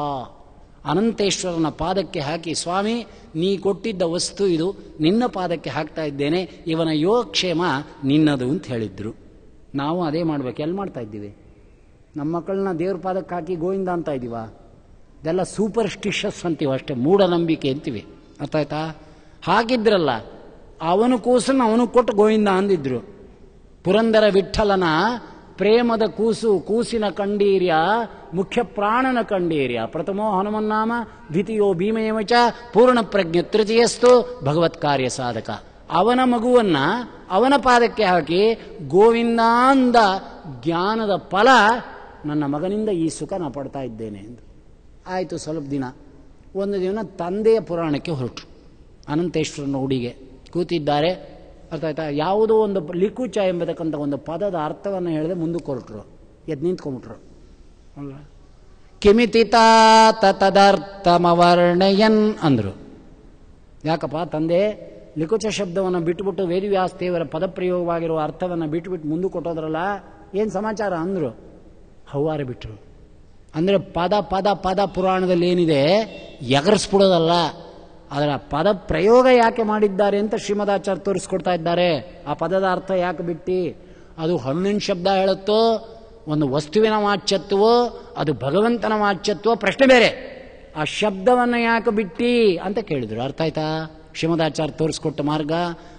ಅನಂತೇಶ್ವರನ ಪಾದಕ್ಕೆ ಹಾಕಿ, ಸ್ವಾಮಿ, ನೀ ಕೊಟ್ಟಿದ್ದ ವಸ್ತು ಇದು, ನಿನ್ನ ಪಾದಕ್ಕೆ ಹಾಕ್ತಾ ಇದ್ದೇನೆ, ಇವನ ಯೋಗಕ್ಷೇಮ ನಿನ್ನದು ಅಂತ ಹೇಳಿದ್ರು. ನಾವು ಅದೇ ಮಾಡ್ಬೇಕು. ಎಲ್ಲಿ ಮಾಡ್ತಾ ಇದ್ದೀವಿ? ನಮ್ಮ ಮಕ್ಕಳನ್ನ ದೇವ್ರ ಪಾದಕ್ಕೆ ಹಾಕಿ ಗೋವಿಂದ ಅಂತ ಇದ್ದೀವ? ಇದೆಲ್ಲ ಸೂಪರ್ಸ್ಟಿಷಸ್ ಅಂತೀವಿ ಅಷ್ಟೇ, ಮೂಢನಂಬಿಕೆ ಅಂತೀವಿ. ಅರ್ಥ ಆಯ್ತಾ ಹಾಗಿದ್ರಲ್ಲ, ಅವನು ಕೂಸನ್ನು ಅವನು ಕೊಟ್ಟು ಗೋವಿಂದ ಅಂದಿದ್ರು. ಪುರಂದರ ವಿಠಲನ ಪ್ರೇಮದ ಕೂಸು, ಕೂಸಿನ ಕಂಡೀರ್ಯ, ಮುಖ್ಯ ಪ್ರಾಣನ ಕಂಡೀರ್ಯ. ಪ್ರಥಮೋ ಹನುಮನ್ನಾಮ, ದ್ವಿತೀಯೋ ಭೀಮಯಮಚ, ಪೂರ್ಣ ಪ್ರಜ್ಞೆ ತೃತೀಯಸ್ತು, ಭಗವತ್ ಕಾರ್ಯ ಸಾಧಕ. ಅವನ ಮಗುವನ್ನ ಅವನ ಪಾದಕ್ಕೆ ಹಾಕಿ, ಗೋವಿಂದಾಂದ ಜ್ಞಾನದ ಫಲ ನನ್ನ ಮಗನಿಂದ ಈ ಸುಖ ನಾನು ಪಡ್ತಾ ಇದ್ದೇನೆ ಎಂದು. ಆಯಿತು, ಸ್ವಲ್ಪ ದಿನ. ಒಂದು ದಿನ ತಂದೆಯ ಪುರಾಣಕ್ಕೆ ಹೊರಟು. ಅನಂತೇಶ್ವರನ ಹುಡಿಗೆ ಕೂತಿದ್ದಾರೆ. ಅರ್ಥ ಆಯ್ತಾ? ಯಾವುದೋ ಒಂದು ಲಿಕುಚ ಎಂಬತಕ್ಕಂಥ ಒಂದು ಪದದ ಅರ್ಥವನ್ನು ಹೇಳಿದೆ ಮುಂದಕ್ಕೆ ಹೊರಟರು. ಎದ್ದು ನಿಂತ್ಕೊಂಡ್ಬಿಟ್ರು. ಅಲ್ಲ. ಕಿಮಿತಿತಾ ತದರ್ಥಮವರ್ಣಯನ್ ಅಂದರು. ಯಾಕಪ್ಪ? ತಂದೆ ಲಿಕುಚ ಶಬ್ದವನ್ನು ಬಿಟ್ಟುಬಿಟ್ಟು ವೇದಿವ್ಯಾಸ ದೇವರ ಪದಪ್ರಯೋಗವಾಗಿರುವ ಅರ್ಥವನ್ನು ಬಿಟ್ಟುಬಿಟ್ಟು ಮುಂದೆ ಕೊಟ್ಟೋದ್ರಲ್ಲ ಏನು ಸಮಾಚಾರ ಅಂದರು? ಹೌವಾರ ಬಿಟ್ಟರು ಅಂದರೆ ಪದ ಪದ ಪದ ಪುರಾಣದಲ್ಲಿ ಏನಿದೆ? ಎಗರಿಸ್ಬಿಡೋದಲ್ಲ. ಅದರ ಪದ ಪ್ರಯೋಗ ಯಾಕೆ ಮಾಡಿದ್ದಾರೆ ಅಂತ ಶ್ರೀಮದಾಚಾರ್ಯ ತೋರಿಸ್ಕೊಡ್ತಾ ಇದ್ದಾರೆ. ಆ ಪದದ ಅರ್ಥ ಯಾಕೆ ಬಿಟ್ಟು? ಅದು ಹಣ್ಣಿನ ಶಬ್ದ ಹೇಳುತ್ತೋ, ಒಂದು ವಸ್ತುವಿನ ವಾಚ್ಯತ್ವೋ, ಅದು ಭಗವಂತನ ವಾಚ್ಯತ್ವೋ, ಪ್ರಶ್ನೆ ಬೇರೆ. ಆ ಶಬ್ದವನ್ನು ಯಾಕೆ ಬಿಟ್ಟಿ ಅಂತ ಕೇಳಿದ್ರು. ಅರ್ಥ ಆಯ್ತಾ? ಶ್ರೀಮದಾಚಾರ್ಯ ತೋರಿಸ್ಕೊಟ್ಟ ಮಾರ್ಗ.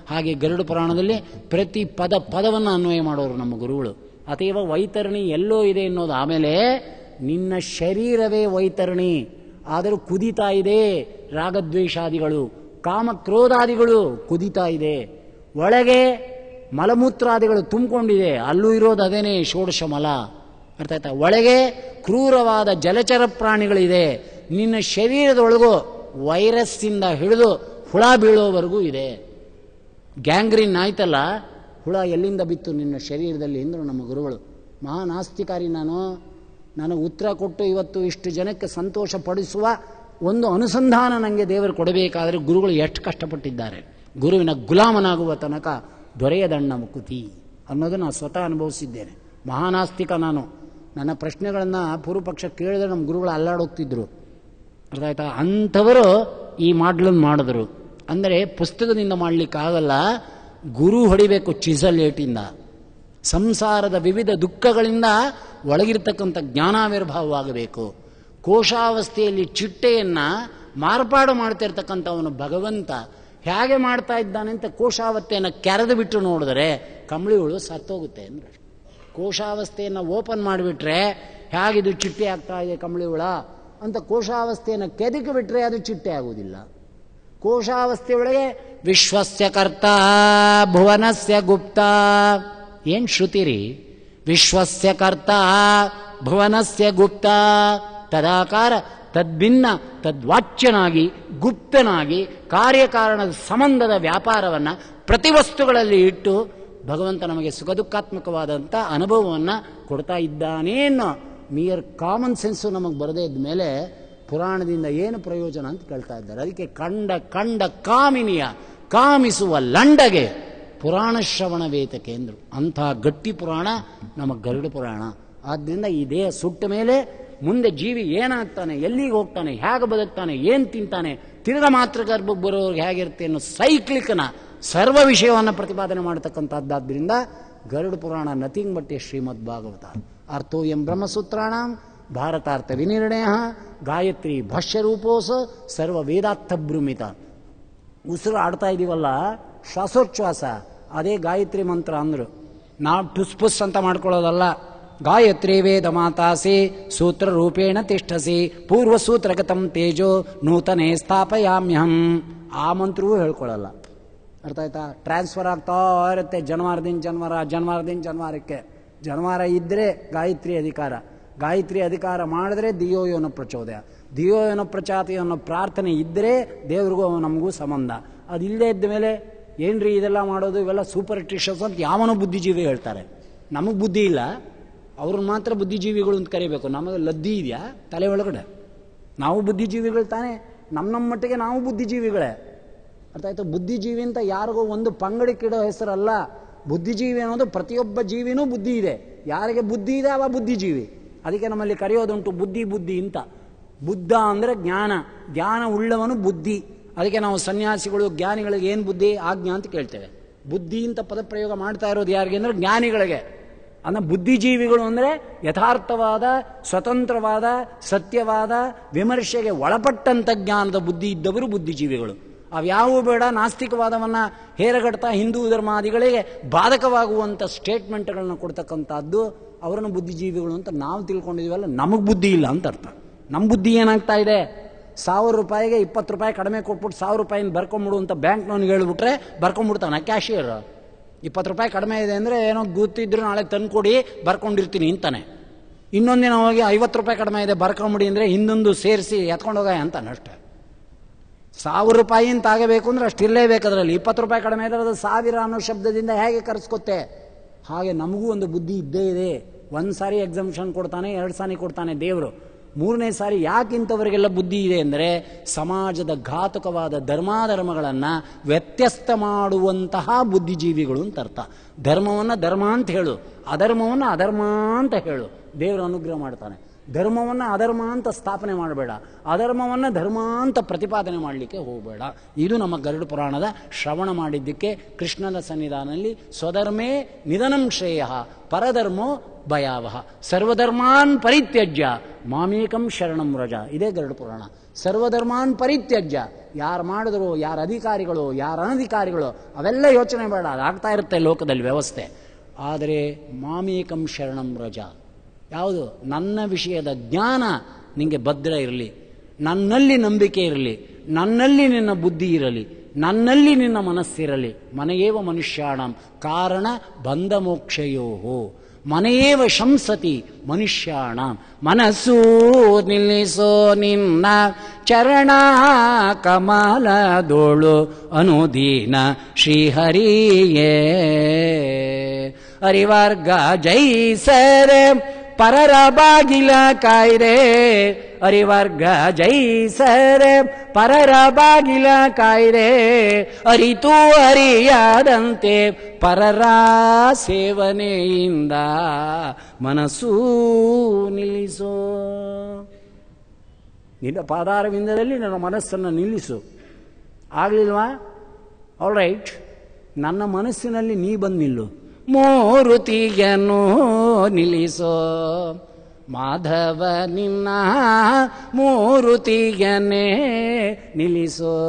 ಹಾಗೆ ಗರುಡ ಪುರಾಣದಲ್ಲಿ ಪ್ರತಿ ಪದ ಪದವನ್ನು ಅನ್ವಯ ಮಾಡೋರು ನಮ್ಮ ಗುರುಗಳು. ಅತೇವ ವೈತರಣಿ ಎಲ್ಲೋ ಇದೆ ಅನ್ನೋದು ಆಮೇಲೆ ನಿನ್ನ ಶರೀರವೇ ವೈತರಣಿ. ಆದರೂ ಕುದೀತಾ ಇದೆ. ರಾಗದ್ವೇಷಾದಿಗಳು, ಕಾಮಕ್ರೋಧಾದಿಗಳು ಕುದೀತಾ ಇದೆ. ಒಳಗೆ ಮಲಮೂತ್ರಾದಿಗಳು ತುಂಬಿಕೊಂಡಿದೆ. ಅಲ್ಲೂ ಇರೋದು ಅದೇನೇ? ಷೋಡಶ ಮಲ ಅರ್ಥ ಆಯ್ತಾ? ಒಳಗೆ ಕ್ರೂರವಾದ ಜಲಚರ ಪ್ರಾಣಿಗಳಿದೆ. ನಿನ್ನ ಶರೀರದೊಳಗೂ ವೈರಸ್ಸಿಂದ ಹಿಡಿದು ಹುಳ ಬೀಳೋವರೆಗೂ ಇದೆ. ಗ್ಯಾಂಗ್ರೀನ್ ಆಯ್ತಲ್ಲ? ಹುಳ ಎಲ್ಲಿಂದ ಬಿತ್ತು? ನಿನ್ನ ಶರೀರದಲ್ಲಿ ಎಂದರು ನಮ್ಮ ಗುರುಗಳು. ಮಹಾನಾಸ್ತಿಕಾರಿ ನಾನು. ನನಗೆ ಉತ್ತರ ಕೊಟ್ಟು ಇವತ್ತು ಇಷ್ಟು ಜನಕ್ಕೆ ಸಂತೋಷ ಪಡಿಸುವ ಒಂದು ಅನುಸಂಧಾನ ನನಗೆ ದೇವರು ಕೊಡಬೇಕಾದರೆ ಗುರುಗಳು ಎಷ್ಟು ಕಷ್ಟಪಟ್ಟಿದ್ದಾರೆ. ಗುರುವಿನ ಗುಲಾಮನಾಗುವ ತನಕ ದೊರೆಯದಣ್ಣ ಮುಕುತಿ ಅನ್ನೋದು ನಾನು ಸ್ವತಃ ಅನುಭವಿಸಿದ್ದೇನೆ. ಮಹಾನಾಸ್ತಿಕ ನಾನು. ನನ್ನ ಪ್ರಶ್ನೆಗಳನ್ನು ಪೂರ್ವಪಕ್ಷ ಕೇಳಿದ್ರೆ ನಮ್ಮ ಗುರುಗಳು ಅಲ್ಲಾಡೋಗ್ತಿದ್ರು. ಅರ್ಥ ಆಯ್ತಾ ಅಂಥವರು ಈ ಮಾಡ್ಲನ್ನು ಮಾಡಿದ್ರು. ಅಂದರೆ ಪುಸ್ತಕದಿಂದ ಮಾಡಲಿಕ್ಕಾಗಲ್ಲ, ಗುರು ಹೊಡಿಬೇಕು ಚಿಸಲ್ ಏಟಿಂದ ಸಂಸಾರದ ವಿವಿಧ ದುಃಖಗಳಿಂದ ಒಳಗಿರ್ತಕ್ಕಂಥ ಜ್ಞಾನಾವಿರ್ಭಾವವಾಗಬೇಕು. ಕೋಶಾವಸ್ಥೆಯಲ್ಲಿ ಚಿಟ್ಟೆಯನ್ನು ಮಾರ್ಪಾಡು ಮಾಡ್ತಿರ್ತಕ್ಕಂಥವನು ಭಗವಂತ. ಹೇಗೆ ಮಾಡ್ತಾ ಇದ್ದಾನೆ ಅಂತ ಕೋಶಾವಸ್ಥೆಯನ್ನು ಕೆರೆದು ಬಿಟ್ಟು ನೋಡಿದ್ರೆ ಕಂಬಳಿಗಳು ಸತ್ತೋಗುತ್ತೆ ಅಂದರೆ ಕೋಶಾವಸ್ಥೆಯನ್ನು ಓಪನ್ ಮಾಡಿಬಿಟ್ರೆ ಹೇಗಿದು ಚಿಟ್ಟೆ ಆಗ್ತಾ ಇದೆ ಕಂಬಳಿ ಹುಳ ಅಂತ ಕೋಶಾವಸ್ಥೆಯನ್ನು ಕೆದಕಿ ಬಿಟ್ಟರೆ ಅದು ಚಿಟ್ಟೆ ಆಗುವುದಿಲ್ಲ. ಕೋಶಾವಸ್ಥೆಯೊಳಗೆ ವಿಶ್ವಸ್ಯ ಕರ್ತ ಭುವನಸ್ಯ ಗುಪ್ತ. ಏನ್ ಶ್ರುತಿರಿ? ವಿಶ್ವಸ್ಯ ಕರ್ತ, ಭುವನಸ್ಯ ಗುಪ್ತ. ತದಾಕಾರ ತದ್ಭಿನ್ನ, ತದ್ವಾಚ್ಯನಾಗಿ, ಗುಪ್ತನಾಗಿ, ಕಾರ್ಯಕಾರಣದ ಸಂಬಂಧದ ವ್ಯಾಪಾರವನ್ನು ಪ್ರತಿ ವಸ್ತುಗಳಲ್ಲಿ ಇಟ್ಟು ಭಗವಂತ ನಮಗೆ ಸುಖ ದುಃಖಾತ್ಮಕವಾದಂಥ ಅನುಭವವನ್ನು ಕೊಡ್ತಾ ಇದ್ದಾನೆ ಅನ್ನೋ ಮಿಯರ್ ಕಾಮನ್ ಸೆನ್ಸು ನಮಗೆ ಬರದೇ ಇದ್ದ ಮೇಲೆ ಪುರಾಣದಿಂದ ಏನು ಪ್ರಯೋಜನ ಅಂತ ಕೇಳ್ತಾ ಇದ್ದಾರೆ. ಅದಕ್ಕೆ ಕಂಡ ಕಂಡ ಕಾಮಿನಿಯ, ಕಾಮಿಸುವ ಲಂಡಗೆ ಪುರಾಣ ಶ್ರವಣ ವೇತ ಕೇಂದ್ರ. ಅಂಥ ಗಟ್ಟಿ ಪುರಾಣ ನಮ್ಮ ಗರುಡ ಪುರಾಣ. ಆದ್ದರಿಂದ ಈ ದೇಹ ಸುಟ್ಟ ಮೇಲೆ ಮುಂದೆ ಜೀವಿ ಏನಾಗ್ತಾನೆ, ಎಲ್ಲಿಗೆ ಹೋಗ್ತಾನೆ, ಹೇಗೆ ಬದುಕ್ತಾನೆ, ಏನು ತಿಂತಾನೆ, ತಿರುಗ ಮಾತ್ರ ಗರ್ಭಕ್ಕೆ ಬರೋರಿಗೆ ಹೇಗಿರುತ್ತೆ ಅನ್ನೋ ಸೈಕ್ಲಿಕ್ನ ಸರ್ವ ವಿಷಯವನ್ನು ಪ್ರತಿಪಾದನೆ ಮಾಡತಕ್ಕಂಥದ್ದಾದ್ದರಿಂದ ಗರುಡ ಪುರಾಣ ನಥಿಂಗ್ ಬಟ್ ಶ್ರೀಮದ್ ಭಾಗವತ. ಅರ್ಥೋ ಎಂ ಬ್ರಹ್ಮಸೂತ್ರಾಣ ಭಾರತಾರ್ಥ ವಿನಿರ್ಣಯ ಗಾಯತ್ರಿ ಭಾಷ್ಯರೂಪೋಸ ಸರ್ವ ವೇದಾರ್ಥ ಭ್ರಮಿತ. ಉಸಿರು ಆಡ್ತಾ ಇದೀವಲ್ಲ ಶ್ವಾಸೋಚ್ಛ್ವಾಸ ಅದೇ ಗಾಯತ್ರಿ ಮಂತ್ರ ಅಂದರು. ನಾವು ಠುಸ್ ಪುಸ್ ಅಂತ ಮಾಡ್ಕೊಳ್ಳೋದಲ್ಲ. ಗಾಯತ್ರಿ ವೇದ ಮಾತಾಸಿ, ಸೂತ್ರ ರೂಪೇಣ ತಿಷ್ಠಸಿ, ಪೂರ್ವ ಸೂತ್ರಗತಂ ತೇಜೋ ನೂತನೇ ಸ್ಥಾಪಯಾಮ್ಯಹಂ. ಆ ಮಂತ್ರವೂ ಹೇಳ್ಕೊಳ್ಳಲ್ಲ. ಅರ್ಥ ಆಯ್ತಾ? ಟ್ರಾನ್ಸ್ಫರ್ ಆಗ್ತಾ ಇರುತ್ತೆ ಜನವಾರದಿಂದ ಜನ್ವಾರ, ಜನವಾರದಿಂದ ಜನ್ವಾರಕ್ಕೆ. ಜನವಾರ ಇದ್ದರೆ ಗಾಯತ್ರಿ ಅಧಿಕಾರ. ಗಾಯತ್ರಿ ಅಧಿಕಾರ ಮಾಡಿದ್ರೆ ದಿಯೋಯೋನ ಪ್ರಚೋದಯ. ದಿಯೋಯೋನ ಪ್ರಚಾತಿ ಅನ್ನೋ ಪ್ರಾರ್ಥನೆ ಇದ್ದರೆ ದೇವ್ರಿಗೂ ನಮಗೂ ಸಂಬಂಧ. ಅದು ಇಲ್ಲದೇ ಇದ್ದ ಮೇಲೆ ಏನ್ರಿ ಇದೆಲ್ಲ ಮಾಡೋದು? ಇವೆಲ್ಲ ಸೂಪರ್ ಟಿಷಸ್ ಅಂತ ಯಾವನೋ ಬುದ್ಧಿಜೀವಿ ಹೇಳ್ತಾರೆ. ನಮಗೆ ಬುದ್ಧಿ ಇಲ್ಲ. ಅವ್ರನ್ನ ಮಾತ್ರ ಬುದ್ಧಿಜೀವಿಗಳು ಅಂತ ಕರಿಬೇಕು. ನಮಗೆ ಲದ್ದಿ ಇದೆಯಾ? ತಲೆ ಒಳಗಡೆ. ನಾವು ಬುದ್ಧಿಜೀವಿಗಳು ತಾನೇ. ನಮ್ಮ ನಮ್ಮ ಮಟ್ಟಿಗೆ ನಾವು ಬುದ್ಧಿಜೀವಿಗಳೇ. ಅರ್ಥ ಆಯ್ತು? ಬುದ್ಧಿಜೀವಿ ಅಂತ ಯಾರಿಗೂ ಒಂದು ಪಂಗಡಕ್ಕಿಡೋ ಹೆಸರಲ್ಲ. ಬುದ್ಧಿಜೀವಿ ಅನ್ನೋದು ಪ್ರತಿಯೊಬ್ಬ ಜೀವಿನೂ ಬುದ್ಧಿ ಇದೆ. ಯಾರಿಗೆ ಬುದ್ಧಿ ಇದೆ ಅವ ಬುದ್ಧಿಜೀವಿ. ಅದಕ್ಕೆ ನಮ್ಮಲ್ಲಿ ಕರೆಯೋದುಂಟು ಬುದ್ಧಿ ಬುದ್ಧಿ ಅಂತ. ಬುದ್ಧ ಅಂದರೆ ಜ್ಞಾನ. ಜ್ಞಾನ ಉಳ್ಳವನು ಬುದ್ಧಿ. ಅದಕ್ಕೆ ನಾವು ಸನ್ಯಾಸಿಗಳು, ಜ್ಞಾನಿಗಳಿಗೆ ಏನು ಬುದ್ಧಿ? ಆಜ್ಞಾ ಅಂತ ಕೇಳ್ತೇವೆ. ಬುದ್ಧಿ ಅಂತ ಪದಪ್ರಯೋಗ ಮಾಡ್ತಾ ಇರೋದು ಯಾರಿಗೆ ಅಂದರೆ ಜ್ಞಾನಿಗಳಿಗೆ. ಅನ್ನ ಬುದ್ಧಿಜೀವಿಗಳು ಅಂದರೆ ಯಥಾರ್ಥವಾದ, ಸ್ವತಂತ್ರವಾದ, ಸತ್ಯವಾದ, ವಿಮರ್ಶೆಗೆ ಒಳಪಟ್ಟಂಥ ಜ್ಞಾನದ ಬುದ್ಧಿ ಇದ್ದವರು ಬುದ್ಧಿಜೀವಿಗಳು. ಅವ್ಯಾವೂ ಬೇಡ, ನಾಸ್ತಿಕವಾದವನ್ನು ಹೇರಗಡ್ತಾ ಹಿಂದೂ ಧರ್ಮಾದಿಗಳಿಗೆ ಬಾಧಕವಾಗುವಂಥ ಸ್ಟೇಟ್ಮೆಂಟ್ಗಳನ್ನ ಕೊಡ್ತಕ್ಕಂಥದ್ದು ಅವರನ್ನು ಬುದ್ಧಿಜೀವಿಗಳು ಅಂತ ನಾವು ತಿಳ್ಕೊಂಡಿದ್ದೀವಲ್ಲ ನಮಗೆ ಬುದ್ಧಿ ಇಲ್ಲ ಅಂತ ಅರ್ಥ. ನಮ್ಮ ಬುದ್ಧಿ ಏನಾಗ್ತಾ ಇದೆ? ಸಾವಿರ ರೂಪಾಯಿಗೆ ಇಪ್ಪತ್ತು ರೂಪಾಯಿ ಕಡಿಮೆ ಕೊಟ್ಬಿಟ್ಟು ಸಾವಿರ ರೂಪಾಯಿನ ಬರ್ಕೊಂಬಿಡು ಅಂತ ಬ್ಯಾಂಕ್ನವ್ನಿಗೆ ಹೇಳ್ಬಿಟ್ರೆ ಬರ್ಕೊಂಬಿಡ್ತಾನೆ ಕ್ಯಾಶಿಯರ್. ಇಪ್ಪತ್ತು ರೂಪಾಯಿ ಕಡಿಮೆ ಇದೆ ಅಂದರೆ ಏನೋ ಗೊತ್ತಿದ್ರು ನಾಳೆ ತಂದುಕೊಡಿ, ಬರ್ಕೊಂಡಿರ್ತೀನಿ ಅಂತಾನೆ. ಇನ್ನೊಂದಿನ ಹೋಗಿ ಐವತ್ತು ರೂಪಾಯಿ ಕಡಿಮೆ ಇದೆ ಬರ್ಕೊಂಬಿಡಿ ಅಂದರೆ ಇನ್ನೊಂದು ಸೇರಿಸಿ ಎತ್ಕೊಂಡೋಗ ಅಂತಾನೆ ಅಷ್ಟೆ. ಸಾವಿರ ರೂಪಾಯಿ ಅಂತ ಆಗಬೇಕು ಅಂದ್ರೆ ಅಷ್ಟು ಇರಲೇಬೇಕು ಅದರಲ್ಲಿ. ಇಪ್ಪತ್ತು ರೂಪಾಯಿ ಕಡಿಮೆ ಇದ್ರೆ ಅದು ಸಾವಿರ ಅನ್ನೋ ಶಬ್ದದಿಂದ ಹೇಗೆ ಕರೆಸ್ಕೊತ್ತೆ? ಹಾಗೆ ನಮಗೂ ಒಂದು ಬುದ್ಧಿ ಇದ್ದೇ ಇದೆ. ಒಂದು ಸಾರಿ ಎಕ್ಸಾಮಿಷನ್ ಕೊಡ್ತಾನೆ ಎರಡು ಸಾರಿ ಕೊಡ್ತಾನೆ ದೇವರು. ಮೂರನೇ ಸಾರಿ ಯಾಕೆ ಇಂಥವರಿಗೆಲ್ಲ ಬುದ್ಧಿ ಇದೆ ಅಂದರೆ ಸಮಾಜದ ಘಾತುಕವಾದ ಧರ್ಮಾಧರ್ಮಗಳನ್ನು ವ್ಯತ್ಯಸ್ತ ಮಾಡುವಂತಹ ಬುದ್ಧಿಜೀವಿಗಳು ಅಂತ ಅರ್ಥ. ಧರ್ಮವನ್ನು ಧರ್ಮ ಅಂತ ಹೇಳು, ಅಧರ್ಮವನ್ನು ಅಧರ್ಮ ಅಂತ ಹೇಳು. ದೇವರು ಅನುಗ್ರಹ ಮಾಡ್ತಾನೆ. ಧರ್ಮವನ್ನು ಅಧರ್ಮ ಅಂತ ಸ್ಥಾಪನೆ ಮಾಡಬೇಡ. ಅಧರ್ಮವನ್ನು ಧರ್ಮ ಅಂತ ಪ್ರತಿಪಾದನೆ ಮಾಡಲಿಕ್ಕೆ ಹೋಗಬೇಡ. ಇದು ನಮ್ಮ ಗರುಡ ಪುರಾಣದ ಶ್ರವಣ ಮಾಡಿದ್ದಕ್ಕೆ ಕೃಷ್ಣನ ಸನ್ನಿಧಾನದಲ್ಲಿ ಸ್ವಧರ್ಮೇ ನಿಧನಂ ಶ್ರೇಯ, ಪರಧರ್ಮೋ ಭಯಾವಹ. ಸರ್ವಧರ್ಮಾನ್ ಪರಿತ್ಯಜ್ಯ, ಮಾಮೇಕಂ ಶರಣಂ ರಜ. ಇದೇ ಗರುಡ ಪುರಾಣ. ಸರ್ವಧರ್ಮಾನ್ ಪರಿತ್ಯಜ್ಯ. ಯಾರು ಮಾಡಿದ್ರು, ಯಾರ ಅಧಿಕಾರಿಗಳು, ಯಾರ ಅನಧಿಕಾರಿಗಳು, ಅವೆಲ್ಲ ಯೋಚನೆ ಬೇಡ. ಅದಾಗ್ತಾ ಇರುತ್ತೆ ಲೋಕದಲ್ಲಿ ವ್ಯವಸ್ಥೆ. ಆದರೆ ಮಾಮೇಕಂ ಶರಣಂ ವ್ರಜ ಯಾವುದು? ನನ್ನ ವಿಷಯದ ಜ್ಞಾನ ನಿಮಗೆ ಭದ್ರ ಇರಲಿ. ನನ್ನಲ್ಲಿ ನಂಬಿಕೆ ಇರಲಿ. ನನ್ನಲ್ಲಿ ನಿನ್ನ ಬುದ್ಧಿ ಇರಲಿ. ನನ್ನಲ್ಲಿ ನಿನ್ನ ಮನಸ್ಸಿರಲಿ. ಮನೆಯೇವ ಮನುಷ್ಯಾಣಂ. ಕಾರಣ ಬಂಧ ಮೋಕ್ಷಯೋ ಮನೆಯೇವ ಶಂಸತಿ ಮನುಷ್ಯಾಣ. ಮನಸ್ಸು ನಿಲ್ಲಿಸೋ ನಿನ್ನ ಚರಣ ಕಮಲದೋಳು ಅನುದೀನ ಶ್ರೀಹರಿಯೇ. ಹರಿವರ್ಗ ಜೈಸರ. ಪರರ ಬಾಗಿಲ ಕಾಯ್ದೆ ಜೈ ಸರೆ. ಪರರ ಬಾಗಿಲ ಕಾಯ್ದೆ ಅರಿತು ಅರಿಯಾದಂತೆ ಪರರ ಸೇವನೆಯಿಂದ ಮನಸ್ಸು ನಿಲ್ಲಿಸೋ. ನಿನ್ನ ಪಾದಾರವಿಂದದಲ್ಲಿ ನನ್ನ ಮನಸ್ಸನ್ನು ನಿಲ್ಲಿಸು. ಆಗಲಿಲ್ವಾ? ಆಲ್ ರೈಟ್ ನನ್ನ ಮನಸ್ಸಿನಲ್ಲಿ ನೀ ಬಂದು ನಿಲ್ಲು. ಮೂರುತಿಯನ್ನು ನಿಲ್ಲಿಸೋ. ಮಾಧವ, ನಿನ್ನ ಮೂರುತಿಯನ್ನೇ ನಿಲ್ಲಿಸೋ.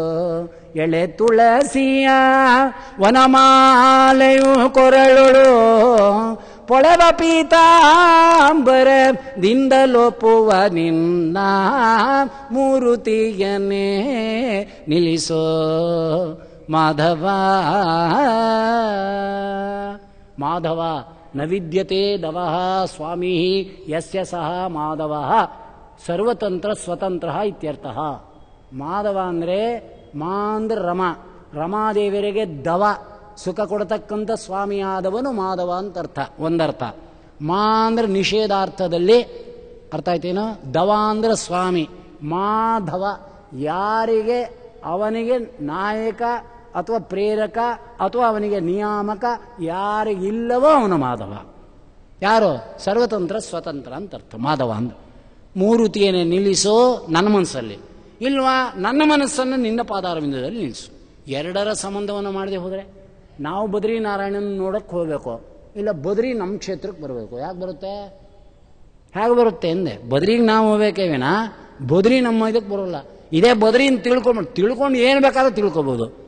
ಎಳೆ ತುಳಸಿಯ ವನಮಾಲೆಯು ಕೊರಳುಳು. ಪೊಳವ ಪೀತಾಂಬರ ಲೋಪುವ ನಿನ್ನ ಮೂರುತಿಯನ್ನೇ ನಿಲ್ಲಿಸೋ. ಮಾಧವ ಮಾಧವ ನವಿದ್ಯತೆ ದವಃ ಸ್ವಾಮಿ ಯಸ್ಯ ಸಹ ಮಾಧವ. ಸರ್ವತಂತ್ರ ಸ್ವತಂತ್ರ ಇತ್ಯರ್ಥ. ಮಾಧವ ಅಂದರೆ ಮಾ ಅಂದ್ರೆ ರಮ. ರಮಾದೇವಿಯರಿಗೆ ದವ. ಸುಖ ಕೊಡತಕ್ಕಂಥ ಸ್ವಾಮಿಯಾದವನು ಮಾಧವ ಅಂತ ಅರ್ಥ ಒಂದರ್ಥ. ಮಾ ಅಂದ್ರೆ ನಿಷೇಧಾರ್ಥದಲ್ಲಿ ಅರ್ಥ ಆಯ್ತೇನೋ? ದವ ಅಂದ್ರೆ ಸ್ವಾಮಿ. ಮಾಧವ ಯಾರಿಗೆ? ಅವನಿಗೆ ನಾಯಕ ಅಥವಾ ಪ್ರೇರಕ, ಅಥವಾ ಅವನಿಗೆ ನಿಯಾಮಕ, ಯಾರಿಗಿಲ್ಲವೋ ಅವನು ಮಾಧವ. ಯಾರೋ? ಸರ್ವತಂತ್ರ, ಸ್ವತಂತ್ರ ಅಂತ ಅರ್ಥ. ಮಾಧವ ಅಂದ. ಮೂರುತಿಯನ್ನೇ ನಿಲ್ಲಿಸೋ ನನ್ನ ಮನಸ್ಸಲ್ಲಿ. ಇಲ್ವಾ? ನನ್ನ ಮನಸ್ಸನ್ನು ನಿನ್ನ ಪಾದಾರವಿಂದದಲ್ಲಿ ನಿಲ್ಲಿಸು. ಎರಡರ ಸಂಬಂಧವನ್ನು ಮಾಡದೆ ಹೋದರೆ? ನಾವು ಬದ್ರಿ ನಾರಾಯಣನ ನೋಡಕ್ಕೆ ಹೋಗಬೇಕು. ಇಲ್ಲ, ಬದ್ರಿ ನಮ್ಮ ಕ್ಷೇತ್ರಕ್ಕೆ ಬರಬೇಕು. ಯಾಕೆ ಬರುತ್ತೆ? ಹೇಗೆ ಬರುತ್ತೆ ಎಂದೆ? ಬದ್ರಿಗೆ ನಾವು ಹೋಗ್ಬೇಕೇ ವಿನ? ಬದ್ರಿ ನಮ್ಮ ಇದಕ್ಕೆ ಬರೋಲ್ಲ. ಇದೇ ಬದ್ರಿನ ತಿಳ್ಕೊಂಬಿಟ್ಟು ತಿಳ್ಕೊಂಡು ಏನು ಬೇಕಾದ್ರೂ ತಿಳ್ಕೊಬೋದು.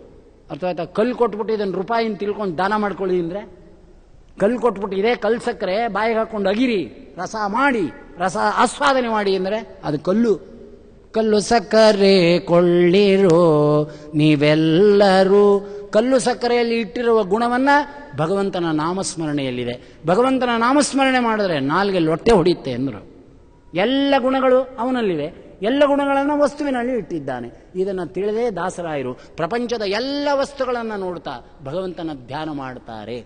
ಆಯ್ತಾ ಕಲ್ಲು ಕೊಟ್ಬಿಟ್ಟು ಇದನ್ನು ರೂಪಾಯಿನ ತಿಳ್ಕೊಂಡು ದಾನ ಮಾಡ್ಕೊಳ್ಳಿ ಅಂದರೆ? ಕಲ್ಲು ಕೊಟ್ಬಿಟ್ಟು ಇದೇ ಕಲ್ಲು ಸಕ್ಕರೆ, ಬಾಯಿಗೆ ಹಾಕ್ಕೊಂಡು ಅಗಿರಿ, ರಸ ಮಾಡಿ, ರಸ ಆಸ್ವಾದನೆ ಮಾಡಿ ಅಂದರೆ ಅದು ಕಲ್ಲು. ಕಲ್ಲು ಸಕ್ಕರೆ ಕೊಳ್ಳಿರೋ, ನೀವೆಲ್ಲರೂ. ಕಲ್ಲು ಸಕ್ಕರೆಯಲ್ಲಿ ಇಟ್ಟಿರುವ ಗುಣವನ್ನು ಭಗವಂತನ ನಾಮಸ್ಮರಣೆಯಲ್ಲಿದೆ. ಭಗವಂತನ ನಾಮಸ್ಮರಣೆ ಮಾಡಿದ್ರೆ ನಾಲ್ಗೆ ಲೊಟ್ಟೆ ಹೊಡೆಯುತ್ತೆ ಅಂದರು. ಎಲ್ಲ ಗುಣಗಳು ಅವನಲ್ಲಿವೆ. ಎಲ್ಲ ಗುಣಗಳನ್ನು ವಸ್ತುವಿನಲ್ಲಿ ಇಟ್ಟಿದ್ದಾನೆ. ಇದನ್ನು ತಿಳಿದೇ ದಾಸರಾಯರು ಪ್ರಪಂಚದ ಎಲ್ಲ ವಸ್ತುಗಳನ್ನು ನೋಡ್ತಾ ಭಗವಂತನ ಧ್ಯಾನ ಮಾಡ್ತಾರೆ.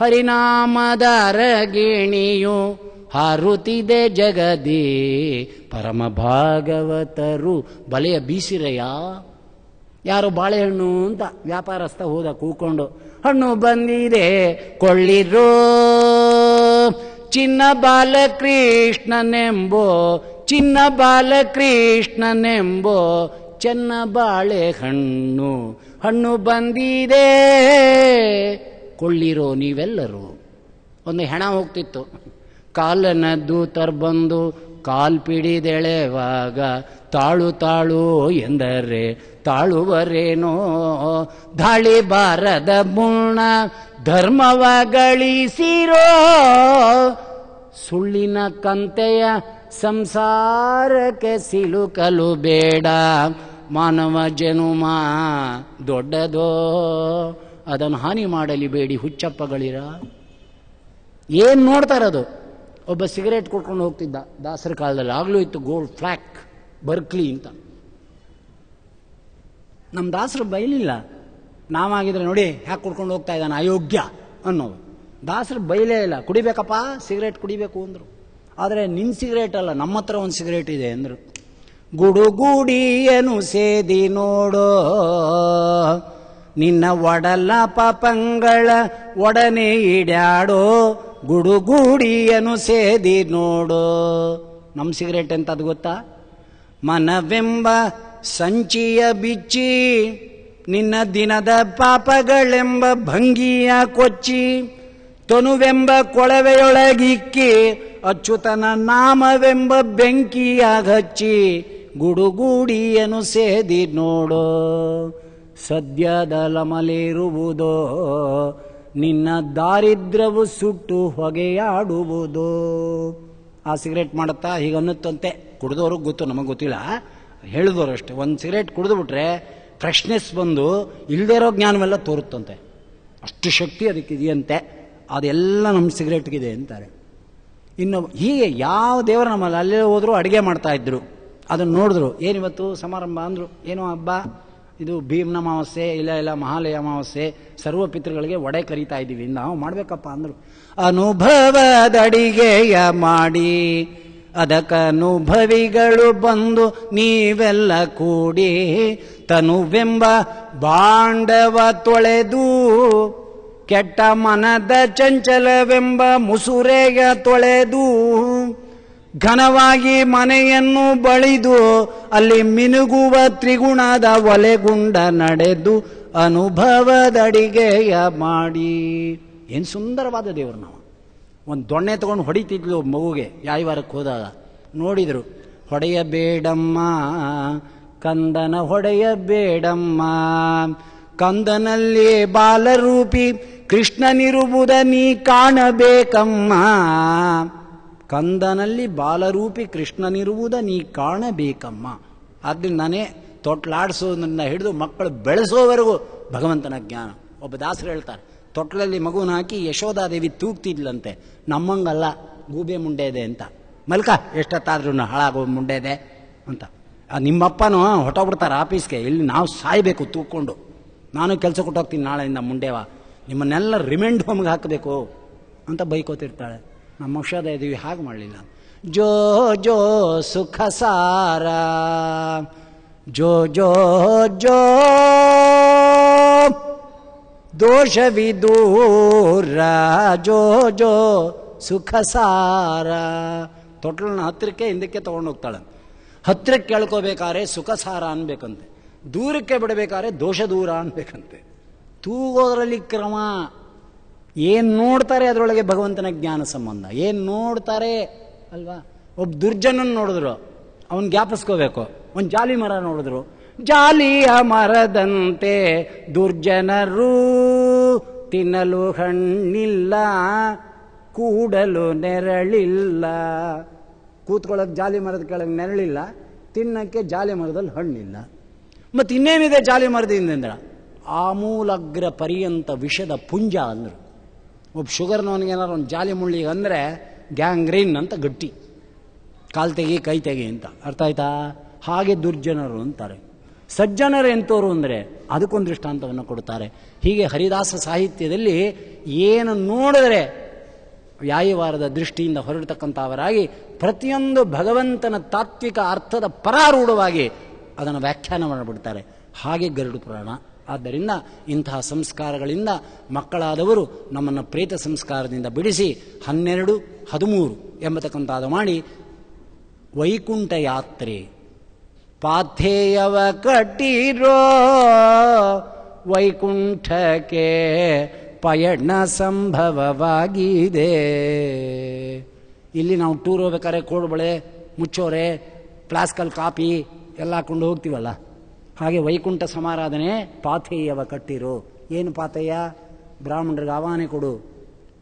ಹರಿನಾಮದ ಅರಗಿಣಿಯು ಹಾರುತಿದೆ ಜಗದಿ ಪರಮ ಭಾಗವತರು ಬಲೆಯ ಬೀಸಿರೆಯ? ಯಾರು ಬಾಳೆಹಣ್ಣು ಅಂತ ವ್ಯಾಪಾರಸ್ಥ ಹೋದ ಕೂಕೊಂಡು, ಹಣ್ಣು ಬಂದಿದೆ, ಕೊಳ್ಳಿರೋ ಚಿನ್ನ ಬಾಲಕೃಷ್ಣನೆಂಬೋ ಚಿನ್ನ ಬಾಲಕೃಷ್ಣನೆಂಬೋ ಚೆನ್ನ ಬಾಳೆ ಹಣ್ಣು ಹಣ್ಣು ಬಂದಿದೆ. ಕೊಳ್ಳಿರೋ ನೀವೆಲ್ಲರೂ. ಒಂದು ಹೆಣ ಹೋಗ್ತಿತ್ತು. ಕಾಲನ ತರ್ಬಂದು ಬಂದು ಕಾಲ್ ಪಿಡಿದೆಳೆವಾಗ, ತಾಳು ತಾಳು ಎಂದರೆ ತಾಳುವರೇನೋ? ದಾಳಿ ಬಾರದ ಮುಣ ಧರ್ಮವ ಗಳಿಸಿರೋ ಸುಳ್ಳಿನ ಕಂತೆಯ ಸಂಸಾರಕ್ಕೆ ಸಿಲುಕಲು ಬೇಡ. ಮಾನವ ಜನುಮ ದೊಡ್ಡದೋ. ಅದನ್ನು ಹಾನಿ ಮಾಡಲಿ ಬೇಡಿ ಹುಚ್ಚಪ್ಪಗಳಿರ. ಏನು ನೋಡ್ತಾರದು ಒಬ್ಬ ಸಿಗರೇಟ್ ಕೊಡ್ಕೊಂಡು ಹೋಗ್ತಿದ್ದ. ದಾಸರ ಕಾಲದಲ್ಲಿ ಆಗಲೂ ಇತ್ತು ಗೋಲ್ಡ್ ಫ್ಲ್ಯಾಕ್ ಬರ್ಕ್ಲಿ ಅಂತ. ನಮ್ಮ ದಾಸರು ಬೈಲಿಲ್ಲ. ನಾವಾಗಿದ್ರೆ ನೋಡಿ ಹ್ಯಾಕೆ ಕುಡ್ಕೊಂಡು ಹೋಗ್ತಾ ಇದ್ದಾನೆ, ಅಯೋಗ್ಯ ಅನ್ನೋದು. ದಾಸರು ಬೈಲೇ ಇಲ್ಲ. ಕುಡಿಬೇಕಪ್ಪ, ಸಿಗರೇಟ್ ಕುಡಿಬೇಕು ಅಂದರು. ಆದರೆ ನಿನ್ನ ಸಿಗರೇಟ್ ಅಲ್ಲ, ನಮ್ಮ ಹತ್ರ ಒಂದು ಸಿಗರೇಟ್ ಇದೆ ಅಂದರು. ಗುಡುಗುಡಿಯನು ಸೇದಿ ನೋಡೋ, ನಿನ್ನ ಒಡಲ ಪಾಪಂಗಳ ಒಡನೆ ಇಡ್ಯಾಡೋ ಗುಡುಗುಡಿಯನು ಸೇದಿ ನೋಡೋ. ನಮ್ಮ ಸಿಗರೇಟ್ ಅಂತ ಅದು ಗೊತ್ತಾ? ಮನವೆಂಬ ಸಂಚಿಯ ಬಿಚ್ಚಿ, ನಿನ್ನ ದಿನದ ಪಾಪಗಳೆಂಬ ಭಂಗಿಯ ಕೊಚ್ಚಿ, ತನುವೆಂಬ ಕೊಳವೆಯೊಳಗಿಕ್ಕಿ ಅಚ್ಯುತನ ನಾಮವೆಂಬ ಬೆಂಕಿಯಾಗ ಹಚ್ಚಿ ಗುಡುಗೂಡಿಯನು ಸೇದಿ ನೋಡೋ. ಸದ್ಯದಲಮಲೇರುವುದೋ ನಿನ್ನ ದಾರಿದ್ರ್ಯವು ಸುಟ್ಟು ಹೊಗೆಯಾಡುವುದು. ಆ ಸಿಗರೇಟ್ ಮಾಡುತ್ತಾ ಹೀಗೆ ಅನ್ನುತ್ತಂತೆ. ಕುಡಿದವ್ರಿಗೆ ಗೊತ್ತು, ನಮಗೆ ಗೊತ್ತಿಲ್ಲ. ಹೇಳಿದವರು ಅಷ್ಟೇ ಒಂದು ಸಿಗರೇಟ್ ಕುಡಿದು ಬಿಟ್ರೆ ಫ್ರೆಶ್ನೆಸ್ ಬಂದು ಇಲ್ಲದೇ ಜ್ಞಾನವೆಲ್ಲ ತೋರುತ್ತಂತೆ. ಅಷ್ಟು ಶಕ್ತಿ ಅದಕ್ಕಿದೆಯಂತೆ. ಅದೆಲ್ಲ ನಮ್ಮ ಸಿಗರೇಟ್ಗಿದೆ ಅಂತಾರೆ. ಇನ್ನು ಹೀಗೆ ಯಾವ ದೇವರು ನಮ್ಮಲ್ಲಿ ಅಲ್ಲೇ ಹೋದರೂ ಅಡುಗೆ ಮಾಡ್ತಾ ಇದ್ರು. ಅದನ್ನು ನೋಡಿದ್ರು. ಏನಿವತ್ತು? ಸಮಾರಂಭ ಅಂದರು. ಏನೋ ಹಬ್ಬ? ಇದು ಭೀಮ್ನ ಅಮಾವಾಸ್ಯೆ, ಇಲ್ಲ ಇಲ್ಲ, ಮಹಾಲಯ ಅಮಾವಾಸ್ಯೆ. ಸರ್ವ ಪಿತೃಗಳಿಗೆ ಒಡೆ ಕರಿತಾ ಇದ್ದೀವಿ. ನಾವು ಮಾಡಬೇಕಪ್ಪ ಅಂದರು. ಅನುಭವದಡಿಗೆಯ ಮಾಡಿ ಅದಕ್ಕನುಭವಿಗಳು ಬಂದು ನೀವೆಲ್ಲ ಕೂಡಿ ತನುವೆಂಬ ಬಾಂಡವ ತೊಳೆದು ಕೆಟ್ಟ ಮನದ ಚಂಚಲವೆಂಬ ಮುಸುರೆಯ ತೊಳೆದು ಘನವಾಗಿ ಮನೆಯನ್ನು ಬಳಿದು ಅಲ್ಲಿ ಮಿನುಗುವ ತ್ರಿಗುಣದ ಒಲೆಗುಂಡ ನಡೆದು ಅನುಭವದಡಿಗೆಯ ಮಾಡಿ. ಏನು ಸುಂದರವಾದ ದೇವರು ನಾವು. ಒಂದು ದೊಣ್ಣೆ ತಗೊಂಡು ಹೊಡಿತಿದ್ಲು ಮಗುಗೆ, ಯಾಯವಾರಕ್ಕೆ ಹೋದಾಗ. ನೋಡಿದರು, ಹೊಡೆಯಬೇಡಮ್ಮ, ಕಂದನ ಹೊಡೆಯಬೇಡಮ್ಮ ಕಂದನಲ್ಲಿ ಬಾಲರೂಪಿ ಕೃಷ್ಣನಿರುವುದ ನೀ ಕಾಣಬೇಕಮ್ಮ. ಕಂದನಲ್ಲಿ ಬಾಲರೂಪಿ ಕೃಷ್ಣನಿರುವುದ ನೀ ಕಾಣಬೇಕಮ್ಮ. ಆದ್ದರಿಂದಾನೇ ತೊಟ್ಲಾಡಿಸೋದನ್ನ ಹಿಡಿದು ಮಕ್ಕಳು ಬೆಳೆಸೋವರೆಗೂ ಭಗವಂತನ ಜ್ಞಾನ. ಒಬ್ಬ ದಾಸರು ಹೇಳ್ತಾರೆ, ತೊಟ್ಲಲ್ಲಿ ಮಗುನ ಹಾಕಿ ಯಶೋಧಾದೇವಿ ತೂಗ್ತಿದ್ಲಂತೆ, ನಮ್ಮಂಗಲ್ಲ ಗೂಬೆ ಮುಂಡೆ ಇದೆ ಅಂತ. ಮಲ್ಕ ಎಷ್ಟೊತ್ತಾದ್ರೂ ಹಾಳಾಗೋ ಮುಂಡೆ ಇದೆ ಅಂತ. ನಿಮ್ಮಪ್ಪನೂ ಹೊಟ್ಟೋಗ್ಬಿಡ್ತಾರೆ ಆಫೀಸ್ಗೆ, ಇಲ್ಲಿ ನಾವು ಸಾಯ್ಬೇಕು ತೂಕೊಂಡು ನಾನು ಕೆಲಸ ಕೊಟ್ಟೋಗ್ತೀನಿ ನಾಳೆಯಿಂದ ಮುಂಡೆವ ನಿಮ್ಮನ್ನೆಲ್ಲ ರಿಮೆಂಡ್ ಹೋಮ್ಗೆ ಹಾಕಬೇಕು ಅಂತ ಬೈಕೋತಿರ್ತಾಳೆ. ನಮ್ಮ ಔಷಧ ಇದೀವಿ ಹಾಗೆ ಮಾಡಲಿಲ್ಲ. ಜೋ ಜೋ, ಸುಖ ಸಾರ. ಜೋ ಜೋ ಜೋ. ದೋಷವಿದೂರ ಜೋ ಜೋ, ಸುಖ ಸಾರ. ತೊಟ್ಲನ್ನ ಹತ್ತಿರಕ್ಕೆ ಹಿಂದಕ್ಕೆ ತಗೊಂಡು ಹೋಗ್ತಾಳೆ ಹತ್ತಿರಕ್ಕೆ ಕೇಳ್ಕೋಬೇಕಾದ್ರೆ ಸುಖ ಸಾರ ಅನ್ಬೇಕಂತೆ. ದೂರಕ್ಕೆ ಬಿಡಬೇಕಾದ್ರೆ ದೋಷ ದೂರ ಅನ್ಬೇಕಂತೆ. ತೂಗೋದ್ರಲ್ಲಿ ಕ್ರಮ. ಏನು ನೋಡ್ತಾರೆ ಅದರೊಳಗೆ ಭಗವಂತನ ಜ್ಞಾನ ಸಂಬಂಧ. ಏನು ನೋಡ್ತಾರೆ, ಅಲ್ವಾ? ಒಬ್ಬ ದುರ್ಜನನ್ ನೋಡಿದ್ರು. ಅವನ್ ಜ್ಞಾಪಿಸ್ಕೋಬೇಕು. ಒಂದು ಜಾಲಿ ಮರ ನೋಡಿದ್ರು. ಜಾಲಿಯ ಮರದಂತೆ ದುರ್ಜನರು ತಿನ್ನಲು ಹಣ್ಣಿಲ್ಲ, ಕೂಡಲು ನೆರಳಿಲ್ಲ. ಕೂತ್ಕೊಳ್ಳೋಕೆ ಜಾಲಿ ಮರದ ಕೆಳಗೆ ನೆರಳಿಲ್ಲ, ತಿನ್ನಕ್ಕೆ ಜಾಲಿ ಮರದಲ್ಲಿ ಹಣ್ಣಿಲ್ಲ. ಮತ್ತು ಇನ್ನೇನಿದೆ ಜಾಲಿ ಮರದಿಂದ ಆಮೂಲಗ್ರ ಪರ್ಯಂತ ವಿಷದ ಪುಂಜ ಅಂದರು. ಒಬ್ಬ ಏನಾರು ಒಂದು ಜಾಲಿ ಮುಳ್ಳಿಗೆ ಅಂದರೆ ಗ್ಯಾಂಗ್ರೀನ್ ಅಂತ ಗಟ್ಟಿ. ಕಾಲು ತೆಗಿ, ಕೈ ತೆಗಿ ಅಂತ. ಅರ್ಥ ಆಯ್ತಾ? ಹಾಗೆ ದುರ್ಜನರು ಅಂತಾರೆ. ಸಜ್ಜನರು ಎಂತೋರು ಅಂದರೆ ಅದಕ್ಕೊಂದು ದೃಷ್ಟಾಂತವನ್ನು ಕೊಡ್ತಾರೆ. ಹೀಗೆ ಹರಿದಾಸ ಸಾಹಿತ್ಯದಲ್ಲಿ ಏನು ನೋಡಿದರೆ ವ್ಯಾಯವಾರದ ದೃಷ್ಟಿಯಿಂದ ಹೊರಡ್ತಕ್ಕಂಥವರಾಗಿ ಪ್ರತಿಯೊಂದು ಭಗವಂತನ ತಾತ್ವಿಕ ಅರ್ಥದ ಪರಾರೂಢವಾಗಿ ಅದನ್ನು ವ್ಯಾಖ್ಯಾನ ಮಾಡಿಬಿಡ್ತಾರೆ. ಹಾಗೆ ಗರುಡು ಪುರಾಣ. ಆದ್ದರಿಂದ ಇಂತಹ ಸಂಸ್ಕಾರಗಳಿಂದ ಮಕ್ಕಳಾದವರು ನಮ್ಮನ್ನು ಪ್ರೇತ ಸಂಸ್ಕಾರದಿಂದ ಬಿಡಿಸಿ ಹನ್ನೆರಡು, ಹದಿಮೂರು ಎಂಬತಕ್ಕಂಥದ್ದು ಮಾಡಿ ವೈಕುಂಠ ಯಾತ್ರೆ. ಪಾಥೇಯವ ಕಟ್ಟಿರೋ ವೈಕುಂಠಕ್ಕೆ ಪಯಣ ಸಂಭವವಾಗಿದೆ. ಇಲ್ಲಿ ನಾವು ಟೂರ್ ಹೋಗ್ಬೇಕಾದ್ರೆ ಕೋಡುಬಳೆ, ಮುಚ್ಚೋರೆ ಪ್ಲಾಸ್ಕಲ್ ಕಾಪಿ ಎಲ್ಲ ಹಾಕೊಂಡು ಹೋಗ್ತೀವಲ್ಲ? ಹಾಗೆ ವೈಕುಂಠ ಸಮಾರಾಧನೆ ಪಾಥೇಯವ ಕಟ್ಟಿರು. ಏನು ಪಾಥೇಯ? ಬ್ರಾಹ್ಮಣರಿಗೆ ಆವಾನೆ ಕೊಡು.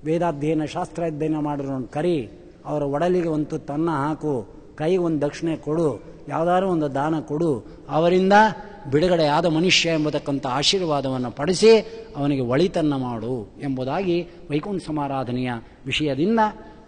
ವೇದಾಧ್ಯಯನ ಶಾಸ್ತ್ರಾಧ್ಯಯನ ಮಾಡಿರೋ ಕರಿ, ಅವರ ಒಡಲಿಗೆ ಒಂದು ತನ್ನ ಹಾಕು, ಕೈಗೆ ಒಂದು ದಕ್ಷಿಣೆ ಕೊಡು, ಯಾವುದಾದ್ರೂ ಒಂದು ದಾನ ಕೊಡು. ಅವರಿಂದ ಬಿಡುಗಡೆ ಆದ ಮನುಷ್ಯ ಎಂಬತಕ್ಕಂಥ ಆಶೀರ್ವಾದವನ್ನು ಪಡಿಸಿ ಅವನಿಗೆ ಒಳಿತನ್ನ ಮಾಡು ಎಂಬುದಾಗಿ ವೈಕುಂಠ ಸಮಾರಾಧನೆಯ ವಿಷಯದಿಂದ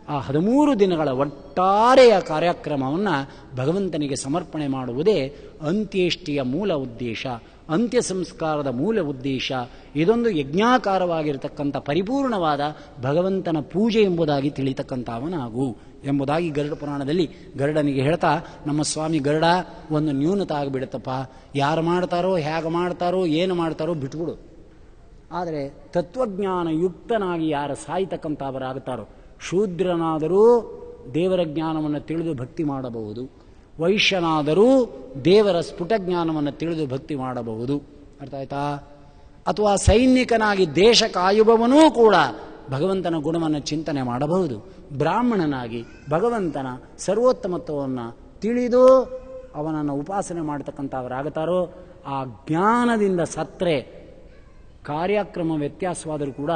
ಆ ಹದಿಮೂರು ದಿನಗಳ ಒಟ್ಟಾರೆಯ ಕಾರ್ಯಕ್ರಮವನ್ನು ಭಗವಂತನಿಗೆ ಸಮರ್ಪಣೆ ಮಾಡುವುದೇ ಅಂತ್ಯೇಷ್ಟಿಯ ಮೂಲ ಉದ್ದೇಶ, ಅಂತ್ಯ ಸಂಸ್ಕಾರದ ಮೂಲ ಉದ್ದೇಶ. ಇದೊಂದು ಯಜ್ಞಾಕಾರವಾಗಿರತಕ್ಕಂಥ ಪರಿಪೂರ್ಣವಾದ ಭಗವಂತನ ಪೂಜೆ ಎಂಬುದಾಗಿ ತಿಳಿತಕ್ಕಂಥವನಾಗು ಎಂಬುದಾಗಿ ಗರುಡ ಪುರಾಣದಲ್ಲಿ ಗರುಡನಿಗೆ ಹೇಳ್ತಾ, ನಮ್ಮ ಸ್ವಾಮಿ ಗರುಡ, ಒಂದು ನ್ಯೂನತ ಆಗಿಬಿಡುತ್ತಪ್ಪ. ಯಾರು ಮಾಡ್ತಾರೋ, ಹೇಗೆ ಮಾಡ್ತಾರೋ, ಏನು ಮಾಡ್ತಾರೋ ಬಿಟ್ಬಿಡು. ಆದರೆ ತತ್ವಜ್ಞಾನ ಯುಕ್ತನಾಗಿ ಯಾರು ಸಾಯ್ತಕ್ಕಂಥವರಾಗುತ್ತಾರೋ ಶೂದ್ರನಾದರೂ ದೇವರ ಜ್ಞಾನವನ್ನು ತಿಳಿದು ಭಕ್ತಿ ಮಾಡಬಹುದು. ವೈಶ್ಯನಾದರೂ ದೇವರ ಸ್ಫುಟ ಜ್ಞಾನವನ್ನು ತಿಳಿದು ಭಕ್ತಿ ಮಾಡಬಹುದು. ಅರ್ಥ ಆಯ್ತಾ? ಅಥವಾ ಸೈನಿಕನಾಗಿ ದೇಶ ಕಾಯುವವನೂ ಕೂಡ ಭಗವಂತನ ಗುಣವನ್ನು ಚಿಂತನೆ ಮಾಡಬಹುದು. ಬ್ರಾಹ್ಮಣನಾಗಿ ಭಗವಂತನ ಸರ್ವೋತ್ತಮತ್ವವನ್ನು ತಿಳಿದು ಅವನನ್ನು ಉಪಾಸನೆ ಮಾಡತಕ್ಕಂಥವರಾಗುತ್ತಾರೋ ಆ ಜ್ಞಾನದಿಂದ ಸತ್ರೆ ಕಾರ್ಯಕ್ರಮ ವ್ಯತ್ಯಾಸವಾದರೂ ಕೂಡ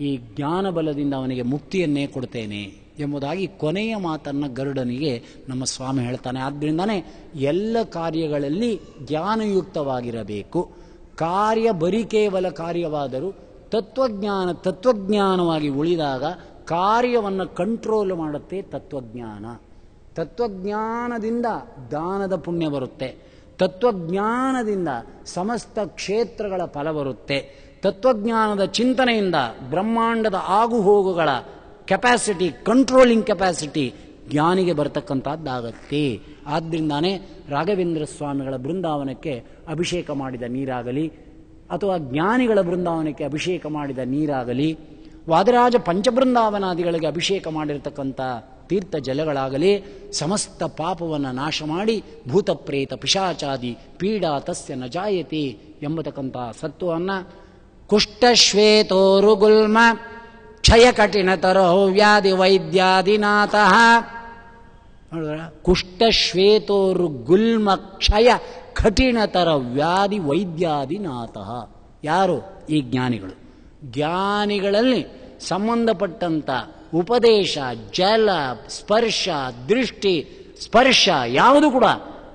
ಈ ಜ್ಞಾನ ಬಲದಿಂದ ಅವನಿಗೆ ಮುಕ್ತಿಯನ್ನೇ ಕೊಡ್ತೇನೆ ಎಂಬುದಾಗಿ ಕೊನೆಯ ಮಾತನ್ನು ಗರುಡನಿಗೆ ನಮ್ಮ ಸ್ವಾಮಿ ಹೇಳ್ತಾನೆ. ಆದ್ದರಿಂದನೇ ಎಲ್ಲ ಕಾರ್ಯಗಳಲ್ಲಿ ಜ್ಞಾನಯುಕ್ತವಾಗಿರಬೇಕು. ಕಾರ್ಯ ಬರೀ ಕೇವಲ ಕಾರ್ಯವಾದರೂ ತತ್ವಜ್ಞಾನ ತತ್ವಜ್ಞಾನವಾಗಿ ಉಳಿದಾಗ ಕಾರ್ಯವನ್ನು ಕಂಟ್ರೋಲ್ ಮಾಡುತ್ತೆ ತತ್ವಜ್ಞಾನ. ತತ್ವಜ್ಞಾನದಿಂದ ದಾನದ ಪುಣ್ಯ ಬರುತ್ತೆ. ತತ್ವಜ್ಞಾನದಿಂದ ಸಮಸ್ತ ಕ್ಷೇತ್ರಗಳ ಫಲ ಬರುತ್ತೆ. ತತ್ವಜ್ಞಾನದ ಚಿಂತನೆಯಿಂದ ಬ್ರಹ್ಮಾಂಡದ ಆಗುಹೋಗುಗಳ ಕೆಪಾಸಿಟಿ ಕಂಟ್ರೋಲಿಂಗ್ ಕೆಪಾಸಿಟಿ ಜ್ಞಾನಿಗೆ ಬರತಕ್ಕಂಥದ್ದಾಗತ್ತೆ. ಆದ್ದರಿಂದಾನೇ ರಾಘವೇಂದ್ರ ಸ್ವಾಮಿಗಳ ಬೃಂದಾವನಕ್ಕೆ ಅಭಿಷೇಕ ಮಾಡಿದ ನೀರಾಗಲಿ, ಅಥವಾ ಜ್ಞಾನಿಗಳ ಬೃಂದಾವನಕ್ಕೆ ಅಭಿಷೇಕ ಮಾಡಿದ ನೀರಾಗಲಿ, ವಾದರಾಜ ಪಂಚಬೃಂದಾವನಾದಿಗಳಿಗೆ ಅಭಿಷೇಕ ಮಾಡಿರತಕ್ಕಂಥ ತೀರ್ಥ ಜಲಗಳಾಗಲಿ, ಸಮಸ್ತ ಪಾಪವನ್ನು ನಾಶ ಮಾಡಿ ಭೂತಪ್ರೇತ, ಪಿಶಾಚಾದಿ, ಪೀಡಾ ತಸ್ಯ ನಜಾಯತಿ ಜಾಯತೆ ಎಂಬತಕ್ಕಂಥ ಸತ್ವವನ್ನು ಕುಷ್ಠಶ್ವೇತೋರುಗುಲ್ಮ ಕ್ಷಯ ಕಠಿಣತರೋ ವ್ಯಾಧಿ ವೈದ್ಯಾದಿನಾಥಃ ನೋಡಿದ್ರ? ಕುಷ್ಠಶ್ವೇತೋರು ಗುಲ್ಮ ಕ್ಷಯ ಕಠಿಣತರ ವ್ಯಾಧಿ ವೈದ್ಯಾದಿನಾಥಃ ಯಾರು? ಈ ಜ್ಞಾನಿಗಳು. ಜ್ಞಾನಿಗಳಲ್ಲಿ ಸಂಬಂಧಪಟ್ಟಂಥ ಉಪದೇಶ, ಜಲ, ಸ್ಪರ್ಶ, ದೃಷ್ಟಿ, ಸ್ಪರ್ಶ ಯಾವುದು ಕೂಡ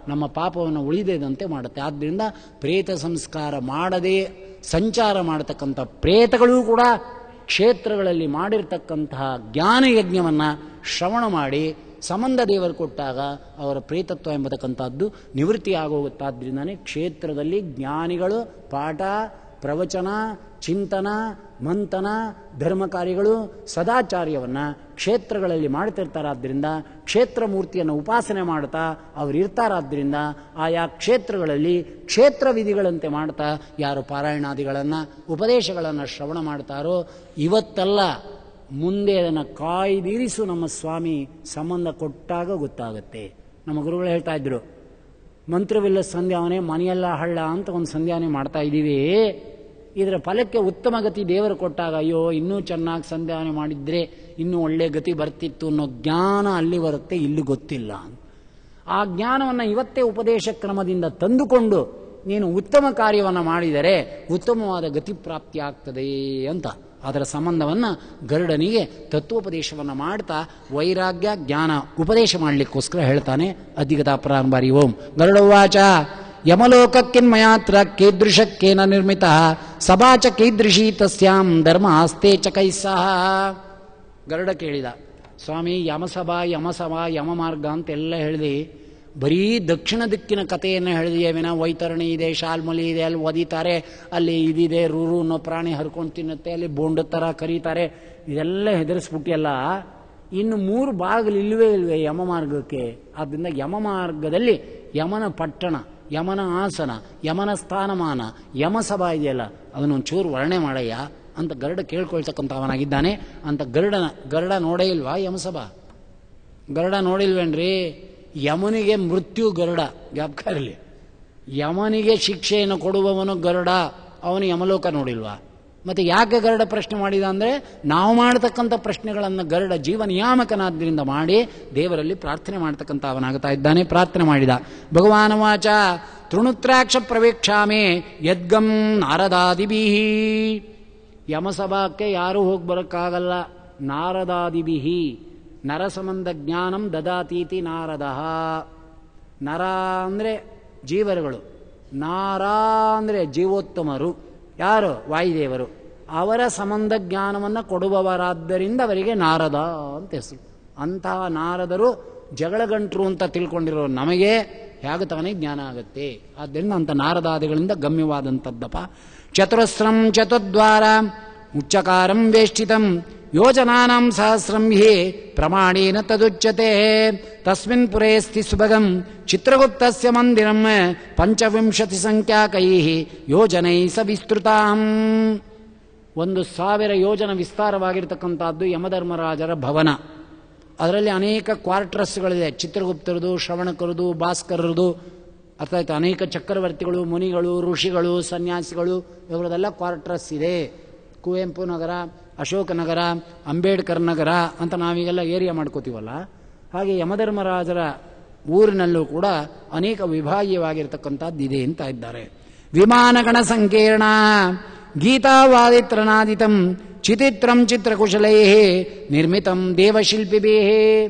ನಮ್ಮ ಪಾಪವನ್ನು ಉಳಿದೇದಂತೆ ಮಾಡುತ್ತೆ. ಆದ್ದರಿಂದ ಪ್ರೇತ ಸಂಸ್ಕಾರ ಮಾಡದೆ ಸಂಚಾರ ಮಾಡತಕ್ಕಂಥ ಪ್ರೇತಗಳೂ ಕೂಡ ಕ್ಷೇತ್ರಗಳಲ್ಲಿ ಮಾಡಿರ್ತಕ್ಕಂತಹ ಜ್ಞಾನಯಜ್ಞವನ್ನು ಶ್ರವಣ ಮಾಡಿ ಸಂಬಂಧ ದೇವರು ಕೊಟ್ಟಾಗ ಅವರ ಪ್ರೇತತ್ವ ಎಂಬತಕ್ಕಂಥದ್ದು ನಿವೃತ್ತಿ ಆಗೋಗುತ್ತಾದ್ರಿಂದನೇ ಕ್ಷೇತ್ರದಲ್ಲಿ ಜ್ಞಾನಿಗಳು ಪಾಠ, ಪ್ರವಚನ ಚಿಂತನ, ಮಂಥನ ಧರ್ಮ ಕಾರ್ಯಗಳು ಸದಾಚಾರ್ಯವನ್ನು ಕ್ಷೇತ್ರಗಳಲ್ಲಿ ಮಾಡ್ತಿರ್ತಾರಾದ್ದರಿಂದ ಕ್ಷೇತ್ರ ಮೂರ್ತಿಯನ್ನು ಉಪಾಸನೆ ಮಾಡ್ತಾ ಅವರು ಇರ್ತಾರಾದ್ದರಿಂದ ಆಯಾ ಕ್ಷೇತ್ರಗಳಲ್ಲಿ ಕ್ಷೇತ್ರ ವಿಧಿಗಳಂತೆ ಮಾಡ್ತಾ ಯಾರು ಪಾರಾಯಣಾದಿಗಳನ್ನು, ಉಪದೇಶಗಳನ್ನು ಶ್ರವಣ ಮಾಡ್ತಾರೋ ಇವತ್ತಲ್ಲ. ಮುಂದೆ ಅದನ್ನು ಕಾಯ್ದಿರಿಸು ನಮ್ಮ ಸ್ವಾಮಿ ಸಂಬಂಧ ಕೊಟ್ಟಾಗ ಗೊತ್ತಾಗುತ್ತೆ. ನಮ್ಮ ಗುರುಗಳು ಹೇಳ್ತಾ ಇದ್ರು ಮಂತ್ರವಿಲ್ಲ ಸಂಧ್ಯಾವನೆ ಮನೆಯೆಲ್ಲ ಹಳ್ಳ ಅಂತ ಒಂದು ಸಂಧ್ಯಾವನೆ ಮಾಡ್ತಾ ಇದ್ದೀವಿ. ಇದರ ಫಲಕ್ಕೆ ಉತ್ತಮ ಗತಿ ದೇವರು ಕೊಟ್ಟಾಗ, ಅಯ್ಯೋ, ಇನ್ನೂ ಚೆನ್ನಾಗಿ ಸಂಧಾನ ಮಾಡಿದ್ರೆ ಇನ್ನೂ ಒಳ್ಳೆ ಗತಿ ಬರ್ತಿತ್ತು ಅನ್ನೋ ಜ್ಞಾನ ಅಲ್ಲಿ ಬರುತ್ತೆ, ಇಲ್ಲಿ ಗೊತ್ತಿಲ್ಲ. ಆ ಜ್ಞಾನವನ್ನು ಇವತ್ತೇ ಉಪದೇಶ ಕ್ರಮದಿಂದ ತಂದುಕೊಂಡು ನೀನು ಉತ್ತಮ ಕಾರ್ಯವನ್ನು ಮಾಡಿದರೆ ಉತ್ತಮವಾದ ಗತಿ ಪ್ರಾಪ್ತಿ ಆಗ್ತದೆ ಅಂತ. ಅದರ ಸಂಬಂಧವನ್ನು ಗರುಡನಿಗೆ ತತ್ವೋಪದೇಶವನ್ನು ಮಾಡ್ತಾ ವೈರಾಗ್ಯ, ಜ್ಞಾನ ಉಪದೇಶ ಮಾಡಲಿಕ್ಕೋಸ್ಕರ ಹೇಳ್ತಾನೆ ಅಧಿಗತಾ ಪ್ರಾರಂಭಾರಿ ಓಂ ಗರುಡವಾಚ ಯಮಲೋಕಕ್ಕಿನ್ಮಯಾತ್ರ ಕೀದೃಶಕ್ಕೇನ ನಿರ್ಮಿತ? ಸಭಾ ಚ ಕೀದೃಶಿ ತಸ್ಯಾಂ ಧರ್ಮ ಆಸ್ತೆ ಚ ಕೈಸಹ ಗರುಡ ಕೇಳಿದ, ಸ್ವಾಮಿ, ಯಮಸಭಾ ಯಮಸಭಾ ಯಮ ಮಾರ್ಗ ಅಂತೆಲ್ಲ ಹೇಳಿದಿ. ಬರೀ ದಕ್ಷಿಣ ದಿಕ್ಕಿನ ಕಥೆಯನ್ನು ಹೇಳಿದೆಯೇ ವಿನ ವೈತರಣಿ ಇದೆ, ಶಾಲ್ಮಲಿ ಇದೆ, ಅಲ್ಲಿ ಒದಿತಾರೆ, ಅಲ್ಲಿ ಇದಿದೆ, ರೂರು ಅನ್ನೋ ಪ್ರಾಣಿ ಹರ್ಕೊಂಡು ತಿನ್ನುತ್ತೆ, ಅಲ್ಲಿ ಬೋಂಡ ಥರ ಕರೀತಾರೆ. ಇದೆಲ್ಲ ಹೆದರಿಸ್ಬಿಟ್ಟಿಯಲ್ಲ ಇನ್ನು ಮೂರು ಭಾಗಗಳು ಇಲ್ವೇ ಇಲ್ವೇ ಯಮ ಮಾರ್ಗಕ್ಕೆ ಆದ್ದರಿಂದ ಯಮ ಮಾರ್ಗದಲ್ಲಿ ಯಮನ ಪಟ್ಟಣ ಯಮನ ಆಸನ, ಯಮನ ಸ್ಥಾನಮಾನ ಯಮಸಭಾ ಇದೆಯಲ್ಲ ಅದನ್ನೊಂಚೂರು ವರ್ಣೆ ಮಾಡಯ್ಯ ಅಂತ ಗರುಡ ಕೇಳ್ಕೊಳ್ತಕ್ಕಂಥವನಾಗಿದ್ದಾನೆ. ಅಂತ ಗರುಡನ, ಗರುಡ ನೋಡೇ ಇಲ್ವಾ ಯಮಸಭಾ ಗರುಡ ನೋಡಿಲ್ವೇನ್ರಿ? ಯಮನಿಗೆ ಮೃತ್ಯು ಗರುಡ. ಜ್ಞಾಪಕ ಇರಲಿ. ಯಮನಿಗೆ ಶಿಕ್ಷೆಯನ್ನು ಕೊಡುವವನು ಗರುಡ. ಅವನು ಯಮಲೋಕ ನೋಡಿಲ್ವಾ? ಮತ್ತೆ ಯಾಕೆ ಗರುಡ ಪ್ರಶ್ನೆ ಮಾಡಿದ ಅಂದರೆ ನಾವು ಮಾಡತಕ್ಕಂಥ ಪ್ರಶ್ನೆಗಳನ್ನು ಗರುಡ ಜೀವ ನಿಯಾಮಕನಾದ್ದರಿಂದ ಮಾಡಿ ದೇವರಲ್ಲಿ ಪ್ರಾರ್ಥನೆ ಮಾಡ್ತಕ್ಕಂಥ ಅವನಾಗ್ತಾ ಇದ್ದಾನೆ, ಪ್ರಾರ್ಥನೆ ಮಾಡಿದ. ಭಗವಾನ ವಾಚ, ತೃಣುತ್ರಾಕ್ಷ ಪ್ರವೇಕ್ಷಾಮೆ ಯದ್ಗಂ ನಾರದಾದಿಬಿಹಿ ಯಮಸಭಾಕ್ಕೆ ಯಾರೂ ಹೋಗಿ ಬರೋಕ್ಕಾಗಲ್ಲ. ನಾರದಾದಿಬಿಹಿ ನರಸಂಬಂಧ ಜ್ಞಾನಂ ದದಾತೀತಿ ನಾರದ. ನರ ಅಂದರೆ ಜೀವರುಗಳು. ನಾರ ಅಂದರೆ ಜೀವೋತ್ತಮರು. ಯಾರು? ವಾಯುದೇವರು. ಅವರ ಸಂಬಂಧ ಜ್ಞಾನವನ್ನು ಕೊಡುವವರಾದ್ದರಿಂದ ಅವರಿಗೆ ನಾರದ ಅಂತ ಹೆಸರು. ಅಂತಹ ನಾರದರು ಜಗಳಗಂಟ್ರು ಅಂತ ತಿಳ್ಕೊಂಡಿರೋ ನಮಗೆ ಹೇಗೆ ತಾನೇ ಜ್ಞಾನ ಆಗುತ್ತೆ. ಆದ್ದರಿಂದ ಅಂಥ ನಾರದಾದಿಗಳಿಂದ ಗಮ್ಯವಾದಂಥದ್ದಪ್ಪ. ಚತುರಸ್ರಂ ಚತುರ್ದ್ವಾರ ಉಚ್ಚಕಾರಂ ವೇಷ್ಟಿತಂ ಯೋಜನಾನಾಂ ಸಹಸ್ರಂ ಹಿ ಪ್ರಮಾಣೇನ ತದುಚ್ಯತೆ. ತಸ್ಮಿನ್ ಪುರೇ ಸ್ಥಿ ಸುಭಗಂ ಚಿತ್ರಗುಪ್ತಸ್ಯ ಮಂದಿರಂ ಪಂಚವಿಂಶತಿ ಸಂಖ್ಯಾಕೈ ಯೋಜನೈ ಸ ವಿಸ್ತೃತಾಂ ಒಂದು ಸಾವಿರ ಯೋಜನ ವಿಸ್ತಾರವಾಗಿರ್ತಕ್ಕಂಥದ್ದು ಯಮಧರ್ಮರಾಜರ ಭವನ. ಅದರಲ್ಲಿ ಅನೇಕ ಕ್ವಾರ್ಟರ್ಸ್ಗಳಿದೆ. ಚಿತ್ರಗುಪ್ತರದು, ಶ್ರವಣಕರದು, ಭಾಸ್ಕರರದು ಅರ್ಥ ಅನೇಕ ಚಕ್ರವರ್ತಿಗಳು, ಮುನಿಗಳು, ಋಷಿಗಳು, ಸನ್ಯಾಸಿಗಳು, ಇವರದೆಲ್ಲ ಕ್ವಾರ್ಟರ್ಸ್ ಇದೆ. ಕುವೆಂಪು ನಗರ ಅಶೋಕ ನಗರ ಅಂಬೇಡ್ಕರ್ ನಗರ ಅಂತ ನಾವೀಗೆಲ್ಲ ಏರಿಯಾ ಮಾಡ್ಕೋತೀವಲ್ಲ? ಹಾಗೆ ಯಮಧರ್ಮರಾಜರ ಊರಿನಲ್ಲೂ ಕೂಡ ಅನೇಕ ವಿಭಾಗೀಯವಾಗಿರ್ತಕ್ಕಂಥದ್ದು ಇದೆ ಅಂತ ಇದ್ದಾರೆ. ವಿಮಾನಗಣ ಸಂಕೀರ್ಣ, ಗೀತಾವಾದಿತ್ರನಾದಿತಂ, ಚಿತಿತ್ರಂ ಚಿತ್ರಕುಶಲೈ, ನಿರ್ಮಿತಂ ಬೇಹೇ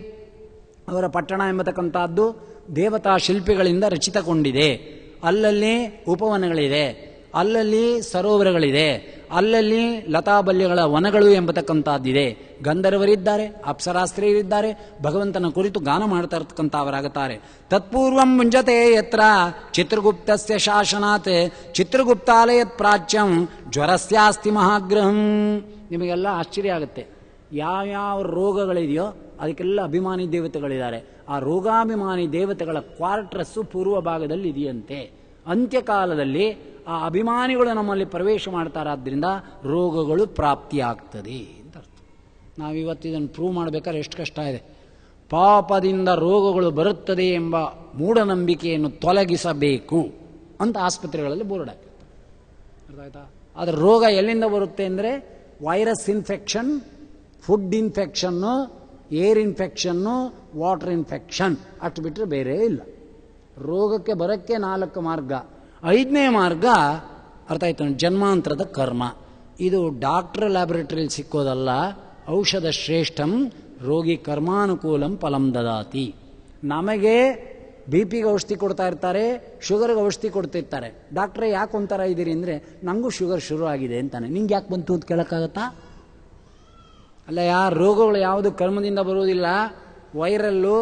ಅವರ ಪಟ್ಟಣ ಎಂಬತಕ್ಕಂಥದ್ದು ದೇವತಾ ಶಿಲ್ಪಿಗಳಿಂದ ರಚಿತಗೊಂಡಿದೆ. ಅಲ್ಲಲ್ಲಿ ಉಪವನಗಳಿದೆ. ಅಲ್ಲಲ್ಲಿ ಸರೋವರಗಳಿದೆ. ಅಲ್ಲಲ್ಲಿ ಲತಾಬಲ್ಯಗಳ ವನಗಳು ಎಂಬತಕ್ಕಂಥದ್ದಿದೆ. ಗಂಧರ್ವರಿದ್ದಾರೆ, ಅಪ್ಸರಾಸ್ತ್ರೀಯರಿದ್ದಾರೆ, ಭಗವಂತನ ಕುರಿತು ಗಾನ ಮಾಡ್ತಾ ಇರ್ತಕ್ಕಂಥವರಾಗುತ್ತಾರೆ ತತ್ಪೂರ್ವಂ ಮುಂಜತೆ ಯತ್ರ ಚಿತ್ರಗುಪ್ತಸ್ಯ ಶಾಸನಾತ್, ಚಿತ್ರಗುಪ್ತಾಲಯತ್ ಪ್ರಾಚ್ಯಂ ಜ್ವರಸ್ಯಾಸ್ತಿ ಮಹಾಗ್ರಹಂ. ನಿಮಗೆಲ್ಲ ಆಶ್ಚರ್ಯ ಆಗುತ್ತೆ. ಯಾವ್ಯಾವ ರೋಗಗಳಿದೆಯೋ ಅದಕ್ಕೆಲ್ಲ ಅಭಿಮಾನಿ ದೇವತೆಗಳಿದ್ದಾರೆ. ಆ ರೋಗಾಭಿಮಾನಿ ದೇವತೆಗಳ ಕ್ವಾರ್ಟ್ರಸ್ಸು ಪೂರ್ವ ಭಾಗದಲ್ಲಿ ಇದೆಯಂತೆ ಅಂತ್ಯಕಾಲದಲ್ಲಿ ಆ ಅಭಿಮಾನಿಗಳು ನಮ್ಮಲ್ಲಿ ಪ್ರವೇಶ ಮಾಡ್ತಾರಾದ್ದರಿಂದ ರೋಗಗಳು ಪ್ರಾಪ್ತಿಯಾಗ್ತದೆ ಅಂತ ಅರ್ಥ. ನಾವಿವತ್ತು ಇದನ್ನು ಪ್ರೂವ್ ಮಾಡಬೇಕಾದ್ರೆ ಎಷ್ಟು ಕಷ್ಟ ಇದೆ. ಪಾಪದಿಂದ ರೋಗಗಳು ಬರುತ್ತದೆ ಎಂಬ ಮೂಢನಂಬಿಕೆಯನ್ನು ತೊಲಗಿಸಬೇಕು ಅಂತ ಆಸ್ಪತ್ರೆಗಳಲ್ಲಿ ಬೋರ್ಡ್ ಹಾಕಿರ್ತಾರೆ ಅರ್ಥ ಆಯ್ತಾ? ಆದರೆ ರೋಗ ಎಲ್ಲಿಂದ ಬರುತ್ತೆ ಅಂದರೆ virus infection, food infection, air infection, water infection ಅಷ್ಟು ಬಿಟ್ಟರೆ ಬೇರೆ ಇಲ್ಲ. ರೋಗಕ್ಕೆ ಬರೋಕ್ಕೆ ನಾಲ್ಕು ಮಾರ್ಗ. ಐದನೇ ಮಾರ್ಗ, ಅರ್ಥ ಆಯ್ತು ಜನ್ಮಾಂತರದ ಕರ್ಮ. ಇದು ಡಾಕ್ಟರ್ ಲ್ಯಾಬೊರೇಟರಿಲಿ ಸಿಕ್ಕೋದಲ್ಲ, ಔಷಧ ಶ್ರೇಷ್ಠಂ ರೋಗಿ ಕರ್ಮಾನುಕೂಲಂ ಫಲಂ ದದಾತಿ. ನಮಗೆ ಬಿ ಪಿಗೆ ಔಷಧಿ ಕೊಡ್ತಾ ಇರ್ತಾರೆ, ಶುಗರ್ಗೆ ಔಷಧಿ ಕೊಡ್ತಿರ್ತಾರೆ. ಡಾಕ್ಟ್ರೇ ಯಾಕೆ ಒಂಥರ ಇದ್ದೀರಿ ಅಂದರೆ ನನಗೂ ಶುಗರ್ ಶುರು ಆಗಿದೆ ಅಂತಾನೆ. ನಿಂಗೆ ಯಾಕೆ ಬಂತು ಅಂತ ಕೇಳೋಕ್ಕಾಗತ್ತಾ? ಅಲ್ಲ ಯಾರು ರೋಗಗಳು ಯಾವುದು ಕರ್ಮದಿಂದ ಬರುವುದಿಲ್ಲ. ವೈರಲ್ಲು,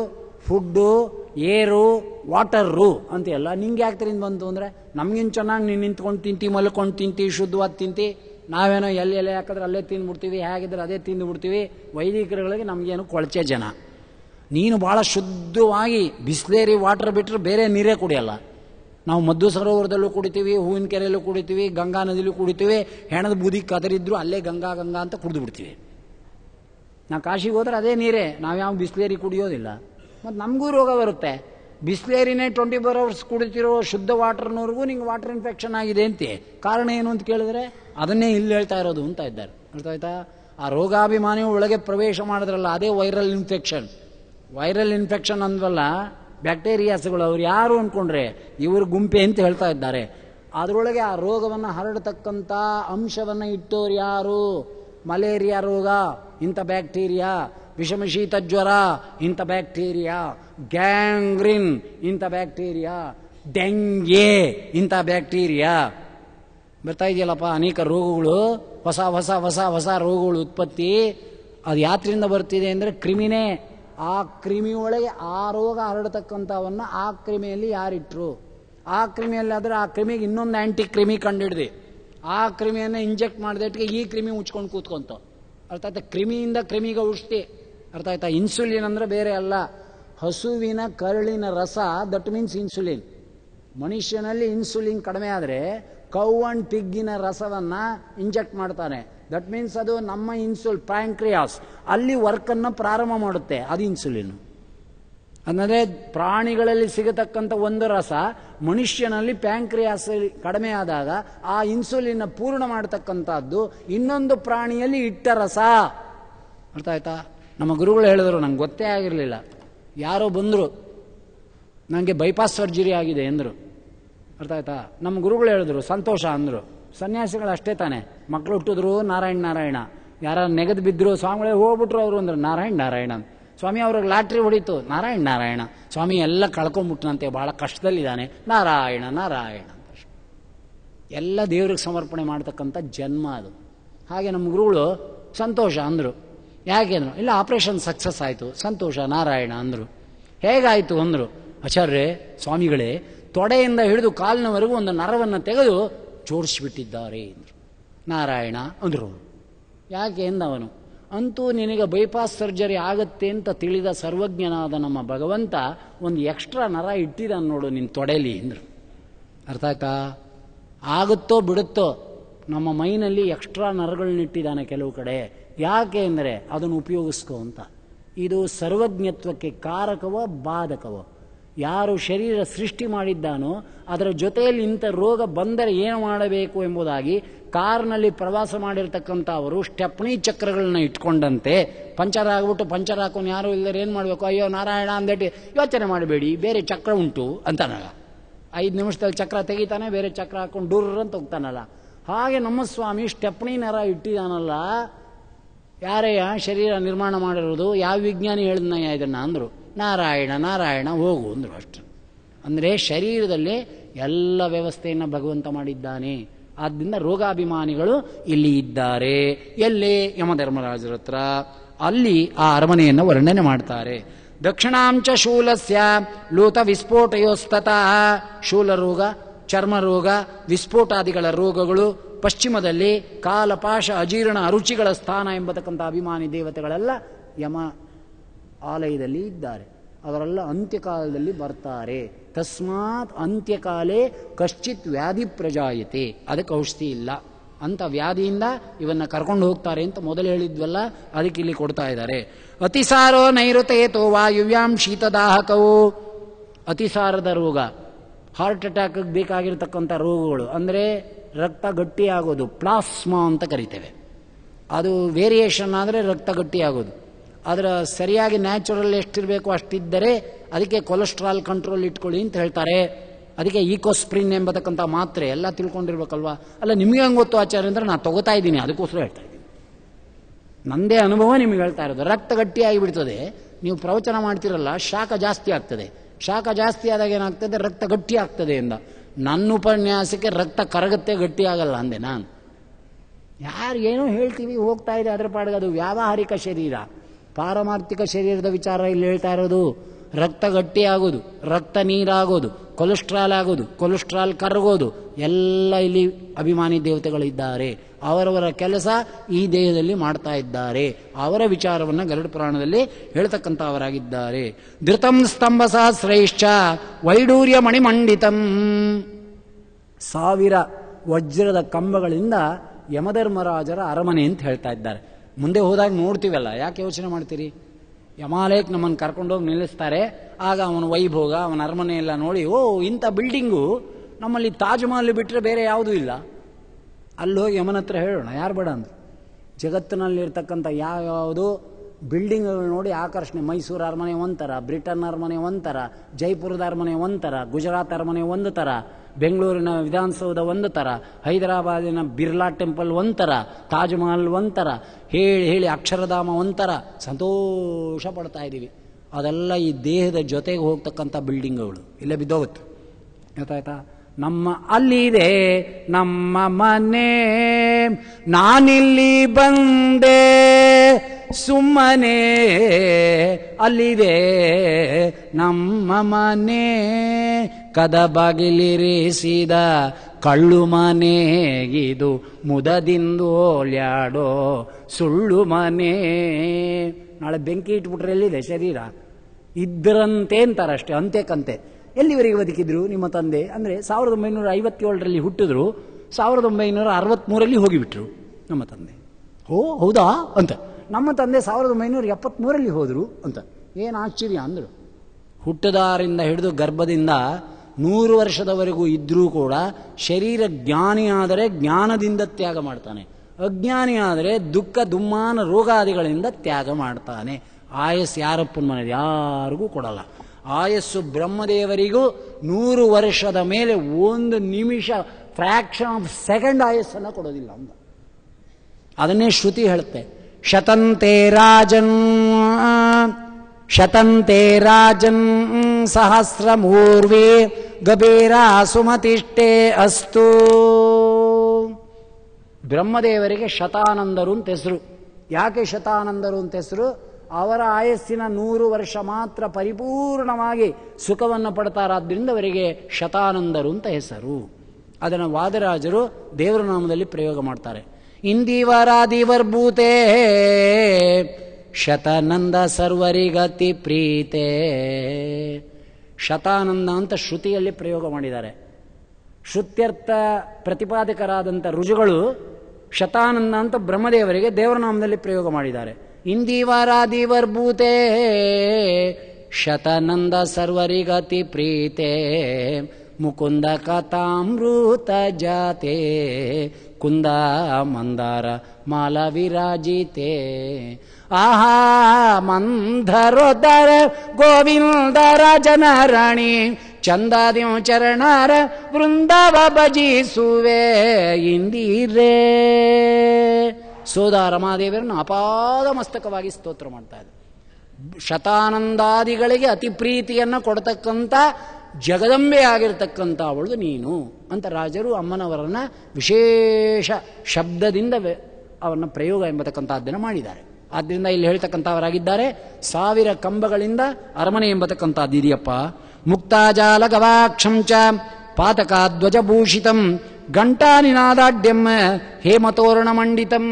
ಫುಡ್ಡು ಏರು ವಾಟರ್ರು ಅಂತೆಲ್ಲ ನಿಂಗೆ ಯಾಕೆ ತರಿಂದ ಬಂತು ಅಂದರೆ, ನಮ್ಗಿನ್ ಚೆನ್ನಾಗಿ ನೀನು ನಿಂತ್ಕೊಂಡು ತಿಂತಿ, ಮಲ್ಕೊಂಡು ತಿಂತಿ ಶುದ್ಧವಾದ ತಿಂತಿ. ನಾವೇನೋ ಎಲ್ಲಿ ಎಲೆ ಹಾಕಿದ್ರೆ ಅಲ್ಲೇ ತಿಂದ್ಬಿಡ್ತೀವಿ, ಹೇಗಿದ್ರೆ ಅದೇ ತಿಂದುಬಿಡ್ತೀವಿ. ವೈದಿಕರುಗಳಿಗೆ ನಮಗೇನು ಕೊಳಚೆ ಜನ. ನೀನು ಭಾಳ ಶುದ್ಧವಾಗಿ ಬಿಸ್ಲೇರಿ ವಾಟರ್ ಬಿಟ್ಟರೆ ಬೇರೆ ನೀರೇ ಕುಡಿಯಲ್ಲ. ನಾವು ಮದ್ದು ಸರೋವರದಲ್ಲೂ ಕುಡಿತೀವಿ, ಹೂವಿನ ಕೆರೆಯಲ್ಲೂ ಕುಡಿತೀವಿ, ಗಂಗಾ ನದಿಲೂ ಕುಡಿತೀವಿ. ಹೆಣದ ಬೂದಿ ಕದರಿದ್ರು ಅಲ್ಲೇ ಗಂಗಾ ಗಂಗಾ ಅಂತ ಕುಡಿದು ಬಿಡ್ತೀವಿ. ನಾವು ಕಾಶಿಗೆ ಹೋದ್ರೆ ಅದೇ ನೀರೇ. ನಾವು ಯಾವ ಬಿಸ್ಲೇರಿ ಕುಡಿಯೋದಿಲ್ಲ. ಮತ್ತು ನಮಗೂ ರೋಗ ಬರುತ್ತೆ. ಬಿಸ್ಲೇರಿನೇ ಟ್ವೆಂಟಿ ಫೋರ್ ಅವರ್ಸ್ ಕುಡಿತಿರೋ ಶುದ್ಧ ವಾಟರ್ನವ್ರಿಗೂ ನಿಂಗೆ ವಾಟರ್ ಇನ್ಫೆಕ್ಷನ್ ಆಗಿದೆ ಅಂತೆ. ಕಾರಣ ಏನು ಅಂತ ಕೇಳಿದ್ರೆ, ಅದನ್ನೇ ಇಲ್ಲಿ ಹೇಳ್ತಾ ಇರೋದು ಅಂತ ಇದ್ದಾರೆ. ಅರ್ಥ ಆಯ್ತಾ? ಆ ರೋಗಾಭಿಮಾನಿ ಒಳಗೆ ಪ್ರವೇಶ ಮಾಡಿದ್ರಲ್ಲ, ಅದೇ ವೈರಲ್ ಇನ್ಫೆಕ್ಷನ್ ವೈರಲ್ ಇನ್ಫೆಕ್ಷನ್ ಅಂದ್ವಲ್ಲ ಬ್ಯಾಕ್ಟೀರಿಯಾಸ್ಗಳು ಅವ್ರು ಯಾರು ಅಂದ್ಕೊಂಡ್ರೆ ಇವರು ಗುಂಪೆ ಅಂತ ಹೇಳ್ತಾ ಇದ್ದಾರೆ. ಅದರೊಳಗೆ ಆ ರೋಗವನ್ನು ಹರಡತಕ್ಕಂಥ ಅಂಶವನ್ನು ಇಟ್ಟೋರು ಯಾರು? ಮಲೇರಿಯಾ ರೋಗ, ಇಂಥ ಬ್ಯಾಕ್ಟೀರಿಯಾ ವಿಷಮಶೀತ ಜ್ವರ, ಇಂಥ ಬ್ಯಾಕ್ಟೀರಿಯಾ. ಗ್ಯಾಂಗ್ರಿನ್, ಇಂಥ ಬ್ಯಾಕ್ಟೀರಿಯಾ. ಡೆಂಗೆ ಇಂಥ ಬ್ಯಾಕ್ಟೀರಿಯಾ. ಬರ್ತಾ ಇದೆಯಲ್ಲಪ್ಪ, ಅನೇಕ ರೋಗಗಳು, ಹೊಸ ಹೊಸ ಹೊಸ ಹೊಸ ರೋಗಗಳು ಉತ್ಪತ್ತಿ. ಅದು ಯಾತ್ರಿಂದ ಬರ್ತಿದೆ ಅಂದರೆ ಕ್ರಿಮಿನೇ. ಆ ಕ್ರಿಮಿಯೊಳಗೆ ಆ ರೋಗ ಹರಡತಕ್ಕಂಥವನ್ನು ಆ ಕ್ರಿಮಿಯಲ್ಲಿ ಯಾರಿಟ್ರು? ಆ ಕ್ರಿಮಿಯಲ್ಲಿ ಆದರೆ ಆ ಕ್ರಿಮಿಗೆ ಇನ್ನೊಂದು ಆ್ಯಂಟಿ ಕ್ರಿಮಿ ಕಂಡಿಡ್ದು. ಆ ಕ್ರಿಮಿಯನ್ನು ಇಂಜೆಕ್ಟ್ ಮಾಡಿದಟ್ಟಿಗೆ ಈ ಕ್ರಿಮಿ ಮುಚ್ಕೊಂಡು ಕೂತ್ಕೊಂತ. ಅರ್ಥ ಆಯ್ತಾ ಕ್ರಿಮಿಯಿಂದ ಕ್ರಿಮಿಗೆ ಔಷಧಿ. ಅರ್ಥ ಆಯ್ತಾ? ಇನ್ಸುಲಿನ್ ಅಂದರೆ ಬೇರೆ ಅಲ್ಲ. ಹಸುವಿನ ಕರುಳಿನ ರಸ ದಟ್ ಮೀನ್ಸ್ ಇನ್ಸುಲಿನ್ ಮನುಷ್ಯನಲ್ಲಿ ಇನ್ಸುಲಿನ್ ಕಡಿಮೆ ಆದರೆ ಕೌ ಅಂಡ್ ಪಿಗ್ಗಿನ ರಸವನ್ನು ಇಂಜೆಕ್ಟ್ ಮಾಡ್ತಾನೆ. ದಟ್ ಮೀನ್ಸ್ ಅದು ನಮ್ಮ ಇನ್ಸುಲ್ ಪ್ಯಾಂಕ್ರಿಯಾಸ್ ಅಲ್ಲಿ ವರ್ಕನ್ನು ಪ್ರಾರಂಭ ಮಾಡುತ್ತೆ. ಅದು ಇನ್ಸುಲಿನ್ ಅಂದರೆ ಪ್ರಾಣಿಗಳಲ್ಲಿ ಸಿಗತಕ್ಕಂಥ ಒಂದು ರಸ ಮನುಷ್ಯನಲ್ಲಿ ಪ್ಯಾಂಕ್ರಿಯಾಸ್ ಕಡಿಮೆ ಆದಾಗ ಆ ಇನ್ಸುಲಿನ್ ಪೂರ್ಣ ಮಾಡತಕ್ಕಂಥದ್ದು ಇನ್ನೊಂದು ಪ್ರಾಣಿಯಲ್ಲಿ ಇಟ್ಟ ರಸ. ಅರ್ಥ ಆಯ್ತಾ? ನಮ್ಮ ಗುರುಗಳು ಹೇಳಿದ್ರು, ನಂಗೆ ಗೊತ್ತೇ ಆಗಿರಲಿಲ್ಲ. ಯಾರೋ ಬಂದರು ನನಗೆ ಬೈಪಾಸ್ ಸರ್ಜರಿ ಆಗಿದೆ ಎಂದರು. ಅರ್ಥ ಆಯ್ತಾ ನಮ್ಮ ಗುರುಗಳು ಹೇಳಿದ್ರು, ಸಂತೋಷ ಅಂದರು. ಸನ್ಯಾಸಿಗಳು ಅಷ್ಟೇ ತಾನೆ. ಮಕ್ಕಳು ಹುಟ್ಟಿದ್ರು, ನಾರಾಯಣ ನಾರಾಯಣ. ಯಾರ ನೆಗೆದು ಬಿದ್ದರು ಸ್ವಾಮಿಗಳೇ ಹೋಗ್ಬಿಟ್ರು ಅವರು ಅಂದ್ರೆ ನಾರಾಯಣ ನಾರಾಯಣ ಸ್ವಾಮಿ ಅವ್ರಿಗೆ ಲಾಟ್ರಿ ಹೊಡಿತು, ನಾರಾಯಣ ನಾರಾಯಣ. ಸ್ವಾಮಿ ಎಲ್ಲ ಕಳ್ಕೊಂಬಿಟ್ನಂತೆ ಭಾಳ ಕಷ್ಟದಲ್ಲಿದ್ದಾನೆ. ನಾರಾಯಣ ನಾರಾಯಣ ಅಂತ. ಎಲ್ಲ ದೇವ್ರಿಗೆ ಸಮರ್ಪಣೆ ಮಾಡ್ತಕ್ಕಂಥ ಜನ್ಮ ಅದು. ಹಾಗೆ ನಮ್ಮ ಗುರುಗಳು ಸಂತೋಷ ಅಂದರು. ಯಾಕೆ ಅಂದರು ಇಲ್ಲ ಆಪರೇಷನ್ ಸಕ್ಸಸ್ ಆಯಿತು. ಸಂತೋಷ, ನಾರಾಯಣ ಅಂದರು. ಹೇಗಾಯಿತು ಅಂದರು? ಆಚಾರ್ಯ ಸ್ವಾಮಿಗಳೇ, ತೊಡೆಯಿಂದ ಹಿಡಿದು ಕಾಲಿನವರೆಗೂ ಒಂದು ನರವನ್ನು ತೆಗೆದು ಜೋಡಿಸಿಬಿಟ್ಟಿದ್ದಾರೆ ಅಂದರು. ನಾರಾಯಣ ಅಂದರು. ಯಾಕೆ ಎಂದವನು ಅಂತೂ ನಿನಗೆ ಬೈಪಾಸ್ ಸರ್ಜರಿ ಆಗತ್ತೆ ಅಂತ ತಿಳಿದ ಸರ್ವಜ್ಞನಾದ ನಮ್ಮ ಭಗವಂತ ಒಂದು ಎಕ್ಸ್ಟ್ರಾ ನರ ಇಟ್ಟಿದ್ದಾನೆ ನೋಡು ನಿನ್ನ ತೊಡೆಯಲ್ಲಿ ಅಂದರು. ಅರ್ಥ ಆಯ್ತಾ? ಆಗುತ್ತೋ ಬಿಡುತ್ತೋ ನಮ್ಮ ಮೈನಲ್ಲಿ ಎಕ್ಸ್ಟ್ರಾ ನರಗಳನ್ನಿಟ್ಟಿದ್ದಾನೆ ಕೆಲವು ಕಡೆ. ಯಾಕೆ ಅಂದರೆ ಅದನ್ನು ಉಪಯೋಗಿಸ್ಕೋ ಅಂತ. ಇದು ಸರ್ವಜ್ಞತ್ವಕ್ಕೆ ಕಾರಕವೋ ಬಾಧಕವೋ? ಯಾರು ಶರೀರ ಸೃಷ್ಟಿ ಮಾಡಿದ್ದಾನೋ, ಅದರ ಜೊತೆಯಲ್ಲಿ ಇಂಥ ರೋಗ ಬಂದರೆ ಏನು ಮಾಡಬೇಕು ಎಂಬುದಾಗಿ ಕಾರ್ನಲ್ಲಿ ಪ್ರವಾಸ ಮಾಡಿರ್ತಕ್ಕಂಥ ಅವರು ಸ್ಟೆಪ್ನಿ ಚಕ್ರಗಳನ್ನ ಇಟ್ಕೊಂಡಂತೆ, ಪಂಚರ್ ಆಗ್ಬಿಟ್ಟು ಪಂಚರ್ ಹಾಕೊಂಡು ಯಾರು ಇಲ್ಲದ್ರೆ ಏನು ಮಾಡಬೇಕು? ಅಯ್ಯೋ, ನಾರಾಯಣ ಅಂದೇಟಿ, ಯೋಚನೆ ಮಾಡಬೇಡಿ, ಬೇರೆ ಚಕ್ರ ಉಂಟು ಅಂತಾನಲ್ಲ. ಐದು ನಿಮಿಷದಲ್ಲಿ ಚಕ್ರ ತೆಗಿತಾನೆ, ಬೇರೆ ಚಕ್ರ ಹಾಕೊಂಡು ಡೂರ್ ಅಂತ ಹೋಗ್ತಾನಲ್ಲ. ಹಾಗೆ ನಮ್ಮ ಸ್ವಾಮಿ ಸ್ಟೆಪ್ನಿ ನರ ಇಟ್ಟಿದಾನಲ್ಲ ಯಾರಯ್ಯ ಶರೀರ ನಿರ್ಮಾಣ ಮಾಡಿರೋದು ಯಾವ ವಿಜ್ಞಾನಿ ಹೇಳಿದ್ನಯ್ಯ ಇದನ್ನ ಅಂದರು, ನಾರಾಯಣ ನಾರಾಯಣ ಹೋಗು ಅಂದರು ಅಷ್ಟು. ಅಂದರೆ ಶರೀರದಲ್ಲಿ ಎಲ್ಲ ವ್ಯವಸ್ಥೆಯನ್ನು ಭಗವಂತ ಮಾಡಿದ್ದಾನೆ. ಆದ್ದರಿಂದ ರೋಗಾಭಿಮಾನಿಗಳು ಇಲ್ಲಿ ಇದ್ದಾರೆ. ಎಲ್ಲಿ ಯಮಧರ್ಮರಾಜರ ಹತ್ರ ಅಲ್ಲಿ ಆ ಅರಮನೆಯನ್ನು ವರ್ಣನೆ ಮಾಡ್ತಾರೆ. ದಕ್ಷಿಣಾಂಚ ಶೂಲಸ್ಯ ಲೂತ ವಿಸ್ಫೋಟಯೋಸ್ತತಃ. ಶೂಲರೋಗ, ಚರ್ಮರೋಗ, ವಿಸ್ಫೋಟಾದಿಗಳ ರೋಗಗಳು ಪಶ್ಚಿಮದಲ್ಲಿ ಕಾಲಪಾಶ ಅಜೀರ್ಣ ಅರುಚಿಗಳ ಸ್ಥಾನ ಎಂಬತಕ್ಕಂಥ ಅಭಿಮಾನಿ ದೇವತೆಗಳೆಲ್ಲ ಯಮ ಆಲಯದಲ್ಲಿ ಇದ್ದಾರೆ. ಅವರೆಲ್ಲ ಅಂತ್ಯಕಾಲದಲ್ಲಿ ಬರ್ತಾರೆ. ತಸ್ಮಾತ್ ಅಂತ್ಯಕಾಲೇ ಕಶ್ಚಿತ್ ವ್ಯಾಧಿ ಪ್ರಜಾಯತೆ. ಅದಕ್ಕೆ ಔಷಧಿ ಇಲ್ಲ. ಅಂತ ವ್ಯಾಧಿಯಿಂದ ಇವನ್ನ ಕರ್ಕೊಂಡು ಹೋಗ್ತಾರೆ ಅಂತ ಮೊದಲು ಹೇಳಿದ್ವಲ್ಲ, ಅದಕ್ಕೆ ಇಲ್ಲಿ ಕೊಡ್ತಾ ಇದ್ದಾರೆ. ಅತಿಸಾರೋ ನೈಋತೇತೋ ವಾಯುವ್ಯಾಂ ಶೀತದಾಹಕವು. ಅತಿಸಾರದ ರೋಗ. ಹಾರ್ಟ್ ಅಟ್ಯಾಕ್ ಬೇಕಾಗಿರ್ತಕ್ಕಂಥ ರೋಗಗಳು. ಅಂದರೆ ರಕ್ತ ಗಟ್ಟಿ ಆಗೋದು ಪ್ಲಾಸ್ಮಾ ಅಂತ ಕರಿತೇವೆ. ಅದು ವೇರಿಯೇಷನ್ ಆದರೆ ರಕ್ತ ಗಟ್ಟಿ ಆಗೋದು ಅದರ ಸರಿಯಾಗಿ ನ್ಯಾಚುರಲ್ ಎಷ್ಟಿರಬೇಕು ಅಷ್ಟಿದ್ದರೆ ಅದಕ್ಕೆ ಕೊಲೆಸ್ಟ್ರಾಲ್ ಕಂಟ್ರೋಲ್ ಇಟ್ಕೊಳ್ಳಿ ಅಂತ ಹೇಳ್ತಾರೆ. ಅದಕ್ಕೆ ಈಕೋಸ್ಪ್ರಿನ್ ಎಂಬತಕ್ಕಂಥ ಮಾತ್ರೆ ಎಲ್ಲ ತಿಳ್ಕೊಂಡಿರ್ಬೇಕಲ್ವಾ? ಅಲ್ಲ, ನಿಮಗೆ ಹೆಂಗೆ ಗೊತ್ತು ಆಚಾರ್ಯ ಅಂದರೆ ನಾನು ತಗೋತಾ ಇದ್ದೀನಿ, ಅದಕ್ಕೋಸ್ಕರ ಹೇಳ್ತಾ ಇದ್ದೀನಿ. ನಂದೇ ಅನುಭವ ನಿಮಗೆ ಹೇಳ್ತಾ ಇರೋದು. ರಕ್ತ ಗಟ್ಟಿಯಾಗಿ ಬಿಡ್ತದೆ ನೀವು ಪ್ರವಚನ ಮಾಡ್ತಿರಲ್ಲ, ಶಾಖ ಜಾಸ್ತಿ ಆಗ್ತದೆ. ಶಾಖ ಜಾಸ್ತಿ ಆದಾಗ ಏನಾಗ್ತದೆ? ರಕ್ತ ಗಟ್ಟಿ ಆಗ್ತದೆ ಎಂದ. ನನ್ನ ಉಪನ್ಯಾಸಕ್ಕೆ ರಕ್ತ ಕರಗತ್ತೆ ಗಟ್ಟಿಯಾಗಲ್ಲ ಅಂದೆ ನಾನು. ಯಾರು ಏನೋ ಹೇಳ್ತೀವಿ, ಹೋಗ್ತಾ ಇದೆ ಅದರ ಪಾಡಿಗೆ ಅದು ವ್ಯಾವಹಾರಿಕ ಶರೀರ. ಪಾರಮಾರ್ಥಿಕ ಶರೀರದ ವಿಚಾರ ಇಲ್ಲಿ ಹೇಳ್ತಾ ಇರೋದು, ರಕ್ತ ಗಟ್ಟಿ ಆಗೋದು ರಕ್ತ ನೀರಾಗೋದು. ಕೊಲೆಸ್ಟ್ರಾಲ್ ಆಗೋದು, ಕೊಲೆಸ್ಟ್ರಾಲ್ ಕರಗೋದು, ಎಲ್ಲ ಇಲ್ಲಿ ಅಭಿಮಾನಿ ದೇವತೆಗಳಿದ್ದಾರೆ. ಅವರವರ ಕೆಲಸ ಈ ದೇಹದಲ್ಲಿ ಮಾಡ್ತಾ ಇದ್ದಾರೆ. ಅವರ ವಿಚಾರವನ್ನು ಗರುಡ ಪುರಾಣದಲ್ಲಿ ಹೇಳ್ತಕ್ಕಂಥವರಾಗಿದ್ದಾರೆ. ಧೃತಂ ಸ್ತಂಭ ಸಹಸ್ರೈಶ್ಚ ವೈಡೂರ್ಯ ಮಣಿಮಂಡಿತಂ. ಸಾವಿರ ವಜ್ರದ ಕಂಬಗಳಿಂದ ಯಮಧರ್ಮರಾಜರ ಅರಮನೆ ಅಂತ ಹೇಳ್ತಾ ಇದ್ದಾರೆ. ಮುಂದೆ ಹೋದಾಗ ನೋಡ್ತೀವಲ್ಲ, ಯಾಕೆ ಯೋಚನೆ ಮಾಡ್ತೀರಿ? ಯಮಾಲಯಕ್ಕೆ ನಮ್ಮನ್ನು ಕರ್ಕೊಂಡೋಗಿ ನಿಲ್ಲಿಸ್ತಾರೆ. ಆಗ ಅವನ ವೈಭೋಗ, ಅವನ ಅರಮನೆ ಎಲ್ಲ ನೋಡಿ, ಓ, ಇಂಥ ಬಿಲ್ಡಿಂಗು ನಮ್ಮಲ್ಲಿ ತಾಜ್ ಮಹಲ್ ಬಿಟ್ಟರೆ ಬೇರೆ ಯಾವುದೂ ಇಲ್ಲ. ಅಲ್ಲಿ ಹೋಗಿ ಯಮನ ಹತ್ರ ಹೇಳೋಣ, ಯಾರು ಬೇಡ ಅಂತ. ಜಗತ್ತಿನಲ್ಲಿರ್ತಕ್ಕಂಥ ಯಾವ್ಯಾವುದು ಬಿಲ್ಡಿಂಗ್ಗಳು ನೋಡಿ ಆಕರ್ಷಣೆ. ಮೈಸೂರು ಅರಮನೆ ಒಂಥರ, ಬ್ರಿಟನ್ ಅರಮನೆ ಒಂಥರ, ಜೈಪುರದ ಅರಮನೆ ಒಂಥರ, ಗುಜರಾತ್ ಅರಮನೆ ಒಂದು ಥರ, ಬೆಂಗಳೂರಿನ ವಿಧಾನಸೌಧ ಒಂದು ಥರ, ಹೈದರಾಬಾದಿನ ಬಿರ್ಲಾ ಟೆಂಪಲ್ ಒಂಥರ, ತಾಜ್ಮಹಲ್ ಒಂಥರ, ಹೇಳಿ ಹೇಳಿ ಅಕ್ಷರಧಾಮ ಒಂಥರ, ಸಂತೋಷ ಪಡ್ತಾ ಇದ್ದೀವಿ. ಅದೆಲ್ಲ ಈ ದೇಹದ ಜೊತೆಗೆ ಹೋಗ್ತಕ್ಕಂಥ ಬಿಲ್ಡಿಂಗ್ಗಳು. ಇಲ್ಲೇ ಬಿದ್ದೋಗುತ್ತೆ. ಗೊತ್ತಾಯ್ತಾ? ನಮ್ಮ ಅಲ್ಲಿದೆ, ನಮ್ಮ ಮನೆ. ನಾನಿಲ್ಲಿ ಬಂದೆ, ಸುಮ್ಮನೆ ಅಲ್ಲಿದೆ, ನಮ್ಮ ಮನೆ. ಕದ ಬಾಗಿಲಿರಿಸಿದ ಕಳ್ಳು ಮನೆಗಿದು ಮುದದಿಂದು ಓಲ್ಯಾಡೋ ಸುಳ್ಳು ಮನೆ. ನಾಳೆ ಬೆಂಕಿ ಇಟ್ಬಿಟ್ರೆ ಎಲ್ಲಿದೆ ಶರೀರ? ಇದ್ರಂತೆ ಅಂತಾರೆ ಅಂತೆ ಅಂತೆಕಂತೆ ಎಲ್ಲಿವರೆಗೆ ಬದುಕಿದ್ರು ನಿಮ್ಮ ತಂದೆ? ಅಂದರೆ ಸಾವಿರದ ಒಂಬೈನೂರ ಐವತ್ತೇಳರಲ್ಲಿ ಹುಟ್ಟಿದ್ರು, ಸಾವಿರದ ಒಂಬೈನೂರ ಅರವತ್ತ್ಮೂರಲ್ಲಿ ಹೋಗಿಬಿಟ್ರು ನಮ್ಮ ತಂದೆ. ಓ, ಹೌದಾ? ಅಂತ. ನಮ್ಮ ತಂದೆ ಸಾವಿರದ ಒಂಬೈನೂರ ಎಪ್ಪತ್ತ್ಮೂರಲ್ಲಿ ಹೋದರು ಅಂತ. ಏನು ಆಶ್ಚರ್ಯ ಅಂದರು. ಹುಟ್ಟದಾರಿಂದ ಹಿಡಿದು ಗರ್ಭದಿಂದ ನೂರು ವರ್ಷದವರೆಗೂ ಇದ್ದರೂ ಕೂಡ ಶರೀರ ಜ್ಞಾನಿಯಾದರೆ ಜ್ಞಾನದಿಂದ ತ್ಯಾಗ ಮಾಡ್ತಾನೆ. ಅಜ್ಞಾನಿ ಆದರೆ ದುಃಖ, ದುಮ್ಮಾನ, ರೋಗಾದಿಗಳಿಂದ ತ್ಯಾಗ ಮಾಡ್ತಾನೆ. ಆಯಸ್ ಯಾರಪ್ಪನ ಮನೆಯಲ್ಲಿ? ಯಾರಿಗೂ ಕೊಡಲ್ಲ. ಆಯಸ್ಸು ಬ್ರಹ್ಮದೇವರಿಗೂ ನೂರು ವರ್ಷದ ಮೇಲೆ ಒಂದು ನಿಮಿಷ ಫ್ರ್ಯಾಕ್ಷನ್ ಆಫ್ ಸೆಕೆಂಡ್ ಆಯಸ್ಸನ್ನು ಕೊಡೋದಿಲ್ಲ ಅಂತ ಅದನ್ನೇ ಶ್ರುತಿ ಹೇಳುತ್ತೆ. ಶತಂತೆ ರಾಜನ್ ಶತಂತೆ ರಾಜನ್ ಸಹಸ್ರಮೂರ್ವಿ ಗಬೇರ ಸುಮತಿಷ್ಠೆ ಅಸ್ತು. ಬ್ರಹ್ಮದೇವರಿಗೆ ಶತಾನಂದರು ಅಂತ ಹೆಸರು. ಯಾಕೆ ಶತಾನಂದರು ಅಂತ ಹೆಸರು? ಅವರ ಆಯಸ್ಸಿನ ನೂರು ವರ್ಷ ಮಾತ್ರ ಪರಿಪೂರ್ಣವಾಗಿ ಸುಖವನ್ನು ಪಡ್ತಾರಾದ್ರಿಂದ ಅವರಿಗೆ ಶತಾನಂದರು ಅಂತ ಹೆಸರು. ಅದನ್ನು ವಾದರಾಜರು ದೇವರ ನಾಮದಲ್ಲಿ ಪ್ರಯೋಗ ಮಾಡ್ತಾರೆ. ಇಂದಿವರಾದಿವರ್ಭೂತೆ ಶತಾನಂದ ಸರ್ವರಿಗತಿ ಪ್ರೀತೆ. ಶತಾನಂದ ಅಂತ ಶ್ರುತಿಯಲ್ಲಿ ಪ್ರಯೋಗ ಮಾಡಿದ್ದಾರೆ. ಶ್ರುತ್ಯರ್ಥ ಪ್ರತಿಪಾದಕರಾದಂಥ ರುಜುಗಳು ಶತಾನಂದ ಅಂತ ಬ್ರಹ್ಮದೇವರಿಗೆ ದೇವರ ನಾಮದಲ್ಲಿ ಪ್ರಯೋಗ ಮಾಡಿದ್ದಾರೆ. इन्दिवरादिवरबूते शतनन्द सर्वरि प्रीते मुकुन्द कथामृत जाते कुन्द मन्दार मालविराजिते आहा मन्धरोदर गोविन्द राजनराणि चन्द चरनार वृन्दाव बजि सुवे ಸೋದ ರಮಾದೇವಿಯರನ್ನು ಅಪಾದ ಮಸ್ತಕವಾಗಿ ಸ್ತೋತ್ರ ಮಾಡ್ತಾ ಇದೆ ಶತಾನಂದಾದಿಗಳಿಗೆ ಅತಿ ಪ್ರೀತಿಯನ್ನು ಕೊಡ್ತಕ್ಕಂಥ ಜಗದಂಬೆ ಆಗಿರ್ತಕ್ಕಂಥ ಅವಳು ನೀನು ಅಂತ ರಾಜರು ಅಮ್ಮನವರನ್ನು ವಿಶೇಷ ಶಬ್ದದಿಂದ ಅವರನ್ನ ಪ್ರಯೋಗ ಎಂಬತಕ್ಕಂಥದ್ದನ್ನು ಮಾಡಿದ್ದಾರೆ. ಆದ್ದರಿಂದ ಇಲ್ಲಿ ಹೇಳ್ತಕ್ಕಂಥವರಾಗಿದ್ದಾರೆ. ಸಾವಿರ ಕಂಬಗಳಿಂದ ಅರಮನೆ ಎಂಬತಕ್ಕಂಥದ್ದು ಇದೆಯಪ್ಪ ಮುಕ್ತಾಜಾಲ ಗವಾಕ್ಷಂ ಚ ಪಾತಕಾಧ್ವಜಭೂಷಿತಂ ನಿನಾದಾಢ್ಯಮ್ಮ ಹೇಮತೋರಣ ಮಂಡಿತಂ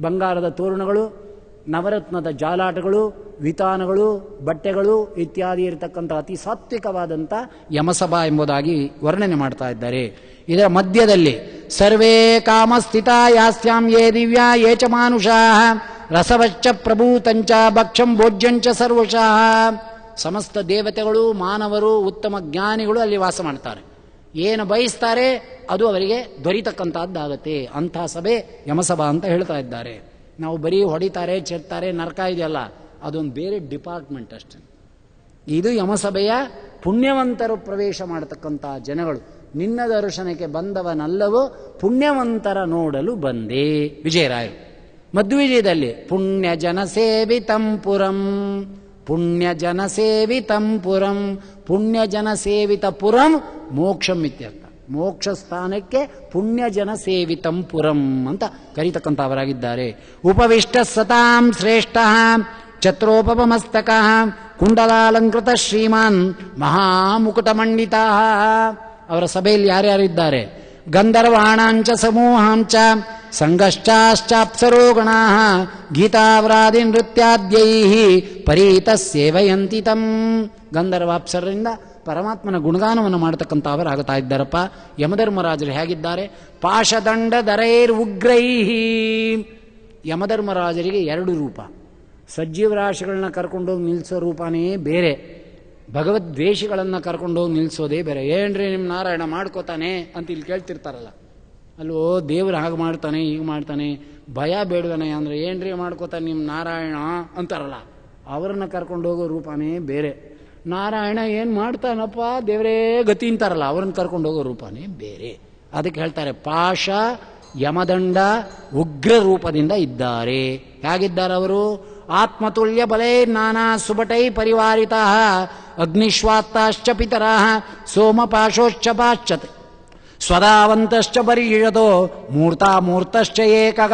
ಬಂಗಾರದ ತೋರಣಗಳು, ನವರತ್ನದ ಜಾಲಾಟಗಳು, ವಿತಾನಗಳು, ಬಟ್ಟೆಗಳು ಇತ್ಯಾದಿ ಇರತಕ್ಕಂಥ ಅತಿ ಸಾತ್ವಿಕವಾದಂಥ ಯಮಸಭಾ ಎಂಬುದಾಗಿ ವರ್ಣನೆ ಮಾಡ್ತಾ ಇದ್ದಾರೆ. ಇದರ ಮಧ್ಯದಲ್ಲಿ, ಸರ್ವೇ ಕಾಮಸ್ಥಿತ ಯಾಸ್ಯಾಂ ಯೇ ದಿವ್ಯಾ ಯೇ ಚ ಮಾನುಷಾ, ರಸವಚ್ಚ ಪ್ರಭೂತಂಚ ಭಕ್ಷಂ ಭೋಜ್ಯಂಚ ಸರ್ವಶಃ. ಸಮಸ್ತ ದೇವತೆಗಳು, ಮಾನವರು, ಉತ್ತಮ ಜ್ಞಾನಿಗಳು ಅಲ್ಲಿ ವಾಸ ಮಾಡ್ತಾರೆ. ಏನು ಬಯಸ್ತಾರೆ ಅದು ಅವರಿಗೆ ದೊರೀತಕ್ಕಂಥದ್ದಾಗತ್ತೆ ಅಂಥ ಸಭೆ ಯಮಸಭಾ ಅಂತ ಹೇಳ್ತಾ ಇದ್ದಾರೆ. ನಾವು ಬರೀ ಹೊಡಿತಾರೆ, ಚೆತ್ತಾರೆ, ನರಕ ಇದೆಯಲ್ಲ, ಅದೊಂದು ಬೇರೆ ಡಿಪಾರ್ಟ್ಮೆಂಟ್ ಅಷ್ಟೇ. ಇದು ಯಮಸಭೆಯ ಪುಣ್ಯವಂತರು ಪ್ರವೇಶ ಮಾಡತಕ್ಕಂಥ ಜನಗಳು. ನಿನ್ನ ದರ್ಶನಕ್ಕೆ ಬಂದವನಲ್ಲವೋ, ಪುಣ್ಯವಂತರ ನೋಡಲು ಬಂದೆ. ವಿಜಯರಾಯರು. ಮಧ್ವಿಜಯದಲ್ಲಿ ಪುಣ್ಯ ಜನ ಸೇವಿತಂ ಪುರಂ ಪುಣ್ಯ ಜನ ಸೇವಿತಂ ಪುರಂ ಪುಣ್ಯ ಜನ ಸೇವಿತ ಪುರಂ ಮೋಕ್ಷಂ ಇತ್ಯರ್ಥ. ಮೋಕ್ಷ ಸ್ಥಾನಕ್ಕೆ ಪುಣ್ಯ ಜನ ಸೇವಿತಂ ಪುರಂ ಅಂತ ಕರೀತಕ್ಕಂಥವರಾಗಿದ್ದಾರೆ. ಉಪವಿಷ್ಟ ಸತಾಂ ಶ್ರೇಷ್ಠ. ಛತ್ರೋಪಮಸ್ತಕ. ಕುಂಡಲಾಲಂಕೃತ ಶ್ರೀಮಾನ್ ಮಹಾಮುಕುಟಮಂಡಿತ. ಅವರ ಸಭೆಯಲ್ಲಿ ಯಾರ್ಯಾರಿದ್ದಾರೆ ಗಂಧರ್ವಾಣಾಂಚ ಸಮೂಹಾಂಚ ಸಂಘಶ್ಚಾಶ್ಚಾಪ್ಸರೋ ಗಣಾ ಗೀತಾವ್ರಾದಿ ನೃತ್ಯಾದ್ಯೈ ಪರೀತ ಸೇವಯಂತಿ ತಂ. ಗಂಧರ್ವಾಪ್ಸರರಿಂದ ಪರಮಾತ್ಮನ ಗುಣಗಾನವನ್ನು ಮಾಡ್ತಕ್ಕಂಥವರಾಗುತ್ತಾ ಇದ್ದಾರಪ್ಪ ಯಮಧರ್ಮರಾಜರು ಹೇಗಿದ್ದಾರೆ? ಪಾಶದಂಡ ದರೈರ್ ಉಗ್ರೈಹಿ ಯಮಧರ್ಮರಾಜರಿಗೆ ಎರಡು ರೂಪ. ಸಜ್ಜೀವರಾಶಿಗಳನ್ನ ಕರ್ಕೊಂಡು ನಿಲ್ಲಿಸೋ ರೂಪನೇ ಬೇರೆ. ಭಗವದ್ವೇಷಿಗಳನ್ನು ಕರ್ಕೊಂಡೋಗಿ ನಿಲ್ಲಿಸೋದೇ ಬೇರೆ. ಏನ್ರಿ ನಿಮ್ಮ ನಾರಾಯಣ ಮಾಡ್ಕೋತಾನೆ ಅಂತ ಇಲ್ಲಿ ಕೇಳ್ತಿರ್ತಾರಲ್ಲ. ಅಲ್ಲೋ, ದೇವ್ರು ಹಾಗೆ ಮಾಡ್ತಾನೆ, ಹೀಗೆ ಮಾಡ್ತಾನೆ, ಭಯ ಬೇಡ್ದಾನೆ ಅಂದರೆ ಏನ್ರಿ ಮಾಡ್ಕೋತಾನೆ ನಿಮ್ಮ ನಾರಾಯಣ ಅಂತಾರಲ್ಲ. ಅವರನ್ನು ಕರ್ಕೊಂಡು ಹೋಗೋ ರೂಪನೇ ಬೇರೆ. ನಾರಾಯಣ ಏನು ಮಾಡ್ತಾನಪ್ಪ ದೇವರೇ ಗತಿ ಅಂತಾರಲ್ಲ, ಅವ್ರನ್ನ ಕರ್ಕೊಂಡು ಹೋಗೋ ರೂಪನೇ ಬೇರೆ. ಅದಕ್ಕೆ ಹೇಳ್ತಾರೆ, ಪಾಶ ಯಮದಂಡ ಉಗ್ರ ರೂಪದಿಂದ ಇದ್ದಾರೆ. ಹೇಗಿದ್ದಾರೆ ಅವರು? ಆತ್ಮತುಲ್ಯ ಬಲೈ ನಾನಾ ಸುಬಟೈ ಪರಿವಾರಿತ, ಅಗ್ನಿಶ್ವಾತ್ತಾಶ್ಚ ಪಿತರ, ಸೋಮಪಾಶೋಶ್ಚ ಪಾಶ್ಚತೆ. ಸ್ವದಾವಂತಶ್ಚ ಬರೀಯದೋ ಮೂರ್ತಾ ಮೂರ್ತಶ್ಚ ಏಕಗ.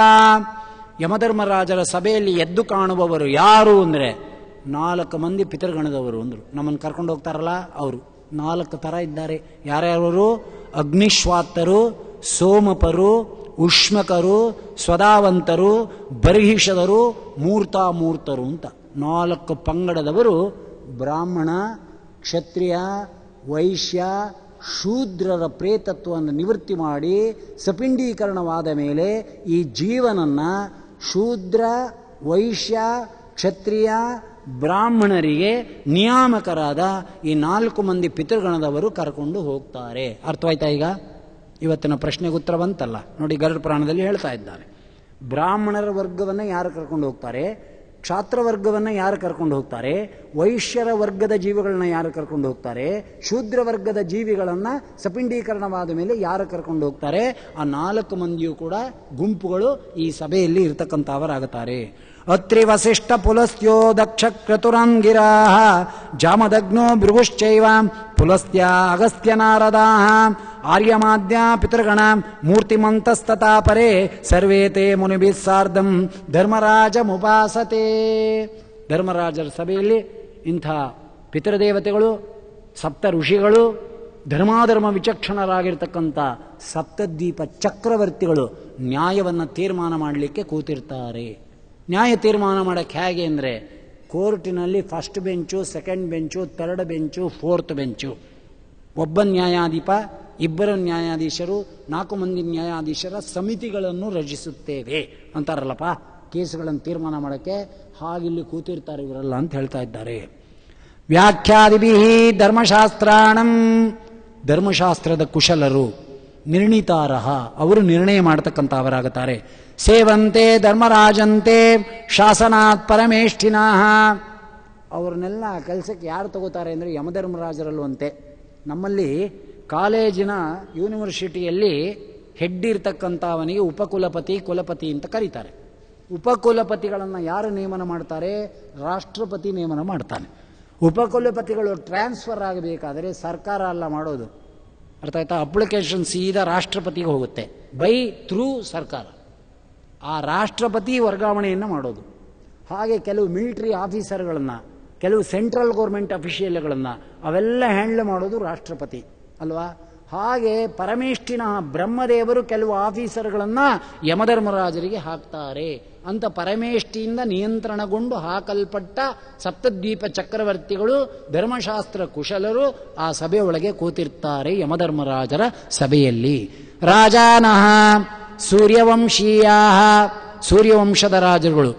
ಯಮಧರ್ಮರಾಜರ ಸಭೆಯಲ್ಲಿ ಎದ್ದು ಕಾಣುವವರು ಯಾರು ಅಂದರೆ, ನಾಲ್ಕು ಮಂದಿ ಪಿತೃಗಣದವರು ಅಂದರು. ನಮ್ಮನ್ನು ಕರ್ಕೊಂಡು ಹೋಗ್ತಾರಲ್ಲ ಅವರು. ನಾಲ್ಕು ಥರ ಇದ್ದಾರೆ. ಯಾರ್ಯಾರವರು? ಅಗ್ನಿಶ್ವಾತ್ತರು, ಸೋಮಪರು ಉಷ್ಮಕರು, ಸ್ವದಾವಂತರು, ಬರ್ಹಿಷದರು, ಮೂರ್ತಾಮೂರ್ತರು ಅಂತ. ನಾಲ್ಕು ಪಂಗಡದವರು ಬ್ರಾಹ್ಮಣ, ಕ್ಷತ್ರಿಯ, ವೈಶ್ಯ, ಶೂದ್ರರ ಪ್ರೇತತ್ವವನ್ನು ನಿವೃತ್ತಿ ಮಾಡಿ ಸಪಿಂಡೀಕರಣವಾದ ಮೇಲೆ ಈ ಜೀವನನ್ನು ಶೂದ್ರ, ವೈಶ್ಯ, ಕ್ಷತ್ರಿಯ, ಬ್ರಾಹ್ಮಣರಿಗೆ ನಿಯಾಮಕರಾದ ಈ ನಾಲ್ಕು ಮಂದಿ ಪಿತೃಗಣದವರು ಕರ್ಕೊಂಡು ಹೋಗ್ತಾರೆ. ಅರ್ಥವಾಯ್ತಾ ಈಗ? ಇವತ್ತಿನ ಪ್ರಶ್ನೆಗೆ ಉತ್ತರ ಬಂತಲ್ಲ ನೋಡಿ ಗರುಡ ಪ್ರಾಣದಲ್ಲಿ ಹೇಳ್ತಾ ಇದ್ದಾರೆ. ಬ್ರಾಹ್ಮಣರ ವರ್ಗವನ್ನು ಯಾರು ಕರ್ಕೊಂಡು ಹೋಗ್ತಾರೆ? ಕ್ಷಾತ್ರ ವರ್ಗವನ್ನು ಯಾರು ಕರ್ಕೊಂಡು ಹೋಗ್ತಾರೆ? ವೈಶ್ಯರ ವರ್ಗದ ಜೀವಿಗಳನ್ನ ಯಾರು ಕರ್ಕೊಂಡು ಹೋಗ್ತಾರೆ? ಶೂದ್ರ ವರ್ಗದ ಜೀವಿಗಳನ್ನು ಸಪಿಂಡೀಕರಣವಾದ ಮೇಲೆ ಯಾರು ಕರ್ಕೊಂಡು ಹೋಗ್ತಾರೆ? ಆ ನಾಲ್ಕು ಮಂದಿಯೂ ಕೂಡ ಗುಂಪುಗಳು ಈ ಸಭೆಯಲ್ಲಿ ಇರತಕ್ಕಂಥವರಾಗುತ್ತಾರೆ. ಅತ್ರಿ ವಸಿಷ್ಠ ಪುಲಸ್ತ್ಯೋ ದಕ್ಷ ಕ್ರತುರಂಗಿರಾ ಜಾಮದಗ್ನೋ ಭೃಗುಶ್ಚೈವ ಪುಲಸ್ತ್ಯ ಅಗಸ್ತ್ಯ ನಾರದಾ ಆರ್ಯಮಾದ್ಯ ಪಿತೃಗಣ ಮೂರ್ತಿಮಂತಸ್ತತಾ ಪರೇ ಸರ್ವೇ ತೇ ಧರ್ಮರಾಜ ಮುಪಾಸತೆ ಧರ್ಮರಾಜರ ಸಭೆಯಲ್ಲಿ ಇಂಥ ಪಿತೃದೇವತೆಗಳು, ಸಪ್ತ ಋಷಿಗಳು, ಧರ್ಮಾಧರ್ಮ ವಿಚಕ್ಷಣರಾಗಿರ್ತಕ್ಕಂಥ ಸಪ್ತದ್ವೀಪ ಚಕ್ರವರ್ತಿಗಳು ನ್ಯಾಯವನ್ನು ತೀರ್ಮಾನ ಮಾಡಲಿಕ್ಕೆ ಕೂತಿರ್ತಾರೆ. ನ್ಯಾಯ ತೀರ್ಮಾನ ಮಾಡೋಕ್ಕೆ ಹೇಗೆ ಅಂದರೆ ಕೋರ್ಟಿನಲ್ಲಿ first bench, second bench, third bench, fourth bench. ಒಬ್ಬ ನ್ಯಾಯಾಧೀಪ, ಇಬ್ಬರು ನ್ಯಾಯಾಧೀಶರು, ನಾಲ್ಕು ಮಂದಿ ನ್ಯಾಯಾಧೀಶರ ಸಮಿತಿಗಳನ್ನು ರಚಿಸುತ್ತೇವೆ ಅಂತಾರಲ್ಲಪ್ಪ. ಕೇಸುಗಳನ್ನು ತೀರ್ಮಾನ ಮಾಡೋಕ್ಕೆ ಹಾಗಿಲ್ಲಿ ಕೂತಿರ್ತಾರೆ ಇವರಲ್ಲ ಅಂತ ಹೇಳ್ತಾ ಇದ್ದಾರೆ. ವ್ಯಾಖ್ಯಾದಿಭಿ ಧರ್ಮಶಾಸ್ತ್ರಾಣಂ. ಧರ್ಮಶಾಸ್ತ್ರದ ಕುಶಲರು, ನಿರ್ಣಿತಾರಹ, ಅವರು ನಿರ್ಣಯ ಮಾಡತಕ್ಕಂಥವರಾಗುತ್ತಾರೆ. ಸೇವಂತೆ ಧರ್ಮರಾಜಂತೆ ಶಾಸನಾತ್ ಪರಮೇಷ್ಠಿನಾ. ಅವ್ರನ್ನೆಲ್ಲ ಕೆಲಸಕ್ಕೆ ಯಾರು ತಗೋತಾರೆ ಅಂದರೆ ಯಮಧರ್ಮರಾಜರಲ್ವಂತೆ ನಮ್ಮಲ್ಲಿ ಕಾಲೇಜಿನ ಯೂನಿವರ್ಸಿಟಿಯಲ್ಲಿ ಹೆಡ್ ಇರ್ತಕ್ಕಂಥವನಿಗೆ ಉಪಕುಲಪತಿ, ಕುಲಪತಿ ಅಂತ ಕರೀತಾರೆ. ಉಪಕುಲಪತಿಗಳನ್ನು ಯಾರು ನೇಮನ ಮಾಡ್ತಾರೆ? ರಾಷ್ಟ್ರಪತಿ ನೇಮನ ಮಾಡ್ತಾನೆ. ಉಪಕುಲಪತಿಗಳು ಟ್ರಾನ್ಸ್ಫರ್ ಆಗಬೇಕಾದರೆ ಸರ್ಕಾರ ಅಲ್ಲ ಮಾಡೋದು. ಅರ್ಥ ಆಯ್ತಾ? ಅಪ್ಲಿಕೇಶನ್ ಸೀದಾ ರಾಷ್ಟ್ರಪತಿಗೆ ಹೋಗುತ್ತೆ. ಬೈ ಥ್ರೂ ಸರ್ಕಾರ. ಆ ರಾಷ್ಟ್ರಪತಿ ವರ್ಗಾವಣೆಯನ್ನು ಮಾಡೋದು. ಹಾಗೆ ಕೆಲವು ಮಿಲಿಟರಿ ಆಫೀಸರ್ಗಳನ್ನು, ಕೆಲವು ಸೆಂಟ್ರಲ್ ಗೌರ್ಮೆಂಟ್ ಅಫಿಷಿಯಲ್ಗಳನ್ನು ಅವೆಲ್ಲ ಹ್ಯಾಂಡ್ಲ್ ಮಾಡೋದು ರಾಷ್ಟ್ರಪತಿ, ಅಲ್ವಾ? ಹಾಗೆ ಪರಮೇಷ್ಠಿನ ಬ್ರಹ್ಮದೇವರು ಕೆಲವು ಆಫೀಸರ್ಗಳನ್ನು ಯಮಧರ್ಮರಾಜರಿಗೆ ಹಾಕ್ತಾರೆ ಅಂತ ಪರಮೇಷ್ಠಿಯಿಂದ ನಿಯಂತ್ರಣಗೊಂಡು ಹಾಕಲ್ಪಟ್ಟ ಸಪ್ತದ್ವೀಪ ಚಕ್ರವರ್ತಿಗಳು, ಧರ್ಮಶಾಸ್ತ್ರ ಕುಶಲರು ಆ ಸಭೆಯೊಳಗೆ ಕೂತಿರ್ತಾರೆ ಯಮಧರ್ಮರಾಜರ ಸಭೆಯಲ್ಲಿ. ರಾಜಾನಃ ಸೂರ್ಯವಂಶೀಯ ಸೂರ್ಯವಂಶದ ರಾಜರುಗಳು,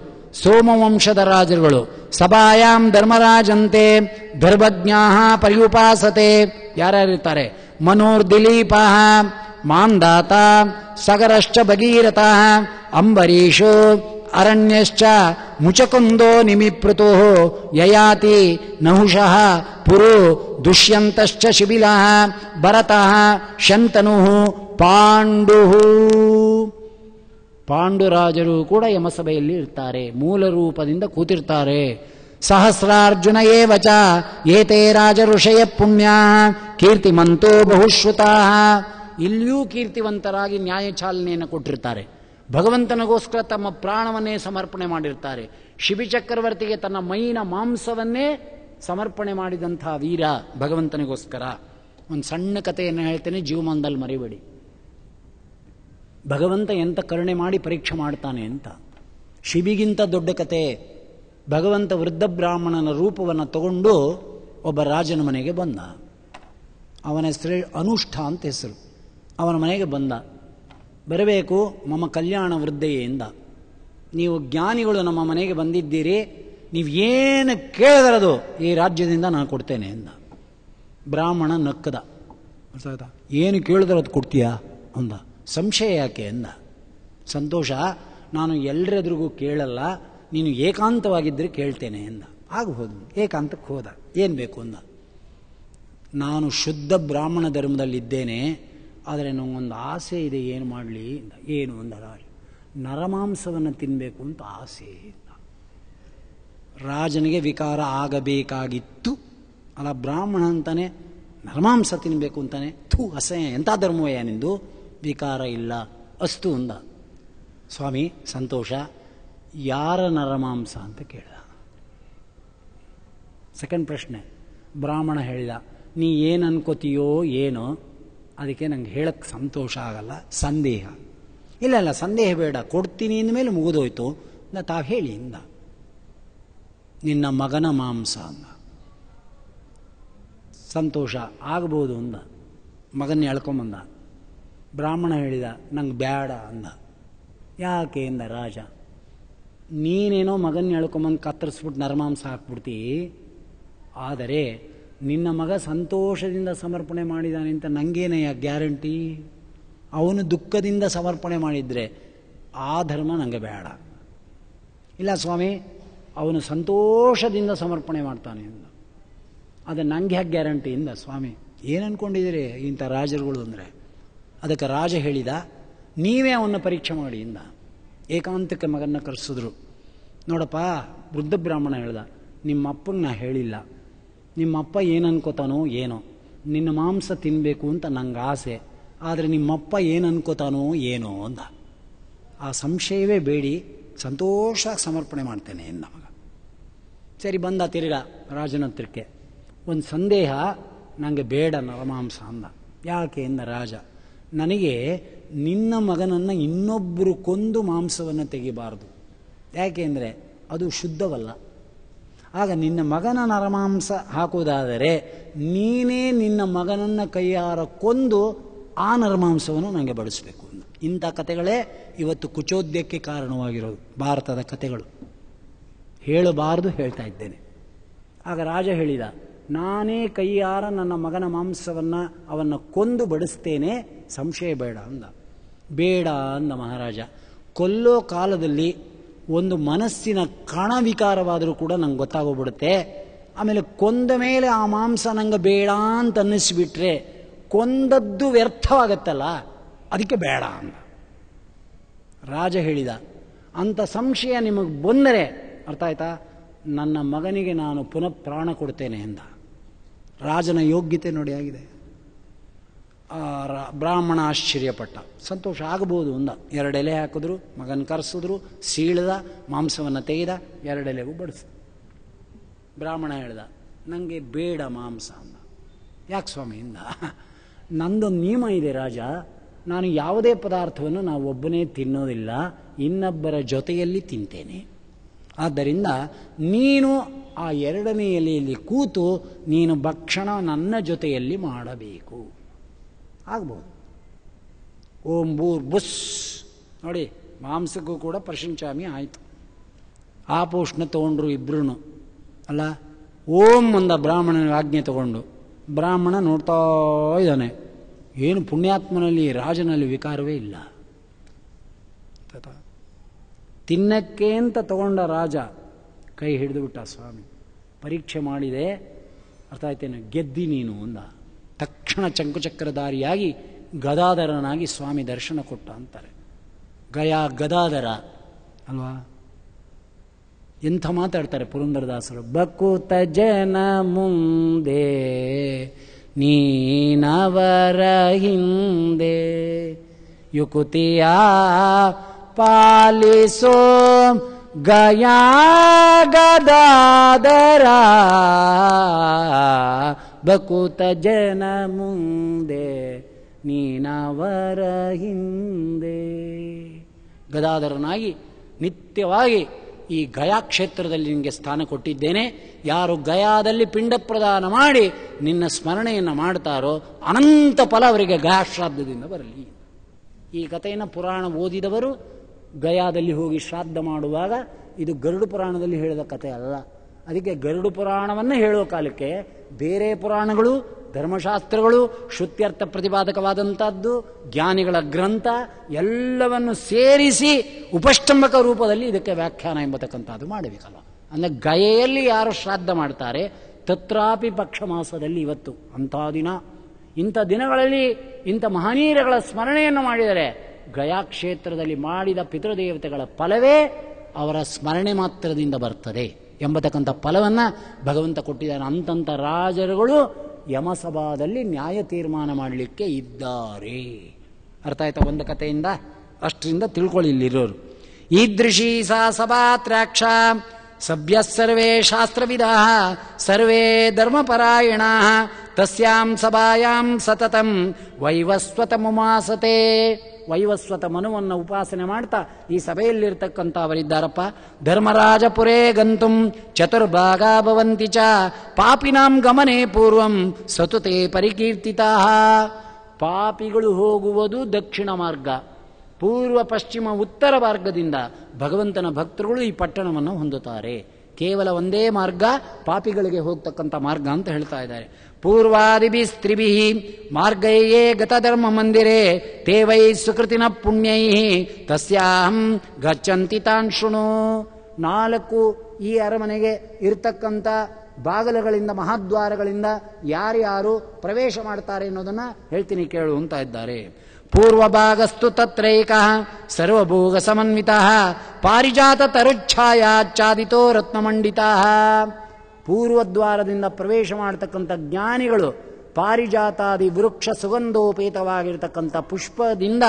ಸೋಮವಂಶದ ರಾಜರುಗಳು, ಸಭಾಯಾಂ ಧರ್ಮರಾಜಂತೆ ಧರ್ಮಜ್ಞಾ ಪರ್ಯುಪಾಸತೆ, ಯಾರ್ಯಾರಿರ್ತಾರೆ? ಮನೋರ್ದಿಲೀಪ, ಮಾಂದಾತ, ಸಗರಶ್ಚ ಭಗೀರಥ, ಅಂಬರೀಷು ಅರಣ್ಯಶ್ಚ ಮುಚಕುಂದೋ ನಿಮಿಪೃತು ಯಯಾತಿ ನಹುಷಃ ಪುರು ದುಷ್ಯಂತಶ್ಚ ಶಿಬಿಲಃ ಭರತಃ ಶಂತನು ಪಾಂಡು. ಪಾಂಡುರಾಜರು ಕೂಡ ಯಮಸಭೆಯಲ್ಲಿ ಇರ್ತಾರೆ ಮೂಲ ರೂಪದಿಂದ ಕೂತಿರ್ತಾರೆ. ಸಹಸ್ರಾರ್ಜುನ ಏವಚ ಏತೇ ರಾಜ ಋಷಯ ಪುಣ್ಯ ಕೀರ್ತಿಮಂತೋ ಬಹುಶ್ರುತಾ. ಇಲ್ಲಿಯೂ ಕೀರ್ತಿವಂತರಾಗಿ ನ್ಯಾಯ ಚಾಲನೆಯನ್ನು ಕೊಟ್ಟಿರ್ತಾರೆ. ಭಗವಂತನಿಗೋಸ್ಕರ ತಮ್ಮ ಪ್ರಾಣವನ್ನೇ ಸಮರ್ಪಣೆ ಮಾಡಿರ್ತಾರೆ. ಶಿಬಿ ಚಕ್ರವರ್ತಿಗೆ ತನ್ನ ಮೈನ ಮಾಂಸವನ್ನೇ ಸಮರ್ಪಣೆ ಮಾಡಿದಂಥ ವೀರ ಭಗವಂತನಿಗೋಸ್ಕರ. ಒಂದು ಸಣ್ಣ ಕಥೆಯನ್ನು ಹೇಳ್ತೇನೆ, ಜೀವಮಾನದಲ್ಲಿ ಮರಿಬೇಡಿ. ಭಗವಂತ ಎಂತ ಕರುಣೆ ಮಾಡಿ ಪರೀಕ್ಷೆ ಮಾಡ್ತಾನೆ ಅಂತ. ಶಿಬಿಗಿಂತ ದೊಡ್ಡ ಕತೆ ಭಗವಂತ ವೃದ್ಧ ಬ್ರಾಹ್ಮಣನ ರೂಪವನ್ನು ತಗೊಂಡು ಒಬ್ಬ ರಾಜನ ಮನೆಗೆ ಬಂದ. ಅವನ ಹೆಸರು ಅನುಷ್ಠ ಅಂತ ಹೆಸರು. ಅವನ ಮನೆಗೆ ಬಂದ. ಬರಬೇಕು ಮಮ ಕಲ್ಯಾಣ ವೃದ್ಧೆಯಿಂದ. ನೀವು ಜ್ಞಾನಿಗಳು ನಮ್ಮ ಮನೆಗೆ ಬಂದಿದ್ದೀರಿ ನೀವು ಏನು ಕೇಳಿದರದು ಈ ರಾಜ್ಯದಿಂದ ನಾನು ಕೊಡ್ತೇನೆ ಎಂದ. ಬ್ರಾಹ್ಮಣ ನಕ್ಕದ. ಏನು ಕೇಳಿದ್ರೆ ಅದು ಕೊಡ್ತೀಯಾ ಅಂದ. ಸಂಶಯ ಯಾಕೆ ಅಂದ ಸಂತೋಷ ನಾನು ಎಲ್ಲರೆದುರಿಗೂ ಕೇಳಲ್ಲ ನೀನು ಏಕಾಂತವಾಗಿದ್ದರೆ ಕೇಳ್ತೇನೆ ಎಂದ. ಆಗಬಹುದು ಏಕಾಂತಕ್ಕೆ ಹೋದ. ಏನು ಬೇಕು ಅಂದ. ನಾನು ಶುದ್ಧ ಬ್ರಾಹ್ಮಣ ಧರ್ಮದಲ್ಲಿದ್ದೇನೆ ಆದರೆ ನನಗೊಂದು ಆಸೆ ಇದೆ, ಏನು ಮಾಡಲಿ ಏನು ಒಂದು ರಾಜ ನರಮಾಂಸವನ್ನು ತಿನ್ನಬೇಕು ಅಂತ ಆಸೆ ರಾಜನಿಗೆ ವಿಕಾರ ಆಗಬೇಕಾಗಿತ್ತು. ಅಲ್ಲ, ಬ್ರಾಹ್ಮಣ ಅಂತಾನೆ ನರಮಾಂಸ ತಿನ್ನಬೇಕು ಅಂತಾನೆ, ಥೂ, ಅಸಹ್ಯ, ಎಂಥ ಧರ್ಮವೇ ಏನೆಂದು ವಿಕಾರ ಇಲ್ಲ. ಅಸ್ತು ಅಂದ. ಸ್ವಾಮಿ, ಸಂತೋಷ. ಯಾರ ನರಮಾಂಸ ಅಂತ ಕೇಳಿದ. ಸೆಕೆಂಡ್ ಪ್ರಶ್ನೆ. ಬ್ರಾಹ್ಮಣ ಹೇಳಿದ, ನೀ ಏನು ಅನ್ಕೋತೀಯೋ, ಏನೋ? ಅದಕ್ಕೆ ನಂಗೆ ಹೇಳಕ್ಕೆ ಸಂತೋಷ ಆಗಲ್ಲ, ಸಂದೇಹ. ಇಲ್ಲ ಇಲ್ಲ, ಸಂದೇಹ ಬೇಡ, ಕೊಡ್ತೀನಿ ಅಂದಮೇಲೆ ಮುಗಿದೋಯ್ತು. ನಾ ತಾವು ಹೇಳಿ ಇಂದ. ನಿನ್ನ ಮಗನ ಮಾಂಸ ಅಂದ. ಸಂತೋಷ ಆಗ್ಬೋದು ಅಂದ. ಮಗನ ಎಳ್ಕೊಂಬಂದ ಬ್ರಾಹ್ಮಣ ಹೇಳಿದ, ನಂಗೆ ಬೇಡ ಅಂದ. ಯಾಕೆ ಅಂದ ರಾಜ? ನೀನೇನೋ ಮಗನ ಎಳ್ಕೊಂಬಂದು ಕತ್ತರಿಸ್ಬಿಟ್ಟು ನರಮಾಂಸ ಹಾಕ್ಬಿಡ್ತೀ. ಆದರೆ ನಿನ್ನ ಮಗ ಸಂತೋಷದಿಂದ ಸಮರ್ಪಣೆ ಮಾಡಿದಾನೆ ಅಂತ ನನಗೇನಯ್ಯ ಗ್ಯಾರಂಟಿ? ಅವನು ದುಃಖದಿಂದ ಸಮರ್ಪಣೆ ಮಾಡಿದರೆ ಆ ಧರ್ಮ ನನಗೆ ಬೇಡ. ಇಲ್ಲ ಸ್ವಾಮಿ, ಅವನು ಸಂತೋಷದಿಂದ ಸಮರ್ಪಣೆ ಮಾಡ್ತಾನೆ ಅಂದ. ಅದು ನನಗೆ ಹ್ಯಾಕೆ ಗ್ಯಾರಂಟಿ ಇಂದ ಸ್ವಾಮಿ? ಏನು ಅಂದ್ಕೊಂಡಿದ್ದೀರಿ ಇಂಥ ರಾಜರುಗಳು ಅಂದರೆ? ಅದಕ್ಕೆ ರಾಜ ಹೇಳಿದ, ನೀವೇ ಅವನ್ನ ಪರೀಕ್ಷೆ ಮಾಡಿ ಇಂದ. ಏಕಾಂತಕ್ಕೆ ಮಗನ್ನ ಕರೆಸಿದ್ರು. ನೋಡಪ್ಪ, ವೃದ್ಧ ಬ್ರಾಹ್ಮಣ ಹೇಳ್ದ ನಿಮ್ಮ ಅಪ್ಪಂಗೆ ನಾ ಹೇಳಿಲ್ಲ. ನಿಮ್ಮಪ್ಪ ಏನು ಅನ್ಕೋತಾನೋ ಏನೋ. ನಿನ್ನ ಮಾಂಸ ತಿನ್ನಬೇಕು ಅಂತ ನಂಗೆ ಆಸೆ. ಆದರೆ ನಿಮ್ಮಪ್ಪ ಏನು ಅನ್ಕೋತಾನೋ ಏನೋ ಅಂದ. ಆ ಸಂಶಯವೇ ಬೇಡಿ. ಸಂತೋಷ ಸಮರ್ಪಣೆ ಮಾಡ್ತೇನೆ ಎಂದ ಮಗ. ಸರಿ, ಬಂದ ತಿರ್ಗ ರಾಜನ ಹತ್ರಕ್ಕೆ. ಒಂದು ಸಂದೇಹ ನನಗೆ ಬೇಡ ನರಮಾಂಸ ಅಂದ. ಯಾಕೆ ಎಂದ ರಾಜ? ನನಗೆ ನಿನ್ನ ಮಗನನ್ನು ಇನ್ನೊಬ್ಬರು ಕೊಂದು ಮಾಂಸವನ್ನು ತೆಗಿಬಾರ್ದು. ಯಾಕೆಂದರೆ ಅದು ಶುದ್ಧವಲ್ಲ. ಆಗ ನಿನ್ನ ಮಗನ ನರಮಾಂಸ ಹಾಕುವುದಾದರೆ ನೀನೇ ನಿನ್ನ ಮಗನನ್ನು ಕೈಯಾರ ಕೊಂದು ಆ ನರಮಾಂಸವನ್ನು ನನಗೆ ಬಳಸಬೇಕು ಇಂಥ ಕಥೆಗಳೇ ಇವತ್ತು ಕುಚೋದ್ಯಕ್ಕೆ ಕಾರಣವಾಗಿರೋದು, ಭಾರತದ ಕಥೆಗಳು. ಹೇಳಬಾರದು ಹೇಳ್ತಾ ಇದ್ದೇನೆ. ಆಗ ರಾಜ ಹೇಳಿದ, ನಾನೇ ಕೈಯಾರ ನನ್ನ ಮಗನ ಮಾಂಸವನ್ನು ಅವನ್ನು ಕೊಂದು ಬಡಿಸ್ತೇನೆ, ಸಂಶಯ ಬೇಡ ಅಂದ. ಬೇಡ ಅಂದ ಮಹಾರಾಜ. ಕೊಲ್ಲೋ ಕಾಲದಲ್ಲಿ ಒಂದು ಮನಸ್ಸಿನ ಕಣವಿಕಾರವಾದರೂ ಕೂಡ ನಂಗೆ ಗೊತ್ತಾಗೋಗ್ಬಿಡುತ್ತೆ. ಆಮೇಲೆ ಕೊಂದ ಮೇಲೆ ಆ ಮಾಂಸ ನಂಗೆ ಬೇಡ ಅಂತ ಅನ್ನಿಸ್ಬಿಟ್ರೆ ಕೊಂದದ್ದು ವ್ಯರ್ಥವಾಗತ್ತಲ್ಲ, ಅದಕ್ಕೆ ಬೇಡ ಅಂತ ರಾಜ ಹೇಳಿದ, ಅಂಥ ಸಂಶಯ ನಿಮಗೆ ಬಂದರೆ ಅರ್ಥ ಆಯ್ತಾ? ನನ್ನ ಮಗನಿಗೆ ನಾನು ಪುನಃ ಪ್ರಾಣ ಕೊಡ್ತೇನೆ ಎಂದ ರಾಜನ ಯೋಗ್ಯತೆ ನೋಡಿ ಆಗಿದೆ. ಬ್ರಾಹ್ಮಣ ಆಶ್ಚರ್ಯಪಟ್ಟ ಸಂತೋಷ ಆಗಬಹುದು ಅಂದ ಎರಡೆಲೆ ಹಾಕಿದ್ರು, ಮಗನ ಕರೆಸಿದ್ರು, ಸೀಳ್ದ, ಮಾಂಸವನ್ನು ತೆಗೆದ ಎರಡೆಲೆಗೂ ಬಡಿಸ ಬ್ರಾಹ್ಮಣ ಹೇಳ್ದ ನನಗೆ ಬೇಡ ಮಾಂಸ ಅಂದ. ಯಾಕೆ ಸ್ವಾಮಿ ಇಂದ? ನಂದೊಂದು ನಿಯಮ ಇದೆ ರಾಜ. ನಾನು ಯಾವುದೇ ಪದಾರ್ಥವನ್ನು ನಾವು ಒಬ್ಬನೇ ತಿನ್ನೋದಿಲ್ಲ, ಇನ್ನೊಬ್ಬರ ಜೊತೆಯಲ್ಲಿ ತಿಂತೇನೆ. ಆದ್ದರಿಂದ ನೀನು ಆ ಎರಡನೇ ಎಲೆಯಲ್ಲಿ ಕೂತು ನೀನು ಭಕ್ಷಣ ನನ್ನ ಜೊತೆಯಲ್ಲಿ ಮಾಡಬೇಕು. ಆಗ್ಬೋದು. ಓಂ ಬೂರ್ ಬುಸ್ ನೋಡಿ, ಮಾಂಸಕ್ಕೂ ಕೂಡ ಪ್ರಶಂಚಾಮಿ ಆಯಿತು. ಆಪೋಷ್ಣ ತಗೊಂಡ್ರು ಇಬ್ಬರೂ ಅಲ್ಲ, ಓಂ ಅಂದ ಬ್ರಾಹ್ಮಣನ ಆಜ್ಞೆ ತಗೊಂಡು. ಬ್ರಾಹ್ಮಣ ನೋಡ್ತಾ ಇದ್ದಾನೆ. ಏನು ಪುಣ್ಯಾತ್ಮನಲ್ಲಿ, ರಾಜನಲ್ಲಿ ವಿಕಾರವೇ ಇಲ್ಲ? ತಿನ್ನಕ್ಕೆ ಅಂತ ತಗೊಂಡ ರಾಜ ಕೈ ಹಿಡಿದು ಬಿಟ್ಟ ಸ್ವಾಮಿ. ಪರೀಕ್ಷೆ ಮಾಡಿದೆ. ಅರ್ಥ ಆಯ್ತೇನೆ? ಗೆದ್ದಿ ನೀನು ಅಂದ. ತಕ್ಷಣ ಚಂಕುಚಕ್ರಧಾರಿಯಾಗಿ ಗದಾಧರನಾಗಿ ಸ್ವಾಮಿ ದರ್ಶನ ಕೊಟ್ಟ ಅಂತಾರೆ. ಗಯಾ ಗದಾಧರ, ಅಲ್ವಾ? ಎಂಥ ಮಾತಾಡ್ತಾರೆ ಪುರಂದರದಾಸರು? ಬಕುತ ಜನ ಮುಂದೆ, ನೀನವರ ಹಿಂದೆ, ಯುಕುತಿಯ ಪಾಲಿಸೋ ಗಯಾ ಗದಾದರ ಬಕುತ ಜನ ಮುಂದೆ ನೀನವರ ಹಿಂದೆ. ಗದಾಧರನಾಗಿ ನಿತ್ಯವಾಗಿ ಈ ಗಯಾ ಕ್ಷೇತ್ರದಲ್ಲಿ ನಿನಗೆ ಸ್ಥಾನ ಕೊಟ್ಟಿದ್ದೇನೆ. ಯಾರು ಗಯಾದಲ್ಲಿ ಪಿಂಡ ಪ್ರದಾನ ಮಾಡಿ ನಿನ್ನ ಸ್ಮರಣೆಯನ್ನು ಮಾಡ್ತಾರೋ ಅನಂತ ಫಲ ಅವರಿಗೆ ಗಯಾಶ್ರಾದ್ದದಿಂದ ಬರಲಿ. ಈ ಕಥೆಯನ್ನು ಪುರಾಣ ಓದಿದವರು ಗಯಾದಲ್ಲಿ ಹೋಗಿ ಶ್ರಾದ್ದ ಮಾಡುವಾಗ ಇದು ಗರುಡು ಪುರಾಣದಲ್ಲಿ ಹೇಳಿದ ಕಥೆ ಅಲ್ಲ. ಅದಕ್ಕೆ ಗರುಡು ಪುರಾಣವನ್ನು ಹೇಳುವ ಕಾಲಕ್ಕೆ ಬೇರೆ ಪುರಾಣಗಳು, ಧರ್ಮಶಾಸ್ತ್ರಗಳು, ಶ್ರುತ್ಯರ್ಥ ಪ್ರತಿಪಾದಕವಾದಂಥದ್ದು ಜ್ಞಾನಿಗಳ ಗ್ರಂಥ ಎಲ್ಲವನ್ನು ಸೇರಿಸಿ ಉಪಷ್ಟಂಬಕ ರೂಪದಲ್ಲಿ ಇದಕ್ಕೆ ವ್ಯಾಖ್ಯಾನ ಎಂಬತಕ್ಕಂಥದ್ದು ಮಾಡಬೇಕಲ್ಲ ಅಂದರೆ ಗಯೆಯಲ್ಲಿ ಯಾರು ಶ್ರಾದ್ದ ಮಾಡ್ತಾರೆ, ತತ್ರಾಪಿ ಪಕ್ಷ ಮಾಸದಲ್ಲಿ ಇವತ್ತು, ಅಂಥ ದಿನ. ಇಂಥ ದಿನಗಳಲ್ಲಿ ಇಂಥ ಮಹನೀಯರಗಳ ಸ್ಮರಣೆಯನ್ನು ಮಾಡಿದರೆ ಗಯಾ ಕ್ಷೇತ್ರದಲ್ಲಿ ಮಾಡಿದ ಪಿತೃದೇವತೆಗಳ ಫಲವೇ ಅವರ ಸ್ಮರಣೆ ಮಾತ್ರದಿಂದ ಬರ್ತದೆ. ಎಂಬತಕ್ಕಂಥ ಫಲವನ್ನು ಭಗವಂತ ಕೊಟ್ಟಿದ್ದಾನೆ ಅಂತಂಥ ರಾಜರುಗಳು ಯಮಸಭಾದಲ್ಲಿ ನ್ಯಾಯ ತೀರ್ಮಾನ ಮಾಡಲಿಕ್ಕೆ ಇದ್ದಾರೆ. ಅರ್ಥ ಆಯ್ತಾ ಒಂದು ಕಥೆಯಿಂದ? ಅಷ್ಟರಿಂದ ತಿಳ್ಕೊಳ್ಳಿ ಇಲ್ಲಿರೋರು. ಈದೃಶಿ ಸಾ ಸಭಾತ್ರಾಕ್ಷ ಸಭ್ಯ ಸರ್ವೇ ಶಾಸ್ತ್ರವಿದ, ಸರ್ವೇ ಧರ್ಮಪರಾಯಣ, ತಸ್ಯಾಂ ಸಭಾಯಾಂ ಸತತಂ ವೈವಸ್ವತ ಮುಮಾಸತೆ ವೈವಸ್ವತ ಮನುವನ್ನು ಉಪಾಸನೆ ಮಾಡ್ತಾ ಈ ಸಭೆಯಲ್ಲಿರ್ತಕ್ಕಂಥ ಅವರಿದ್ದಾರಪ್ಪ ಧರ್ಮರಾಜಪುರೇ ಗಂತುಂ ಚತುರ್ಭಾಗ ಭವಂತಿ ಚ. ಪಾಪಿನಾಂ ಗಮನೆ ಪೂರ್ವಂ ಸತುತೆ ಪರಿಕೀರ್ತಿತಾ. ಪಾಪಿಗಳು ಹೋಗುವುದು ದಕ್ಷಿಣ ಮಾರ್ಗ, ಪೂರ್ವ, ಪಶ್ಚಿಮ, ಉತ್ತರ ಮಾರ್ಗದಿಂದ ಭಗವಂತನ ಭಕ್ತರುಗಳು ಈ ಪಟ್ಟಣವನ್ನು ಹೊಂದುತ್ತಾರೆ. ಕೇವಲ ಒಂದೇ ಮಾರ್ಗ, ಪಾಪಿಗಳಿಗೆ ಹೋಗ್ತಕ್ಕಂಥ ಮಾರ್ಗ ಅಂತ ಹೇಳ್ತಾ ಇದ್ದಾರೆ. ಪೂರ್ವಾದಿಭಿ ಮಾರ್ಗೈಯೇ ಗತಧರ್ಮ ಮಂದಿರೆ ತೇ ವೈ ಸುಕೃತಿನ ಪುಣ್ಯೈ, ತಸ್ಯಾಹಂ ಗಚ್ಚಂತಿ ತಾನ್ ಶೃಣು. ನಾಲ್ಕು ಈ ಅರಮನೆಗೆ ಇರ್ತಕ್ಕಂಥ ಬಾಗಲುಗಳಿಂದ, ಮಹಾದ್ವಾರಗಳಿಂದ ಯಾರ್ಯಾರು ಪ್ರವೇಶ ಮಾಡ್ತಾರೆ ಅನ್ನೋದನ್ನ ಹೇಳ್ತೀನಿ, ಕೇಳು ಅಂತ ಇದ್ದಾರೆ. ಪೂರ್ವಭಾಗಸ್ತು ತತ್ರೈಕ ಸರ್ವಭೋಗ ಸಮನ್ವಿತ ಪಾರಿಜಾತ ತರುಚ್ಛಾಯಾಚ್ಛಾದಿತೋ ರತ್ನಮಂಡಿತ. ಪೂರ್ವದ್ವಾರದಿಂದ ಪ್ರವೇಶ ಮಾಡತಕ್ಕಂಥ ಜ್ಞಾನಿಗಳು ಪಾರಿಜಾತಾದಿ ವೃಕ್ಷ ಸುಗಂಧೋಪೇತವಾಗಿರ್ತಕ್ಕಂಥ ಪುಷ್ಪದಿಂದ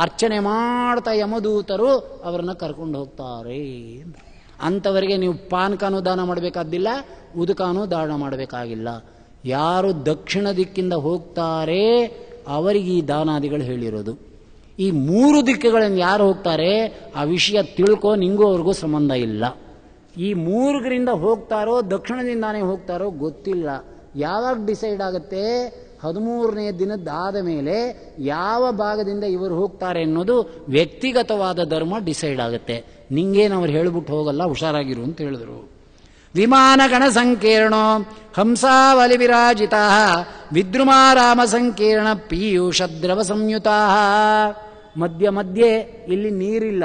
ಅರ್ಚನೆ ಮಾಡ್ತಾ ಯಮದೂತರು ಅವರನ್ನು ಕರ್ಕೊಂಡು ಹೋಗ್ತಾರೆ ಅಂಥವರಿಗೆ ನೀವು ಪಾನಕನೂ ದಾನ ಮಾಡಬೇಕಾದ್ದಿಲ್ಲ ಉದುಕಾನೂ ದಾನ ಮಾಡಬೇಕಾಗಿಲ್ಲ. ಯಾರು ದಕ್ಷಿಣ ದಿಕ್ಕಿಂದ ಹೋಗ್ತಾರೆ, ಅವರಿಗೆ ಈ ದಾನಾದಿಗಳು ಹೇಳಿರೋದು. ಈ ಮೂರು ದಿಕ್ಕುಗಳನ್ನು ಯಾರು ಹೋಗ್ತಾರೆ, ಆ ವಿಷಯ ತಿಳ್ಕೊ ನಿಂಗೂ ಅವ್ರಿಗೂ ಸಂಬಂಧ ಇಲ್ಲ. ಈ ಮೂರುಗರಿಂದ ಹೋಗ್ತಾರೋ, ದಕ್ಷಿಣದಿಂದಾನೇ ಹೋಗ್ತಾರೋ ಗೊತ್ತಿಲ್ಲ. ಯಾವಾಗ ಡಿಸೈಡ್ ಆಗುತ್ತೆ? ಹದಿಮೂರನೇ ದಿನದ್ದಾದ ಮೇಲೆ ಯಾವ ಭಾಗದಿಂದ ಇವರು ಹೋಗ್ತಾರೆ ಅನ್ನೋದು ವ್ಯಕ್ತಿಗತವಾದ ಧರ್ಮ ಡಿಸೈಡ್ ಆಗುತ್ತೆ. ನಿಂಗೇನು ಅವ್ರು ಹೇಳ್ಬಿಟ್ಟು ಹೋಗಲ್ಲ, ಹುಷಾರಾಗಿರು ಅಂತ ಹೇಳಿದ್ರು. ವಿಮಾನಗಣ ಸಂಕೀರ್ಣೋ ಹಂಸಾವಲಿ ವಿರಾಜಿತ. ವಿದ್ರುಮಾರಾಮ ಸಂಕೀರ್ಣ ಪೀಯೂಷ ದ್ರವ ಸಂಯುತಾ. ಮಧ್ಯ ಮಧ್ಯೆ ಇಲ್ಲಿ ನೀರಿಲ್ಲ,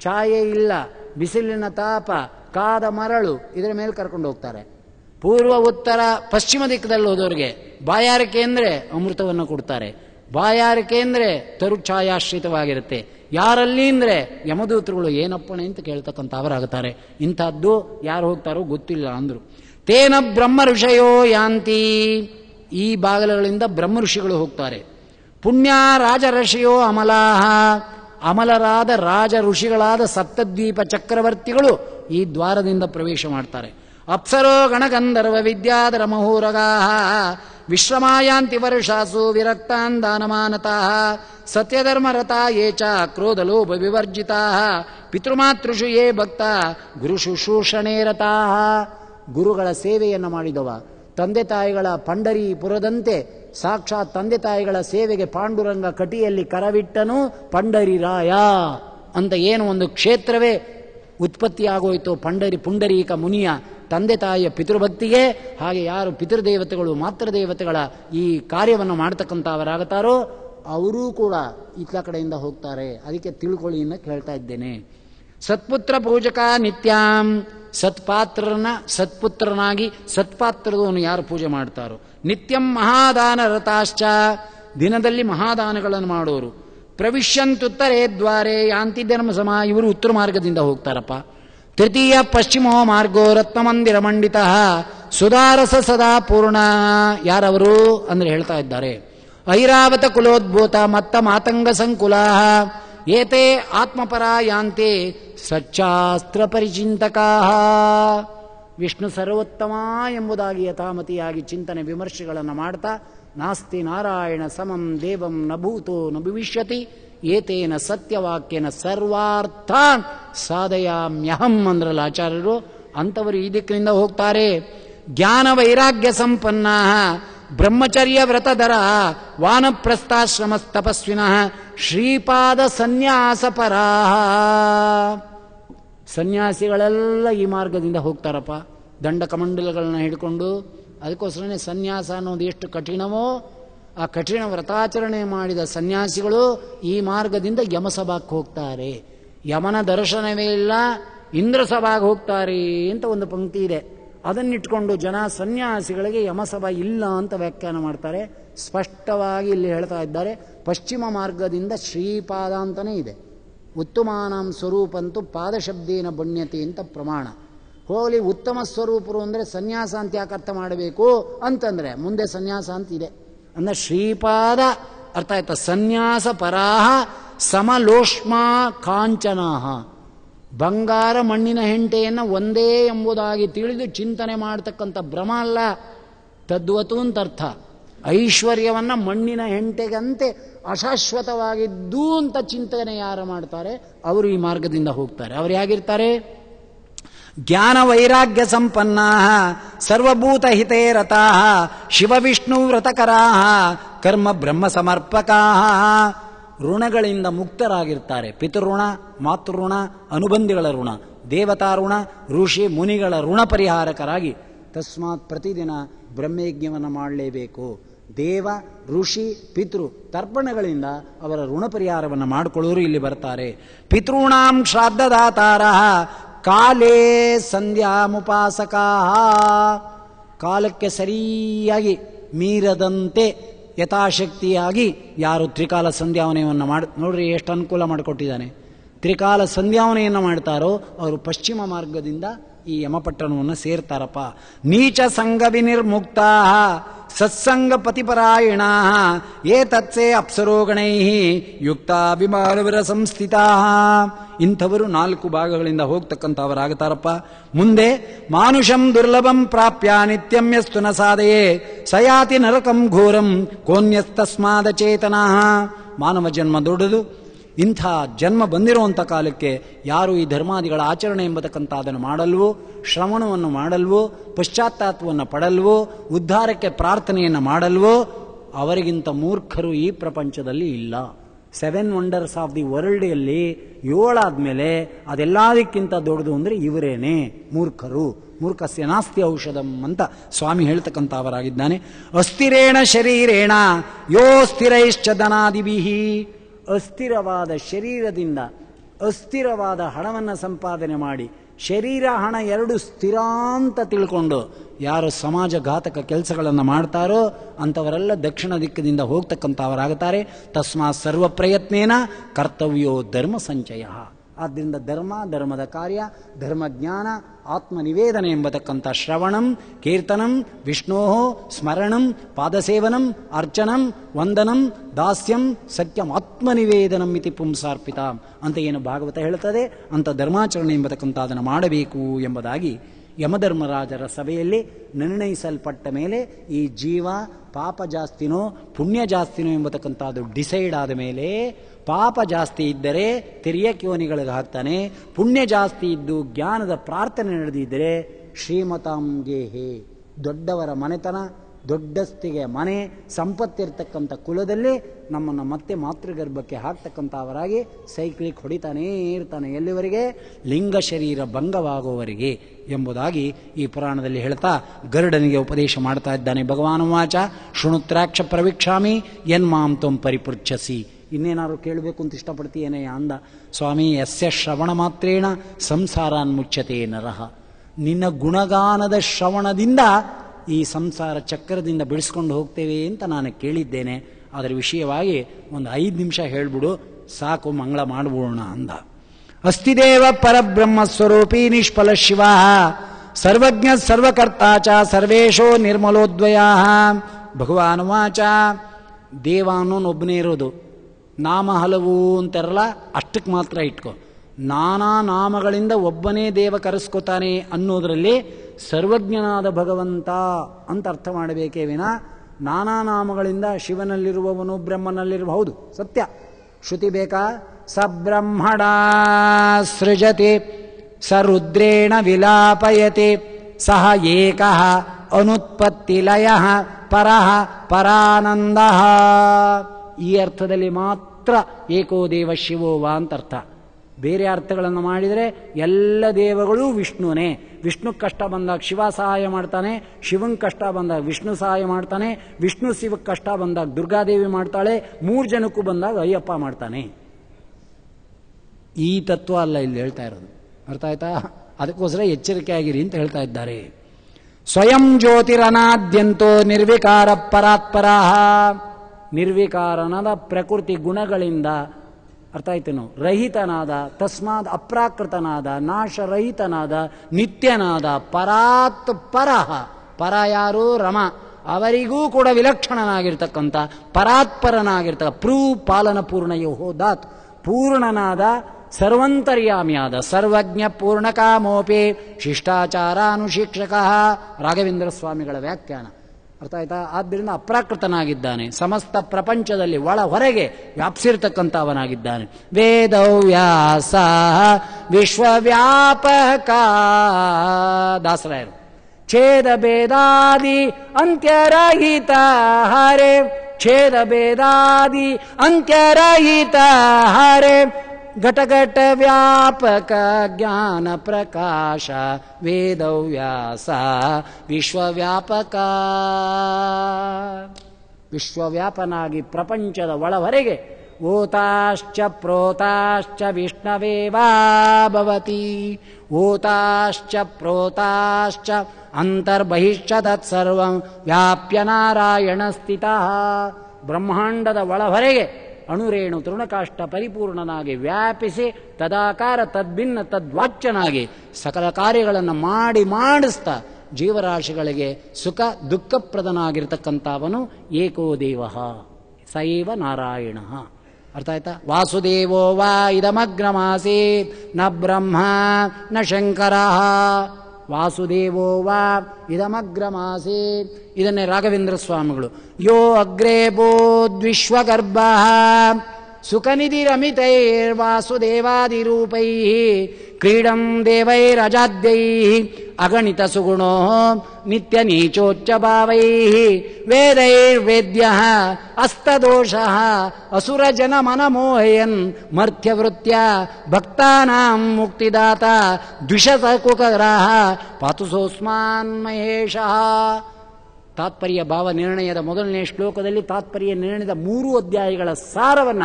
ಛಾಯೆ ಇಲ್ಲ, ಬಿಸಿಲಿನ ತಾಪ ಕಾದ ಮರಳು ಇದರ ಮೇಲೆ ಕರ್ಕೊಂಡು ಹೋಗ್ತಾರೆ. ಪೂರ್ವ, ಉತ್ತರ, ಪಶ್ಚಿಮ ದಿಕ್ಕದಲ್ಲಿ ಹೋದವರಿಗೆ ಬಾಯಾರಿಕೆ ಅಂದರೆ ಅಮೃತವನ್ನು ಕೊಡ್ತಾರೆ. ಬಾಯಾರಿಕೆ ಅಂದರೆ ತರುಛಾಯಾಶ್ರಿತವಾಗಿರುತ್ತೆ ಯಾರಲ್ಲಿ ಅಂದರೆ ಯಮದೂತರುಗಳು ಏನಪ್ಪಣೆ ಅಂತ ಕೇಳ್ತಕ್ಕಂಥ ಅವರಾಗುತ್ತಾರೆ ಇಂಥದ್ದು ಯಾರು ಹೋಗ್ತಾರೋ ಗೊತ್ತಿಲ್ಲ ಅಂದರು. ತೇನ ಬ್ರಹ್ಮ ಋಷಯೋ ಯಾಂತಿ. ಈ ಬಾಗಲಗಳಿಂದ ಬ್ರಹ್ಮ ಋಷಿಗಳು ಹೋಗ್ತಾರೆ. ಪುಣ್ಯ ರಾಜ ಋಷಿಯೋ ಅಮಲಾಹ. ಅಮಲರಾದ ರಾಜ ಋಷಿಗಳಾದ ಸಪ್ತದ್ವೀಪ ಚಕ್ರವರ್ತಿಗಳು ಈ ದ್ವಾರದಿಂದ ಪ್ರವೇಶ ಮಾಡ್ತಾರೆ. ಅಪ್ಸರೋ ಗಣಗಂಧರ್ವ ವಿದ್ಯಾಧರ ಮಹೋರಗಾ ವಿಶ್ರಮಾಯಾಂತಿ ವರ್ಷಾಸು ವಿರಕ್ತಾನ್ ದಾನಮಾನತಃ ಸತ್ಯಧರ್ಮರತಾ ಯೇ ಚ ಕ್ರೋಧಲೋಭ ವಿವರ್ಜಿತಾ ಪಿತೃಮಾತೃಷು ಯೇ ಭಕ್ತ ಗುರು ಶುಶ್ರೂಷಣೇ ಗುರುಗಳ ಸೇವೆಯನ್ನು ಮಾಡಿದವ. ತಂದೆ ತಾಯಿಗಳ ಪಂಡರೀಪುರದಂತೆ ಸಾಕ್ಷಾತ್ ತಂದೆ ತಾಯಿಗಳ ಸೇವೆಗೆ ಪಾಂಡುರಂಗ ಕಟಿಯಲ್ಲಿ ಕರವಿಟ್ಟನು ಪಂಡರಿರಾಯ ಅಂತ ಏನು ಒಂದು ಕ್ಷೇತ್ರವೇ ಉತ್ಪತ್ತಿಯಾಗೋಯ್ತು ಪಂಡರಿ ಪುಂಡರೀಕ ಮುನಿಯ ತಂದೆ ತಾಯಿಯ ಪಿತೃಭಕ್ತಿಗೆ, ಹಾಗೆ ಯಾರು ಪಿತೃದೇವತೆಗಳು, ಮಾತೃದೇವತೆಗಳ ಈ ಕಾರ್ಯವನ್ನು ಮಾಡ್ತಕ್ಕಂಥವರಾಗುತ್ತಾರೋ ಅವರೂ ಕೂಡ ಇತ್ತ ಕಡೆಯಿಂದ ಹೋಗ್ತಾರೆ. ಅದಕ್ಕೆ ತಿಳ್ಕೊಳ್ಳಿ ಅಂತ ಕೇಳ್ತಾ ಇದ್ದೇನೆ. ಸತ್ಪುತ್ರ ಪೂಜಕ ನಿತ್ಯಾಂ. ಸತ್ಪಾತ್ರನ, ಸತ್ಪುತ್ರನಾಗಿ ಸತ್ಪಾತ್ರದವನು ಯಾರು ಪೂಜೆ ಮಾಡ್ತಾರೋ. ನಿತ್ಯಂ ಮಹಾದಾನ ರಥಾಶ್ಚ ದಿನದಲ್ಲಿ ಮಹಾದಾನಗಳನ್ನು ಮಾಡೋರು. ಪ್ರವಿಶ್ಯಂತುತ್ತರೇ ದ್ವಾರೆ ಯಾಂತಿ ಧರ್ಮ ಸಮ, ಇವರು ಉತ್ತರ ಮಾರ್ಗದಿಂದ ಹೋಗ್ತಾರಪ್ಪ. ತೃತೀಯ ಪಶ್ಚಿಮೋ ಮಾರ್ಗೋ ರತ್ನಮಂದಿರ ಮಂಡಿತ, ಸುಧಾರಸ ಸದಾ ಪೂರ್ಣ. ಯಾರವರು? ಅಂದ್ರೆ ಹೇಳ್ತಾ ಇದ್ದಾರೆ. ಐರಾವತ ಕುಲೋದ್ಭೂತ ಮತ್ತ ಮಾತಂಗ ಸಂಕುಲ. ಏತೆ ಆತ್ಮಪರ ಯಾಂತೆ ಸಚ್ಚಾಸ್ತ್ರ ಪರಿಚಿಂತಕಾ ವಿಷ್ಣು ಸರ್ವೋತ್ತಮ ಎಂಬುದಾಗಿ ಯಥಾಮತಿಯಾಗಿ ಚಿಂತನೆ ವಿಮರ್ಶೆಗಳನ್ನು ಮಾಡ್ತಾ ನಾಸ್ತಿ ನಾರಾಯಣ ಸಮಂ ದೇವಂ ನ ಭೂತೋ ನ ಭವಿಷ್ಯತಿ ಏತೇನ ಸತ್ಯವಾಕ್ಯನ ಸರ್ವಾರ್ಥ ಸಾಧಯಾಮ್ಯಹಂ ಅಂದ್ರಲ್ಲ ಆಚಾರ್ಯರು, ಅಂಥವರು ಈ ದಿಕ್ಕಿನಿಂದ ಹೋಗ್ತಾರೆ. ಜ್ಞಾನ ವೈರಾಗ್ಯ ಸಂಪನ್ನ, ಬ್ರಹ್ಮಚರ್ಯ ವ್ರತಧರ ವಾನಪ್ರಸ್ಥಾಶ್ರಮ ತಪಸ್ವಿನಃ, ಶ್ರೀಪಾದ ಸನ್ಯಾಸ ಪರಾಹ. ಸನ್ಯಾಸಿಗಳೆಲ್ಲ ಈ ಮಾರ್ಗದಿಂದ ಹೋಗ್ತಾರಪ್ಪ. ದಂಡ ಕಮಂಡಲಗಳನ್ನ ಹಿಡ್ಕೊಂಡು ಅದಕ್ಕೋಸ್ಕರನೇ ಸನ್ಯಾಸ ಅನ್ನೋದು ಎಷ್ಟು ಕಠಿಣವೋ ಆ ಕಠಿಣ ವ್ರತಾಚರಣೆ ಮಾಡಿದ ಸನ್ಯಾಸಿಗಳು ಈ ಮಾರ್ಗದಿಂದ ಯಮಸಭಾಕ್ಕೆ ಹೋಗ್ತಾರೆ. ಯಮನ ದರ್ಶನವೇ ಇಲ್ಲ ಇಂದ್ರ ಸಭಾಗೆ ಹೋಗ್ತಾರೆ ಅಂತ ಒಂದು ಪಂಕ್ತಿ ಇದೆ. ಅದನ್ನಿಟ್ಕೊಂಡು ಜನ ಸನ್ಯಾಸಿಗಳಿಗೆ ಯಮಸಭಾ ಇಲ್ಲ ಅಂತ ವ್ಯಾಖ್ಯಾನ ಮಾಡ್ತಾರೆ. ಸ್ಪಷ್ಟವಾಗಿ ಇಲ್ಲಿ ಹೇಳ್ತಾ ಇದ್ದಾರೆ, ಪಶ್ಚಿಮ ಮಾರ್ಗದಿಂದ ಶ್ರೀಪಾದ ಅಂತಲೇ ಇದೆ. ಉತ್ತಮಾನಂ ಸ್ವರೂಪಂತೂ ಪಾದಶಬ್ದೇನ ಬಣ್ಯತೆ ಅಂತ ಪ್ರಮಾಣ. ಹೋಗಲಿ, ಉತ್ತಮ ಸ್ವರೂಪರು ಅಂದರೆ ಸನ್ಯಾಸ ಅಂತ ಯಾಕೆ ಅರ್ಥ ಮಾಡಬೇಕು ಅಂತಂದರೆ, ಮುಂದೆ ಸನ್ಯಾಸ ಅಂತ ಇದೆ. ಅಂದರೆ ಶ್ರೀಪಾದ, ಅರ್ಥ ಆಯ್ತಾ? ಸನ್ಯಾಸ ಪರಾಹ ಸಮಲೋಷ್ಮಾ ಕಾಂಚನಾಹ. ಬಂಗಾರ ಮಣ್ಣಿನ ಹೆಂಟೆಯನ್ನು ಒಂದೇ ಎಂಬುದಾಗಿ ತಿಳಿದು ಚಿಂತನೆ ಮಾಡತಕ್ಕಂಥ ಭ್ರಮ ಅಲ್ಲ. ತದ್ವತು ಅಂತ ಅರ್ಥ. ಐಶ್ವರ್ಯವನ್ನು ಮಣ್ಣಿನ ಹೆಂಟೆಗಂತೆ ಅಶಾಶ್ವತವಾಗಿದ್ದು ಅಂತ ಚಿಂತನೆ ಯಾರು ಮಾಡ್ತಾರೆ? ಅವರು ಈ ಮಾರ್ಗದಿಂದ ಹೋಗ್ತಾರೆ. ಅವರು ಹೇಗಿರ್ತಾರೆ ಜ್ಞಾನ ವೈರಾಗ್ಯ ಸಂಪನ್ನ ಸರ್ವಭೂತ ಹಿತೇ ರತಾ ಶಿವವಿಷ್ಣು ವ್ರತಕರಾ ಕರ್ಮ ಬ್ರಹ್ಮ ಸಮರ್ಪಕಾ ಋಣಗಳಿಂದ ಮುಕ್ತರಾಗಿರ್ತಾರೆ ಪಿತೃಋಣ, ಮಾತೃಋಣ, ಅನುಬಂಧಿಗಳ ಋಣ ದೇವತಾ ಋಣ ಋಷಿ ಮುನಿಗಳ ಋಣ ಪರಿಹಾರಕರಾಗಿ ತಸ್ಮಾತ್ ಪ್ರತಿದಿನ ಬ್ರಹ್ಮಯಜ್ಞವನ್ನು ಮಾಡಲೇಬೇಕು. ದೇವ, ಋಷಿ, ಪಿತೃ ತರ್ಪಣಗಳಿಂದ ಅವರ ಋಣ ಪರಿಹಾರವನ್ನು ಮಾಡಿಕೊಳ್ಳೋರು ಇಲ್ಲಿ ಬರ್ತಾರೆ. ಪಿತೃಣಾಂ ಶ್ರಾದ್ದದಾತಾರ ಕಾಲೇ ಸಂಧ್ಯಾಮುಪಾಸಕಾ. ಕಾಲಕ್ಕೆ ಸರಿಯಾಗಿ ಮೀರದಂತೆ, ಯಥಾಶಕ್ತಿಯಾಗಿ ಯಾರು ತ್ರಿಕಾಲ ಸಂಧ್ಯಾವನೆಯನ್ನು ಮಾಡಿ, ನೋಡ್ರಿ ಎಷ್ಟು ಅನುಕೂಲ ಮಾಡಿಕೊಟ್ಟಿದ್ದಾನೆ. ತ್ರಿಕಾಲ ಸಂಧ್ಯಾವನೆಯನ್ನು ಮಾಡ್ತಾರೋ, ಅವರು ಪಶ್ಚಿಮ ಮಾರ್ಗದಿಂದ ಈ ಯಮಪಟ್ಟಣವನ್ನು ಸೇರ್ತಾರಪ್ಪ. ನೀಚ ಸಂಘ ವಿನಿರ್ಮುಕ್ತ ಸತ್ಸಂಗ ಪತಿಪರಾಯಣ ಏ ತತ್ಸೆ ಅಪ್ಸರೋಗಣೈ ಯುಕ್ತಾಭಿಮಾನವರ ಸಂಸ್ಥಿತಾ ಇಂಥವರು ನಾಲ್ಕು ಭಾಗಗಳಿಂದ ಹೋಗ್ತಕ್ಕಂಥವರಾಗುತ್ತಾರಪ್ಪ ಮುಂದೆ, ಮಾನುಷಂ ದುರ್ಲಭಂ ಪ್ರಾಪ್ಯ ನಿತ್ಯಂ ಯಸ್ತು ನ ಸಾಧಯೇ, ಸಯಾತಿ ನರಕಂ ಘೋರಂ ಕೋನ್ಯಸ್ತಸ್ಮಾದ ಚೇತನ. ಮಾನವ ಜನ್ಮ ದೊಡ್ಡದು ಇಂಥ ಜನ್ಮ ಬಂದಿರುವಂಥ ಕಾಲಕ್ಕೆ ಯಾರು ಈ ಧರ್ಮಾದಿಗಳ ಆಚರಣೆ ಎಂಬತಕ್ಕಂಥ ಅದನ್ನು ಮಾಡಲ್ವೋ, ಶ್ರವಣವನ್ನು ಮಾಡಲ್ವೋ ಪಶ್ಚಾತ್ತಾತ್ವವನ್ನು ಪಡಲ್ವೋ, ಉದ್ಧಾರಕ್ಕೆ ಪ್ರಾರ್ಥನೆಯನ್ನು ಮಾಡಲ್ವೋ, ಅವರಿಗಿಂತ ಮೂರ್ಖರು ಈ ಪ್ರಪಂಚದಲ್ಲಿ ಇಲ್ಲ. ಸೆವೆನ್ ವಂಡರ್ಸ್ ಆಫ್ ದಿ ವರ್ಲ್ಡಲ್ಲಿ ಏಳಾದ್ಮೇಲೆ ಅದೆಲ್ಲದಕ್ಕಿಂತ ದೊಡ್ಡದು ಅಂದರೆ ಇವರೇನೆ, ಮೂರ್ಖರು. ಮೂರ್ಖಸ್ಯ ನಾಸ್ತಿ ಔಷಧಂ ಅಂತ ಸ್ವಾಮಿ ಹೇಳ್ತಕ್ಕಂಥವರಾಗಿದ್ದಾನೆ. ಅಸ್ಥಿರೇಣ ಶರೀರೇಣ, ಯೋ ಸ್ಥಿರೈಶ್ಚ ದನಾದಿಭಿಹಿ ಅಸ್ಥಿರವಾದ ಶರೀರದಿಂದ ಅಸ್ಥಿರವಾದ ಹಣವನ್ನು ಸಂಪಾದನೆ ಮಾಡಿ, ಶರೀರ ಹಣ ಎರಡು ಸ್ಥಿರ ಅಂತ ತಿಳ್ಕೊಂಡು ಯಾರು ಸಮಾಜ ಘಾತಕ ಕೆಲಸಗಳನ್ನು ಮಾಡ್ತಾರೋ ಅಂಥವರೆಲ್ಲ ದಕ್ಷಿಣ ದಿಕ್ಕದಿಂದ ಹೋಗ್ತಕ್ಕಂಥವರಾಗುತ್ತಾರೆ. ತಸ್ಮಾತ್ ಸರ್ವ ಪ್ರಯತ್ನೇನ ಕರ್ತವ್ಯೋ ಧರ್ಮ ಸಂಚಯ. ಆದ್ದರಿಂದ ಧರ್ಮ, ಧರ್ಮದ ಕಾರ್ಯ, ಧರ್ಮಜ್ಞಾನ, ಆತ್ಮನಿವೇದನೆ ಎಂಬತಕ್ಕಂಥ ಶ್ರವಣಂ, ಕೀರ್ತನಂ ವಿಷ್ಣೋ ಸ್ಮರಣಂ, ಪಾದಸೇವನಂ, ಅರ್ಚನಂ, ವಂದನಂ, ದಾಸ್ಯಂ, ಸತ್ಯಂ, ಆತ್ಮನಿವೇದನಂ ಇತಿ ಪುಂಸಾರ್ಪಿತ. ಅಂತ ಏನು ಭಾಗವತ ಹೇಳುತ್ತದೆ? ಅಂತ ಧರ್ಮಾಚರಣೆ ಎಂಬತಕ್ಕಂಥ ಅದನ್ನು ಮಾಡಬೇಕು ಎಂಬುದಾಗಿ ಯಮಧರ್ಮರಾಜರ ಸಭೆಯಲ್ಲಿ ನಿರ್ಣಯಿಸಲ್ಪಟ್ಟ ಮೇಲೆ ಈ ಜೀವ ಪಾಪ ಜಾಸ್ತಿನೋ, ಪುಣ್ಯ ಜಾಸ್ತಿನೋ ಎಂಬತಕ್ಕಂಥದ್ದು ಡಿಸೈಡ್ ಆದ ಮೇಲೆ ಪಾಪ ಜಾಸ್ತಿ ಇದ್ದರೆ ತಿರಿಯಕ್ ಯೋನಿಗಳಿಗೆ ಹಾಕ್ತಾನೆ, ಪುಣ್ಯ ಜಾಸ್ತಿ ಇದ್ದು ಜ್ಞಾನದ ಪ್ರಾರ್ಥನೆ ನಡೆದಿದ್ದರೆ ಶ್ರೀಮತಾಂಗೆ ಹೇ. ದೊಡ್ಡವರ ಮನೆತನ, ದೊಡ್ಡಸ್ತಿಗೆ ಮನೆ, ಸಂಪತ್ತಿರ್ತಕ್ಕಂಥ ಕುಲದಲ್ಲಿ ನಮ್ಮನ್ನು ಮತ್ತೆ ಮಾತೃಗರ್ಭಕ್ಕೆ ಹಾಕ್ತಕ್ಕಂಥವರಾಗಿ ಸೈಕ್ಲಿಕ್ ಹೊಡಿತಾನೇ ಇರ್ತಾನೆ. ಎಲ್ಲಿವರೆಗೆ? ಲಿಂಗ ಶರೀರ ಭಂಗವಾಗುವವರಿಗೆ ಎಂಬುದಾಗಿ ಈ ಪುರಾಣದಲ್ಲಿ ಹೇಳ್ತಾ ಗರುಡನಿಗೆ ಉಪದೇಶ ಮಾಡ್ತಾ ಇದ್ದಾನೆ ಭಗವಾನ್ ವಾಚ ಶೃಣುತ್ರಾಕ್ಷ ಪ್ರವೀಕ್ಷಾಮಿ, ಎನ್ಮಾಂ ತ್ವಂ ಪರಿಪೃಚ್ಛಸಿ. ಇನ್ನೇನಾದ್ರು ಕೇಳಬೇಕು ಅಂತ ಇಷ್ಟಪಡ್ತೀಯೇನೆ ಅಂದ. ಸ್ವಾಮಿ ಯಸ್ಯ ಶ್ರವಣ ಮಾತ್ರೇಣ ಸಂಸಾರಾನ್ ಮುಚ್ಚತೆ ನರಹ ನಿನ್ನ ಗುಣಗಾನದ ಶ್ರವಣದಿಂದ ಈ ಸಂಸಾರ ಚಕ್ರದಿಂದ ಬಿಡಿಸ್ಕೊಂಡು ಹೋಗ್ತೇವೆ ಅಂತ ನಾನು ಕೇಳಿದ್ದೇನೆ. ಅದರ ವಿಷಯವಾಗಿ ಒಂದು ಐದು ನಿಮಿಷ ಹೇಳ್ಬಿಡು, ಸಾಕು, ಮಂಗಳ ಮಾಡ್ಬೋಣ ಅಂದ. ಅಸ್ತಿದೇವ ಪರಬ್ರಹ್ಮ ಸ್ವರೂಪಿ ನಿಷ್ಫಲ ಶಿವ. ಸರ್ವಜ್ಞ ಸರ್ವಕರ್ತಾಚ ಸರ್ವೇಶೋ ನಿರ್ಮಲೋದ್ವಯ ಭಗವಾನ್ ವಾಚ. ದೇವ ಅನ್ನೋನೊಬ್ಬನೇ ಇರೋದು. ನಾಮ ಹಲವು ಅಂತಾರಲ್ಲ ಅಷ್ಟಕ್ಕೆ ಮಾತ್ರ ಇಟ್ಕೋ. ನಾನಾ ನಾಮಗಳಿಂದ ಒಬ್ಬನೇ ದೇವ ಕರೆಸ್ಕೋತಾನೆ ಅನ್ನೋದರಲ್ಲಿ ಸರ್ವಜ್ಞನಾದ ಭಗವಂತ ಅಂತ ಅರ್ಥ ಮಾಡಬೇಕೇ ವಿನ. ನಾನಾ ನಾಮಗಳಿಂದ ಶಿವನಲ್ಲಿರುವವನು ಬ್ರಹ್ಮನಲ್ಲಿರಬಹುದು. ಸತ್ಯ. ಶ್ರುತಿ ಬೇಕಾ? ಸಬ್ರಹ್ಮಣ ಸೃಜತಿ. ಸ ರುದ್ರೇಣ ವಿಲಾಪಯತಿ. ಸಹ ಏಕ ಅನುತ್ಪತ್ತಿಲಯ ಪರಃ ಪರಾನಂದ. ಈ ಅರ್ಥದಲ್ಲಿ ಮಾತ್ರ ಏಕೋ ದೇವ ಶಿವೋವ ಅಂತ ಅರ್ಥ ಬೇರೆ ಅರ್ಥಗಳನ್ನು ಮಾಡಿದರೆ ಎಲ್ಲ ದೇವಗಳು ವಿಷ್ಣುವೇ ವಿಷ್ಣು ಕಷ್ಟ ಬಂದಾಗ ಶಿವ ಸಹಾಯ ಮಾಡ್ತಾನೆ, ಶಿವನ್ ಕಷ್ಟ ಬಂದಾಗ ವಿಷ್ಣು ಸಹಾಯ ಮಾಡ್ತಾನೆ, ವಿಷ್ಣು ಶಿವಕ್ಕೆ ಕಷ್ಟ ಬಂದಾಗ ದುರ್ಗಾದೇವಿ ಮಾಡ್ತಾಳೆ, ಮೂರು ಜನಕ್ಕೂ ಬಂದಾಗ ಅಯ್ಯಪ್ಪ ಮಾಡ್ತಾನೆ. ಈ ತತ್ವ ಅಲ್ಲ ಇಲ್ಲಿ ಹೇಳ್ತಾ ಇರೋದು. ಅರ್ಥ ಆಯ್ತಾ? ಅದಕ್ಕೋಸ್ಕರ ಎಚ್ಚರಿಕೆ ಆಗಿರಿ ಅಂತ ಹೇಳ್ತಾ ಇದ್ದಾರೆ. ಸ್ವಯಂ ಜ್ಯೋತಿರನಾದ್ಯಂತೋ ನಿರ್ವಿಕಾರ ಪರಾತ್ಪರ ನಿರ್ವಿಕಾರನಾದ ಪ್ರಕೃತಿ ಗುಣಗಳಿಂದ, ಅರ್ಥ ಆಯ್ತೇನು ರಹಿತನಾದ, ತಸ್ಮಾದ ಅಪ್ರಾಕೃತನಾದ, ನಾಶರಹಿತನಾದ, ನಿತ್ಯನಾದ, ಪರಾತ್ ಪರಹ, ಪರ ಯಾರು? ರಮ. ಅವರಿಗೂ ಕೂಡ ವಿಲಕ್ಷಣನಾಗಿರ್ತಕ್ಕಂಥ, ಪರಾತ್ಪರನಾಗಿರ್ತಕ್ಕ ಪ್ರೂ ಪಾಲನ ಪೂರ್ಣಯೋ ಹೋದಾತ್. ಪೂರ್ಣನಾದ, ಸರ್ವಂತರ್ಯಾಮಿಯಾದ, ಸರ್ವಜ್ಞ ಪೂರ್ಣಕಾಮೋಪಿ ಶಿಷ್ಟಾಚಾರಾನುಶಿಕ್ಷಕ. ರಾಘವೇಂದ್ರ ಸ್ವಾಮಿಗಳ ವ್ಯಾಖ್ಯಾನ. ಅರ್ಥ ಆಯ್ತಾ? ಆದ್ದರಿಂದ ಅಪ್ರಾಕೃತನಾಗಿದ್ದಾನೆ. ಸಮಸ್ತ ಪ್ರಪಂಚದಲ್ಲಿ ಒಳ ಹೊರಗೆ ವ್ಯಾಪ್ಸಿರ್ತಕ್ಕಂಥವನಾಗಿದ್ದಾನೆ. ವೇದವ್ಯಾಸ ವಿಶ್ವವ್ಯಾಪಕ ದಾಸರಾಯರು ಛೇದ ಭೇದಾದಿ ಅಂತ್ಯರಹಿತ ಹರೆ ಛೇದ ಭೇದಾದಿ ಅಂತ್ಯರಹಿತ ಹರೆ ಘಟಘಟ ವ್ಯಾಪಕ ಜ್ಞಾನ ಪ್ರಕಾಶ ವೇದವ್ಯಾಸ ವಿಶ್ವವ್ಯಾಪಕ ವಿಶ್ವವ್ಯಾಪನಾಗಿ ಪ್ರಪಂಚದ ಒಳವರೆಗೆ ಓತಾಶ್ಚ ಪ್ರೋತಾಶ್ಚ ವಿಷ್ಣವೇವಾ ಭವತಿ ಓತಾಶ್ಚ ಪ್ರೋತಾಶ್ಚ ಅಂತರ್ಬಹಿಶ್ಚ ತತ್ಸರ್ವಂ ವ್ಯಾಪ್ಯ ನಾರಾಯಣ ಸ್ಥಿತ ಬ್ರಹ್ಮಾಂಡದ ಒಳಹೊರೆಗೆ ಅಣುರೇಣು ತೃಣಕಾಷ್ಟ ಪರಿಪೂರ್ಣನಾಗಿ ವ್ಯಾಪಿಸಿ ತದಾಕಾರ ತದ್ಭಿನ್ನ ತದ್ವಾಚ್ಯನಾಗಿ ಸಕಲ ಕಾರ್ಯಗಳನ್ನು ಮಾಡಿ ಮಾಡಿಸ್ತಾ ಜೀವರಾಶಿಗಳಿಗೆ ಸುಖ ದುಃಖಪ್ರದನಾಗಿರ್ತಕ್ಕಂಥವನು ಏಕೋ ದೇವ ಸೈವ ನಾರಾಯಣ. ಅರ್ಥ ಆಯ್ತಾ? ವಾಸುದೇವೋ ವಾ ಇದಮಗ್ರಮಾಸೀತ್ನ ಬ್ರಹ್ಮ, ನ ಶಂಕರ. ವಾಸುದೇವೋ ವಾ ಇದಮಗ್ರಮಾಸೀತ್ ಇದನ್ನೇ ರಾಘವೇಂದ್ರ ಸ್ವಾಮಿಗಳು. ಯೋ ಅಗ್ರೇ ಬೋದ್ವಿಶ್ವಗರ್ಭ ಸುಖನಿಧಿರಮಿತೈರ್ವಾಸುದೇವಾದಿರೂಪೈ ಕ್ರೀಡಂ ದೇವೈರಜಾದ್ಯೈ ಅಗಣಿತ ಸುಗುಣೋ ನಿತ್ಯ ನೀಚೋಚ್ಚ ಭಾವೈ ವೇದೈರ್ವೇದ್ಯ ಅಸ್ತದೋಷ ಅಸುರ ಜನ ಮನಮೋಹಯನ್ ಮರ್ಥ್ಯವೃತ್ಯ ಭಕ್ತಾನಾಂ ಮುಕ್ತಿದಾತ ದ್ವಿಷತ ಕುಕರ ಪಾತು ಸೋಸ್ಮಾನ್ ಮಹೇಶ ತಾತ್ಪರ್ಯ ಭಾವ ನಿರ್ಣಯದ ಮೊದಲನೇ ಶ್ಲೋಕದಲ್ಲಿ ತಾತ್ಪರ್ಯ ನಿರ್ಣಯದ ಮೂರು ಅಧ್ಯಾಯಗಳ ಸಾರವನ್ನ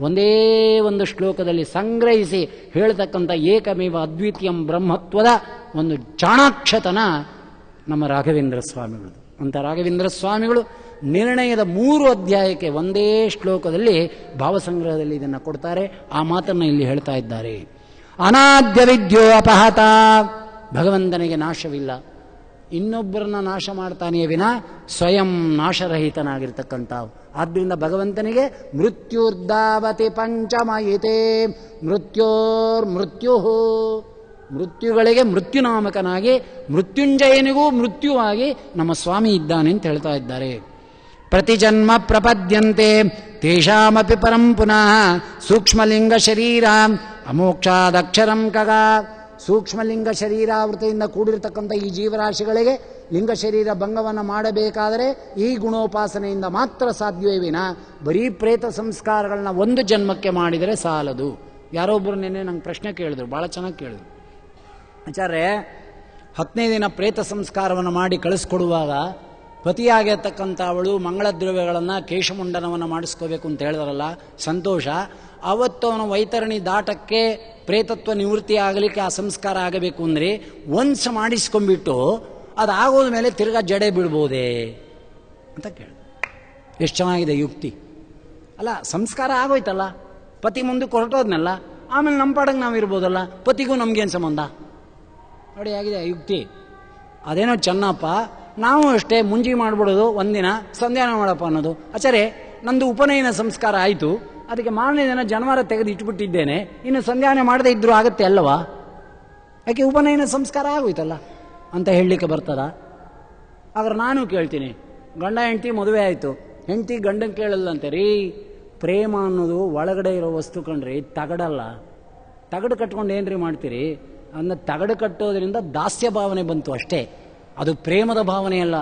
ಒಂದೇ ಒಂದು ಶ್ಲೋಕದಲ್ಲಿ ಸಂಗ್ರಹಿಸಿ ಹೇಳ್ತಕ್ಕಂಥ ಏಕಮೇವ ಅದ್ವಿತೀಯಂ ಬ್ರಹ್ಮತ್ವದ ಒಂದು ಚಾಣಾಕ್ಷತನ ನಮ್ಮ ರಾಘವೇಂದ್ರ ಸ್ವಾಮಿಗಳು. ಅಂತ ರಾಘವೇಂದ್ರ ಸ್ವಾಮಿಗಳು ನಿರ್ಣಯದ ಮೂರು ಅಧ್ಯಾಯಕ್ಕೆ ಒಂದೇ ಶ್ಲೋಕದಲ್ಲಿ ಭಾವಸಂಗ್ರಹದಲ್ಲಿ ಇದನ್ನು ಕೊಡ್ತಾರೆ. ಆ ಮಾತನ್ನು ಇಲ್ಲಿ ಹೇಳ್ತಾ ಇದ್ದಾರೆ. ಅನಾದ್ಯ ವಿದ್ಯೋ ಅಪಹತ. ಭಗವಂತನಿಗೆ ನಾಶವಿಲ್ಲ. ಇನ್ನೊಬ್ಬರನ್ನ ನಾಶ ಮಾಡ್ತಾನೆಯೇ ವಿನ ಸ್ವಯಂ ನಾಶರಹಿತನಾಗಿರ್ತಕ್ಕಂಥವು. ಆದ್ದರಿಂದ ಭಗವಂತನಿಗೆ ಮೃತ್ಯುರ್ಧಾವತಿ ಪಂಚಮಯಿತೆ. ಮೃತ್ಯೋರ್ ಮೃತ್ಯು ಮೃತ್ಯುಗಳಿಗೆ ಮೃತ್ಯುನಾಮಕನಾಗಿ, ಮೃತ್ಯುಂಜಯನಿಗೂ ಮೃತ್ಯುವಾಗಿ ನಮ್ಮ ಸ್ವಾಮಿ ಇದ್ದಾನೆ ಅಂತ ಹೇಳ್ತಾ ಇದ್ದಾರೆ. ಪ್ರತಿಜನ್ಮ ಪ್ರಪದ್ಯಂತೆ, ತೇಷಾಮಪಿ ಪರಂ ಪುನಃ, ಸೂಕ್ಷ್ಮಲಿಂಗ ಶರೀರ, ಅಮೋಕ್ಷಾದಕ್ಷರಂ ಕಗ. ಸೂಕ್ಷ್ಮಲಿಂಗ ಶರೀರಾವೃತಿಯಿಂದ ಕೂಡಿರತಕ್ಕಂಥ ಈ ಜೀವರಾಶಿಗಳಿಗೆ ಲಿಂಗ ಶರೀರ ಭಂಗವನ್ನು ಮಾಡಬೇಕಾದರೆ ಈ ಗುಣೋಪಾಸನೆಯಿಂದ ಮಾತ್ರ ಸಾಧ್ಯವೇ ವಿನ ಬರೀ ಪ್ರೇತ ಸಂಸ್ಕಾರಗಳನ್ನ ಒಂದು ಜನ್ಮಕ್ಕೆ ಮಾಡಿದರೆ ಸಾಲದು. ಯಾರೊಬ್ಬರು ನಿನ್ನೆ ನಂಗೆ ಪ್ರಶ್ನೆ ಕೇಳಿದ್ರು, ಭಾಳ ಚೆನ್ನಾಗಿ ಕೇಳಿದ್ರು. ಆಚಾರ್ಯ ಹತ್ತನೇ ದಿನ ಪ್ರೇತ ಸಂಸ್ಕಾರವನ್ನು ಮಾಡಿ ಕಳಿಸ್ಕೊಡುವಾಗ ಪತಿಯಾಗಿರ್ತಕ್ಕಂಥ ಅವಳು ಮಂಗಳ ದ್ರವ್ಯಗಳನ್ನು ಕೇಶಮುಂಡನವನ್ನು ಮಾಡಿಸ್ಕೋಬೇಕು ಅಂತ ಹೇಳಿದ್ರಲ್ಲ, ಸಂತೋಷ. ಅವತ್ತು ಅವನ ವೈತರಣಿ ದಾಟಕ್ಕೆ ಪ್ರೇತತ್ವ ನಿವೃತ್ತಿ ಆಗಲಿಕ್ಕೆ ಆ ಸಂಸ್ಕಾರ ಆಗಬೇಕು ಅಂದರೆ ಒನ್ಸ್ ಮಾಡಿಸ್ಕೊಂಡ್ಬಿಟ್ಟು ಅದಾಗೋದ ಮೇಲೆ ತಿರ್ಗಾ ಜಡೆ ಬೀಳ್ಬೋದೇ ಅಂತ ಕೇಳಿ ಎಷ್ಟು ಚೆನ್ನಾಗಿದೆ ಯುಕ್ತಿ. ಅಲ್ಲ, ಸಂಸ್ಕಾರ ಆಗೋಯ್ತಲ್ಲ? ಪತಿ ಮುಂದೆ ಹೊರಟೋದ್ನಲ್ಲ? ಆಮೇಲೆ ನಮ್ಮ ಪಾಡಂಗೆ ನಾವು ಇರ್ಬೋದಲ್ಲ? ಪತಿಗೂ ನಮಗೇನು ಸಂಬಂಧ? ನೋಡಿ ಆಗಿದೆ ಯುಕ್ತಿ. ಅದೇನೋ ಚೆನ್ನಪ್ಪ, ನಾವು ಅಷ್ಟೇ ಮುಂಜಿ ಮಾಡ್ಬಿಡೋದು ಒಂದಿನ, ಸಂಧ್ಯಾನ ಮಾಡಪ್ಪ ಅನ್ನೋದು. ಆಚಾರೆ ನಂದು ಉಪನಯನ ಸಂಸ್ಕಾರ ಆಯಿತು. ಅದಕ್ಕೆ ಮಾರನೇ ದಿನ ಜನವಾರ ತೆಗೆದು ಇಟ್ಬಿಟ್ಟಿದ್ದೇನೆ. ಇನ್ನು ಸಂಧ್ಯಾನ ಮಾಡದೇ ಇದ್ರೂ ಆಗುತ್ತೆ ಅಲ್ಲವಾ? ಯಾಕೆ ಉಪನಯನ ಸಂಸ್ಕಾರ ಆಗೋಯ್ತಲ್ಲ? ಅಂತ ಹೇಳಲಿಕ್ಕೆ ಬರ್ತದ? ಆದ್ರೆ ನಾನು ಕೇಳ್ತೀನಿ, ಗಂಡ ಹೆಂಡತಿ ಮದುವೆ ಆಯಿತು, ಹೆಂಡತಿ ಗಂಡನ್ ಕೇಳಲ್ಲಂತೆ, ರೀ, ಪ್ರೇಮ ಅನ್ನೋದು ಒಳಗಡೆ ಇರೋ ವಸ್ತು ಕಣ್ರಿ, ತಗಡಲ್ಲ. ತಗಡು ಕಟ್ಕೊಂಡು ಏನ್ರಿ ಮಾಡ್ತೀರಿ? ಅನ್ನ ತಗಡು ಕಟ್ಟೋದ್ರಿಂದ ದಾಸ್ಯ ಭಾವನೆ ಬಂತು ಅಷ್ಟೇ. ಅದು ಪ್ರೇಮದ ಭಾವನೆ ಅಲ್ಲ,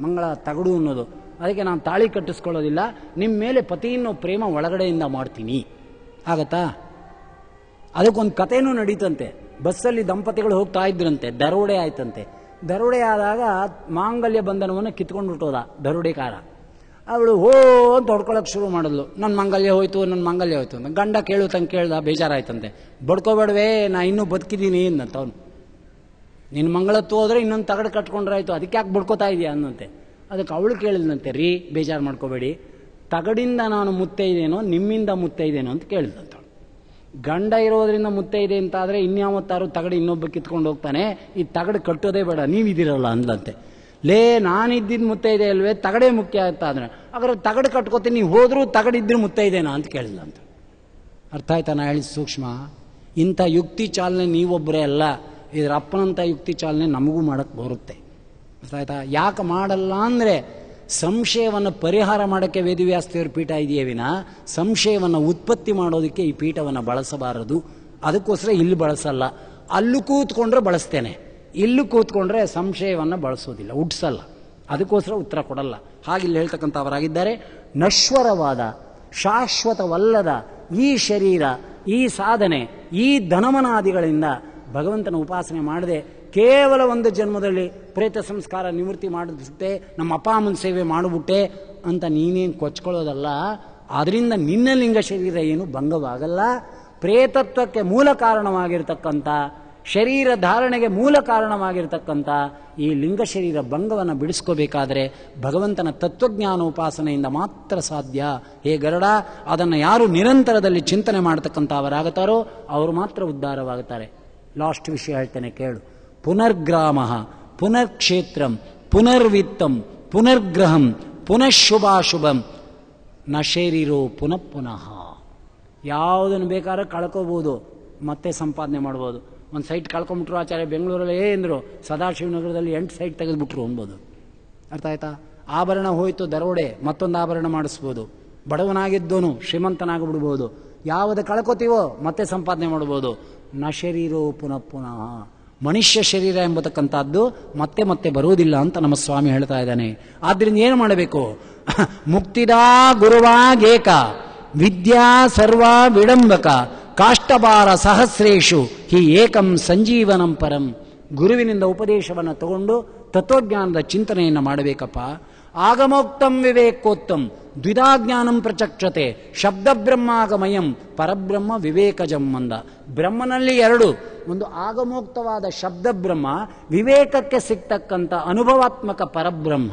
ಮಂಗಳ ತಗಡು ಅನ್ನೋದು. ಅದಕ್ಕೆ ನಾನು ತಾಳಿ ಕಟ್ಟಿಸ್ಕೊಳ್ಳೋದಿಲ್ಲ ನಿಮ್ಮ ಮೇಲೆ ಪತಿಯನ್ನು ಪ್ರೇಮ ಒಳಗಡೆಯಿಂದ ಮಾಡ್ತೀನಿ. ಆಗತ್ತಾ? ಅದಕ್ಕೊಂದು ಕಥೆನೂ ನಡೀತಂತೆ. ಬಸ್ಸಲ್ಲಿ ದಂಪತಿಗಳು ಹೋಗ್ತಾ ಇದ್ರಂತೆ, ದರೋಡೆ ಆಯ್ತಂತೆ. ದರೋಡೆ ಆದಾಗ ಮಾಂಗಲ್ಯ ಬಂಧನವನ್ನು ಕಿತ್ಕೊಂಡು ಹುಟ್ಟೋದ ದರೋಡೆಕಾರ ಅವಳು, ಹೋ ಅಂತ ಹೊಡ್ಕೊಳಕ್ಕೆ ಶುರು ಮಾಡಿದ್ಲು. ನನ್ನ ಮಂಗಲ್ಯ ಹೋಯ್ತು ನನ್ನ ಮಂಗಲ್ಯ ಹೋಯ್ತು. ಅಂತ ಗಂಡ ಕೇಳು ತಂಗೆ ಕೇಳ್ದ, ಬೇಜಾರಾಯ್ತಂತೆ. ಬಡ್ಕೋಬೇಡವೇ, ನಾ ಇನ್ನೂ ಬದುಕಿದ್ದೀನಿ, ಅಂದಂತ ಅವನು. ನಿನ್ನ ಮಂಗಳತ್ತು ಹೋದ್ರೆ ಇನ್ನೊಂದು ತಗಡು ಕಟ್ಕೊಂಡ್ರಾಯ್ತು ಅದಕ್ಕೆ ಯಾಕೆ ಬಡ್ಕೋತಾ ಇದೆಯಾ? ಅನ್ನಂತೆ ಅದಕ್ಕೆ ಅವಳು ಕೇಳಿದ್ನಂತೆ, ರೀ, ಬೇಜಾರು ಮಾಡ್ಕೋಬೇಡಿ. ತಗಡಿಂದ ನಾನು ಮುತ್ತೆ ಇದೇನೋ, ನಿಮ್ಮಿಂದ ಮುತ್ತೆ ಇದೇನೋ ಅಂತ ಕೇಳಿದಂತ ಗಂಡ ಇರೋದ್ರಿಂದ ಮುತ್ತೆ ಇದೆ ಅಂತ ಆದರೆ ಇನ್ಯಾವತ್ತಾರು ತಗಡು ಇನ್ನೊಬ್ಬ ಕಿತ್ಕೊಂಡು ಹೋಗ್ತಾನೆ. ಈ ತಗಡು ಕಟ್ಟೋದೇ ಬೇಡ ನೀವಿದ್ದೀರಲ್ಲ ಅಂದ್ಲಂತೆ. ಲೇ ನಾನಿದ್ದಿದ್ದು ಮುತ್ತೆ ಇದೆ ಅಲ್ವೇ, ತಗಡೆ ಮುಖ್ಯ ಅಂತ ಅಂದ್ರೆ ಹಾಗಾದ್ರೆ ತಗಡು ಕಟ್ಕೋತೀನಿ, ನೀವು ಹೋದ್ರೂ ತಗಡಿದ್ರೆ ಮುತ್ತೆ ಇದೆನಾ ಅಂತ ಕೇಳಿಲ್ಲ ಅಂತ ಅರ್ಥ ಆಯ್ತಾ ನಾ ಹೇಳಿದ ಸೂಕ್ಷ್ಮ? ಇಂಥ ಯುಕ್ತಿ ಚಾಲನೆ ನೀವೊಬ್ಬರೇ ಅಲ್ಲ, ಇದರ ಅಪ್ಪನಂಥ ಯುಕ್ತಿ ಚಾಲನೆ ನಮಗೂ ಮಾಡಕ್ಕೆ ಬರುತ್ತೆ. ಅರ್ಥ ಆಯ್ತಾ? ಯಾಕೆ ಮಾಡಲ್ಲ ಅಂದರೆ ಸಂಶಯವನ್ನು ಪರಿಹಾರ ಮಾಡೋಕ್ಕೆ ವೇದವ್ಯಾಸದೇವ್ರ ಪೀಠ ಇದೆಯೇ ವಿನ ಸಂಶಯವನ್ನು ಉತ್ಪತ್ತಿ ಮಾಡೋದಕ್ಕೆ ಈ ಪೀಠವನ್ನು ಬಳಸಬಾರದು. ಅದಕ್ಕೋಸ್ಕರ ಇಲ್ಲಿ ಬಳಸಲ್ಲ. ಅಲ್ಲೂ ಕೂತ್ಕೊಂಡ್ರೆ ಬಳಸ್ತೇನೆ. ಇಲ್ಲೂ ಕೂತ್ಕೊಂಡ್ರೆ ಸಂಶಯವನ್ನು ಬಳಸೋದಿಲ್ಲ. ಹುಟ್ಟಿಸಲ್ಲ ಅದಕ್ಕೋಸ್ಕರ ಉತ್ತರ ಕೊಡಲ್ಲ. ಹಾಗಿಲ್ಲಿ ಹೇಳ್ತಕ್ಕಂಥವರಾಗಿದ್ದಾರೆ. ನಶ್ವರವಾದ, ಶಾಶ್ವತವಲ್ಲದ ಈ ಶರೀರ, ಈ ಸಾಧನೆ, ಈ ಧನಮನಾದಿಗಳಿಂದ ಭಗವಂತನ ಉಪಾಸನೆ ಮಾಡದೆ ಕೇವಲ ಒಂದು ಜನ್ಮದಲ್ಲಿ ಪ್ರೇತ ಸಂಸ್ಕಾರ ನಿವೃತ್ತಿ ಮಾಡಿಸುತ್ತೆ ನಮ್ಮ ಅಪ್ಪ ಅಮ್ಮನ ಸೇವೆ ಮಾಡಿಬಿಟ್ಟೆ ಅಂತ ನೀನೇನು ಕೊಚ್ಕೊಳ್ಳೋದಲ್ಲ ಅದರಿಂದ ನಿನ್ನ ಲಿಂಗ ಶರೀರ ಏನು ಭಂಗವಾಗಲ್ಲ. ಪ್ರೇತತ್ವಕ್ಕೆ ಮೂಲ ಕಾರಣವಾಗಿರ್ತಕ್ಕಂಥ, ಶರೀರ ಧಾರಣೆಗೆ ಮೂಲ ಕಾರಣವಾಗಿರ್ತಕ್ಕಂಥ ಈ ಲಿಂಗ ಶರೀರ ಭಂಗವನ್ನು ಬಿಡಿಸ್ಕೋಬೇಕಾದ್ರೆ ಭಗವಂತನ ತತ್ವಜ್ಞಾನ ಉಪಾಸನೆಯಿಂದ ಮಾತ್ರ ಸಾಧ್ಯ. ಹೇ ಗರಡ, ಅದನ್ನು ಯಾರು ನಿರಂತರದಲ್ಲಿ ಚಿಂತನೆ ಮಾಡ್ತಕ್ಕಂಥವರಾಗುತ್ತಾರೋ ಅವರು ಮಾತ್ರ ಉದ್ಧಾರವಾಗುತ್ತಾರೆ ಲಾಸ್ಟ್ ವಿಷಯ ಹೇಳ್ತೇನೆ, ಕೇಳು. ಪುನರ್ಗ್ರಾಮ, ಪುನರ್ಕ್ಷೇತ್ರಂ, ಪುನರ್ವಿತ್ತಂ, ಪುನರ್ಗ್ರಹಂ, ಪುನಃಶುಭಾಶುಭಂ, ನ ಶರೀರೋ ಪುನಃ ಪುನಃ. ಯಾವುದನ್ನು ಬೇಕಾದ್ರೆ ಕಳ್ಕೋಬೋದು, ಮತ್ತೆ ಸಂಪಾದನೆ ಮಾಡ್ಬೋದು. ಒಂದು ಸೈಟ್ ಕಳ್ಕೊಂಬಿಟ್ರು ಆಚಾರ್ಯ ಬೆಂಗಳೂರಲ್ಲಿ ಏಂದ್ರು ಸದಾಶಿವನಗರದಲ್ಲಿ ಎಂಟು ಸೈಟ್ ತೆಗೆದುಬಿಟ್ರು ಅನ್ಬೋದು ಅರ್ಥ ಆಯ್ತಾ? ಆಭರಣ ಹೋಯಿತು ದರೋಡೆ, ಮತ್ತೊಂದು ಆಭರಣ ಮಾಡಿಸ್ಬೋದು. ಬಡವನಾಗಿದ್ದೋನು ಶ್ರೀಮಂತನಾಗಿಬಿಡ್ಬೋದು. ಯಾವುದು ಕಳ್ಕೊತೀವೋ, ಮತ್ತೆ ಸಂಪಾದನೆ ಮಾಡ್ಬೋದು. ನ ಶರೀರೋ ಪುನಃ ಪುನಃ. ಮನುಷ್ಯ ಶರೀರ ಎಂಬತಕ್ಕಂಥದ್ದು ಮತ್ತೆ ಮತ್ತೆ ಬರುವುದಿಲ್ಲ ಅಂತ ನಮ್ಮ ಸ್ವಾಮಿ ಹೇಳ್ತಾ ಇದ್ದಾನೆ. ಆದ್ದರಿಂದ ಏನು ಮಾಡಬೇಕು? ಮುಕ್ತಿದಾ ಗುರುವಾಗೇಕ, ವಿದ್ಯಾ ಸರ್ವ ವಿಡಂಬಕ, ಕಾಷ್ಟಭಾರ ಸಹಸ್ರೇಶು, ಹಿ ಏಕಂ ಸಂಜೀವನಂ ಪರಂ. ಗುರುವಿನಿಂದ ಉಪದೇಶವನ್ನು ತಗೊಂಡು ತತ್ವಜ್ಞಾನದ ಚಿಂತನೆಯನ್ನು ಮಾಡಬೇಕಪ್ಪ. ಆಗಮೋಕ್ತಂ ವಿವೇಕೋತ್ತಂ ದ್ವಿಧಾಜ್ಞಾನಂ ಪ್ರಚಕ್ಷತೆ ಶಬ್ದ ಬ್ರಹ್ಮಾಗಮಯಂ ಪರಬ್ರಹ್ಮ ವಿವೇಕಜಂ ಅಂದ ಬ್ರಹ್ಮನಲ್ಲಿ ಎರಡು, ಒಂದು ಆಗಮೋಕ್ತವಾದ ಶಬ್ದ ಬ್ರಹ್ಮ ವಿವೇಕಕ್ಕೆ ಸಿಗ್ತಕ್ಕಂಥ ಅನುಭವಾತ್ಮಕ ಪರಬ್ರಹ್ಮ.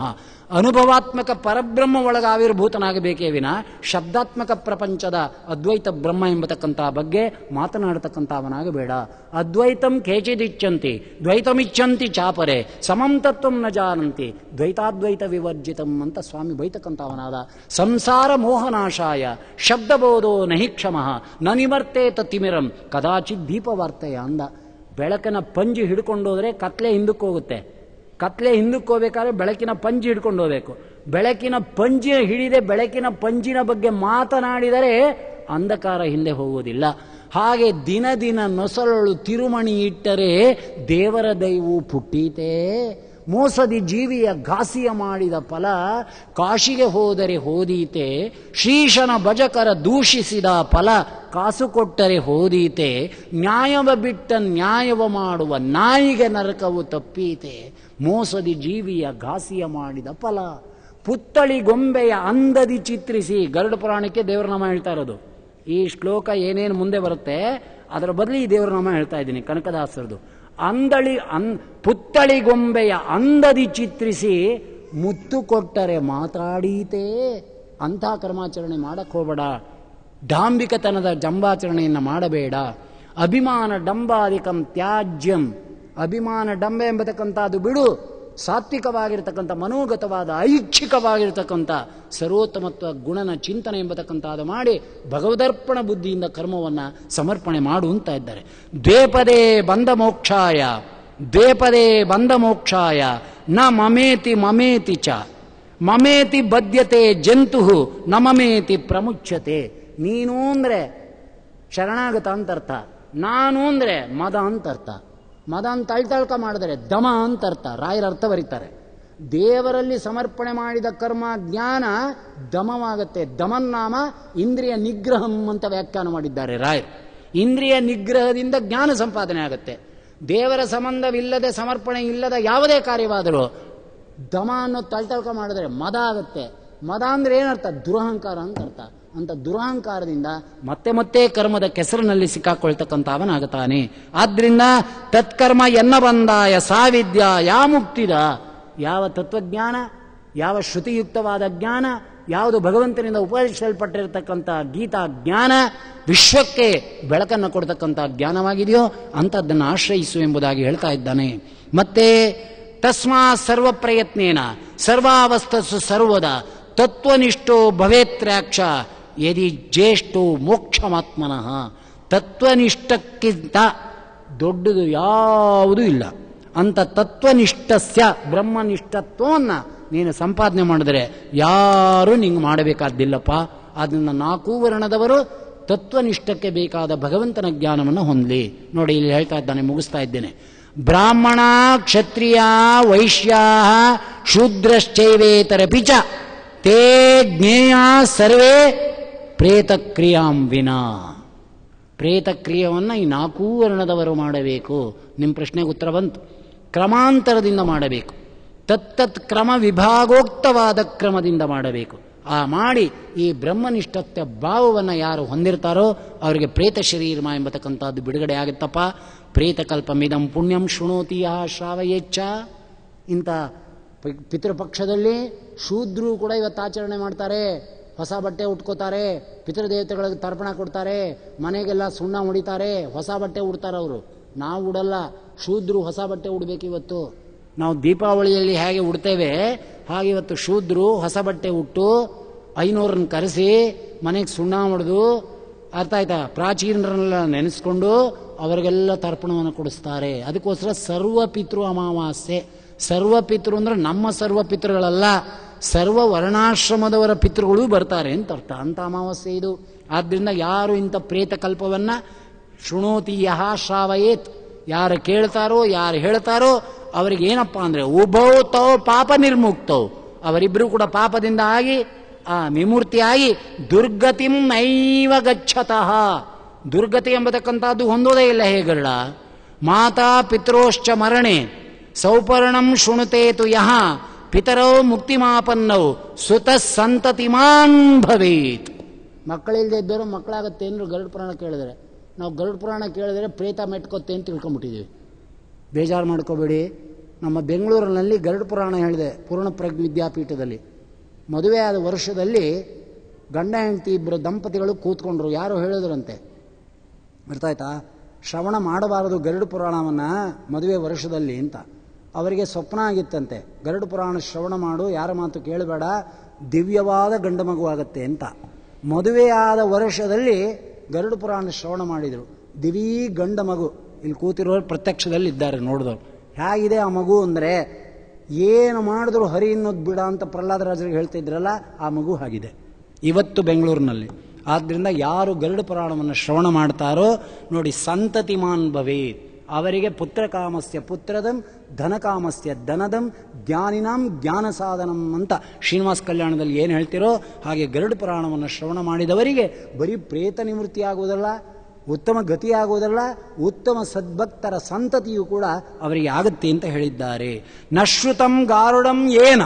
ಅನುಭವಾತ್ಮಕ ಪರಬ್ರಹ್ಮ ಒಳಗೆ ಆವಿರ್ಭೂತನಾಗಬೇಕೇ ವಿನ ಶಬ್ದಾತ್ಮಕ ಪ್ರಪಂಚದ ಅದ್ವೈತ ಬ್ರಹ್ಮ ಎಂಬತಕ್ಕಂಥ ಬಗ್ಗೆ ಮಾತನಾಡತಕ್ಕಂಥವನಾಗಬೇಡ. ಅದ್ವೈತಂ ಕೇಚಿದಿಚ್ಛಂತಿ ದ್ವೈತಮಿಚ್ಛಂತಿ ಚಾಪರೆ, ಸಮಂ ತತ್ವಂ ನ ಜಾನಂತಿ, ದ್ವೈತಾದ್ವೈತ ವಿವರ್ಜಿತಂ ಅಂತ ಸ್ವಾಮಿ ಬೈತಕ್ಕಂಥವನಾದ. ಸಂಸಾರ ಮೋಹನಾಶಾಯ, ಶಬ್ದಬೋಧೋ ನಹಿ ಕ್ಷಮಃ ನ ನಿವರ್ತೇತ ತತ್ತಿಮಿರಂ ಕದಾಚಿತ್ ದೀಪವಾರ್ತೆಯ ಅಂದ. ಬೆಳಕನ ಪಂಜಿ ಹಿಡ್ಕೊಂಡೋದ್ರೆ ಕತ್ಲೆ ಹಿಂದಕ್ಕೆ ಹೋಗುತ್ತೆ. ಕತ್ಲೆ ಹಿಂದಕ್ಕೆ ಹೋಗ್ಬೇಕಾದ್ರೆ ಬೆಳಕಿನ ಪಂಜಿ ಹಿಡ್ಕೊಂಡು ಹೋಗ್ಬೇಕು. ಬೆಳಕಿನ ಪಂಜಿ ಹಿಡಿದೆ ಬೆಳಕಿನ ಪಂಜಿನ ಬಗ್ಗೆ ಮಾತನಾಡಿದರೆ ಅಂಧಕಾರ ಹಿಂದೆ ಹೋಗುವುದಿಲ್ಲ. ಹಾಗೆ ದಿನ ದಿನ ನೊಸಲಳು ತಿರುಮಣಿ ಇಟ್ಟರೆ ದೇವರ ದೈವು ಪುಟ್ಟೀತೆ. ಮೋಸದಿ ಜೀವಿಯ ಘಾಸಿಯ ಮಾಡಿದ ಫಲ ಕಾಶಿಗೆ ಹೋದರೆ ಹೋದೀತೆ. ಶ್ರೀಶನ ಭಜಕರ ದೂಷಿಸಿದ ಫಲ ಕಾಸು ಕೊಟ್ಟರೆ ಹೋದೀತೆ. ನ್ಯಾಯವ ಬಿಟ್ಟ ನ್ಯಾಯವ ಮಾಡುವ ನಾಯಿಗೆ ನರಕವು ತಪ್ಪೀತೆ. ಮೋಸದಿ ಜೀವಿಯ ಘಾಸಿಯ ಮಾಡಿದ ಫಲ. ಪುತ್ತಳಿ ಗೊಂಬೆಯ ಅಂದದಿ ಚಿತ್ರಿಸಿ ಗರುಡ ಪುರಾಣಕ್ಕೆ ದೇವರ ನಾಮ ಹೇಳ್ತಾ ಇರೋದು. ಈ ಶ್ಲೋಕ ಏನೇನು ಮುಂದೆ ಬರುತ್ತೆ, ಅದರ ಬದಲು ಈ ದೇವರ ನಾಮ ಹೇಳ್ತಾ ಇದ್ದೀನಿ, ಕನಕದಾಸರದು. ಅಂದಳಿ ಅನ್ ಪುತ್ತಳಿ ಗೊಂಬೆಯ ಅಂದದಿ ಚಿತ್ರಿಸಿ ಮುತ್ತು ಕೊಟ್ಟರೆ ಮಾತಾಡೀತೇ. ಅಂಥ ಕರ್ಮಾಚರಣೆ ಮಾಡಕ್ಕೆ ಹೋಗಬೇಡ. ಡಾಂಬಿಕತನದ ಜಂಬಾಚರಣೆಯನ್ನು ಮಾಡಬೇಡ. ಅಭಿಮಾನ ಡಂಬಾಧಿಕಂ ತ್ಯಾಜ್ಯಂ. ಅಭಿಮಾನ ಡಂಬೆ ಎಂಬತಕ್ಕಂಥದ್ದು ಬಿಡು. ಸಾತ್ವಿಕವಾಗಿರ್ತಕ್ಕಂಥ, ಮನೋಗತವಾದ, ಐಚ್ಛಿಕವಾಗಿರ್ತಕ್ಕಂಥ, ಸರ್ವೋತ್ತಮತ್ವ ಗುಣನ ಚಿಂತನೆ ಎಂಬತಕ್ಕಂಥದ್ದು ಮಾಡಿ ಭಗವದರ್ಪಣ ಬುದ್ಧಿಯಿಂದ ಕರ್ಮವನ್ನು ಸಮರ್ಪಣೆ ಮಾಡು ಅಂತ ಇದ್ದಾರೆ. ದ್ವೇಪದೇ ಬಂದ ಮೋಕ್ಷಾಯ, ದ್ವೇಪದೇ ಬಂದ ಮೋಕ್ಷಾಯ, ನ ಮಮೇತಿ ಮಮೇತಿ ಚ, ಮಮೇತಿ ಬದ್ಯತೆ ಜಂತು ನ ಮಮೇತಿ ಪ್ರಮುಚ್ಯತೆ ನೀನು ಅಂದರೆ ಶರಣಾಗತ ಅಂತರ್ಥ ನಾನು ಅಂದರೆ ಮದ ಅಂತರ್ಥ ಮದ ಅಂತ ಅಳ್ತಳ್ಕ ಮಾಡಿದರೆ ದಮ ಅಂತ ಅರ್ಥ, ರಾಯರ ಅರ್ಥ ಬರೀತಾರೆ. ದೇವರಲ್ಲಿ ಸಮರ್ಪಣೆ ಮಾಡಿದ ಕರ್ಮ ಜ್ಞಾನ ದಮವಾಗುತ್ತೆ. ದಮನ್ನಾಮ ಇಂದ್ರಿಯ ನಿಗ್ರಹಂ ಅಂತ ವ್ಯಾಖ್ಯಾನ ಮಾಡಿದ್ದಾರೆ ರಾಯರ್. ಇಂದ್ರಿಯ ನಿಗ್ರಹದಿಂದ ಜ್ಞಾನ ಸಂಪಾದನೆ ಆಗುತ್ತೆ. ದೇವರ ಸಂಬಂಧವಿಲ್ಲದೆ ಸಮರ್ಪಣೆ ಇಲ್ಲದ ಯಾವುದೇ ಕಾರ್ಯವಾದರೂ ದಮ ಅನ್ನೋ ತಳ್ತಳ್ಕ ಮಾಡಿದ್ರೆ ಮದ ಆಗುತ್ತೆ. ಮದ ಅಂದ್ರೆ ಏನರ್ಥ? ದುರಹಂಕಾರ ಅಂತ ಅರ್ಥ. ಅಂತ ದುರಹಂಕಾರದಿಂದ ಮತ್ತೆ ಮತ್ತೆ ಕರ್ಮದ ಕೆಸರಿನಲ್ಲಿ ಸಿಕ್ಕಾಕೊಳ್ತಕ್ಕಂಥ ಅವನಾಗುತ್ತಾನೆ ಆದ್ರಿಂದ ತತ್ಕರ್ಮ ಎನ್ನ ಬಂದಾಯ, ಸಾವಿದ್ಯ, ಯಾ ಮುಕ್ತಿದ? ಯಾವ ತತ್ವಜ್ಞಾನ, ಯಾವ ಶ್ರುತಿಯುಕ್ತವಾದ ಜ್ಞಾನ, ಯಾವುದು ಭಗವಂತನಿಂದ ಉಪದೇಶಿಸಲ್ಪಟ್ಟಿರತಕ್ಕಂಥ ಗೀತಾ ಜ್ಞಾನ, ವಿಶ್ವಕ್ಕೆ ಬೆಳಕನ್ನು ಕೊಡ್ತಕ್ಕಂಥ ಜ್ಞಾನವಾಗಿದೆಯೋ ಅಂಥದ್ದನ್ನು ಆಶ್ರಯಿಸು ಎಂಬುದಾಗಿ ಹೇಳ್ತಾ ಇದ್ದಾನೆ. ಮತ್ತೆ ತಸ್ಮಾ ಸರ್ವ ಪ್ರಯತ್ನೇನ ಸರ್ವಾವಸ್ಥಸು ಸರ್ವದ, ತತ್ವನಿಷ್ಠೋ ಭವೇತ್ರ್ಯಾಕ್ಷ ಯದಿ ಜ್ಯೇಷ್ಠೋ ಮೋಕ್ಷಮಾತ್ಮನಃ ತತ್ವನಿಷ್ಠಕ್ಕಿಂತ ದೊಡ್ಡದು ಯಾವುದೂ ಇಲ್ಲ. ಅಂಥ ತತ್ವನಿಷ್ಠಸ್ಯ ಬ್ರಹ್ಮನಿಷ್ಠತ್ವವನ್ನು ನೀನು ಸಂಪಾದನೆ ಮಾಡಿದ್ರೆ ಯಾರೂ ನಿಂಗೆ ಮಾಡಬೇಕಾದ್ದಿಲ್ಲಪ್ಪ. ಅದನ್ನ ನಾಲ್ಕು ವರ್ಣದವರು ತತ್ವನಿಷ್ಠಕ್ಕೆ ಬೇಕಾದ ಭಗವಂತನ ಜ್ಞಾನವನ್ನು ಹೊಂದಲಿ. ನೋಡಿ, ಇಲ್ಲಿ ಹೇಳ್ತಾ ಇದ್ದಾನೆ, ಮುಗಿಸ್ತಾ ಇದ್ದೇನೆ. ಬ್ರಾಹ್ಮಣ ಕ್ಷತ್ರಿಯ ವೈಶ್ಯ ಶೂದ್ರಶ್ಚೈವೇತರಪಿ ಚ ತೇ ಜ್ಞೇಯ ಸರ್ವೇ ಪ್ರೇತಕ್ರಿಯಾಂ ವಿನಾ. ಪ್ರೇತಕ್ರಿಯವನ್ನು ಈ ನಾಲ್ಕೂ ವರ್ಣದವರು ಮಾಡಬೇಕು. ನಿಮ್ಮ ಪ್ರಶ್ನೆಗೆ ಉತ್ತರ ಬಂತು. ಕ್ರಮಾಂತರದಿಂದ ಮಾಡಬೇಕು. ತತ್ತತ್ ಕ್ರಮ ವಿಭಾಗೋಕ್ತವಾದ ಕ್ರಮದಿಂದ ಮಾಡಬೇಕು. ಆ ಮಾಡಿ ಈ ಬ್ರಹ್ಮನಿಷ್ಠತ್ವ ಭಾವವನ್ನು ಯಾರು ಹೊಂದಿರ್ತಾರೋ ಅವರಿಗೆ ಪ್ರೇತ ಶರೀರ ಎಂಬತಕ್ಕಂಥದ್ದು ಬಿಡುಗಡೆ ಆಗುತ್ತಪ್ಪ. ಪ್ರೇತಕಲ್ಪಮಿದಂ ಪುಣ್ಯಂ ಶೃಣೋತಿ ಯಾ ಶ್ರಾವಯೇಚ್ಛ. ಇಂಥ ಪಿತೃಪಕ್ಷದಲ್ಲಿ ಶೂದ್ರು ಕೂಡ ಇವತ್ತು ಆಚರಣೆ ಮಾಡ್ತಾರೆ. ಹೊಸ ಬಟ್ಟೆ ಉಟ್ಕೋತಾರೆ, ಪಿತೃದೇವತೆಗಳಿಗೆ ತರ್ಪಣ ಕೊಡ್ತಾರೆ, ಮನೆಗೆಲ್ಲ ಸುಣ್ಣ ಹೊಡಿತಾರೆ, ಹೊಸ ಬಟ್ಟೆ ಉಡ್ತಾರೆ ಅವರು. ನಾವು ಉಡಲ್ಲ, ಶೂದ್ರು ಹೊಸ ಬಟ್ಟೆ ಉಡ್ಬೇಕು ಇವತ್ತು. ನಾವು ದೀಪಾವಳಿಯಲ್ಲಿ ಹೇಗೆ ಉಡ್ತೇವೆ, ಹಾಗೆ ಇವತ್ತು ಶೂದ್ರು ಹೊಸ ಬಟ್ಟೆ ಉಟ್ಟು ಐನೂರನ್ನ ಕರೆಸಿ, ಮನೆಗೆ ಸುಣ್ಣ ಹೊಡೆದು, ಅರ್ಥ ಆಯ್ತಾ? ಪ್ರಾಚೀನರನ್ನೆಲ್ಲ ನೆನೆಸ್ಕೊಂಡು ಅವರಿಗೆಲ್ಲ ತರ್ಪಣವನ್ನು ಕೊಡಿಸ್ತಾರೆ. ಅದಕ್ಕೋಸ್ಕರ ಸರ್ವ ಪಿತೃ ಅಮಾವಾಸ್ಯೆ. ಸರ್ವ ಪಿತೃ ಅಂದ್ರೆ ನಮ್ಮ ಸರ್ವ ಪಿತೃಗಳಲ್ಲ ಸರ್ವ ವರ್ಣಾಶ್ರಮದವರ ಪಿತೃಗಳು ಬರ್ತಾರೆ ಅಂತ ಅರ್ಥ. ಅಂತ ಅಮಾವಾಸ್ಯೆ ಇದು. ಆದ್ದರಿಂದ ಯಾರು ಇಂಥ ಪ್ರೇತಕಲ್ಪವನ್ನು ಶೃಣೋತಿ ಯಹ ಶ್ರಾವಯೇತ್, ಯಾರು ಕೇಳ್ತಾರೋ, ಯಾರು ಹೇಳ್ತಾರೋ, ಅವರಿಗೆ ಏನಪ್ಪಾ ಅಂದ್ರೆ ಉಭೌ ತೌ ಪಾಪ ನಿರ್ಮುಕ್ತವು ಅವರಿಬ್ಬರು ಕೂಡ ಪಾಪದಿಂದ ಆಗಿ, ಆ ವಿಮೂರ್ತಿಯಾಗಿ ದುರ್ಗತಿಂ ನೈವ ಗಚ್ಚತಃ. ದುರ್ಗತಿ ಎಂಬತಕ್ಕಂಥದ್ದು ಹೊಂದೋದೇ ಇಲ್ಲ ಹೇಗಲ್ಲ. ಮಾತಾ ಪಿತ್ರೋಶ್ಚ ಮರಣೆ, ಸೌಪರ್ಣಂ ಶೃಣುತೇತು ಯಹ. ಪಿತರೌ ಮುಕ್ತಿಮಾಪನ್ನವು ಸುತ ಸಂತತಿಮಾನ್ ಭವೇತ್. ಮಕ್ಕಳಿಲ್ಲದೆ ಇದ್ದವರು ಮಕ್ಕಳಾಗತ್ತೆ ಅಂದ್ರೆ ಗರುಡ ಪುರಾಣ ಕೇಳಿದ್ರೆ. ನಾವು ಗರುಡ ಪುರಾಣ ಕೇಳಿದ್ರೆ ಪ್ರೇತ ಮೆಟ್ಕೊತ್ತೆ ಅಂತ ತಿಳ್ಕೊಂಬಿಟ್ಟಿದ್ದೀವಿ ಬೇಜಾರು ಮಾಡ್ಕೋಬೇಡಿ. ನಮ್ಮ ಬೆಂಗಳೂರಿನಲ್ಲಿ ಗರುಡ ಪುರಾಣ ಹೇಳಿದೆ, ಪೂರ್ಣ ಪ್ರಜ್ಞ ವಿದ್ಯಾಪೀಠದಲ್ಲಿ. ಮದುವೆ ಆದ ವರ್ಷದಲ್ಲಿ ಗಂಡ ಹೆಂಡತಿ ಇಬ್ಬರು ದಂಪತಿಗಳು ಕೂತ್ಕೊಂಡ್ರು. ಯಾರು ಹೇಳಿದ್ರಂತೆ? ಬರ್ತಾಯ್ತಾ ಶ್ರವಣ ಮಾಡಬಾರದು ಗರುಡ ಪುರಾಣವನ್ನು ಮದುವೆ ವರ್ಷದಲ್ಲಿ ಅಂತ. ಅವರಿಗೆ ಸ್ವಪ್ನ ಆಗಿತ್ತಂತೆ. ಗರುಡ ಪುರಾಣ ಶ್ರವಣ ಮಾಡು, ಯಾರ ಮಾತು ಕೇಳಬೇಡ, ದಿವ್ಯವಾದ ಗಂಡ ಮಗುವಾಗತ್ತೆ ಅಂತ. ಮದುವೆಯಾದ ವರ್ಷದಲ್ಲಿ ಗರುಡ ಪುರಾಣ ಶ್ರವಣ ಮಾಡಿದರು. ದಿವೀ ಗಂಡ ಮಗು. ಇಲ್ಲಿ ಕೂತಿರೋರು ಪ್ರತ್ಯಕ್ಷದಲ್ಲಿ ಇದ್ದಾರೆ, ನೋಡಿದವರು. ಹೇಗಿದೆ ಆ ಮಗು ಅಂದರೆ, ಏನು ಮಾಡಿದ್ರು ಹರಿ ಅನ್ನೋದು ಬಿಡ ಅಂತ ಪ್ರಹ್ಲಾದರಾಜರಿಗೆ ಹೇಳ್ತಿದ್ರಲ್ಲ ಆ ಮಗು ಆಗಿದೆ. ಇವತ್ತು ಬೆಂಗಳೂರಿನಲ್ಲಿ. ಆದ್ದರಿಂದ ಯಾರು ಗರುಡ ಪುರಾಣವನ್ನು ಶ್ರವಣ ಮಾಡ್ತಾರೋ, ನೋಡಿ ಸಂತತಿಮಾನ್ ಭವೇತ್. ಅವರಿಗೆ ಪುತ್ರಕಾಮಸ್ಯ ಪುತ್ರದಂ ಧನಕಾಮಸ್ಯ ಧನದಂ ಜ್ಞಾನಿನಾಂ ಜ್ಞಾನ ಸಾಧನಂ ಅಂತ ಶ್ರೀನಿವಾಸ ಕಲ್ಯಾಣದಲ್ಲಿ ಏನು ಹೇಳ್ತಿರೋ ಹಾಗೆ ಗರುಡ ಪುರಾಣವನ್ನು ಶ್ರವಣ ಮಾಡಿದವರಿಗೆ ಬರೀ ಪ್ರೇತ ನಿವೃತ್ತಿ ಆಗುವುದಲ್ಲ ಉತ್ತಮ ಗತಿಯಾಗುವುದಲ್ಲ, ಉತ್ತಮ ಸದ್ಭಕ್ತರ ಸಂತತಿಯು ಕೂಡ ಅವರಿಗೆ ಆಗುತ್ತೆ ಅಂತ ಹೇಳಿದ್ದಾರೆ. ನಶ್ರುತಂ ಗಾರುಡಂ ಏನ?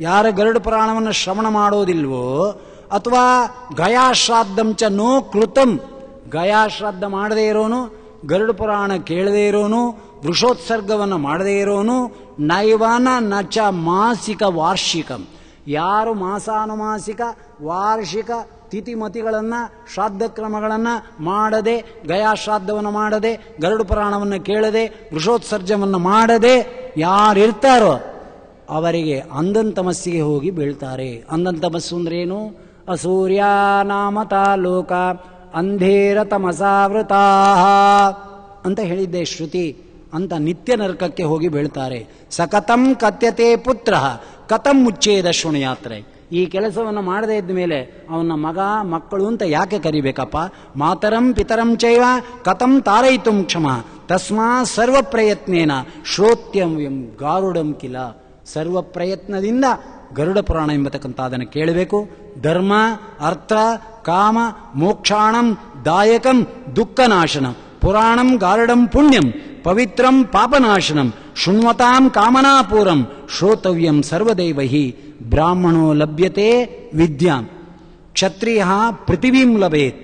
ಯಾರ ಗರುಡ ಪುರಾಣವನ್ನು ಶ್ರವಣ ಮಾಡೋದಿಲ್ವೋ, ಅಥವಾ ಗಯಾಶ್ರಾದ್ದಂ ಚ ನೋ ಕೃತಂ? ಗಯಾಶ್ರಾದ್ದ ಮಾಡದೇ ಇರೋನು, ಗರುಡ ಪುರಾಣ ಕೇಳದೇ ಇರೋನು ವೃಷೋತ್ಸರ್ಗವನ್ನು ಮಾಡದೇ ಇರೋನು, ನೈವನ ನಚ ಮಾಸಿಕ ವಾರ್ಷಿಕಂ. ಯಾರು ಮಾಸಾನುಮಾಸಿಕ, ವಾರ್ಷಿಕ ತಿಥಿಮತಿಗಳನ್ನು ಶ್ರಾದ್ದ ಕ್ರಮಗಳನ್ನು ಮಾಡದೆ, ಗಯಾಶ್ರಾದ್ದವನ್ನು ಮಾಡದೆ, ಗರುಡ ಪುರಾಣವನ್ನು ಕೇಳದೆ, ವೃಷೋತ್ಸರ್ಜವನ್ನು ಮಾಡದೆ ಯಾರಿರ್ತಾರೋ ಅವರಿಗೆ ಅಂಧಂತಮಸ್ಸಿಗೆ ಹೋಗಿ ಬೀಳ್ತಾರೆ. ಅಂಧನ ತಮಸ್ಸು ಅಂದ್ರೆ ಏನು ಅಸೂರ್ಯ ನಾಮತ ಲೋಕ ಅಂಧೇರ ತಮಸಾವೃತಾ ಅಂತ ಹೇಳಿದ್ದೆ ಶ್ರುತಿ. ಅಂತ ನಿತ್ಯ ನರಕಕ್ಕೆ ಹೋಗಿ ಬೀಳ್ತಾರೆ. ಸಕತಂ ಕತ್ಯತೆ ಪುತ್ರ ಕಥಂ ಮುಚ್ಚೇದ ಶೃಣಯಾತ್ರೆ. ಈ ಕೆಲಸವನ್ನು ಮಾಡದೇ ಇದ್ದ ಮೇಲೆ ಅವನ ಮಗ, ಮಕ್ಕಳು ಅಂತ ಯಾಕೆ ಕರಿಬೇಕಪ್ಪ? ಮಾತರಂ ಪಿತರಂ ಚೈವ ಕಥಂ ತಾರಯಿತು ಕ್ಷಮ, ತಸ್ಮಾ ಸರ್ವ ಪ್ರಯತ್ನೇನ ಶ್ರೋತ್ಯಂ ಎಂ ಗಾರುಡಂ ಕಿಲ. ಸರ್ವ ಪ್ರಯತ್ನದಿಂದ ಗರುಡ ಪುರಾಣ ಎಂಬತಕ್ಕಂಥ ಅದನ್ನು ಕೇಳಬೇಕು. ಧರ್ಮ, ಅರ್ಥ, ಕಾಮ, ಮೋಕ್ಷಾಣಂ, ದಾಯಕಂ, ದುಃಖನಾಶನ, ಪುರಾಣಂ, ಗಾರುಡಂ, ಪುಣ್ಯಂ. ಪವಿತ್ರಂ ಪಾಪನಾಶನಂ, ಶೃಣ್ವತಾಂ ಕಾಮನಾಪೂರಂ, ಶ್ರೋತವ್ಯಂ ಸರ್ವದೈವಹಿ, ಬ್ರಾಹ್ಮಣೋ ಲಭ್ಯತೆ ವಿದ್ಯಾಂ. ಕ್ಷತ್ರಿಯ ಪೃಥಿವೀಂ ಲಭೇತ್,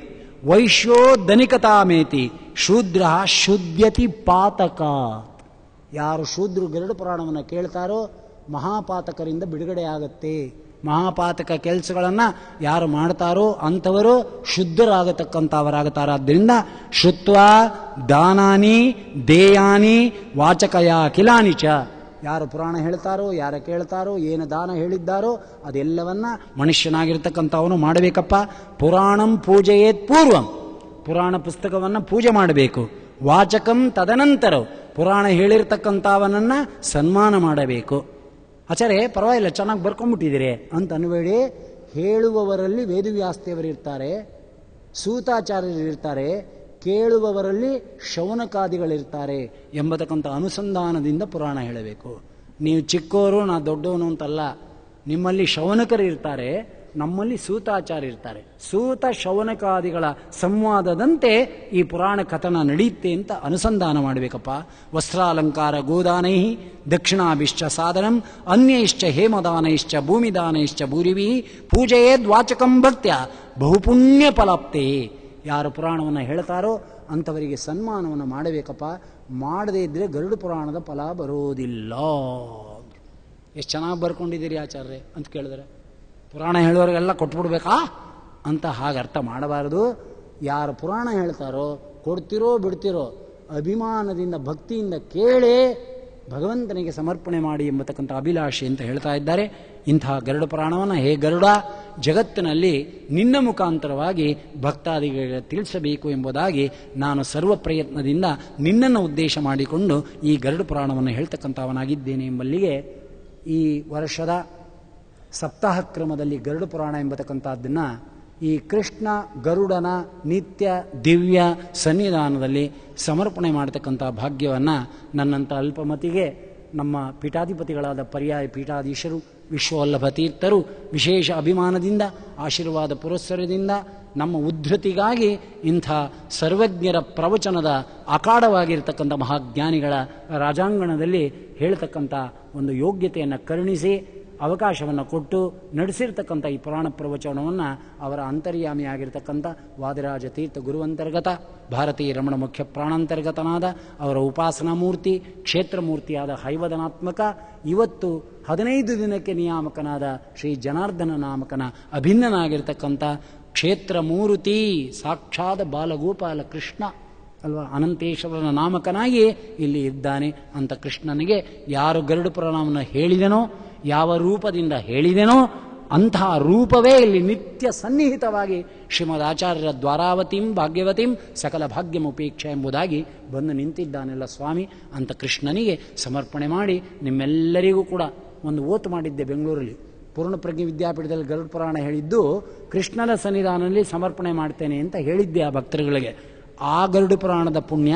ವೈಶ್ಯೋ ದನಿಕತಾಮೇತಿ ಶೂದ್ರ ಶುದ್ಧತಿ ಪಾತಕ ಯಾರು ಶೂದ್ರ ಗರುಡ ಪುರಾಣವನ್ನು ಕೇಳ್ತಾರೋ ಮಹಾಪಾತಕರಿಂದ ಬಿಡುಗಡೆ ಆಗತ್ತೆ ಮಹಾಪಾತಕ ಕೆಲಸಗಳನ್ನು ಯಾರು ಮಾಡ್ತಾರೋ ಅಂಥವರು ಶುದ್ಧರಾಗತಕ್ಕಂಥವರಾಗುತ್ತಾರಾದ್ದರಿಂದ ಶುತ್ವ ದಾನಾನಿ, ದೇಯಾನಿ, ವಾಚಕಯ ಕಿಲಾನಿ ಚ. ಯಾರು ಪುರಾಣ ಹೇಳ್ತಾರೋ, ಯಾರ ಕೇಳ್ತಾರೋ, ಏನು ದಾನ ಹೇಳಿದ್ದಾರೋ, ಅದೆಲ್ಲವನ್ನ ಮನುಷ್ಯನಾಗಿರ್ತಕ್ಕಂಥವನು ಮಾಡಬೇಕಪ್ಪ. ಪುರಾಣಂ ಪೂಜೆಯೇತ್ ಪೂರ್ವಂ. ಪುರಾಣ ಪುಸ್ತಕವನ್ನು ಪೂಜೆ ಮಾಡಬೇಕು. ವಾಚಕಂ ತದನಂತರ ಪುರಾಣ ಹೇಳಿರ್ತಕ್ಕಂಥವನನ್ನು ಸನ್ಮಾನ ಮಾಡಬೇಕು. ಆಚಾರ್ಯ, ಪರವಾಗಿಲ್ಲ, ಚೆನ್ನಾಗಿ ಬರ್ಕೊಂಡ್ಬಿಟ್ಟಿದ್ದೀರಿ ಅಂತ ಅನ್ಬೇಡಿ ಹೇಳುವವರಲ್ಲಿ ವೇದವ್ಯಾಸ್ತಿಯವರಿರ್ತಾರೆ ಸೂತಾಚಾರ್ಯರಿರ್ತಾರೆ ಕೇಳುವವರಲ್ಲಿ ಶೌನಕಾದಿಗಳಿರ್ತಾರೆ ಎಂಬತಕ್ಕಂಥ ಅನುಸಂಧಾನದಿಂದ ಪುರಾಣ ಹೇಳಬೇಕು. ನೀವು ಚಿಕ್ಕೋರು, ನಾ ದೊಡ್ಡವನು ಅಂತಲ್ಲ, ನಿಮ್ಮಲ್ಲಿ ಶೌನಕರು ಇರ್ತಾರೆ ನಮ್ಮಲ್ಲಿ ಸೂತಾಚಾರ್ಯ ಇರ್ತಾರೆ. ಸೂತ ಶವನಕಾದಿಗಳ ಸಂವಾದದಂತೆ ಈ ಪುರಾಣ ಕಥನ ನಡೆಯುತ್ತೆ ಅಂತ ಅನುಸಂಧಾನ ಮಾಡಬೇಕಪ್ಪ. ವಸ್ತ್ರಾಲಂಕಾರ ಗೋದಾನೈ ದಕ್ಷಿಣಾಭಿಶ್ಚ ಸಾಧನಂ ಅನ್ಯೈಶ್ಚ ಹೇಮದಾನೈಶ್ಚ ಭೂಮಿದಾನೈಶ್ಚ ಭೂರಿವಿ ಪೂಜೆಯೇದ್ವಾಚಕಂ ಭಕ್ತ್ಯ, ಬಹುಪುಣ್ಯ ಫಲಾಪ್ತೇ. ಯಾರು ಪುರಾಣವನ್ನು ಹೇಳ್ತಾರೋ ಅಂಥವರಿಗೆ ಸನ್ಮಾನವನ್ನು ಮಾಡಬೇಕಪ್ಪ. ಮಾಡದೇ ಇದ್ದರೆ ಗರುಡ ಪುರಾಣದ ಫಲ ಬರೋದಿಲ್ಲ. ಎಷ್ಟು ಚೆನ್ನಾಗಿ ಬರ್ಕೊಂಡಿದ್ದೀರಿ ಆಚಾರ್ಯ ಅಂತ ಕೇಳಿದ್ರೆ. ಪುರಾಣ ಹೇಳೋರಿಗೆಲ್ಲ ಕೊಟ್ಬಿಡ್ಬೇಕಾ? ಅಂತ ಹಾಗೆ ಅರ್ಥ ಮಾಡಬಾರದು. ಯಾರು ಪುರಾಣ ಹೇಳ್ತಾರೋ, ಕೊಡ್ತಿರೋ ಬಿಡ್ತಿರೋ, ಅಭಿಮಾನದಿಂದ, ಭಕ್ತಿಯಿಂದ ಕೇಳೇ ಭಗವಂತನಿಗೆ ಸಮರ್ಪಣೆ ಮಾಡಿ ಎಂಬತಕ್ಕಂಥ ಅಭಿಲಾಷೆ ಅಂತ ಹೇಳ್ತಾ ಇದ್ದಾರೆ. ಇಂತಹ ಗರುಡ ಪುರಾಣವನ್ನು, ಹೇ ಗರುಡ, ಜಗತ್ತಿನಲ್ಲಿ ನಿನ್ನ ಮುಖಾಂತರವಾಗಿ ಭಕ್ತಾದಿಗಳಿಗೆ ತಿಳಿಸಬೇಕು ಎಂಬುದಾಗಿ ನಾನು ಸರ್ವ ಪ್ರಯತ್ನದಿಂದ ನಿನ್ನನ್ನು ಉದ್ದೇಶ ಮಾಡಿಕೊಂಡು ಈ ಗರುಡ ಪುರಾಣವನ್ನು ಹೇಳ್ತಕ್ಕಂಥವನಾಗಿದ್ದೇನೆ ಎಂಬಲ್ಲಿಗೆ ಈ ವರ್ಷದ ಸಪ್ತಾಹ ಕ್ರಮದಲ್ಲಿ ಗರುಡ ಪುರಾಣ ಎಂಬತಕ್ಕಂಥದ್ದನ್ನು ಈ ಕೃಷ್ಣ, ಗರುಡನ ನಿತ್ಯ, ದಿವ್ಯ ಸನ್ನಿಧಾನದಲ್ಲಿ ಸಮರ್ಪಣೆ ಮಾಡತಕ್ಕಂಥ ಭಾಗ್ಯವನ್ನು ನನ್ನಂಥ ಅಲ್ಪಮತಿಗೆ ನಮ್ಮ ಪೀಠಾಧಿಪತಿಗಳಾದ ಪರ್ಯಾಯ ಪೀಠಾಧೀಶರು, ವಿಶ್ವವಲ್ಲಭ ತೀರ್ಥರು ವಿಶೇಷ ಅಭಿಮಾನದಿಂದ, ಆಶೀರ್ವಾದ ಪುರಸ್ಸರದಿಂದ, ನಮ್ಮ ಉದ್ಧತಿಗಾಗಿ ಇಂಥ ಸರ್ವಜ್ಞರ ಪ್ರವಚನದ ಅಖಾಡವಾಗಿರ್ತಕ್ಕಂಥ ಮಹಾಜ್ಞಾನಿಗಳ ರಾಜಾಂಗಣದಲ್ಲಿ ಹೇಳ್ತಕ್ಕಂಥ ಒಂದು ಯೋಗ್ಯತೆಯನ್ನು ಕರುಣಿಸಿ ಅವಕಾಶವನ್ನು ಕೊಟ್ಟು ನಡೆಸಿರ್ತಕ್ಕಂಥ ಈ ಪುರಾಣ ಪ್ರವಚನವನ್ನು ಅವರ ಅಂತರ್ಯಾಮಿಯಾಗಿರ್ತಕ್ಕಂಥ ವಾದಿರಾಜ ತೀರ್ಥ ಗುರುವಂತರ್ಗತ, ಭಾರತೀಯ ರಮಣ ಮುಖ್ಯ ಪ್ರಾಣಾಂತರ್ಗತನಾದ, ಅವರ ಉಪಾಸನಾ ಮೂರ್ತಿ, ಕ್ಷೇತ್ರ ಮೂರ್ತಿಯಾದ ಹೈವದನಾತ್ಮಕ, ಇವತ್ತು ಹದಿನೈದು ದಿನಕ್ಕೆ ನಿಯಾಮಕನಾದ ಶ್ರೀ ಜನಾರ್ದನ ನಾಮಕನ ಅಭಿನ್ನನಾಗಿರ್ತಕ್ಕಂಥ ಕ್ಷೇತ್ರ ಮೂರ್ತಿ ಸಾಕ್ಷಾತ್ ಬಾಲಗೋಪಾಲ ಕೃಷ್ಣ ಅಲ್ವಾ? ಅನಂತೇಶ್ವರನ ನಾಮಕನಾಗಿ ಇಲ್ಲಿ ಇದ್ದಾನೆ. ಅಂತ ಕೃಷ್ಣನಿಗೆ ಯಾರು ಗರುಡ ಪುರಾಣವನ್ನು ಹೇಳಿದನೋ ಯಾವ ರೂಪದಿಂದ ಹೇಳಿದೆನೋ ಅಂತಹ ರೂಪವೇ ಇಲ್ಲಿ ನಿತ್ಯ ಸನ್ನಿಹಿತವಾಗಿ ಶ್ರೀಮದ್ ಆಚಾರ್ಯರ ದ್ವಾರಾವತಿಂ ಭಾಗ್ಯವತಿಂ ಸಕಲ ಭಾಗ್ಯಮುಪೇಕ್ಷ ಎಂಬುದಾಗಿ ಬಂದು ನಿಂತಿದ್ದಾನೆಲ್ಲ ಸ್ವಾಮಿ ಅಂತ ಕೃಷ್ಣನಿಗೆ ಸಮರ್ಪಣೆ ಮಾಡಿ ನಿಮ್ಮೆಲ್ಲರಿಗೂ ಕೂಡ ಒಂದು ಓತು ಮಾಡಿದ್ದೆ ಬೆಂಗಳೂರಲ್ಲಿ. ಪೂರ್ಣಪ್ರಜ್ಞೆ ವಿದ್ಯಾಪೀಠದಲ್ಲಿ ಗರುಡ ಪುರಾಣ ಹೇಳಿದ್ದು, ಕೃಷ್ಣನ ಸನ್ನಿಧಾನದಲ್ಲಿ ಸಮರ್ಪಣೆ ಮಾಡ್ತೇನೆ ಅಂತ ಹೇಳಿದ್ದೆ ಆ ಭಕ್ತರುಗಳಿಗೆ. ಆ ಗರುಡ ಪುರಾಣದ ಪುಣ್ಯ,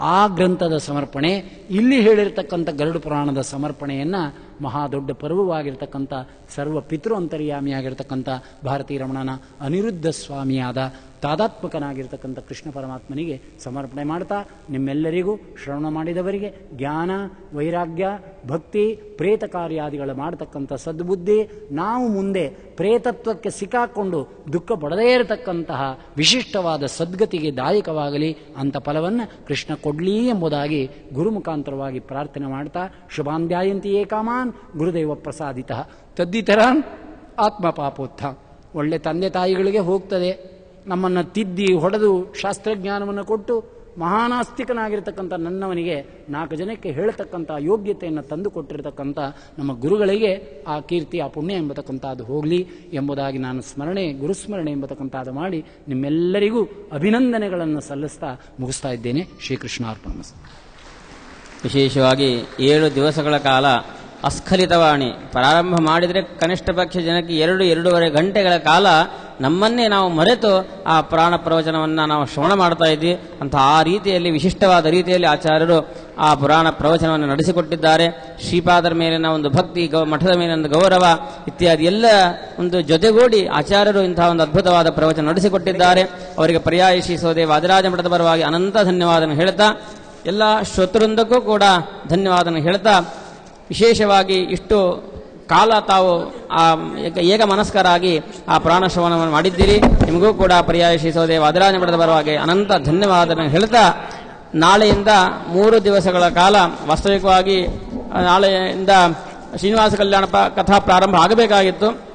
ಆ ಗ್ರಂಥದ ಸಮರ್ಪಣೆ, ಇಲ್ಲಿ ಹೇಳಿರ್ತಕ್ಕಂಥ ಗರುಡ ಪುರಾಣದ ಸಮರ್ಪಣೆಯನ್ನು ಮಹಾ ದೊಡ್ಡ ಪರ್ವವಾಗಿರ್ತಕ್ಕಂಥ ಸರ್ವ ಪಿತೃ ಅಂತರ್ಯಾಮಿಯಾಗಿರ್ತಕ್ಕಂಥ ಭಾರತೀ ರಮಣನ ಅನಿರುದ್ಧ ಸ್ವಾಮಿಯಾದ ತಾದಾತ್ಮಕನಾಗಿರ್ತಕ್ಕಂಥ ಕೃಷ್ಣ ಪರಮಾತ್ಮನಿಗೆ ಸಮರ್ಪಣೆ ಮಾಡ್ತಾ ನಿಮ್ಮೆಲ್ಲರಿಗೂ ಶ್ರವಣ ಮಾಡಿದವರಿಗೆ ಜ್ಞಾನ, ವೈರಾಗ್ಯ, ಭಕ್ತಿ ಪ್ರೇತ ಕಾರ್ಯಾದಿಗಳು ಮಾಡತಕ್ಕಂಥ ಸದ್ಬುದ್ಧಿ ನಾವು ಮುಂದೆ ಪ್ರೇತತ್ವಕ್ಕೆ ಸಿಕ್ಕಾಕೊಂಡು ದುಃಖ ಪಡದೇ ಇರತಕ್ಕಂತಹ ವಿಶಿಷ್ಟವಾದ ಸದ್ಗತಿಗೆ ದಾಯಕವಾಗಲಿ ಅಂತ ಫಲವನ್ನು ಕೃಷ್ಣ ಕೊಡಲಿ ಎಂಬುದಾಗಿ ಗುರುಮುಖಾಂತರವಾಗಿ ಪ್ರಾರ್ಥನೆ ಮಾಡ್ತಾ ಶುಭಾಂಧ್ಯಾಯಂತಿ ಏಕಾಮಾನ್, ಗುರುದೇವ ಪ್ರಸಾದಿತ. ತದ್ದಿತರ ಆತ್ಮ ಪಾಪೋತ್ಥ ಒಳ್ಳೆ ತಂದೆ ತಾಯಿಗಳಿಗೆ ಹೋಗ್ತದೆ. ನಮ್ಮನ್ನು ತಿದ್ದಿ, ಹೊಡೆದು, ಶಾಸ್ತ್ರಜ್ಞಾನವನ್ನು ಕೊಟ್ಟು, ಮಹಾನಾಸ್ತಿಕನಾಗಿರ್ತಕ್ಕಂಥ ನನ್ನವನಿಗೆ ನಾಲ್ಕು ಜನಕ್ಕೆ ಹೇಳ್ತಕ್ಕಂಥ ಯೋಗ್ಯತೆಯನ್ನು ತಂದು ಕೊಟ್ಟಿರತಕ್ಕಂಥ ನಮ್ಮ ಗುರುಗಳಿಗೆ ಆ ಕೀರ್ತಿ, ಆ ಪುಣ್ಯ ಎಂಬತಕ್ಕಂಥದ್ದು ಹೋಗಲಿ ಎಂಬುದಾಗಿ ನಾನು ಸ್ಮರಣೆ, ಗುರುಸ್ಮರಣೆ ಎಂಬತಕ್ಕಂಥದ್ದು ಮಾಡಿ ನಿಮ್ಮೆಲ್ಲರಿಗೂ ಅಭಿನಂದನೆಗಳನ್ನು ಸಲ್ಲಿಸ್ತಾ ಮುಗಿಸ್ತಾ ಇದ್ದೇನೆ. ಶ್ರೀಕೃಷ್ಣಾರ್ಪಣ. ವಿಶೇಷವಾಗಿ ಏಳು ದಿವಸಗಳ ಕಾಲ ಅಸ್ಖಲಿತವಾಣಿ. ಪ್ರಾರಂಭ ಮಾಡಿದರೆ ಕನಿಷ್ಠ ಪಕ್ಷ ಜನಕ್ಕೆ ಎರಡು, ಎರಡೂವರೆ ಗಂಟೆಗಳ ಕಾಲ ನಮ್ಮನ್ನೇ ನಾವು ಮರೆತು ಆ ಪ್ರಾಣ ಪ್ರವಚನವನ್ನು ನಾವು ಶ್ರವಣ ಮಾಡ್ತಾ ಇದ್ದೀವಿ ಅಂತ ಆ ರೀತಿಯಲ್ಲಿ, ವಿಶಿಷ್ಟವಾದ ರೀತಿಯಲ್ಲಿ ಆಚಾರ್ಯರು ಆ ಪುರಾಣ ಪ್ರವಚನವನ್ನು ನಡೆಸಿಕೊಟ್ಟಿದ್ದಾರೆ. ಶ್ರೀಪಾದರ ಮೇಲಿನ ಒಂದು ಭಕ್ತಿ, ಗೌ- ಮಠದ ಮೇಲಿನ ಒಂದು ಗೌರವ ಇತ್ಯಾದಿ ಎಲ್ಲ ಒಂದು ಜೊತೆಗೂಡಿ ಆಚಾರ್ಯರು ಇಂತಹ ಒಂದು ಅದ್ಭುತವಾದ ಪ್ರವಚನ ನಡೆಸಿಕೊಟ್ಟಿದ್ದಾರೆ. ಅವರಿಗೆ ಪರ್ಯಾಯ ಶ್ರೀ ವಾದರಾಜ ಮಠದ ಪರವಾಗಿ ಅನಂತ ಧನ್ಯವಾದನ ಹೇಳ್ತಾ, ಎಲ್ಲ ಶ್ರೋತೃಂದಕ್ಕೂ ಕೂಡ ಧನ್ಯವಾದನ ಹೇಳ್ತಾ ವಿಶೇಷವಾಗಿ ಇಷ್ಟು ಕಾಲ ತಾವು ಆ ಏಕ- ಮನಸ್ಕರಾಗಿ ಆ ಪ್ರಾಣ ಶ್ರವಣವನ್ನು ಮಾಡಿದ್ದೀರಿ. ನಿಮಗೂ ಕೂಡ ಪರ್ಯಾಯ ಶ್ರೀಸೋದೆ ವಾದರಾಜ ಮಠದ ಪರವಾಗಿ ಅನಂತ ಧನ್ಯವಾದಗಳನ್ನು ಹೇಳ್ತಾ, ನಾಳೆಯಿಂದ ಮೂರು ದಿವಸಗಳ ಕಾಲ ವಾಸ್ತವಿಕವಾಗಿ, ನಾಳೆಯಿಂದ ಶ್ರೀನಿವಾಸ ಕಲ್ಯಾಣ ಕಥಾ ಪ್ರಾರಂಭ ಆಗಬೇಕಾಗಿತ್ತು.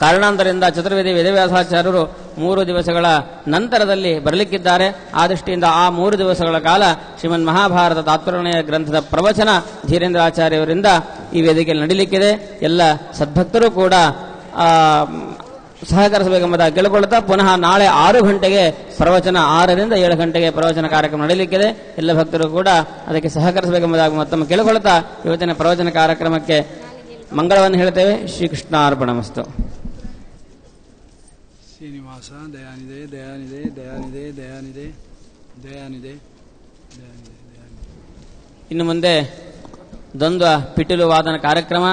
ಕಾರಣಾಂತರದಿಂದ ಚತುರ್ವೇದಿ ವೇದವ್ಯಾಸಾಚಾರ್ಯರು ಮೂರು ದಿವಸಗಳ ನಂತರದಲ್ಲಿ ಬರಲಿಕ್ಕಿದ್ದಾರೆ. ಆ ದೃಷ್ಟಿಯಿಂದ ಆ ಮೂರು ದಿವಸಗಳ ಕಾಲ ಶ್ರೀಮನ್ ಮಹಾಭಾರತ ತಾತ್ಪರ್ಯ ಗ್ರಂಥದ ಪ್ರವಚನ ಧೀರೇಂದ್ರಾಚಾರ್ಯವರಿಂದ ಈ ವೇದಿಕೆಯಲ್ಲಿ ನಡೀಲಿಕ್ಕಿದೆ. ಎಲ್ಲ ಸದ್ಭಕ್ತರು ಕೂಡ ಸಹಕರಿಸಬೇಕೆಂಬುದ ಕೇಳಿಕೊಳ್ಳುತ್ತಾ ಪುನಃ ನಾಳೆ ಆರು ಗಂಟೆಗೆ ಪ್ರವಚನ, ಆರರಿಂದ ಏಳು ಗಂಟೆಗೆ ಪ್ರವಚನ ಕಾರ್ಯಕ್ರಮ ನಡೀಲಿಕ್ಕಿದೆ. ಎಲ್ಲ ಭಕ್ತರು ಕೂಡ ಅದಕ್ಕೆ ಸಹಕರಿಸಬೇಕೆಂಬುದಾಗಿ ಮತ್ತೊಮ್ಮೆ ಕೇಳಿಕೊಳ್ಳುತ್ತಾ ಇವತ್ತಿನ ಪ್ರವಚನ ಕಾರ್ಯಕ್ರಮಕ್ಕೆ ಮಂಗಳವನ್ನು ಹೇಳ್ತೇವೆ. ಶ್ರೀಕೃಷ್ಣಾರ್ಪಣಮಸ್ತು. ಶ್ರೀನಿವಾಸ ದಯಾನಿದೆ ದಯಾನಿದೆ ದಯಾನಿದೆ ದಯಾನಿದೆ ದಯಾನಿದೆ ದಯಾನಿದೆ ದಯಾನಿದೆ ಇನ್ನು ಮುಂದೆ ದ್ವಂದ್ವ, ಪಿಟೀಲು ವಾದನ ಕಾರ್ಯಕ್ರಮ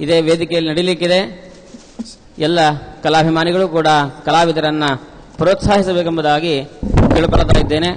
ಇದೇ ವೇದಿಕೆಯಲ್ಲಿ ನಡೀಲಿಕ್ಕಿದೆ. ಎಲ್ಲ ಕಲಾಭಿಮಾನಿಗಳು ಕೂಡ ಕಲಾವಿದರನ್ನ ಪ್ರೋತ್ಸಾಹಿಸಬೇಕೆಂಬುದಾಗಿ ಕೇಳಿಬರುತ್ತಾ ಇದ್ದೇನೆ.